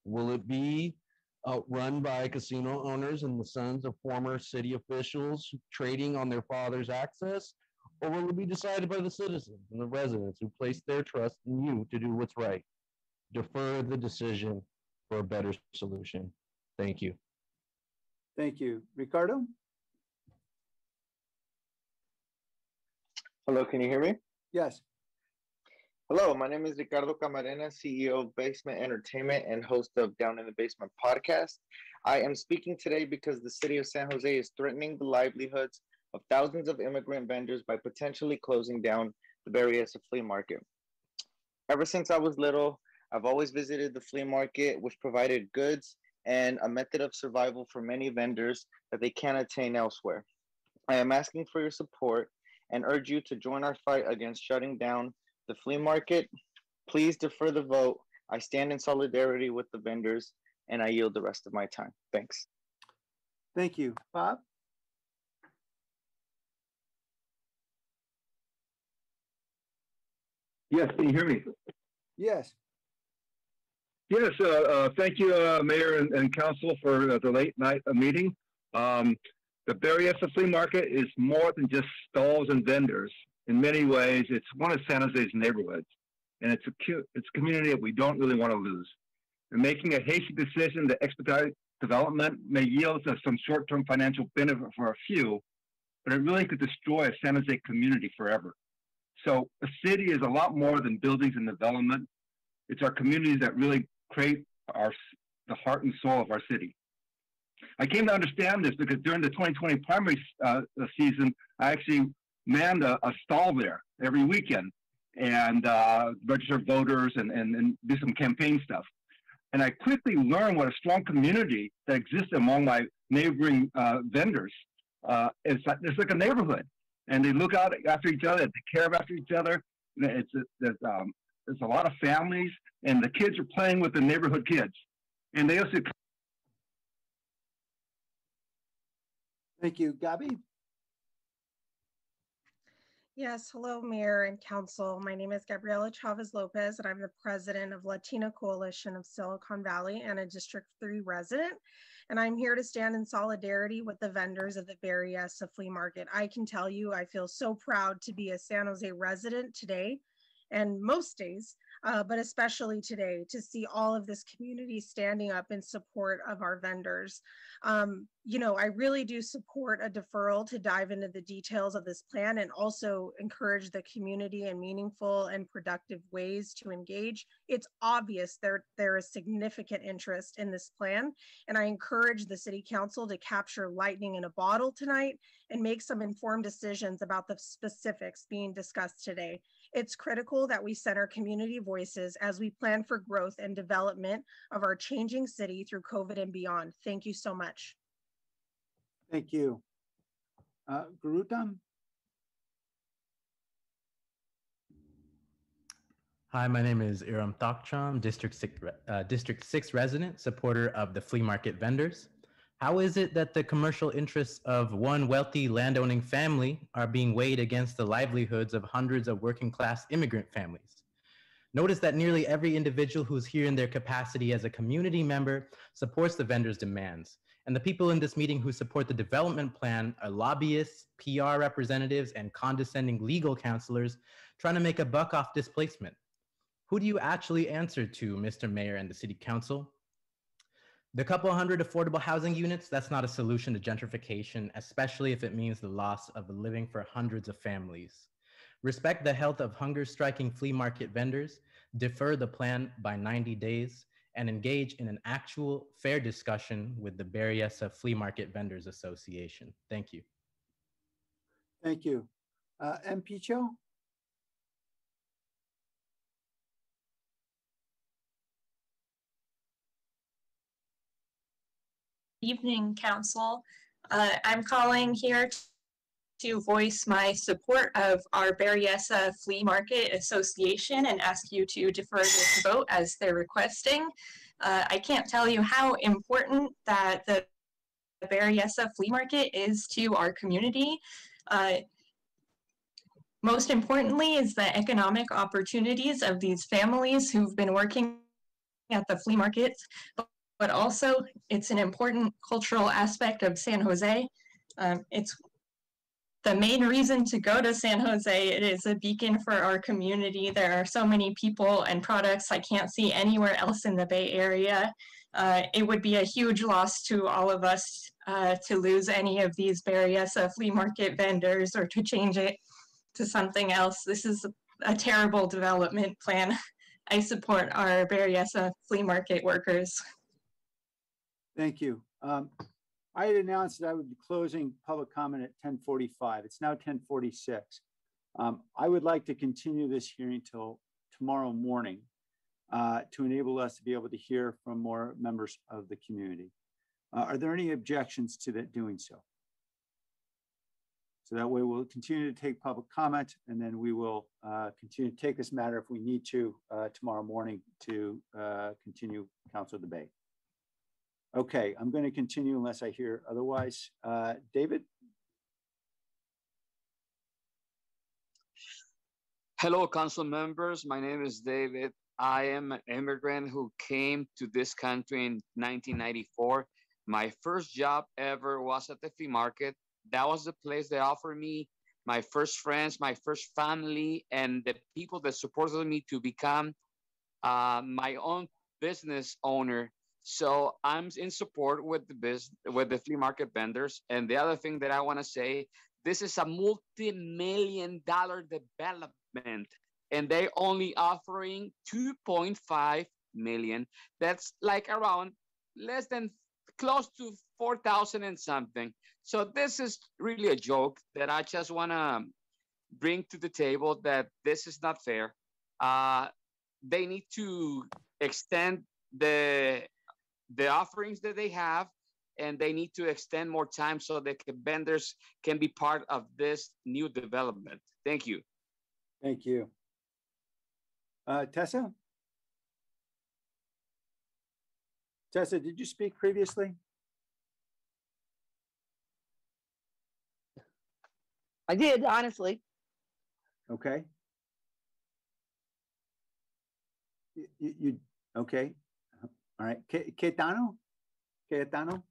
Will it be uh, run by casino owners and the sons of former city officials trading on their father's access? Or will it be decided by the citizens and the residents who place their trust in you to do what's right? Defer the decision for a better solution. Thank you. Thank you. Ricardo? Hello, can you hear me? Yes. Hello, my name is Ricardo Camarena, CEO of Basement Entertainment and host of Down in the Basement podcast. I am speaking today because the city of San Jose is threatening the livelihoods of thousands of immigrant vendors by potentially closing down the Berryessa flea market. Ever since I was little, I've always visited the flea market, which provided goods and a method of survival for many vendors that they can't attain elsewhere. I am asking for your support and urge you to join our fight against shutting down the flea market. Please defer the vote. I stand in solidarity with the vendors and I yield the rest of my time. Thanks. Thank you. Bob? Yes, can you hear me? Yes. Yes, uh, uh, thank you, uh, Mayor and, and Council for uh, the late night uh, meeting. Um, the Berryessa Flea Market is more than just stalls and vendors. In many ways, it's one of San Jose's neighborhoods, and it's a it's a community that we don't really want to lose. And making a hasty decision to expedite development may yield some short-term financial benefit for a few, but it really could destroy a San Jose community forever. So a city is a lot more than buildings and development. It's our communities that really create our the heart and soul of our city. I came to understand this because during the 2020 primary uh, season, I actually manned a, a stall there every weekend and uh, register voters and, and, and do some campaign stuff. And I quickly learned what a strong community that exists among my neighboring uh, vendors. Uh, it's, like, it's like a neighborhood, and they look out after each other, they care after each other. It's there's, um, there's a lot of families, and the kids are playing with the neighborhood kids, and they also Thank you. Gabby? Yes, hello, Mayor and Council. My name is Gabriela Chavez Lopez, and I'm the president of Latina Coalition of Silicon Valley and a District 3 resident. And I'm here to stand in solidarity with the vendors of the Berryessa Flea Market. I can tell you, I feel so proud to be a San Jose resident today and most days, uh, but especially today to see all of this community standing up in support of our vendors. Um, you know, I really do support a deferral to dive into the details of this plan and also encourage the community in meaningful and productive ways to engage. It's obvious there, there is significant interest in this plan, and I encourage the City Council to capture lightning in a bottle tonight and make some informed decisions about the specifics being discussed today. It's critical that we center community voices as we plan for growth and development of our changing city through COVID and beyond. Thank you so much. Thank you. Uh, Garutam? Hi, my name is Iram Thakcham, District Six, uh, District Six resident, supporter of the flea market vendors. How is it that the commercial interests of one wealthy landowning family are being weighed against the livelihoods of hundreds of working class immigrant families? Notice that nearly every individual who's here in their capacity as a community member supports the vendors' demands. And the people in this meeting who support the development plan are lobbyists, PR representatives, and condescending legal counselors trying to make a buck off displacement. Who do you actually answer to, Mr. Mayor and the City Council? The couple hundred affordable housing units, that's not a solution to gentrification, especially if it means the loss of a living for hundreds of families. Respect the health of hunger striking flea market vendors, defer the plan by 90 days, and engage in an actual fair discussion with the Berryessa Flea Market Vendors Association. Thank you. Thank you. Uh, MP? Evening, Council. Uh, I'm calling here to voice my support of our Berryessa Flea Market Association and ask you to defer this vote as they're requesting. Uh, I can't tell you how important that the Berryessa Flea Market is to our community. Uh, most importantly is the economic opportunities of these families who've been working at the flea markets, but also it's an important cultural aspect of San Jose. Um, it's the main reason to go to San Jose. It is a beacon for our community. There are so many people and products I can't see anywhere else in the Bay Area. Uh, it would be a huge loss to all of us uh, to lose any of these Berryessa flea market vendors or to change it to something else. This is a terrible development plan. I support our Berryessa flea market workers. Thank you. Um, I had announced that I would be closing public comment at 1045. It's now 1046. Um, I would like to continue this hearing till tomorrow morning uh, to enable us to be able to hear from more members of the community. Uh, are there any objections to that doing so? So that way we'll continue to take public comment and then we will uh, continue to take this matter if we need to uh, tomorrow morning to uh, continue council debate. Okay, I'm going to continue unless I hear otherwise. Uh, David? Hello, council members. My name is David. I am an immigrant who came to this country in 1994. My first job ever was at the flea market. That was the place that offered me my first friends, my first family, and the people that supported me to become uh, my own business owner so I'm in support with the biz, with the flea market vendors. And the other thing that I want to say, this is a multi-million dollar development and they only offering 2.5 million. That's like around less than close to 4,000 and something. So this is really a joke that I just want to bring to the table that this is not fair. Uh, they need to extend the the offerings that they have and they need to extend more time so that the vendors can be part of this new development. Thank you. Thank you. Uh, Tessa? Tessa, did you speak previously? I did, honestly. Okay. You, you, you okay. All right, Caetano? Caetano?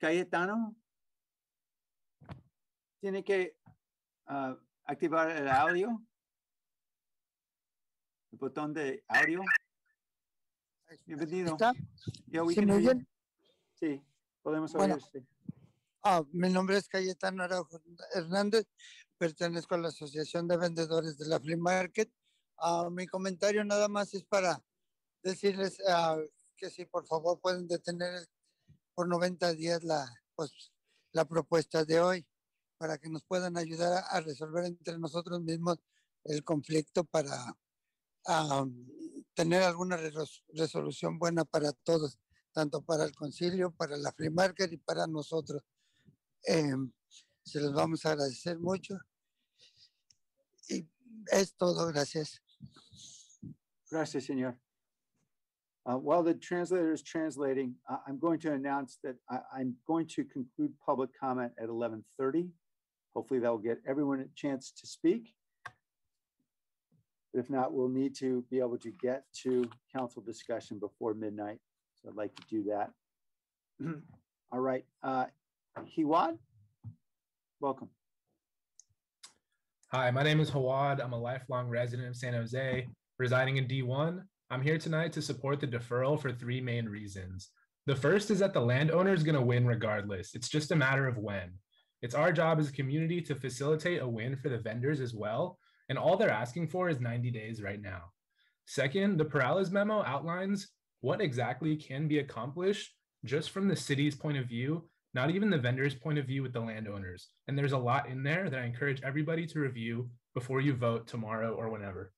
Cayetano, tiene que uh, activar el audio, el botón de audio. Bienvenido. ¿Está? Yeah, we ¿Sí can me oyen? Sí, podemos Bueno. Ah, mi nombre es Cayetano Araujo Hernández, pertenezco a la Asociación de Vendedores de la Flea Market. Ah, mi comentario nada más es para decirles ah, que si por favor pueden detener por 90 días la, pues, la propuesta de hoy para que nos puedan ayudar a, a resolver entre nosotros mismos el conflicto para ah, tener alguna resolución buena para todos. tanto para el concilio, para la free market y para nosotros. Em, se los vamos a agradecer mucho. Y es todo, gracias. Gracias, señor. Uh, while the translator is translating, I'm going to announce that I, I'm going to conclude public comment at 11:30. Hopefully that will get everyone a chance to speak. If not, we'll need to be able to get to council discussion before midnight. So I'd like to do that. All right, uh, Hiwad, welcome. Hi, my name is Hawad. I'm a lifelong resident of San Jose, residing in D1. I'm here tonight to support the deferral for three main reasons. The first is that the landowner is going to win regardless. It's just a matter of when. It's our job as a community to facilitate a win for the vendors as well. And all they're asking for is 90 days right now. Second, the Peralez memo outlines what exactly can be accomplished just from the city's point of view, not even the vendor's point of view with the landowners. And there's a lot in there that I encourage everybody to review before you vote tomorrow or whenever.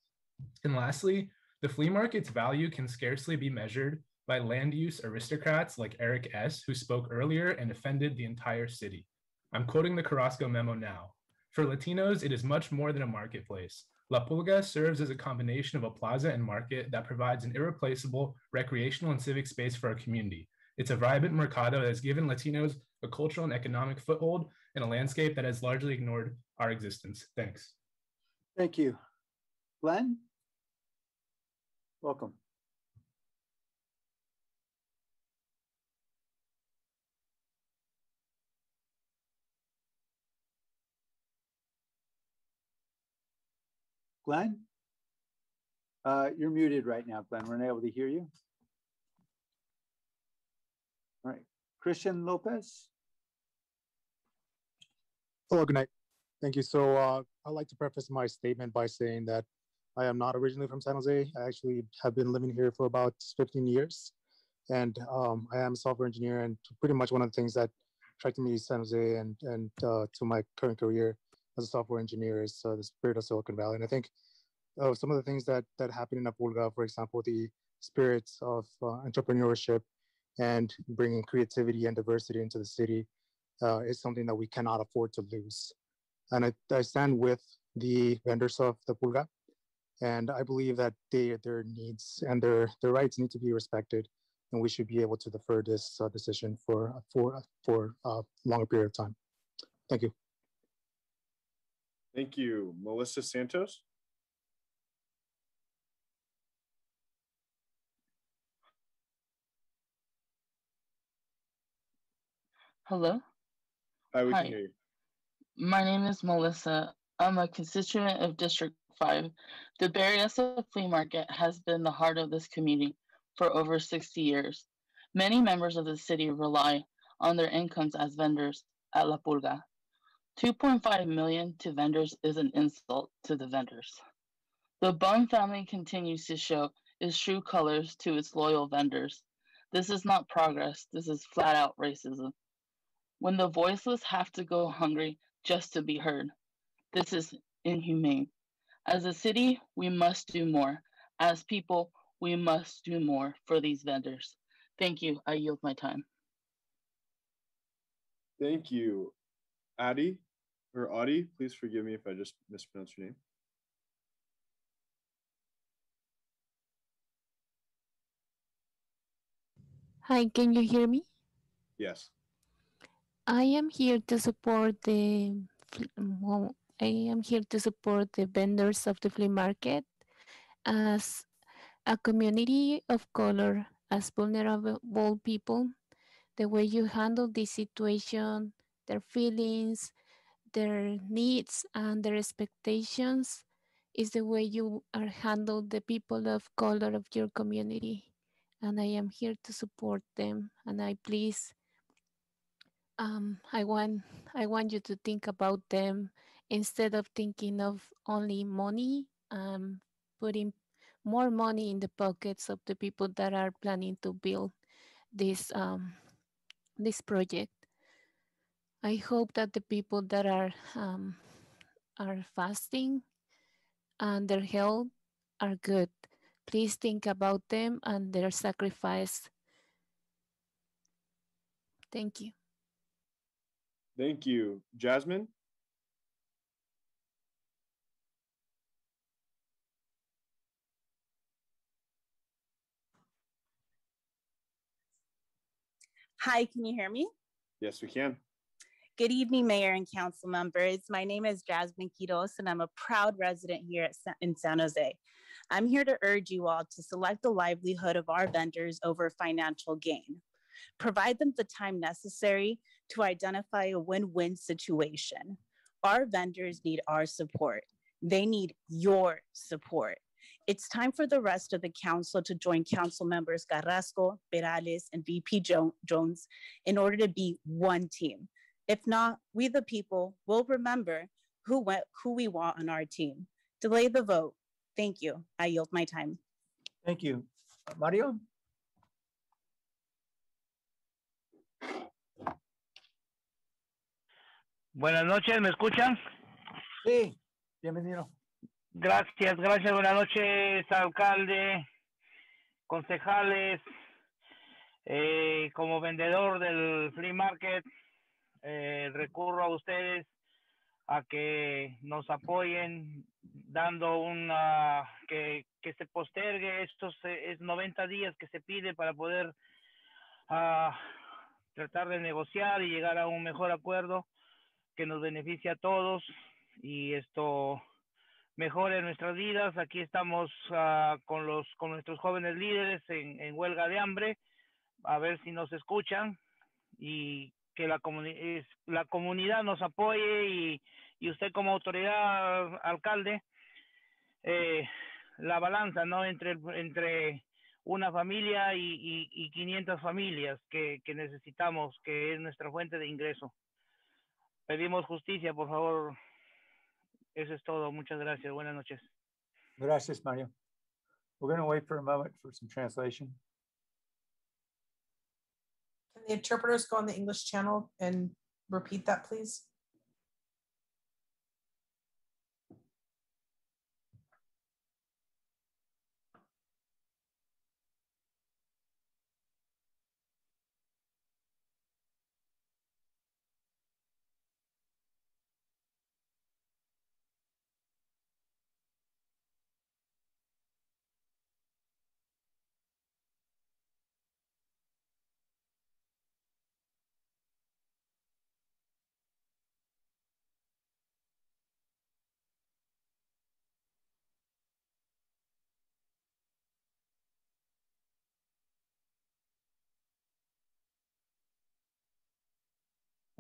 And lastly, the flea market's value can scarcely be measured by land use aristocrats like Erik S., who spoke earlier and offended the entire city. I'm quoting the Carrasco memo now. For Latinos, it is much more than a marketplace. La Pulga serves as a combination of a plaza and market that provides an irreplaceable recreational and civic space for our community. It's a vibrant mercado that has given Latinos a cultural and economic foothold in a landscape that has largely ignored our existence. Thanks. Thank you. Glenn? Welcome. Glenn? Uh, you're muted right now, Glenn. We're not able to hear you. All right, Christian Lopez? Hello, good night. Thank you. So uh, I'd like to preface my statement by saying that I am not originally from San Jose. I actually have been living here for about 15 years. And um, I am a software engineer. And pretty much one of the things that attracted me to San Jose and, and uh, to my current career as a software engineer is uh, the spirit of Silicon Valley. And I think uh, some of the things that, that happen in Apulga, for example, the spirits of uh, entrepreneurship and bringing creativity and diversity into the city uh, is something that we cannot afford to lose. And I, I stand with the vendors of the Pulga, and I believe that they, their needs and their, their rights need to be respected, and we should be able to defer this uh, decision for, for, for a longer period of time. Thank you. Thank you. Melissa Santos? Hello. Hi, we Hi. can hear you. My name is Melissa. I'm a constituent of District 5. The Berryessa Flea Market has been the heart of this community for over 60 years. Many members of the city rely on their incomes as vendors at La Pulga. 2.5 million to vendors is an insult to the vendors. The Bumb family continues to show its true colors to its loyal vendors. This is not progress, this is flat out racism. When the voiceless have to go hungry just to be heard, this is inhumane. As a city, we must do more. As people, we must do more for these vendors. Thank you. I yield my time. Thank you. Addie or Audie, please forgive me if I just mispronounced your name. Hi, can you hear me? Yes. I am here to support the well, I am here to support the vendors of the flea market as a community of color, as vulnerable people. The way you handle this situation, their feelings, their needs, and their expectations is the way you are handled the people of color of your community. And I am here to support them. And I please um, I want I want you to think about them instead of thinking of only money, um, putting more money in the pockets of the people that are planning to build this um, this project. I hope that the people that are um, are fasting and their health are good. Please think about them and their sacrifice Thank you. Thank you. Jasmine? Hi, can you hear me? Yes, we can. Good evening, Mayor and Council members. My name is Jasmine Quiros, and I'm a proud resident here at Sa- in San Jose. I'm here to urge you all to select the livelihood of our vendors over financial gain. Provide them the time necessary to identify a win-win situation. Our vendors need our support. They need your support. It's time for the rest of the council to join council members Carrasco, Peralez, and VP Jo- Jones in order to be one team. If not, we the people will remember who went, who we want on our team. Delay the vote. Thank you. I yield my time. Thank you. Mario? Buenas noches, ¿me escuchan? Sí, bienvenido. Gracias, gracias. Buenas noches, alcalde, concejales. Eh, como vendedor del flea market, eh, recurro a ustedes a que nos apoyen dando una que, que se postergue estos es 90 días que se pide para poder ah, tratar de negociar y llegar a un mejor acuerdo que nos beneficie a todos y esto mejore nuestras vidas. Aquí estamos ah, con los con nuestros jóvenes líderes en, huelga de hambre, a ver si nos escuchan y que la, comuni- la comunidad nos apoye y, y usted como autoridad, alcalde, eh, la balanza, ¿no? Entre, entre una familia y, y, y 500 familias que, que necesitamos, que es nuestra fuente de ingreso. Pedimos justicia, por favor. Eso es todo. Muchas gracias. Buenas noches. Gracias, Mario. We're going to wait for a moment for some translation. Can the interpreters go on the English channel and repeat that, please?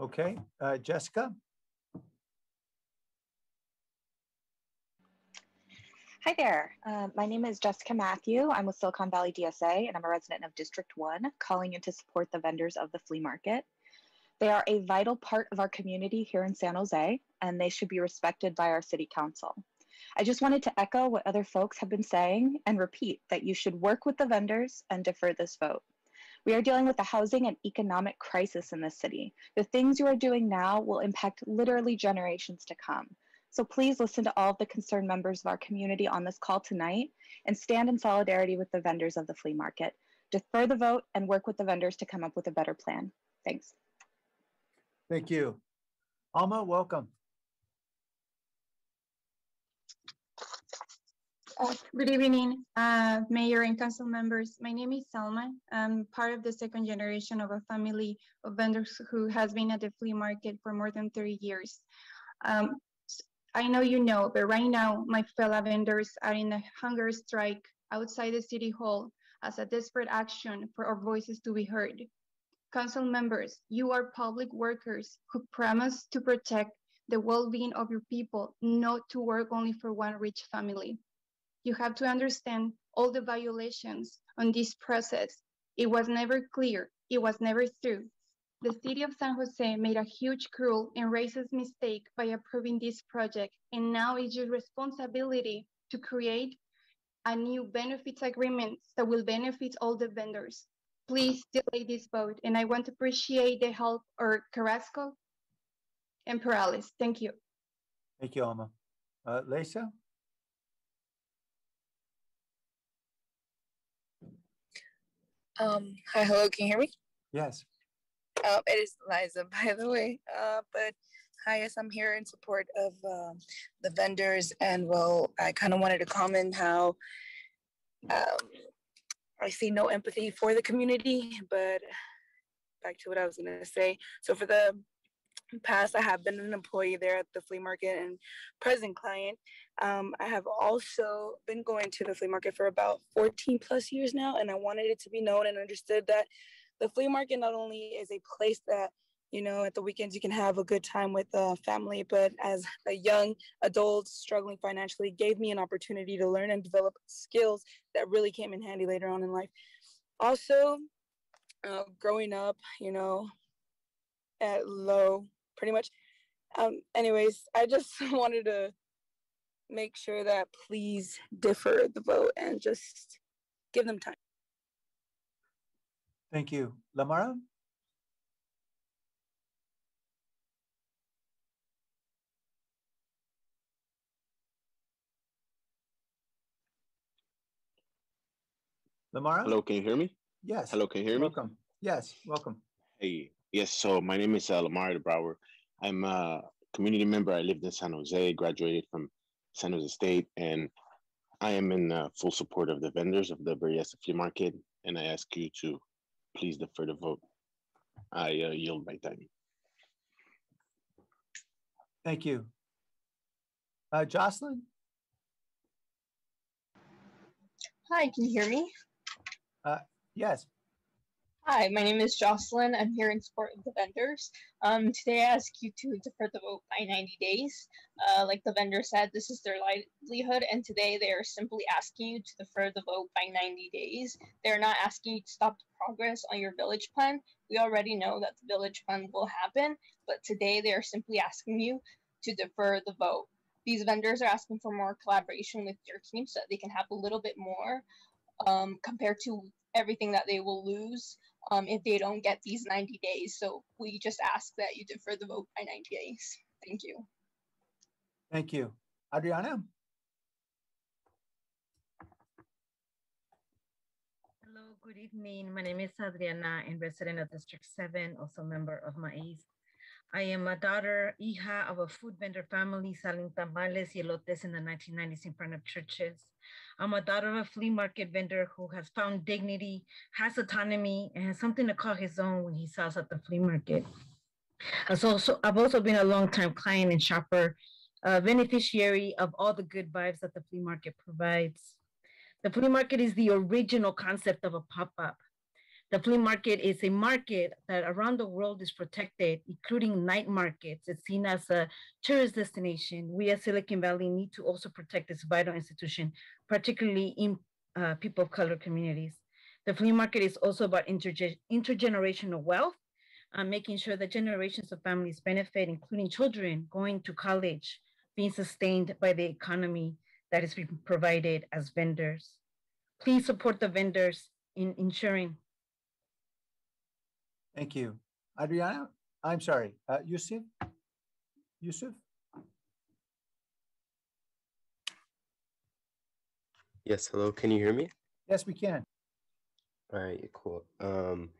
Okay, uh, Jessica? Hi there. Uh, my name is Jessica Matthew. I'm with Silicon Valley DSA, and I'm a resident of District 1, calling in to support the vendors of the flea market. They are a vital part of our community here in San Jose, and they should be respected by our city council. I just wanted to echo what other folks have been saying and repeat that you should work with the vendors and defer this vote. We are dealing with a housing and economic crisis in this city. The things you are doing now will impact literally generations to come. So please listen to all of the concerned members of our community on this call tonight and stand in solidarity with the vendors of the flea market. Defer the vote and work with the vendors to come up with a better plan. Thanks. Thank you. Alma, welcome. Good evening, uh, Mayor and council members. My name is Salma. I'm part of the second generation of a family of vendors who has been at the flea market for more than 30 years. Um, I know you know, but right now, my fellow vendors are in a hunger strike outside the city hall as a desperate action for our voices to be heard. Council members, you are public workers who promise to protect the well-being of your people, not to work only for one rich family. You have to understand all the violations on this process. It was never clear. It was never through. The city of San Jose made a huge cruel and racist mistake by approving this project, and now it's your responsibility to create a new benefits agreement that will benefit all the vendors. Please delay this vote, and I want to appreciate the help of Carrasco and Peralez. Thank you. Thank you, Alma. Uh, Lisa? Um, hi, hello, can you hear me? Yes. Um, it is Liza, by the way. Uh, but hi, yes, I'm here in support of um, the vendors. And well, I kind of wanted to comment how um, I see no empathy for the community, but back to what I was going to say. So for the past, I have been an employee there at the flea market and present client. Um, I have also been going to the flea market for about 14 plus years now, and I wanted it to be known and understood that the flea market not only is a place that you know at the weekends you can have a good time with the family but as a young adult struggling financially gave me an opportunity to learn and develop skills that really came in handy later on in life. Also uh, growing up you know at low pretty much. Um anyways i just wanted to make sure that please defer the vote and just give them time Thank you. Lamara? Lamara? Hello, can you hear me? Yes. Hello, can you hear me? Welcome. Yes, welcome. Hey, yes. So my name is uh, Lamar Brower. I'm a community member. I lived in San Jose, graduated from San Jose State, and I am in uh, full support of the vendors of the Berryessa Flea Market. And I ask you to please defer the vote. I uh, yield my time. Thank you. Uh, Jocelyn? Hi, can you hear me? Uh, yes. Hi, my name is Jocelyn. I'm here in support of the vendors. Um, today I ask you to defer the vote by 90 days. Uh, like the vendor said, this is their livelihood, and today they are simply asking you to defer the vote by 90 days. They're not asking you to stop the progress on your village plan. We already know that the village plan will happen, but today they are simply asking you to defer the vote. These vendors are asking for more collaboration with your team so that they can have a little bit more um, compared to everything that they will lose um, if they don't get these 90 days. So we just ask that you defer the vote by 90 days. Thank you. Thank you. Adriana? Hello, good evening. My name is Adriana and resident of District 7, also member of MAIS. I am a daughter, hija of a food vendor family selling tamales y elotes in the 1990s in front of churches. I'm a daughter of a flea market vendor who has found dignity, has autonomy, and has something to call his own when he sells at the flea market. I've also, I've also been a long-time client and shopper, a beneficiary of all the good vibes that the flea market provides. The flea market is the original concept of a pop-up. The flea market is a market that around the world is protected, including night markets. It's seen as a tourist destination. We as Silicon Valley need to also protect this vital institution, particularly in uh, people of color communities. The flea market is also about interge intergenerational wealth, uh, making sure that generations of families benefit, including children going to college, being sustained by the economy that is being provided as vendors. Please support the vendors in ensuring Thank you. Adriana, I'm sorry, uh, Yusuf? Yusuf? Yes, hello, can you hear me? Yes, we can. All right, cool. Um,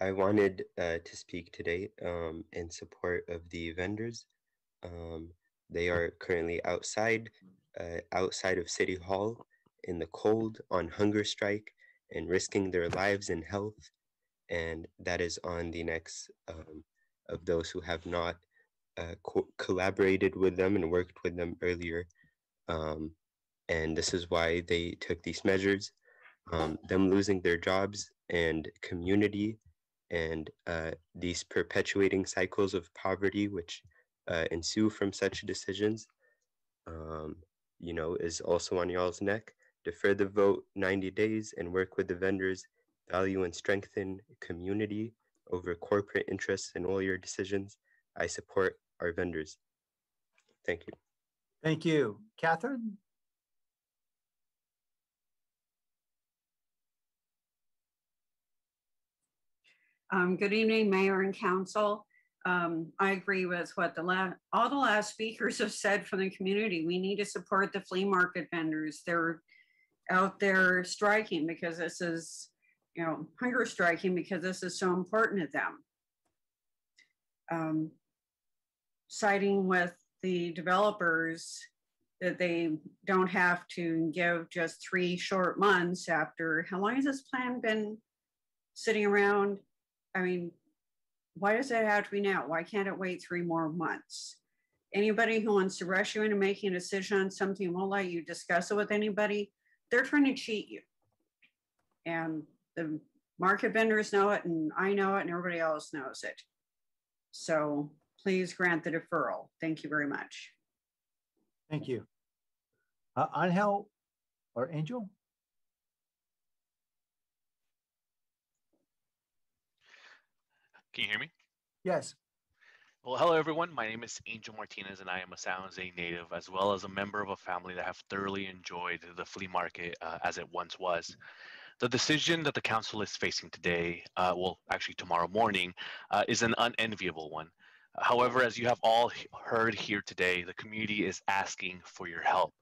I wanted uh, to speak today um, in support of the vendors. Um, they are currently outside, uh, outside of City Hall in the cold on hunger strike and risking their lives and health and that is on the necks um, of those who have not uh, co collaborated with them and worked with them earlier. Um, and this is why they took these measures. Um, them losing their jobs and community and uh, these perpetuating cycles of poverty which uh, ensue from such decisions, um, you know, is also on y'all's neck. Defer the vote 90 days and work with the vendors value and strengthen community over corporate interests in all your decisions. I support our vendors. Thank you. Thank you. Catherine? Um, good evening, Mayor and Council. Um, I agree with what the last, all the last speakers have said from the community. We need to support the flea market vendors. They're out there striking because this is you know, hunger striking because this is so important to them. um, siding with the developers that they don't have to give just three short months after, how long has this plan been sitting around? I mean, why does that have to be now? Why can't it wait three more months? Anybody who wants to rush you into making a decision on something won't let you discuss it with anybody. They're trying to cheat you. And the market vendors know it, and I know it, and everybody else knows it. So please grant the deferral. Thank you very much. Thank you. Uh, Angel or Angel? Can you hear me? Yes. Well, hello everyone. My name is Angel Martinez, and I am a San Jose native, as well as a member of a family that have thoroughly enjoyed the flea market uh, as it once was. The decision that the council is facing today, uh, well, actually tomorrow morning, uh, is an unenviable one. However, as you have all heard here today, the community is asking for your help.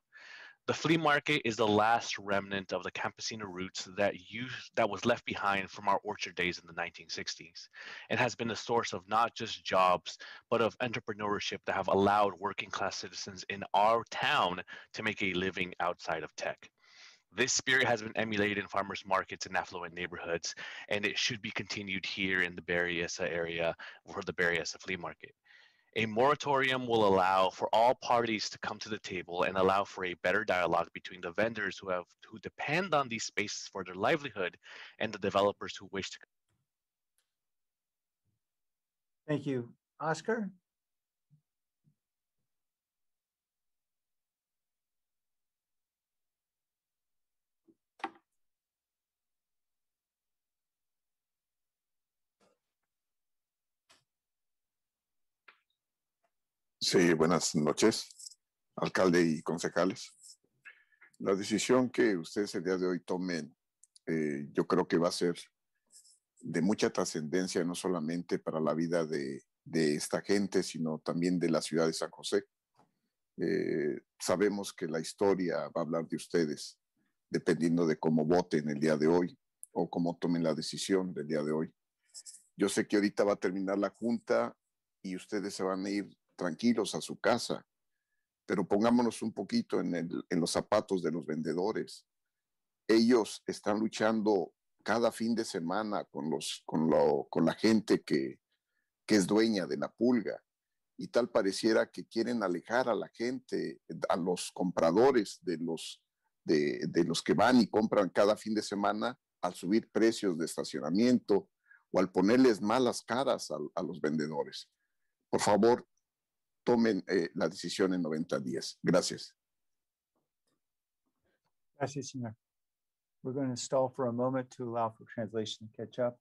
The flea market is the last remnant of the campesino roots that you that was left behind from our orchard days in the 1960s and has been a source of not just jobs but of entrepreneurship that have allowed working class citizens in our town to make a living outside of tech. This spirit has been emulated in farmers markets and affluent neighborhoods, and it should be continued here in the Berryessa area for the Berryessa flea market. A moratorium will allow for all parties to come to the table and allow for a better dialogue between the vendors who have who depend on these spaces for their livelihood and the developers who wish to. Thank you. Oscar? Sí, buenas noches, alcalde y concejales. La decisión que ustedes el día de hoy tomen, eh, yo creo que va a ser de mucha trascendencia, no solamente para la vida de, de, esta gente, sino también de la ciudad de San José. Eh, sabemos que la historia va a hablar de ustedes, dependiendo de cómo voten el día de hoy o cómo tomen la decisión del día de hoy. Yo sé que ahorita va a terminar la junta y ustedes se van a ir tranquilos a su casa, pero pongámonos un poquito en, los zapatos de los vendedores. Ellos están luchando cada fin de semana con, los, con, la gente que, es dueña de la pulga y tal pareciera que quieren alejar a la gente, a los compradores de los, de, los que van y compran cada fin de semana al subir precios de estacionamiento o al ponerles malas caras a los vendedores. Por favor, tomen eh, la decisión en 90 días. Gracias. Gracias, señor. We're going to stall for a moment to allow for translation to catch up.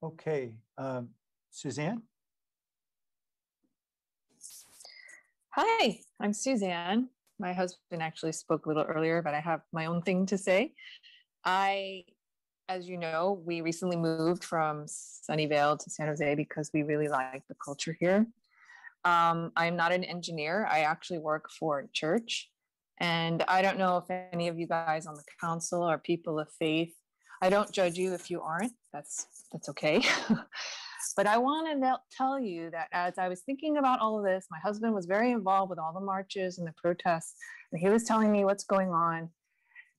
Okay, um, Suzanne? Hi, I'm Suzanne. My husband actually spoke a little earlier, but I have my own thing to say. I, as you know, we recently moved from Sunnyvale to San Jose because we really like the culture here. Um, I'm not an engineer. I actually work for a church. And I don't know if any of you guys on the council are people of faith I don't judge you if you aren't. That's that's okay. but I want to tell you that as I was thinking about all of this, my husband was very involved with all the marches and the protests, and he was telling me what's going on.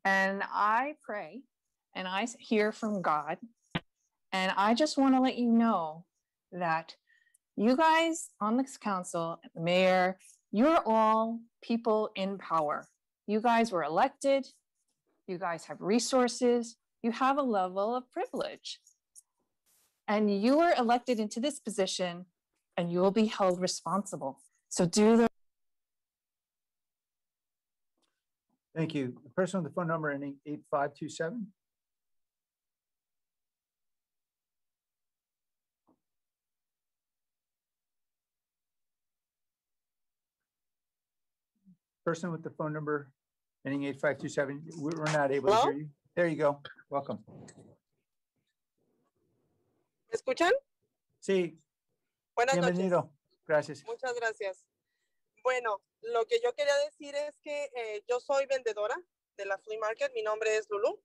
And I pray and I hear from God. And I just want to let you know that you guys on this council, the mayor, you're all people in power. You guys were elected. You guys have resources you have a level of privilege. And you were elected into this position and you will be held responsible. So do the Thank you. The person with the phone number ending 8527. Person with the phone number ending 8527, we're not able Hello? to hear you. There you go. Welcome. ¿Me escuchan? Sí, Buenas noches. bienvenido. Gracias. Muchas gracias. Bueno, lo que yo quería decir es que eh, yo soy vendedora de la flea market. Mi nombre es Lulu.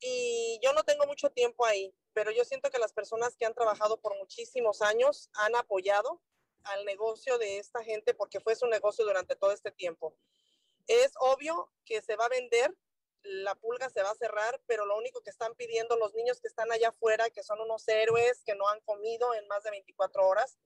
Y yo no tengo mucho tiempo ahí, pero yo siento que las personas que han trabajado por muchísimos años han apoyado al negocio de esta gente porque fue su negocio durante todo este tiempo. Es obvio que se va a vender, la pulga se va a cerrar, pero lo único que están pidiendo los niños que están allá afuera, que son unos héroes que no han comido en más de 24 horas,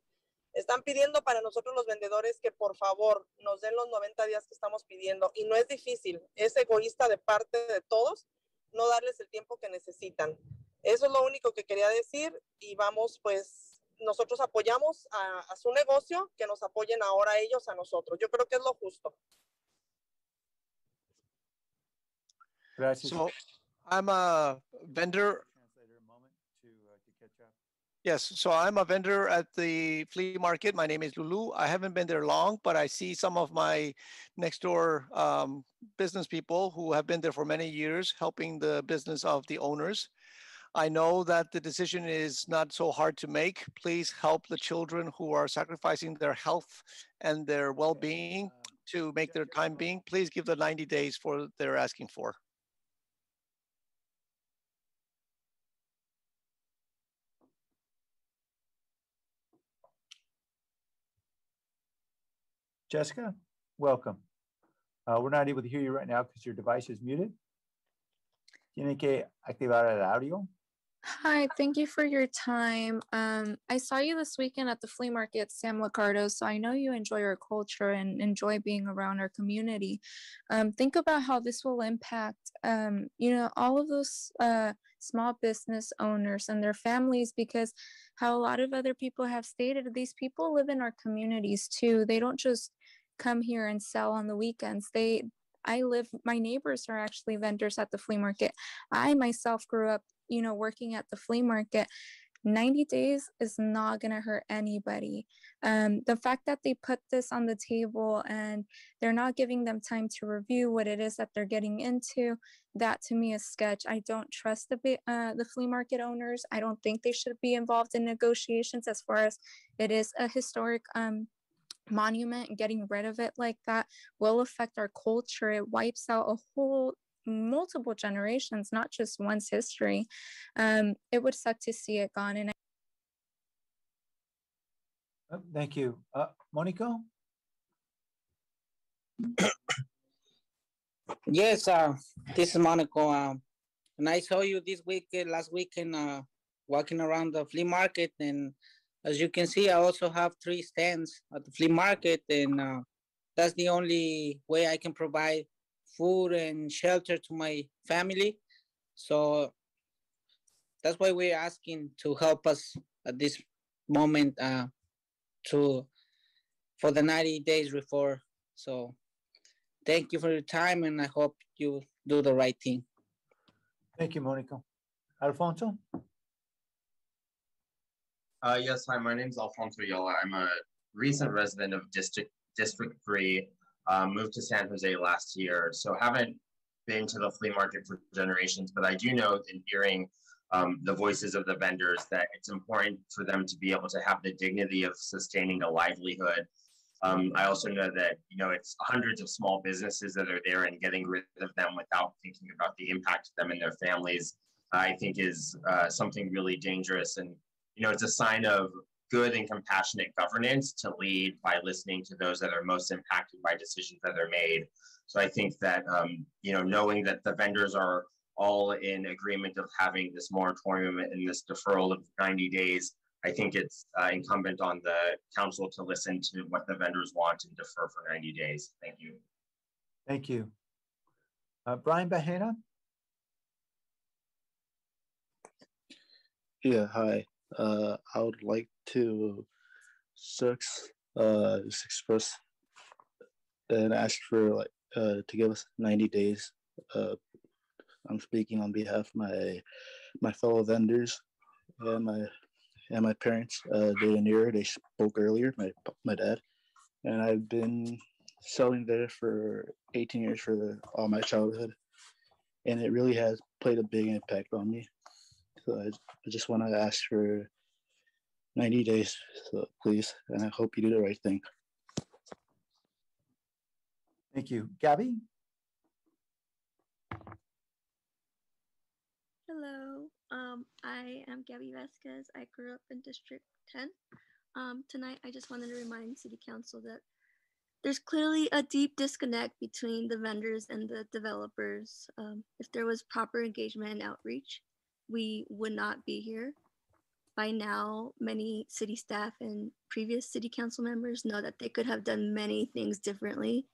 están pidiendo para nosotros los vendedores que por favor nos den los 90 días que estamos pidiendo. Y no es difícil, es egoísta de parte de todos no darles el tiempo que necesitan. Eso es lo único que quería decir y vamos, pues nosotros apoyamos a, a su negocio, que nos apoyen ahora ellos a nosotros. Yo creo que es lo justo. Gracias. So I'm a vendor. Yes, so I'm a vendor at the flea market. My name is Lulu. I haven't been there long, but I see some of my next door um, business people who have been there for many years, helping the business of the owners. I know that the decision is not so hard to make. Please help the children who are sacrificing their health and their well-being to make their time being. Please give the 90 days for they're asking for. Jessica, welcome. Uh, we're not able to hear you right now because your device is muted. Tiene que activar el audio. Hi, thank you for your time. Um, I saw you this weekend at the flea market Sam San Ricardo, so I know you enjoy our culture and enjoy being around our community. Um, think about how this will impact, um, you know, all of those uh, small business owners and their families, because how a lot of other people have stated, these people live in our communities too. They don't just come here and sell on the weekends. They I live, my neighbors are actually vendors at the flea market. I myself grew up, you know, working at the flea market. 90 days is not going to hurt anybody. Um, the fact that they put this on the table and they're not giving them time to review what it is that they're getting into, that to me is sketch. I don't trust the uh, the flea market owners. I don't think they should be involved in negotiations as far as it is a historic um, monument and getting rid of it like that will affect our culture. It wipes out a whole multiple generations, not just one's history. Um, it would suck to see it gone. And Oh, Thank you. Uh, Monico? Yes, uh, this is Monaco. Um, and I saw you this week, last weekend, uh, walking around the flea market. And as you can see, I also have three stands at the flea market. And uh, that's the only way I can provide food and shelter to my family. So that's why we're asking to help us at this moment uh, to for the 90 days before. So thank you for your time and I hope you do the right thing. Thank you, Monica. Alfonso? Uh, yes, hi, my name is Alfonso Yola. I'm a recent resident of District District Three. Um, moved to San Jose last year, so haven't been to the flea market for generations. But I do know in hearing um, the voices of the vendors that it's important for them to be able to have the dignity of sustaining a livelihood. Um, I also know that you know it's hundreds of small businesses that are there, and getting rid of them without thinking about the impact to them and their families, I think, is uh, something really dangerous. And you know, it's a sign of good and compassionate governance to lead by listening to those that are most impacted by decisions that are made. So I think that um, you know, knowing that the vendors are all in agreement of having this moratorium and this deferral of 90 days, I think it's uh, incumbent on the council to listen to what the vendors want and defer for 90 days. Thank you. Thank you. Uh, Brian Bahena? Yeah, hi. Uh, I would like to sex, uh, just express and ask for like uh, to give us 90 days. Uh, I'm speaking on behalf of my my fellow vendors and my and my parents. Uh, they and Nira, they spoke earlier. My my dad and I've been selling there for 18 years for the, all my childhood. and it really has played a big impact on me. So I, I just want to ask for 90 days, so please, and I hope you do the right thing. Thank you. Gabby? Hello, um, I am Gabby Vasquez. I grew up in District 10. Um, tonight, I just wanted to remind City Council that there's clearly a deep disconnect between the vendors and the developers. Um, if there was proper engagement and outreach, we would not be here. By now, many city staff and previous city council members know that they could have done many things differently.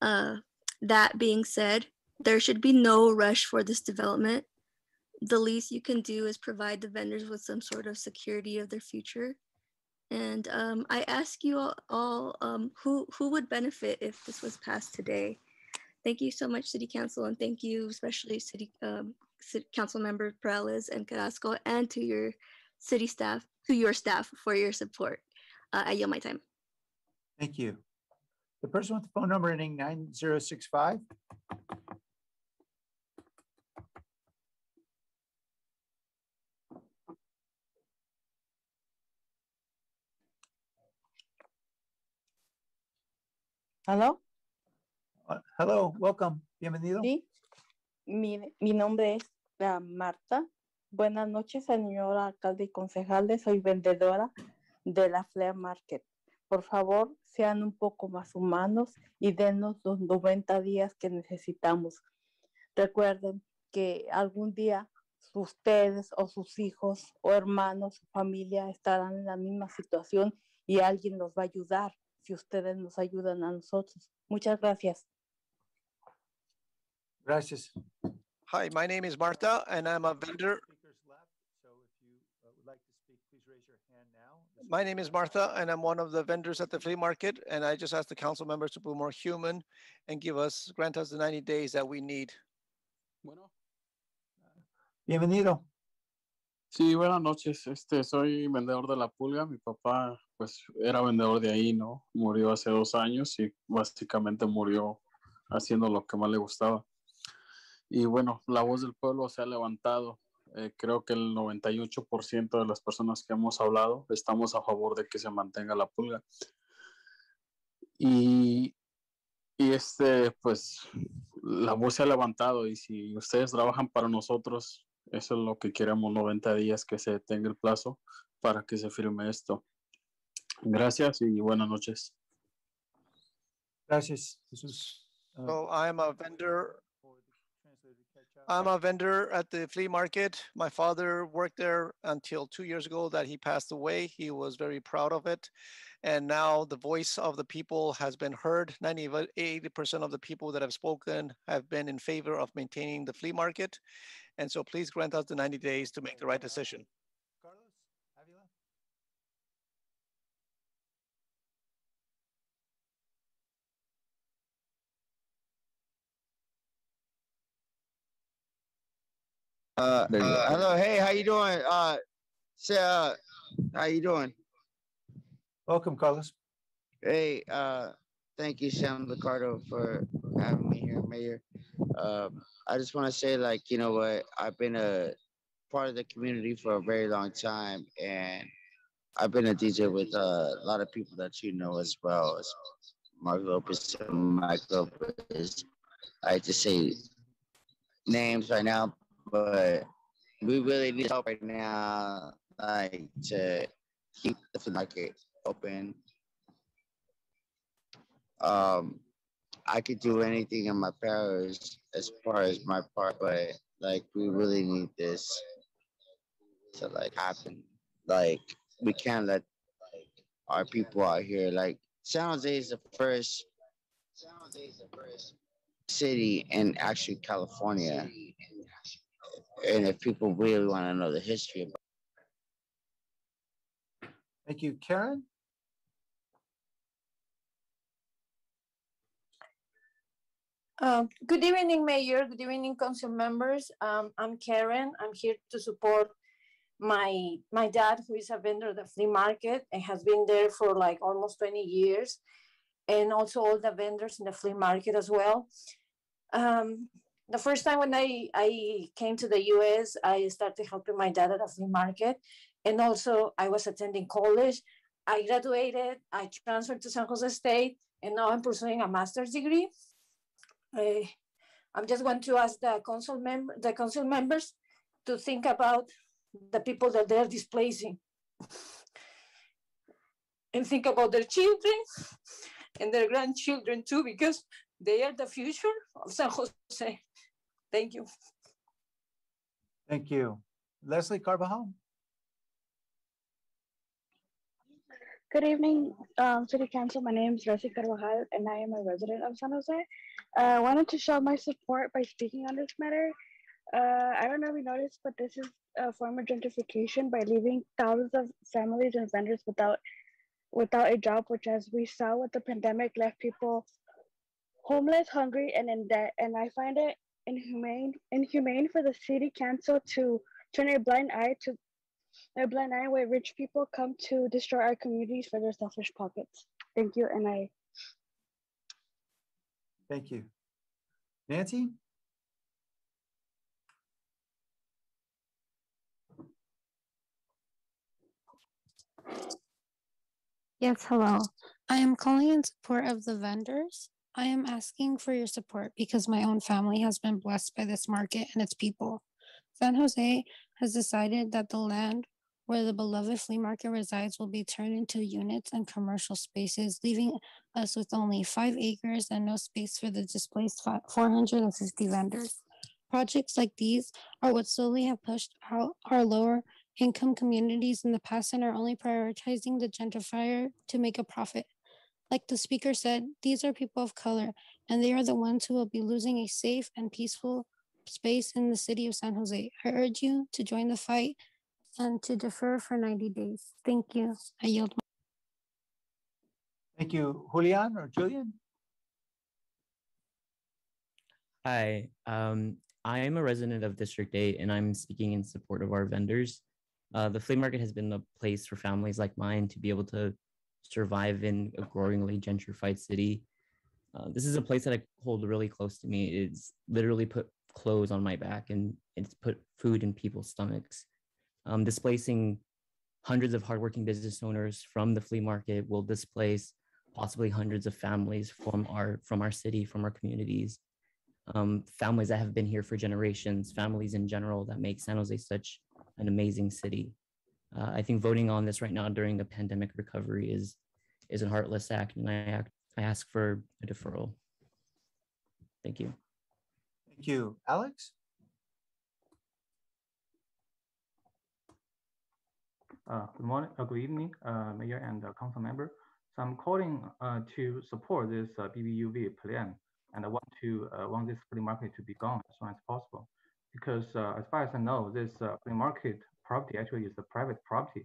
Uh, that being said, there should be no rush for this development. The least you can do is provide the vendors with some sort of security of their future and um, I ask you all, all um, who, who would benefit if this was passed today? Thank you so much, City Council, and thank you especially City, um, City Council Member Peralez and Carrasco, and to your city staff, to your staff for your support. Uh, I yield my time. Thank you. The person with the phone number ending 9065. Hello. Uh, hello, welcome, bienvenido. Sí, mi, mi nombre es uh, Marta. Buenas noches, señor alcalde y concejales. Soy vendedora de la Flea Market. Por favor, sean un poco más humanos y denos los 90 días que necesitamos. Recuerden que algún día ustedes o sus hijos o hermanos o familia estarán en la misma situación y alguien los va a ayudar si ustedes nos ayudan a nosotros. Muchas gracias. Gracias. Hi, my name is Marta, and I'm a vendor. My name is Martha, and I'm one of the vendors at the flea market. And I just asked the council members to be more human and give us, grant us the 90 days that we need. Bueno. Bienvenido. Sí, buenas noches. Este, soy vendedor de la pulga. Mi papá, pues, era vendedor de ahí, ¿no? Murió hace dos años y básicamente murió haciendo lo que más le gustaba. Y bueno, la voz del pueblo se ha levantado. Eh, creo que el 98% de las personas que hemos hablado estamos a favor de que se mantenga la pulga. Y, y este, pues, la voz se ha levantado y si ustedes trabajan para nosotros, eso es lo que queremos, 90 días que se tenga el plazo para que se firme esto. Gracias y buenas noches. Gracias, Jesús. Uh, So I'm a vendor. I'm a vendor at the flea market. My father worked there until two years ago that he passed away. He was very proud of it. And now the voice of the people has been heard. 90, 80% of the people that have spoken have been in favor of maintaining the flea market. And so please grant us the 90 days to make the right decision. Uh, There you go. uh, hello, hey, how you doing? Uh, say, uh, how you doing? Welcome, Carlos. Hey, uh, thank you, Sam Liccardo, for having me here, Mayor. Um, I just want to say, like, you know what? I've been a part of the community for a very long time, and I've been a DJ with uh, a lot of people that you know as well as Mark Lopez and Mike Lopez. I hate to say names right now, but we really need help right now, like to keep the market open. Um, I could do anything in my powers as far as my part, but like we really need this to like happen. Like we can't let our people out here. Like San Jose is the first city in actually California. And if people really want to know the history of Thank you. Karen? Um, good evening, Mayor. Good evening, council members. Um, I'm Karen. I'm here to support my my dad, who is a vendor at the flea market and has been there for like almost 20 years, and also all the vendors in the flea market as well. Um, the first time when I, I came to the US, I started helping my dad at a flea market. And also I was attending college. I graduated, I transferred to San Jose State, and now I'm pursuing a master's degree. I, I'm just going to ask the council member, the council members to think about the people that they're displacing and think about their children and their grandchildren too, because they are the future of San Jose. Thank you. Thank you. Leslie Carvajal. Good evening, um, City Council. My name is Leslie Carvajal, and I am a resident of San Jose. Uh, I wanted to show my support by speaking on this matter. Uh, I don't know if you noticed, but this is a form of gentrification by leaving thousands of families and vendors without without a job, which, as we saw with the pandemic, left people homeless, hungry, and in debt. And I find it inhumane inhumane for the city council to turn a blind eye to a blind eye where rich people come to destroy our communities for their selfish pockets. Thank you, and I. Thank you. Nancy? Yes, hello. I am calling in support of the vendors. I am asking for your support because my own family has been blessed by this market and its people. San Jose has decided that the land where the beloved flea market resides will be turned into units and commercial spaces, leaving us with only five acres and no space for the displaced 450 vendors. Projects like these are what slowly have pushed out our lower income communities in the past and are only prioritizing the gentrifier to make a profit. Like the speaker said, these are people of color, and they are the ones who will be losing a safe and peaceful space in the city of San Jose. I urge you to join the fight and to defer for 90 days. Thank you. I yield. Thank you. Julian or Julian? Hi, um, I am a resident of District 8 and I'm speaking in support of our vendors. Uh, the flea market has been a place for families like mine to be able to survive in a growingly gentrified city. Uh, this is a place that I hold really close to me. It's literally put clothes on my back and it's put food in people's stomachs. Um, displacing hundreds of hardworking business owners from the flea market will displace possibly hundreds of families from our from our city, from our communities. Um, families that have been here for generations, families in general that make San Jose such an amazing city. Uh, I think voting on this right now during a pandemic recovery is is a heartless act, and I act, I ask for a deferral. Thank you. Thank you, Alex. Uh, good morning, uh, good evening, uh, Mayor and uh, Council member. So I'm calling uh, to support this uh, BBUV plan, and I want to want this flea market to be gone as soon as possible because uh, as far as I know, this uh, free market property actually is a private property.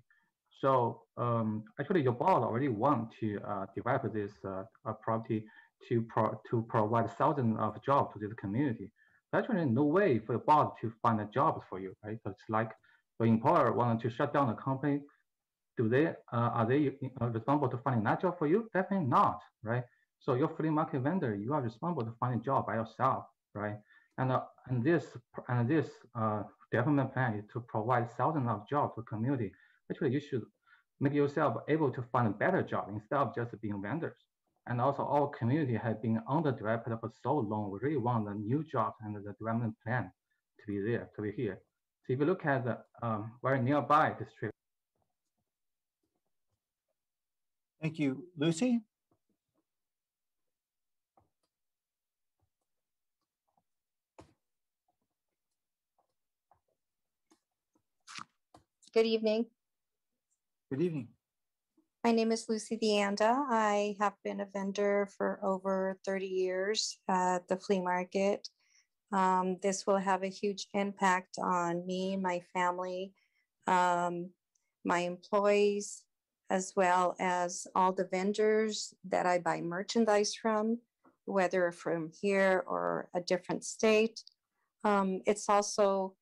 So um, actually, your board already want to uh, develop this uh, property to pro to provide thousands of jobs to this community. There's actually no way for the board to find a job for you, right? So it's like the employer wanted to shut down the company. Do they uh, are they uh, responsible to finding that job for you? Definitely not, right? So your free market vendor, you are responsible to find a job by yourself, right? And, uh, and this, and this uh, development plan is to provide thousands of jobs to community. Actually, you should make yourself able to find a better job instead of just being vendors. And also our community has been underdeveloped for so long. We really want the new jobs and the development plan to be there, to be here. So if you look at the um, very nearby district. Thank you. Lucy? Good evening. Good evening. My name is Lucy Vianda. I have been a vendor for over 30 years at the flea market. Um, this will have a huge impact on me, my family, um, my employees, as well as all the vendors that I buy merchandise from, whether from here or a different state. Um, it's also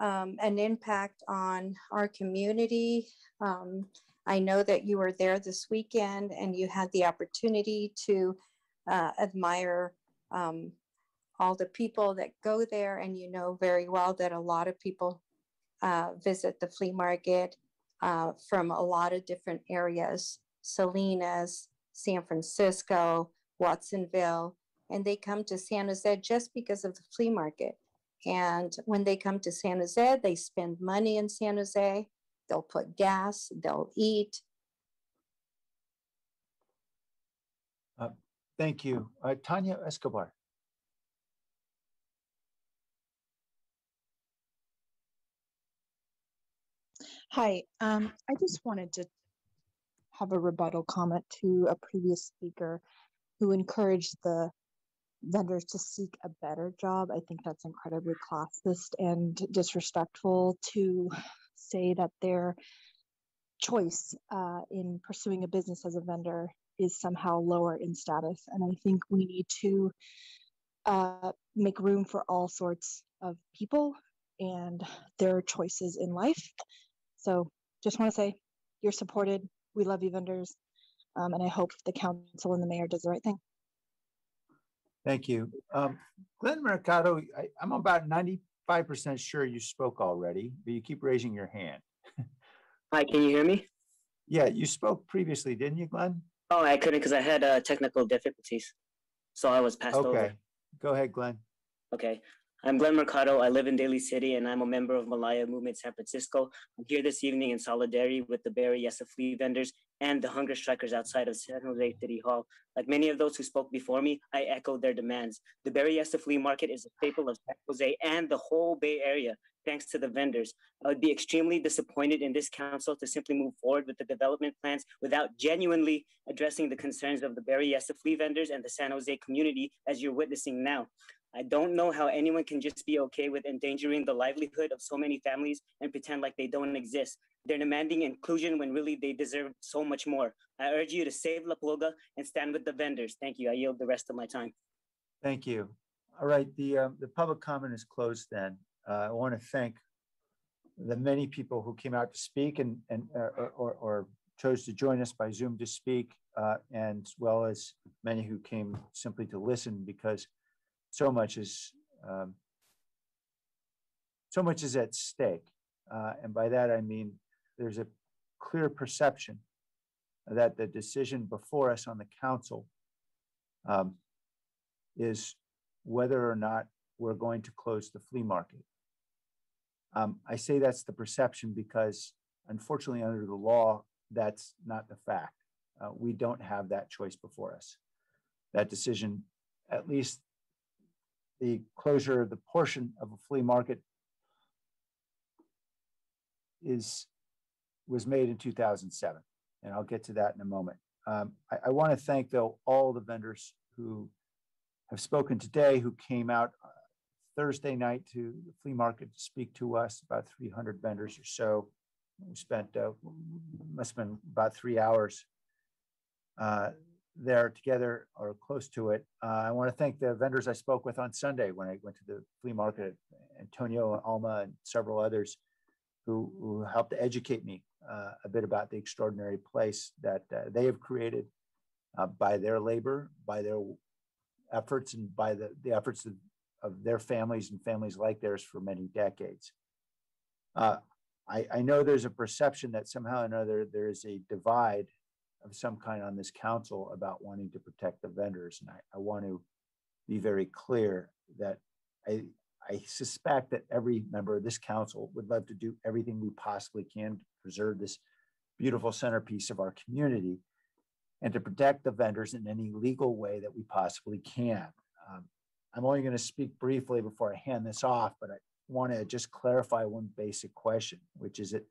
um, an impact on our community. Um, I know that you were there this weekend and you had the opportunity to uh, admire um, all the people that go there, and you know very well that a lot of people uh, visit the flea market uh, from a lot of different areas, Salinas, San Francisco, Watsonville, and they come to San Jose just because of the flea market. And when they come to San Jose, they spend money in San Jose. They'll put gas, they'll eat. Uh, thank you. Uh, Tanya Escobar. Hi, um, I just wanted to have a rebuttal comment to a previous speaker who encouraged the vendors to seek a better job. I think that's incredibly classist and disrespectful to say that their choice uh, in pursuing a business as a vendor is somehow lower in status. And I think we need to uh, make room for all sorts of people and their choices in life. So just want to say you're supported. We love you, vendors. Um, and I hope the council and the mayor does the right thing. Thank you. Um, Glenn Mercado, I, I'm about 95% sure you spoke already, but you keep raising your hand. Hi, can you hear me? Yeah, you spoke previously, didn't you, Glenn? Oh, I couldn't because I had uh, technical difficulties. So I was passed Okay, over. go ahead, Glenn. Okay. I'm Glenn Mercado. I live in Daly City and I'm a member of Malaya Movement San Francisco. I'm here this evening in solidarity with the Berryessa Flea vendors and the hunger strikers outside of San Jose City Hall. Like many of those who spoke before me, I echo their demands. The Berryessa Flea Market is a staple of San Jose and the whole Bay Area, thanks to the vendors. I would be extremely disappointed in this council to simply move forward with the development plans without genuinely addressing the concerns of the Berryessa Flea vendors and the San Jose community, as you're witnessing now. I don't know how anyone can just be okay with endangering the livelihood of so many families and pretend like they don't exist. They're demanding inclusion when really they deserve so much more. I urge you to save La Pulga and stand with the vendors. Thank you. I yield the rest of my time. Thank you. All right, the, um, the public comment is closed then. Uh, I want to thank the many people who came out to speak and, and, uh, or, or, or chose to join us by Zoom to speak, uh, and as well as many who came simply to listen because so much is, um, so much is at stake. Uh, and by that, I mean, there's a clear perception that the decision before us on the council um, is whether or not we're going to close the flea market. Um, I say that's the perception because unfortunately, under the law, that's not the fact. Uh, we don't have that choice before us. That decision, at least the closure of the portion of a flea market is was made in 2007 and i'll get to that in a moment. Um, i, I want to thank though all the vendors who have spoken today who came out uh, thursday night to the flea market to speak to us about 300 vendors or so we spent uh, must have been about three hours uh, there together or close to it. Uh, I want to thank the vendors I spoke with on Sunday when I went to the flea market, Antonio, Alma, and several others who, who helped educate me uh, a bit about the extraordinary place that uh, they have created uh, by their labor, by their efforts, and by the, the efforts of, of their families and families like theirs for many decades. Uh, I, I know there's a perception that somehow or another there is a divide of some kind on this council about wanting to protect the vendors. And I, I want to be very clear that I, I suspect that every member of this council would love to do everything we possibly can to preserve this beautiful centerpiece of our community and to protect the vendors in any legal way that we possibly can. Um, I'm only going to speak briefly before I hand this off, but I want to just clarify one basic question, which is that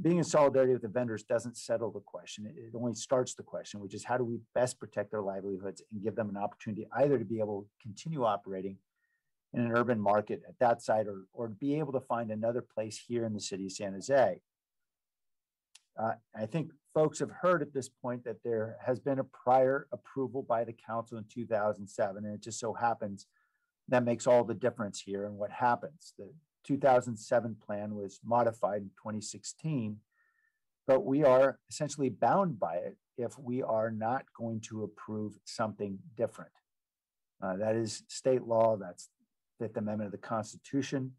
being in solidarity with the vendors doesn't settle the question. It, only starts the question, which is how do we best protect their livelihoods and give them an opportunity either to be able to continue operating in an urban market at that site or, or be able to find another place here in the city of San Jose. Uh, I think folks have heard at this point that there has been a prior approval by the council in 2007, and it just so happens that makes all the difference here and what happens. The 2007 plan was modified in 2016, but we are essentially bound by it if we are not going to approve something different. Uh, that is state law. That's Fifth Amendment of the Constitution.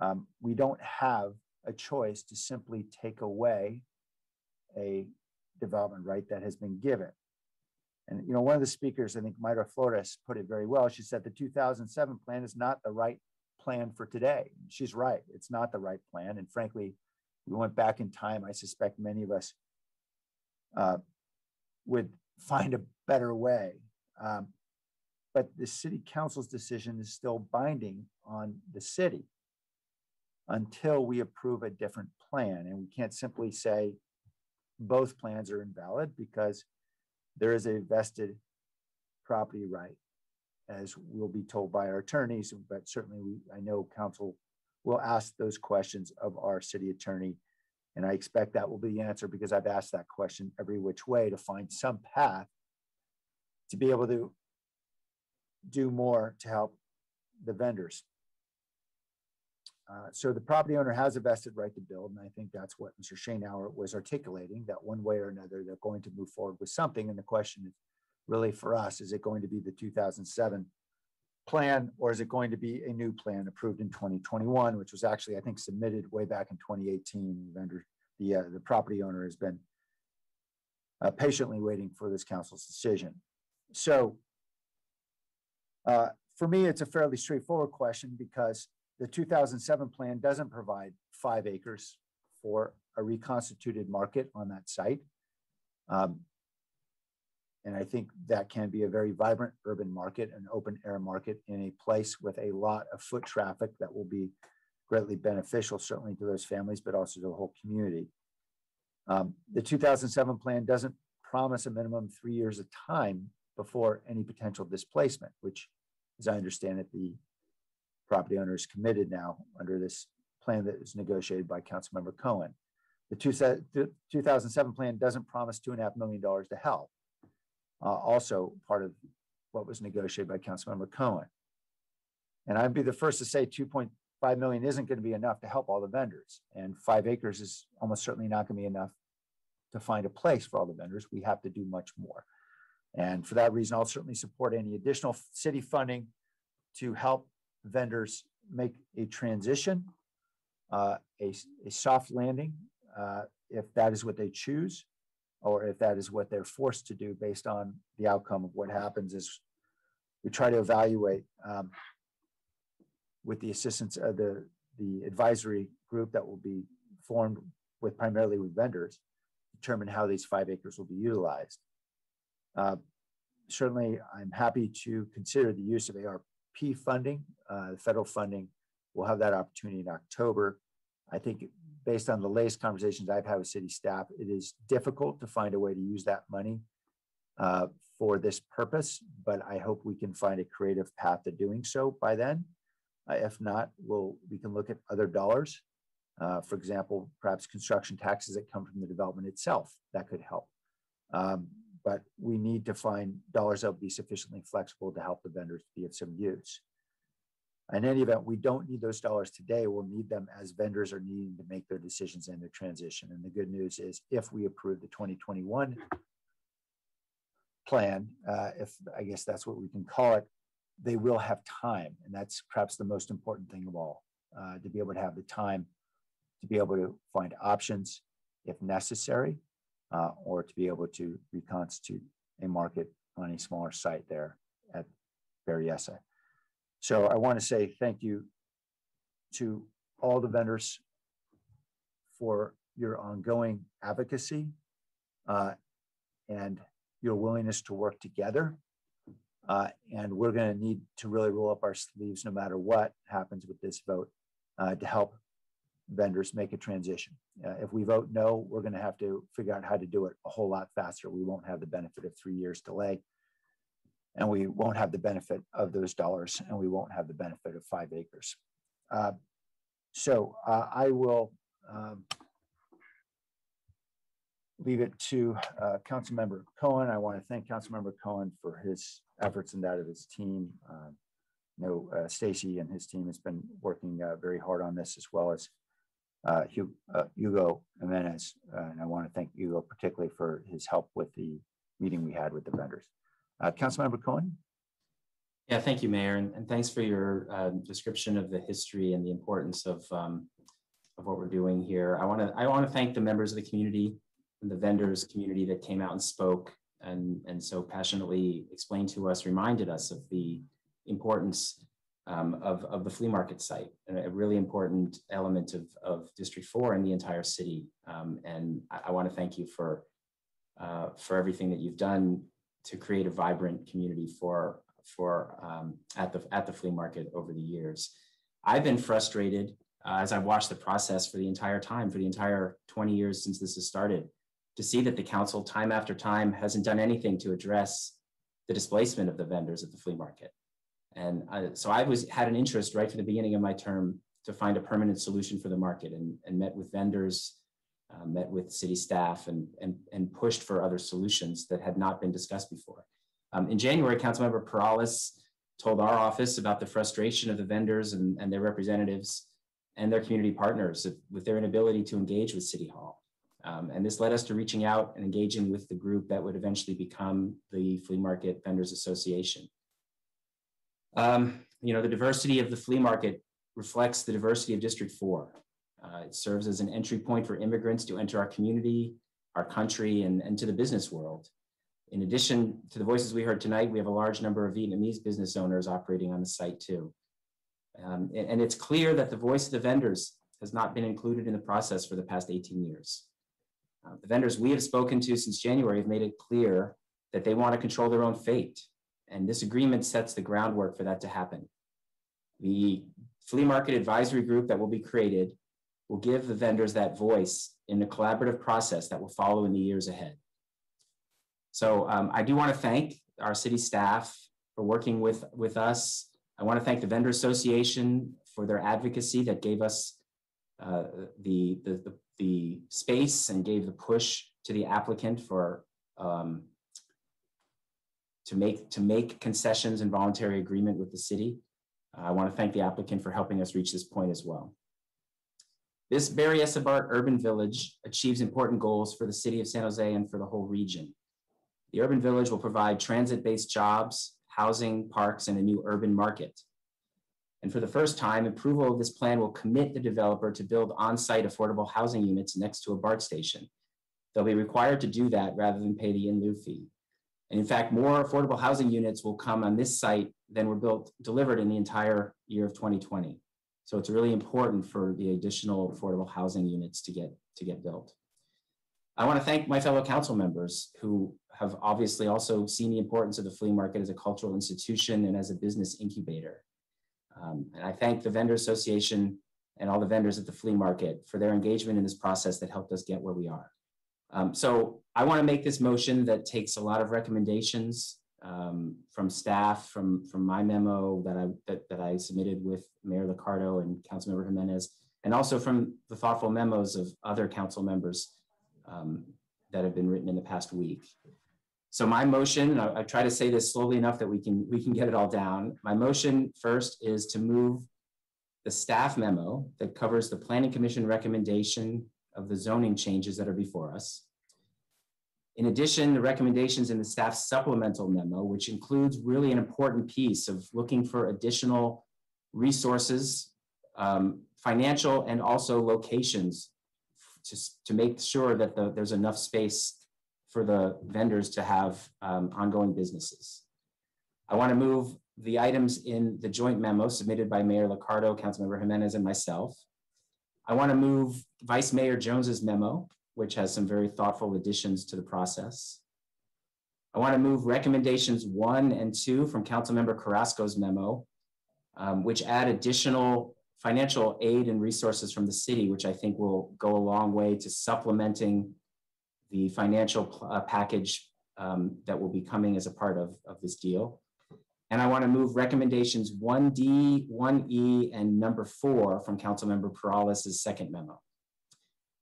Um, we don't have a choice to simply take away a development right that has been given. And you know, one of the speakers, I think Mayra Flores, put it very well. She said the 2007 plan is not the right plan for today. She's right; it's not the right plan. And frankly, we went back in time. I suspect many of us uh, would find a better way. Um, but the city council's decision is still binding on the city until we approve a different plan. And we can't simply say both plans are invalid because there is a vested property right, as we'll be told by our attorneys. But certainly, we, I know council will ask those questions of our city attorney. And I expect that will be the answer because I've asked that question every which way to find some path to be able to do more to help the vendors. Uh, so the property owner has a vested right to build, and I think that's what Mr. Schoennauer was articulating, that one way or another, they're going to move forward with something. And the question is really for us, is it going to be the 2007 plan, or is it going to be a new plan approved in 2021, which was actually, I think, submitted way back in 2018. The uh, the property owner has been uh, patiently waiting for this council's decision. So uh, for me, it's a fairly straightforward question because the 2007 plan doesn't provide five acres for a reconstituted market on that site. Um, and I think that can be a very vibrant urban market, an open air market in a place with a lot of foot traffic that will be greatly beneficial, certainly to those families, but also to the whole community. Um, the 2007 plan doesn't promise a minimum three years of time before any potential displacement, which, as I understand it, the property owner is committed now under this plan that was negotiated by Councilmember Cohen. The, two, the 2007 plan doesn't promise two and a half million dollars to help. Uh, also part of what was negotiated by Councilmember Cohen. And I'd be the first to say 2.5 million isn't going to be enough to help all the vendors. And five acres is almost certainly not going to be enough to find a place for all the vendors. We have to do much more. And for that reason, I'll certainly support any additional city funding to help vendors make a transition, uh, a, a soft landing, uh, if that is what they choose, or if that is what they're forced to do based on the outcome of what happens is we try to evaluate um, with the assistance of the, the advisory group that will be formed with primarily with vendors, determine how these five acres will be utilized. Uh, certainly, I'm happy to consider the use of ARP funding, uh, federal funding. We'll have that opportunity in October. I think based on the latest conversations I've had with city staff, it is difficult to find a way to use that money uh, for this purpose, but I hope we can find a creative path to doing so by then. Uh, if not, we'll, we can look at other dollars. Uh, for example, perhaps construction taxes that come from the development itself, that could help. Um, but we need to find dollars that will be sufficiently flexible to help the vendors be of some use. In any event, we don't need those dollars today. We'll need them as vendors are needing to make their decisions and their transition. And the good news is if we approve the 2021 plan, uh, if I guess that's what we can call it, they will have time. And that's perhaps the most important thing of all, uh, to be able to have the time to be able to find options if necessary uh, or to be able to reconstitute a market on a smaller site there at Berryessa. So I want to say thank you to all the vendors for your ongoing advocacy uh, and your willingness to work together. Uh, and we're going to need to really roll up our sleeves no matter what happens with this vote uh, to help vendors make a transition. Uh, if we vote no, we're going to have to figure out how to do it a whole lot faster. We won't have the benefit of three years delay, and we won't have the benefit of those dollars, and we won't have the benefit of five acres. Uh, so uh, I will um, leave it to uh, Councilmember Cohen. I want to thank Councilmember Cohen for his efforts and that of his team. Uh, you know, uh, Stacy and his team has been working uh, very hard on this as well as uh, Hugo, uh, Hugo Jimenez. And I want to thank Hugo particularly for his help with the meeting we had with the vendors. Uh, Councilmember Cohen? Yeah, thank you, Mayor, and, and thanks for your uh, description of the history and the importance of um, of what we're doing here. I want to I want to thank the members of the community and the vendors community that came out and spoke and and so passionately explained to us, reminded us of the importance um, of of the flea market site, a really important element of of District Four and the entire city. Um, and I, I want to thank you for uh, for everything that you've done to create a vibrant community for for um, at the at the flea market over the years. I've been frustrated uh, as I've watched the process for the entire time, for the entire 20 years since this has started, to see that the council time after time hasn't done anything to address the displacement of the vendors at the flea market. And I, so I was had an interest right from the beginning of my term to find a permanent solution for the market and, and met with vendors, uh, met with city staff and, and, and pushed for other solutions that had not been discussed before. Um, in January, Councilmember Peralez told our office about the frustration of the vendors and, and their representatives and their community partners with their inability to engage with City Hall. Um, and this led us to reaching out and engaging with the group that would eventually become the Flea Market Vendors Association. Um, you know, the diversity of the flea market reflects the diversity of District 4. Uh, it serves as an entry point for immigrants to enter our community, our country, and, to the business world. In addition to the voices we heard tonight, we have a large number of Vietnamese business owners operating on the site too. Um, and, and, it's clear that the voice of the vendors has not been included in the process for the past 18 years. Uh, the vendors we have spoken to since January have made it clear that they want to control their own fate. And this agreement sets the groundwork for that to happen. The flea market advisory group that will be created will give the vendors that voice in the collaborative process that will follow in the years ahead. So um, I do want to thank our city staff for working with, with us. I want to thank the Vendor Association for their advocacy that gave us uh, the, the, the, the, space and gave the push to the applicant for um, to make to make concessions and voluntary agreement with the city. I want to thank the applicant for helping us reach this point as well. This Berryessa BART Urban Village achieves important goals for the city of San Jose and for the whole region. The urban village will provide transit-based jobs, housing, parks, and a new urban market. And for the first time, approval of this plan will commit the developer to build on-site affordable housing units next to a BART station. They'll be required to do that rather than pay the in lieu fee. And in fact, more affordable housing units will come on this site than were built, delivered in the entire year of 2020. So it's really important for the additional affordable housing units to get, to get built. I want to thank my fellow council members who have obviously also seen the importance of the flea market as a cultural institution and as a business incubator. Um, and I thank the Vendor Association and all the vendors at the flea market for their engagement in this process that helped us get where we are. Um, so I want to make this motion that takes a lot of recommendations um, from staff, from, from my memo that I, that, that I submitted with Mayor Liccardo and Councilmember Jimenez, and also from the thoughtful memos of other council members um, that have been written in the past week. So my motion, I, I try to say this slowly enough that we can we can get it all down. My motion first is to move the staff memo that covers the planning commission recommendation of the zoning changes that are before us. In addition, the recommendations in the staff supplemental memo, which includes really an important piece of looking for additional resources, um, financial and also locations to, to make sure that the, there's enough space for the vendors to have um, ongoing businesses. I want to move the items in the joint memo submitted by Mayor Liccardo, Councilmember Jimenez, and myself. I want to move Vice Mayor Jones's memo, which has some very thoughtful additions to the process. I want to move recommendations one and two from Councilmember Carrasco's memo, um, which add additional financial aid and resources from the city, which I think will go a long way to supplementing the financial uh, package um, that will be coming as a part of, of this deal. And I want to move recommendations 1D, 1E, and number four from Councilmember Peralez' second memo.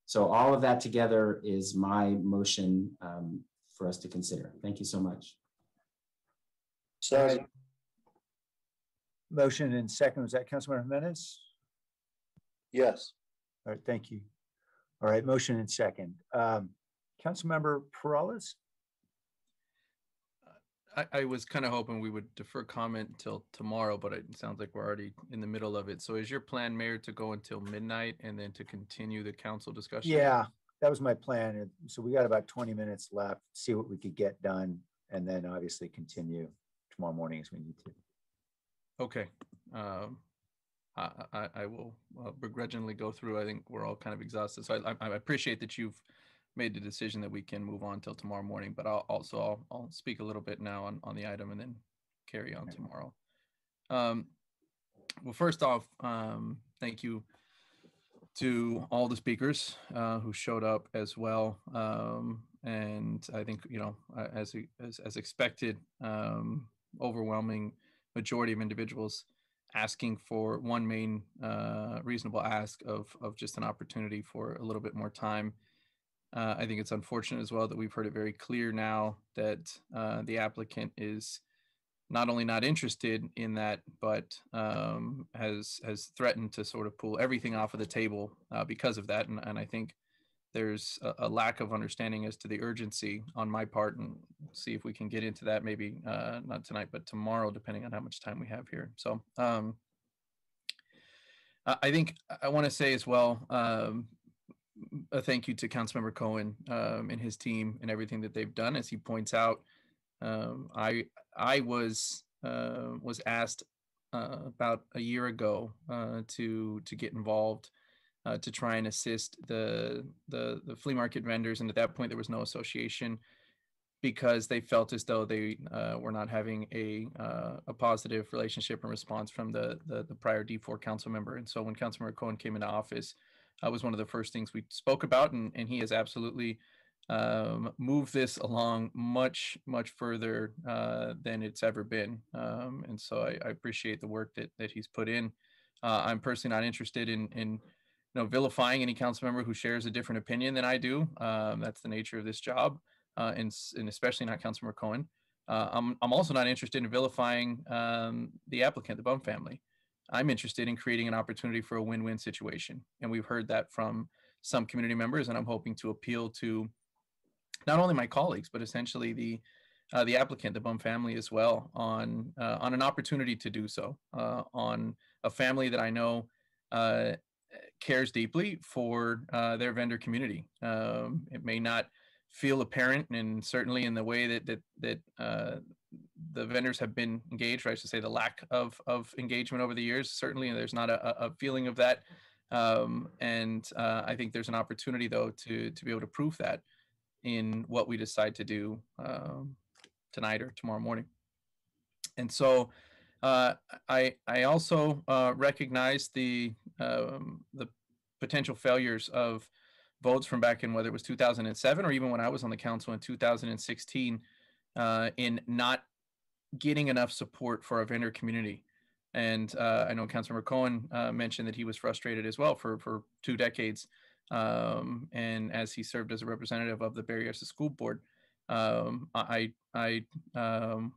So all of that together is my motion um, for us to consider. Thank you so much. Sorry. Motion and second, was that Councilmember Jimenez? Yes. All right, thank you. All right, motion and second. Um, Councilmember Peralez? I, I was kind of hoping we would defer comment until tomorrow, but it sounds like we're already in the middle of it. So is your plan, Mayor, to go until midnight and then to continue the council discussion? Yeah, that was my plan. And So we got about twenty minutes left, see what we could get done, and then obviously continue tomorrow morning as we need to. Okay. Um, I, I, I will uh, begrudgingly go through. I think we're all kind of exhausted. So I, I I appreciate that you've made the decision that we can move on till tomorrow morning, but I'll also, I'll, I'll speak a little bit now on, on the item and then carry on tomorrow. Um, well, first off, um, thank you to all the speakers uh, who showed up as well. Um, and I think, you know, as, as, as expected, um, overwhelming majority of individuals asking for one main uh, reasonable ask of, of just an opportunity for a little bit more time. Uh, I think it's unfortunate as well that we've heard it very clear now that uh, the applicant is not only not interested in that, but um, has has threatened to sort of pull everything off of the table uh, because of that. And, and I think there's a, a, lack of understanding as to the urgency on my part, and see if we can get into that maybe uh, not tonight, but tomorrow, depending on how much time we have here. So. Um, I think I want to say as well, um, a thank you to Councilmember Cohen um, and his team and everything that they've done. As he points out, um, I I was uh, was asked uh, about a year ago uh, to to get involved uh, to try and assist the, the the flea market vendors, and at that point there was no association because they felt as though they uh, were not having a uh, a positive relationship and response from the the, the prior D4 council member. And so when Councilmember Cohen came into office uh, was one of the first things we spoke about, and, and he has absolutely um, moved this along much, much further uh, than it's ever been. Um, and so I, I, appreciate the work that, that he's put in. Uh, I'm personally not interested in, in you know, vilifying any council member who shares a different opinion than I do. Um, that's the nature of this job, uh, and, and especially not Councilmember Cohen. Uh, I'm, I'm also not interested in vilifying um, the applicant, the Bumb family. I'm interested in creating an opportunity for a win-win situation. And we've heard that from some community members, and I'm hoping to appeal to not only my colleagues, but essentially the uh, the applicant, the Bumb family as well, on uh, on an opportunity to do so, uh, on a family that I know uh, cares deeply for uh, their vendor community. Um, it may not feel apparent, and certainly in the way that that that uh, the vendors have been engaged, or I should say the lack of, of engagement over the years. Certainly, there's not a, a feeling of that. Um, and uh, I think there's an opportunity, though, to, to be able to prove that in what we decide to do um, tonight or tomorrow morning. And so uh, I, I also uh, recognize the, um, the potential failures of votes from back in whether it was 2007 or even when I was on the council in 2016 uh, in not getting enough support for our vendor community. And uh, I know Councilmember Cohen uh, mentioned that he was frustrated as well for, for two decades. Um, and as he served as a representative of the Berryessa School Board, um, I, I um,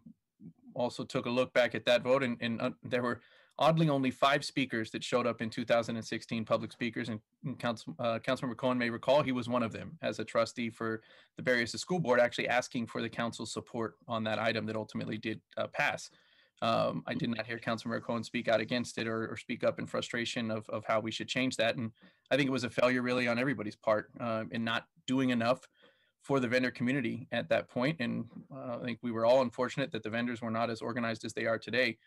also took a look back at that vote, and, and uh, there were oddly only five speakers that showed up in 2016 public speakers and, and Council, uh, councilmember cohen may recall he was one of them as a trustee for the Berryessa school board actually asking for the council's support on that item that ultimately did uh, pass. Um, i did not hear councilmember cohen speak out against it or, or, speak up in frustration of, of how we should change that and i think it was a failure really on everybody's part uh, in not doing enough for the vendor community at that point and uh, i think we were all unfortunate that the vendors were not as organized as they are today.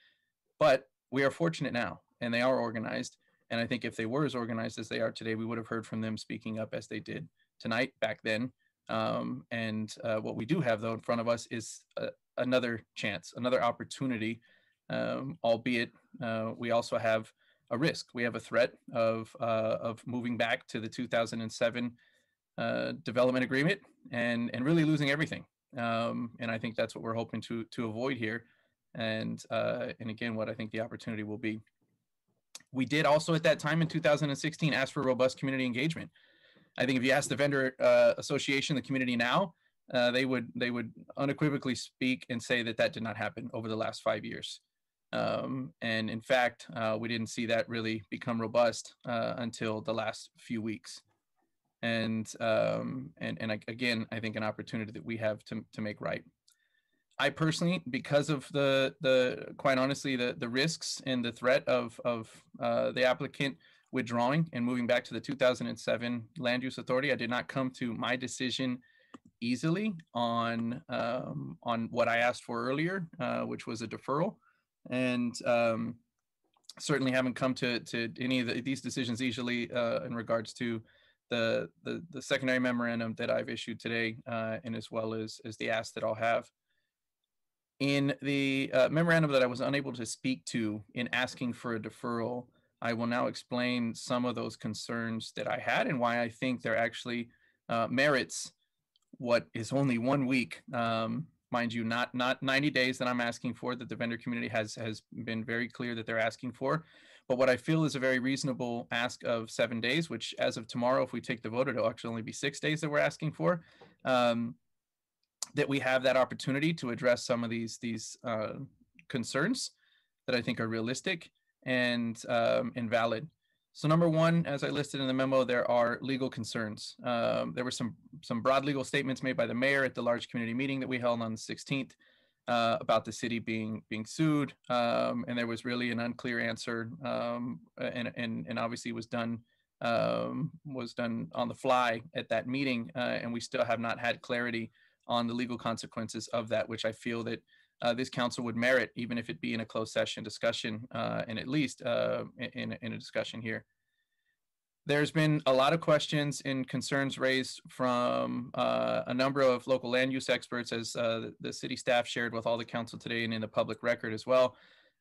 But we are fortunate now and they are organized. And I think if they were as organized as they are today, we would have heard from them speaking up as they did tonight back then. Um, and uh, what we do have though in front of us is uh, another chance, another opportunity, um, albeit uh, we also have a risk. We have a threat of, uh, of moving back to the 2007 uh, development agreement and, and really losing everything. Um, and I think that's what we're hoping to, to avoid here and uh, and again, what I think the opportunity will be. We did also at that time in 2016 ask for robust community engagement. I think if you ask the vendor uh, association, the community now, uh, they would they would unequivocally speak and say that that did not happen over the last five years. Um, and in fact, uh, we didn't see that really become robust uh, until the last few weeks. And um, and and again, I think an opportunity that we have to to make right. I personally, because of the the quite honestly the the risks and the threat of of uh, the applicant withdrawing and moving back to the 2007 Land Use Authority, I did not come to my decision easily on um, on what I asked for earlier, uh, which was a deferral, and um, certainly haven't come to to any of the, these decisions easily uh, in regards to the, the the secondary memorandum that I've issued today, uh, and as well as as the ask that I'll have. In the uh, memorandum that I was unable to speak to in asking for a deferral, I will now explain some of those concerns that I had and why I think there actually uh, merits what is only one week, um, mind you, not not 90 days that I'm asking for that the vendor community has has been very clear that they're asking for, but what I feel is a very reasonable ask of seven days, which as of tomorrow, if we take the vote, it'll actually only be six days that we're asking for. Um, that we have that opportunity to address some of these these uh, concerns that I think are realistic and um, and valid. So number one, as I listed in the memo, there are legal concerns. Um, there were some some broad legal statements made by the mayor at the large community meeting that we held on the 16th uh, about the city being being sued, um, and there was really an unclear answer, um, and and and obviously was done um, was done on the fly at that meeting, uh, and we still have not had clarity on the legal consequences of that, which I feel that uh, this council would merit, even if it be in a closed session discussion, uh, and at least uh, in, in a discussion here. There's been a lot of questions and concerns raised from uh, a number of local land use experts, as uh, the city staff shared with all the council today and in the public record as well,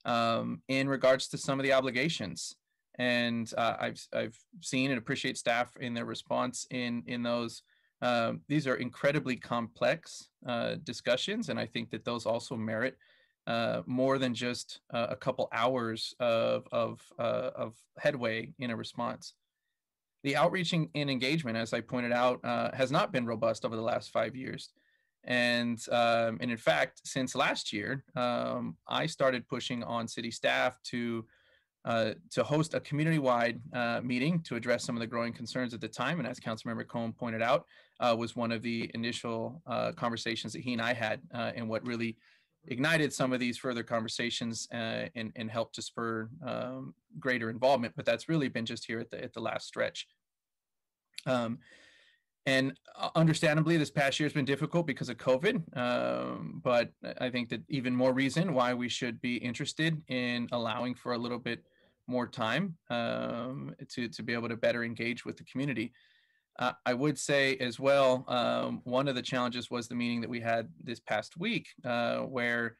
um, in regards to some of the obligations. And uh, I've, I've seen and appreciate staff in their response in, in those um, these are incredibly complex uh, discussions, and I think that those also merit uh, more than just uh, a couple hours of of, uh, of headway in a response. The outreach and engagement, as I pointed out, uh, has not been robust over the last five years. And, um, and in fact, since last year, um, I started pushing on city staff to uh, to host a community-wide uh, meeting to address some of the growing concerns at the time. And as Councilmember Cohen pointed out, uh, was one of the initial uh, conversations that he and I had uh, and what really ignited some of these further conversations and, and helped to spur um, greater involvement. But that's really been just here at the, at the last stretch. Um, and understandably, this past year has been difficult because of COVID. Um, but I think that even more reason why we should be interested in allowing for a little bit more time um, to, to be able to better engage with the community. Uh, I would say as well, um, one of the challenges was the meeting that we had this past week, uh, where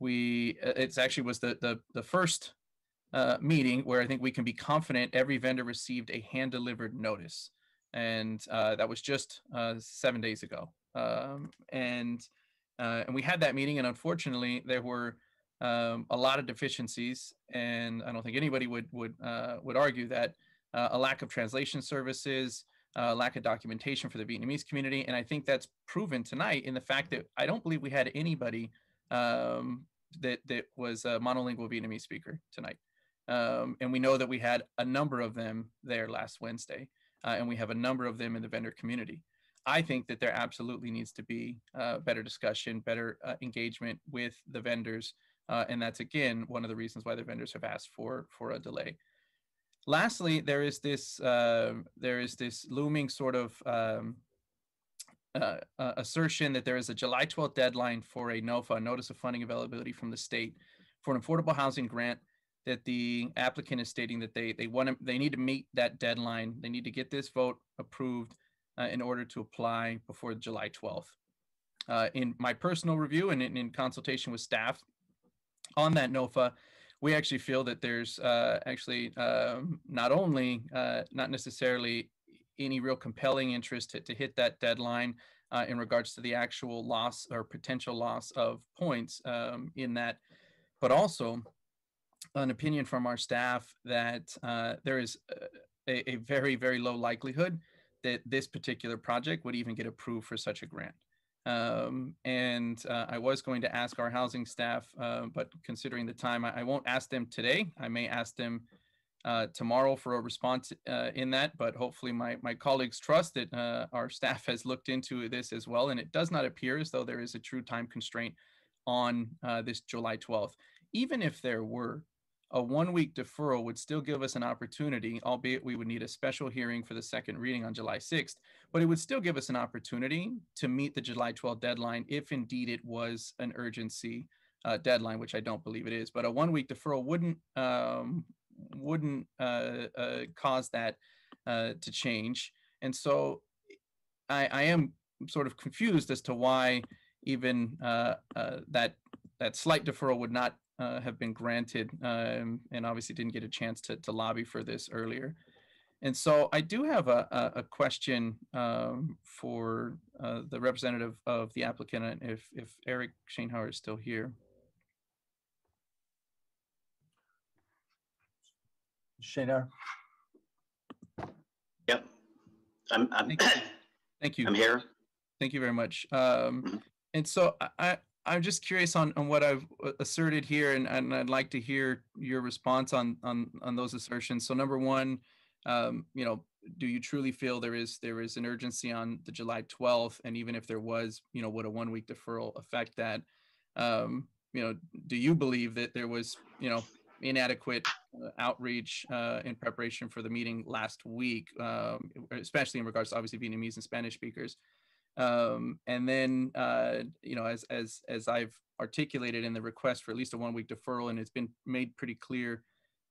we, uh, it's actually was the, the, the first uh, meeting where I think we can be confident every vendor received a hand delivered notice. And uh, that was just uh, seven days ago. Um, and, and we had that meeting and unfortunately there were um, a lot of deficiencies, and I don't think anybody would would would argue that a lack of translation services, uh, lack of documentation for the Vietnamese community, and I think that's proven tonight in the fact that I don't believe we had anybody um, that that was a monolingual Vietnamese speaker tonight, um, and we know that we had a number of them there last Wednesday, uh, and we have a number of them in the vendor community. I think that there absolutely needs to be uh, better discussion, better uh, engagement with the vendors uh, and that's again one of the reasons why the vendors have asked for for a delay. Lastly, there is this uh, there is this looming sort of um, uh, uh assertion that there is a July 12th deadline for a NOFA, Notice of Funding Availability from the state, for an affordable housing grant that the applicant is stating that they they want to they need to meet that deadline. They need to get this vote approved uh, in order to apply before July 12th. Uh, in my personal review and in, in, consultation with staff, on that NOFA, we actually feel that there's uh, actually um, not only uh, not necessarily any real compelling interest to, to hit that deadline uh, in regards to the actual loss or potential loss of points um, in that, but also an opinion from our staff that uh, there is a, a very, very low likelihood that this particular project would even get approved for such a grant. Um, and uh, I was going to ask our housing staff, uh, but considering the time, I, I, won't ask them today. I may ask them uh, tomorrow for a response uh, in that, but hopefully my, my colleagues trust that uh, our staff has looked into this as well. And it does not appear as though there is a true time constraint on uh, this July 12th. Even if there were, a one week deferral would still give us an opportunity, albeit we would need a special hearing for the second reading on July 6th, but it would still give us an opportunity to meet the July 12th deadline if indeed it was an urgency uh, deadline, which I don't believe it is. But a one week deferral wouldn't um, wouldn't uh, uh, cause that uh, to change. And so I, I, am sort of confused as to why even uh, uh, that that slight deferral would not uh, have been granted, um, and obviously didn't get a chance to, to lobby for this earlier. And so I do have a, a, a question um, for the representative of the applicant, if, if Erik Schoennauer is still here. Shana. Yep. I'm, I'm Thank you. Thank you. I'm here. Thank you very much. Um, and so I, I'm just curious on, on what I've uh, asserted here, and, and I'd like to hear your response on, on, on those assertions. So number one, um, you know, do you truly feel there is there is an urgency on the July 12th? And even if there was, you know, would a one week deferral affect that? Um, you know, do you believe that there was, you know, inadequate uh, outreach uh, in preparation for the meeting last week, um, especially in regards to obviously Vietnamese and Spanish speakers. Um, and then, uh, you know, as as as I've articulated in the request for at least a one week deferral, and it's been made pretty clear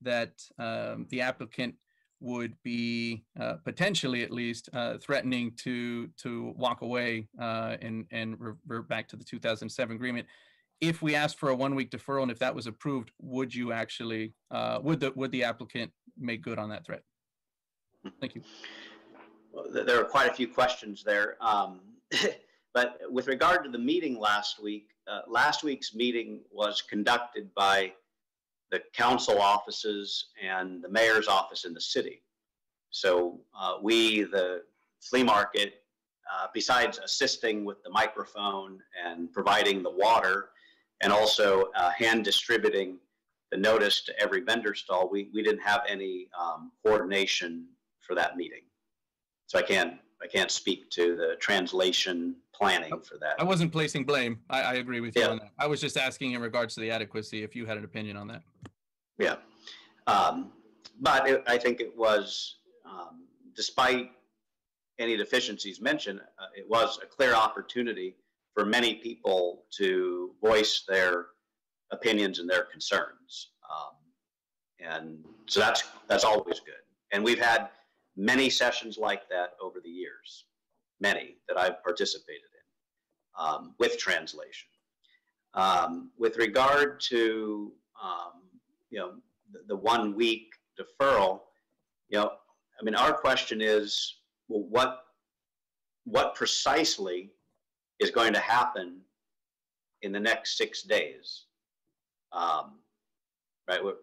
that um, the applicant would be uh, potentially at least uh, threatening to to walk away uh, and and revert back to the 2007 agreement if we asked for a one week deferral and if that was approved, would you actually, uh, would the, would the applicant make good on that threat? Thank you. Well, there are quite a few questions there. Um, but with regard to the meeting last week, uh, last week's meeting was conducted by the council offices and the mayor's office in the city. So uh, we, the flea market, uh, besides assisting with the microphone and providing the water, and also uh, hand distributing the notice to every vendor stall. We, we didn't have any um, coordination for that meeting. So I can't, I can't speak to the translation planning for that. I wasn't placing blame. I, I agree with you yeah. on that. I was just asking in regards to the adequacy, if you had an opinion on that. Yeah. Um, but it, I think it was, um, despite any deficiencies mentioned, uh, it was a clear opportunity for many people to voice their opinions and their concerns. Um, and so that's that's always good. And we've had many sessions like that over the years, many that I've participated in um, with translation. Um, with regard to um, you know the, the, one week deferral, you know, I mean, our question is, well, what what precisely is going to happen in the next six days. Um, right, we're,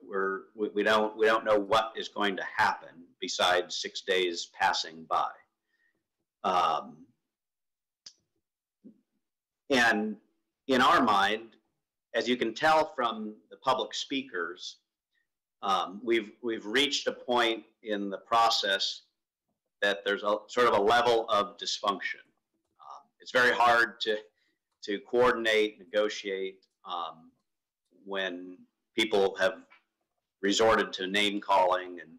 we're, we don't we don't know what is going to happen besides six days passing by. Um, and in our mind, as you can tell from the public speakers, um, we've we've reached a point in the process that there's a sort of a level of dysfunction it's very hard to to coordinate, negotiate um, when people have resorted to name calling and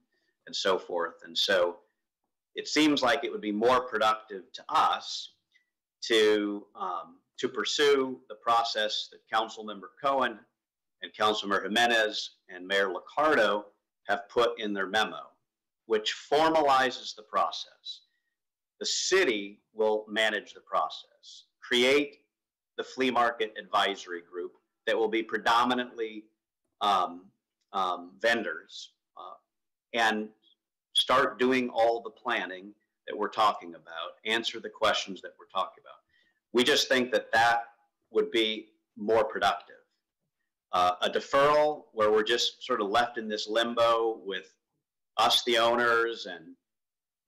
and so forth. And so it seems like it would be more productive to us to um, to pursue the process that Councilmember Cohen and Councilmember Jimenez and Mayor Liccardo have put in their memo, which formalizes the process. The city will manage the process, create the flea market advisory group that will be predominantly um, um, vendors uh, and start doing all the planning that we're talking about, answer the questions that we're talking about. We just think that that would be more productive. Uh, a deferral where we're just sort of left in this limbo with us, the owners, and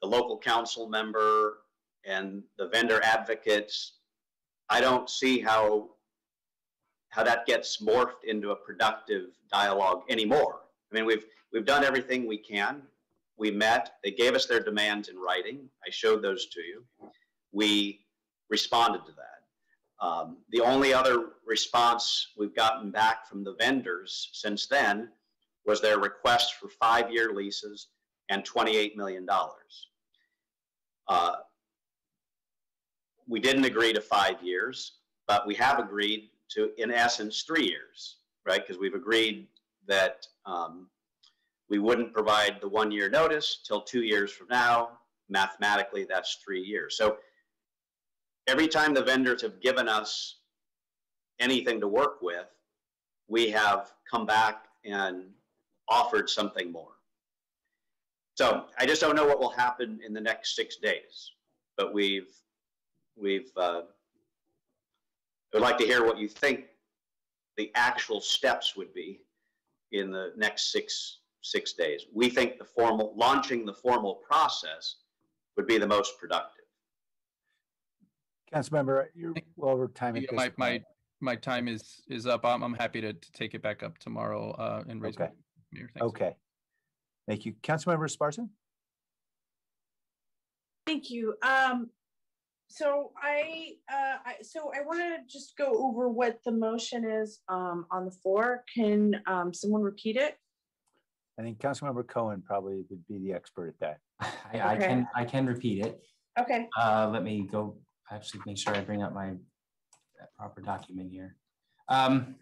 the local council member and the vendor advocates, I don't see how how that gets morphed into a productive dialogue anymore. I mean, we've we've done everything we can. We met. They gave us their demands in writing. I showed those to you. We responded to that. Um, the only other response we've gotten back from the vendors since then was their request for five-year leases and $28 million. Uh, we didn't agree to five years, but we have agreed to, in essence, three years, right? Because we've agreed that um, we wouldn't provide the one year notice till two years from now. Mathematically, that's three years. So every time the vendors have given us anything to work with, we have come back and offered something more. So I just don't know what will happen in the next six days, but we've we've. Uh, I would like to hear what you think the actual steps would be in the next six six days. We think the formal launching the formal process would be the most productive. Councilmember, you're well over time. Yeah, my, my, point. my time is, is up. I'm, I'm happy to, to take it back up tomorrow, uh, and raise. Okay. Mayor, thanks. Okay. Thank you. Councilmember Esparza? Thank you. Um, so I, uh, I, so I want to just go over what the motion is, um, on the floor. Can, um, someone repeat it? I think Councilmember Cohen probably would be the expert at that. I, I Okay. can, I can repeat it. Okay. Uh, let me go, actually make sure I bring up my that proper document here. Um,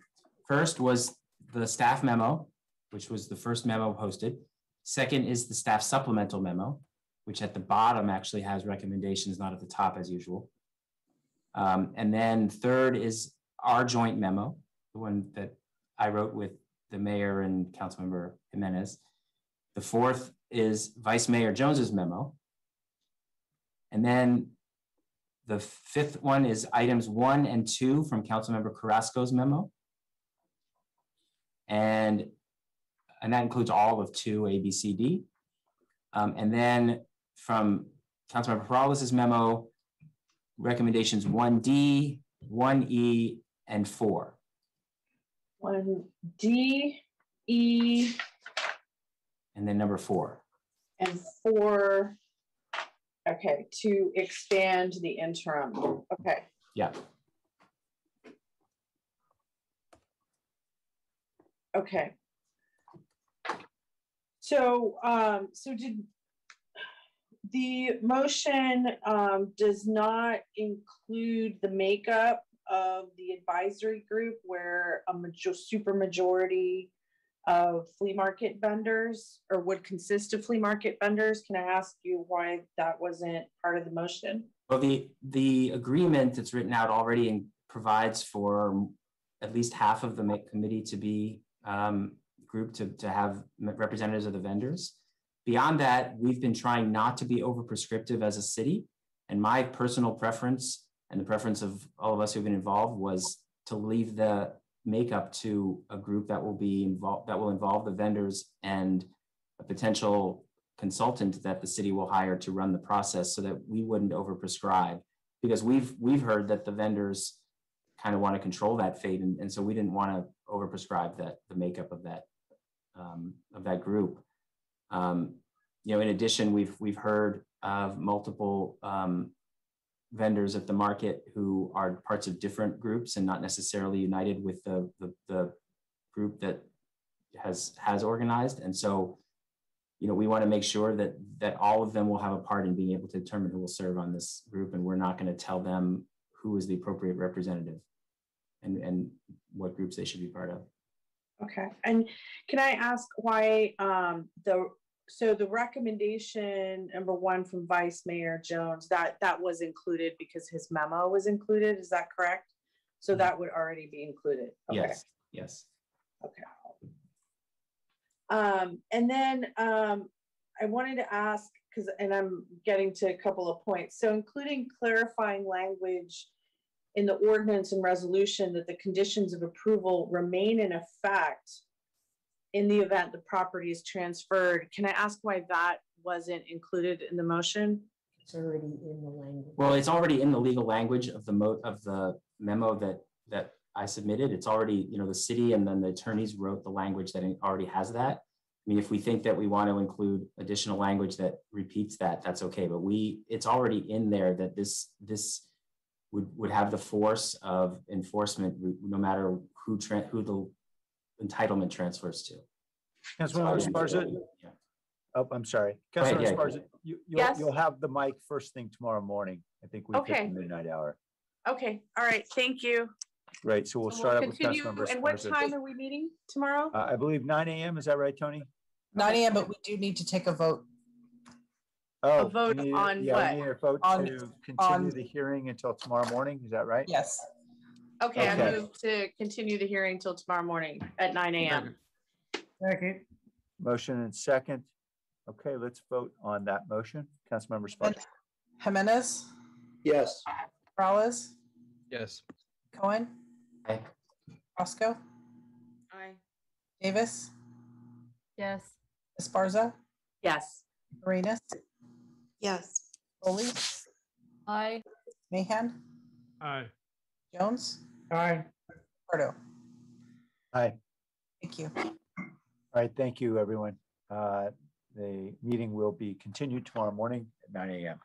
first was the staff memo, which was the first memo posted. Second is the staff supplemental memo, which at the bottom actually has recommendations, not at the top as usual. Um, and then third is our joint memo, the one that I wrote with the mayor and councilmember Jimenez. The fourth is Vice Mayor Jones's memo. And then the fifth one is items one and two from Councilmember Carrasco's memo. And, and that includes all of two, A, B, C, D. Um, and then from Councilmember Peralez's memo, recommendations one D, one E, and four. One D, E, And then number four. and four. Okay, to expand the interim. Okay. Yeah. Okay. So, um, so did, the motion, um, does not include the makeup of the advisory group where a major, super majority of flea market vendors or would consist of flea market vendors. Can I ask you why that wasn't part of the motion? Well, the, the agreement that's written out already and provides for at least half of the committee to be um, grouped to, to have representatives of the vendors. Beyond that, we've been trying not to be over prescriptive as a city. And my personal preference and the preference of all of us who've been involved was to leave the makeup to a group that will be involved, that will involve the vendors and a potential consultant that the city will hire to run the process so that we wouldn't overprescribe. Because we've, we've heard that the vendors kind of want to control that fate. And, and so we didn't want to overprescribe that, the makeup of that, um, of that group. Um, you know, in addition, we've, we've heard of multiple um, vendors at the market who are parts of different groups and not necessarily united with the, the, the group that has, has organized. And so, you know, we want to make sure that, that all of them will have a part in being able to determine who will serve on this group. And we're not going to tell them who is the appropriate representative and, and what groups they should be part of. Okay, and can I ask why, um, the, so the recommendation number one from Vice Mayor Jones, that, that was included because his memo was included, is that correct? So that would already be included? Okay. Yes, yes. Okay. Um, and then, um, I wanted to ask, because, and I'm getting to a couple of points, so including clarifying language in the ordinance and resolution that the conditions of approval remain in effect in the event the property is transferred. Can I ask why that wasn't included in the motion? It's already in the language. Well, it's already in the legal language of the mo, of the memo that, that I submitted. It's already, you know, the city and then the attorneys wrote the language that already has that. I mean, if we think that we want to include additional language that repeats that, that's okay. But we, it's already in there that this, this would, would have the force of enforcement no matter who, tra- who the entitlement transfers to. Councilmember So Esparza? Yeah. Oh, I'm sorry. Go ahead, Councilmember yeah, Esparza, ahead. you, you'll, Yes. you'll have the mic first thing tomorrow morning. I think we picked Okay. the midnight hour. Okay, all right, thank you. Right, so we'll So start out with continue. Councilmember And what Esparza. time are we meeting tomorrow? Uh, I believe nine AM, is that right, Toni? Nine AM, but we do need to take a vote. Oh, we vote need- on yeah, what? need a vote On- to continue on- the hearing until tomorrow morning, is that right? Yes. Okay, I Okay. move to continue the hearing till tomorrow morning at nine AM. Second. Motion and second. Okay, let's vote on that motion. Councilmember Sparks. Jimenez, Yes. Morales, Yes. Cohen, Aye. Roscoe, Aye. Davis, Yes. Esparza, Yes. Arenas, Yes. Foley, Aye. Mahan, Aye. Jones, Aye. Pardo. Aye. Thank you. All right, thank you, everyone. Uh, The meeting will be continued tomorrow morning at nine AM.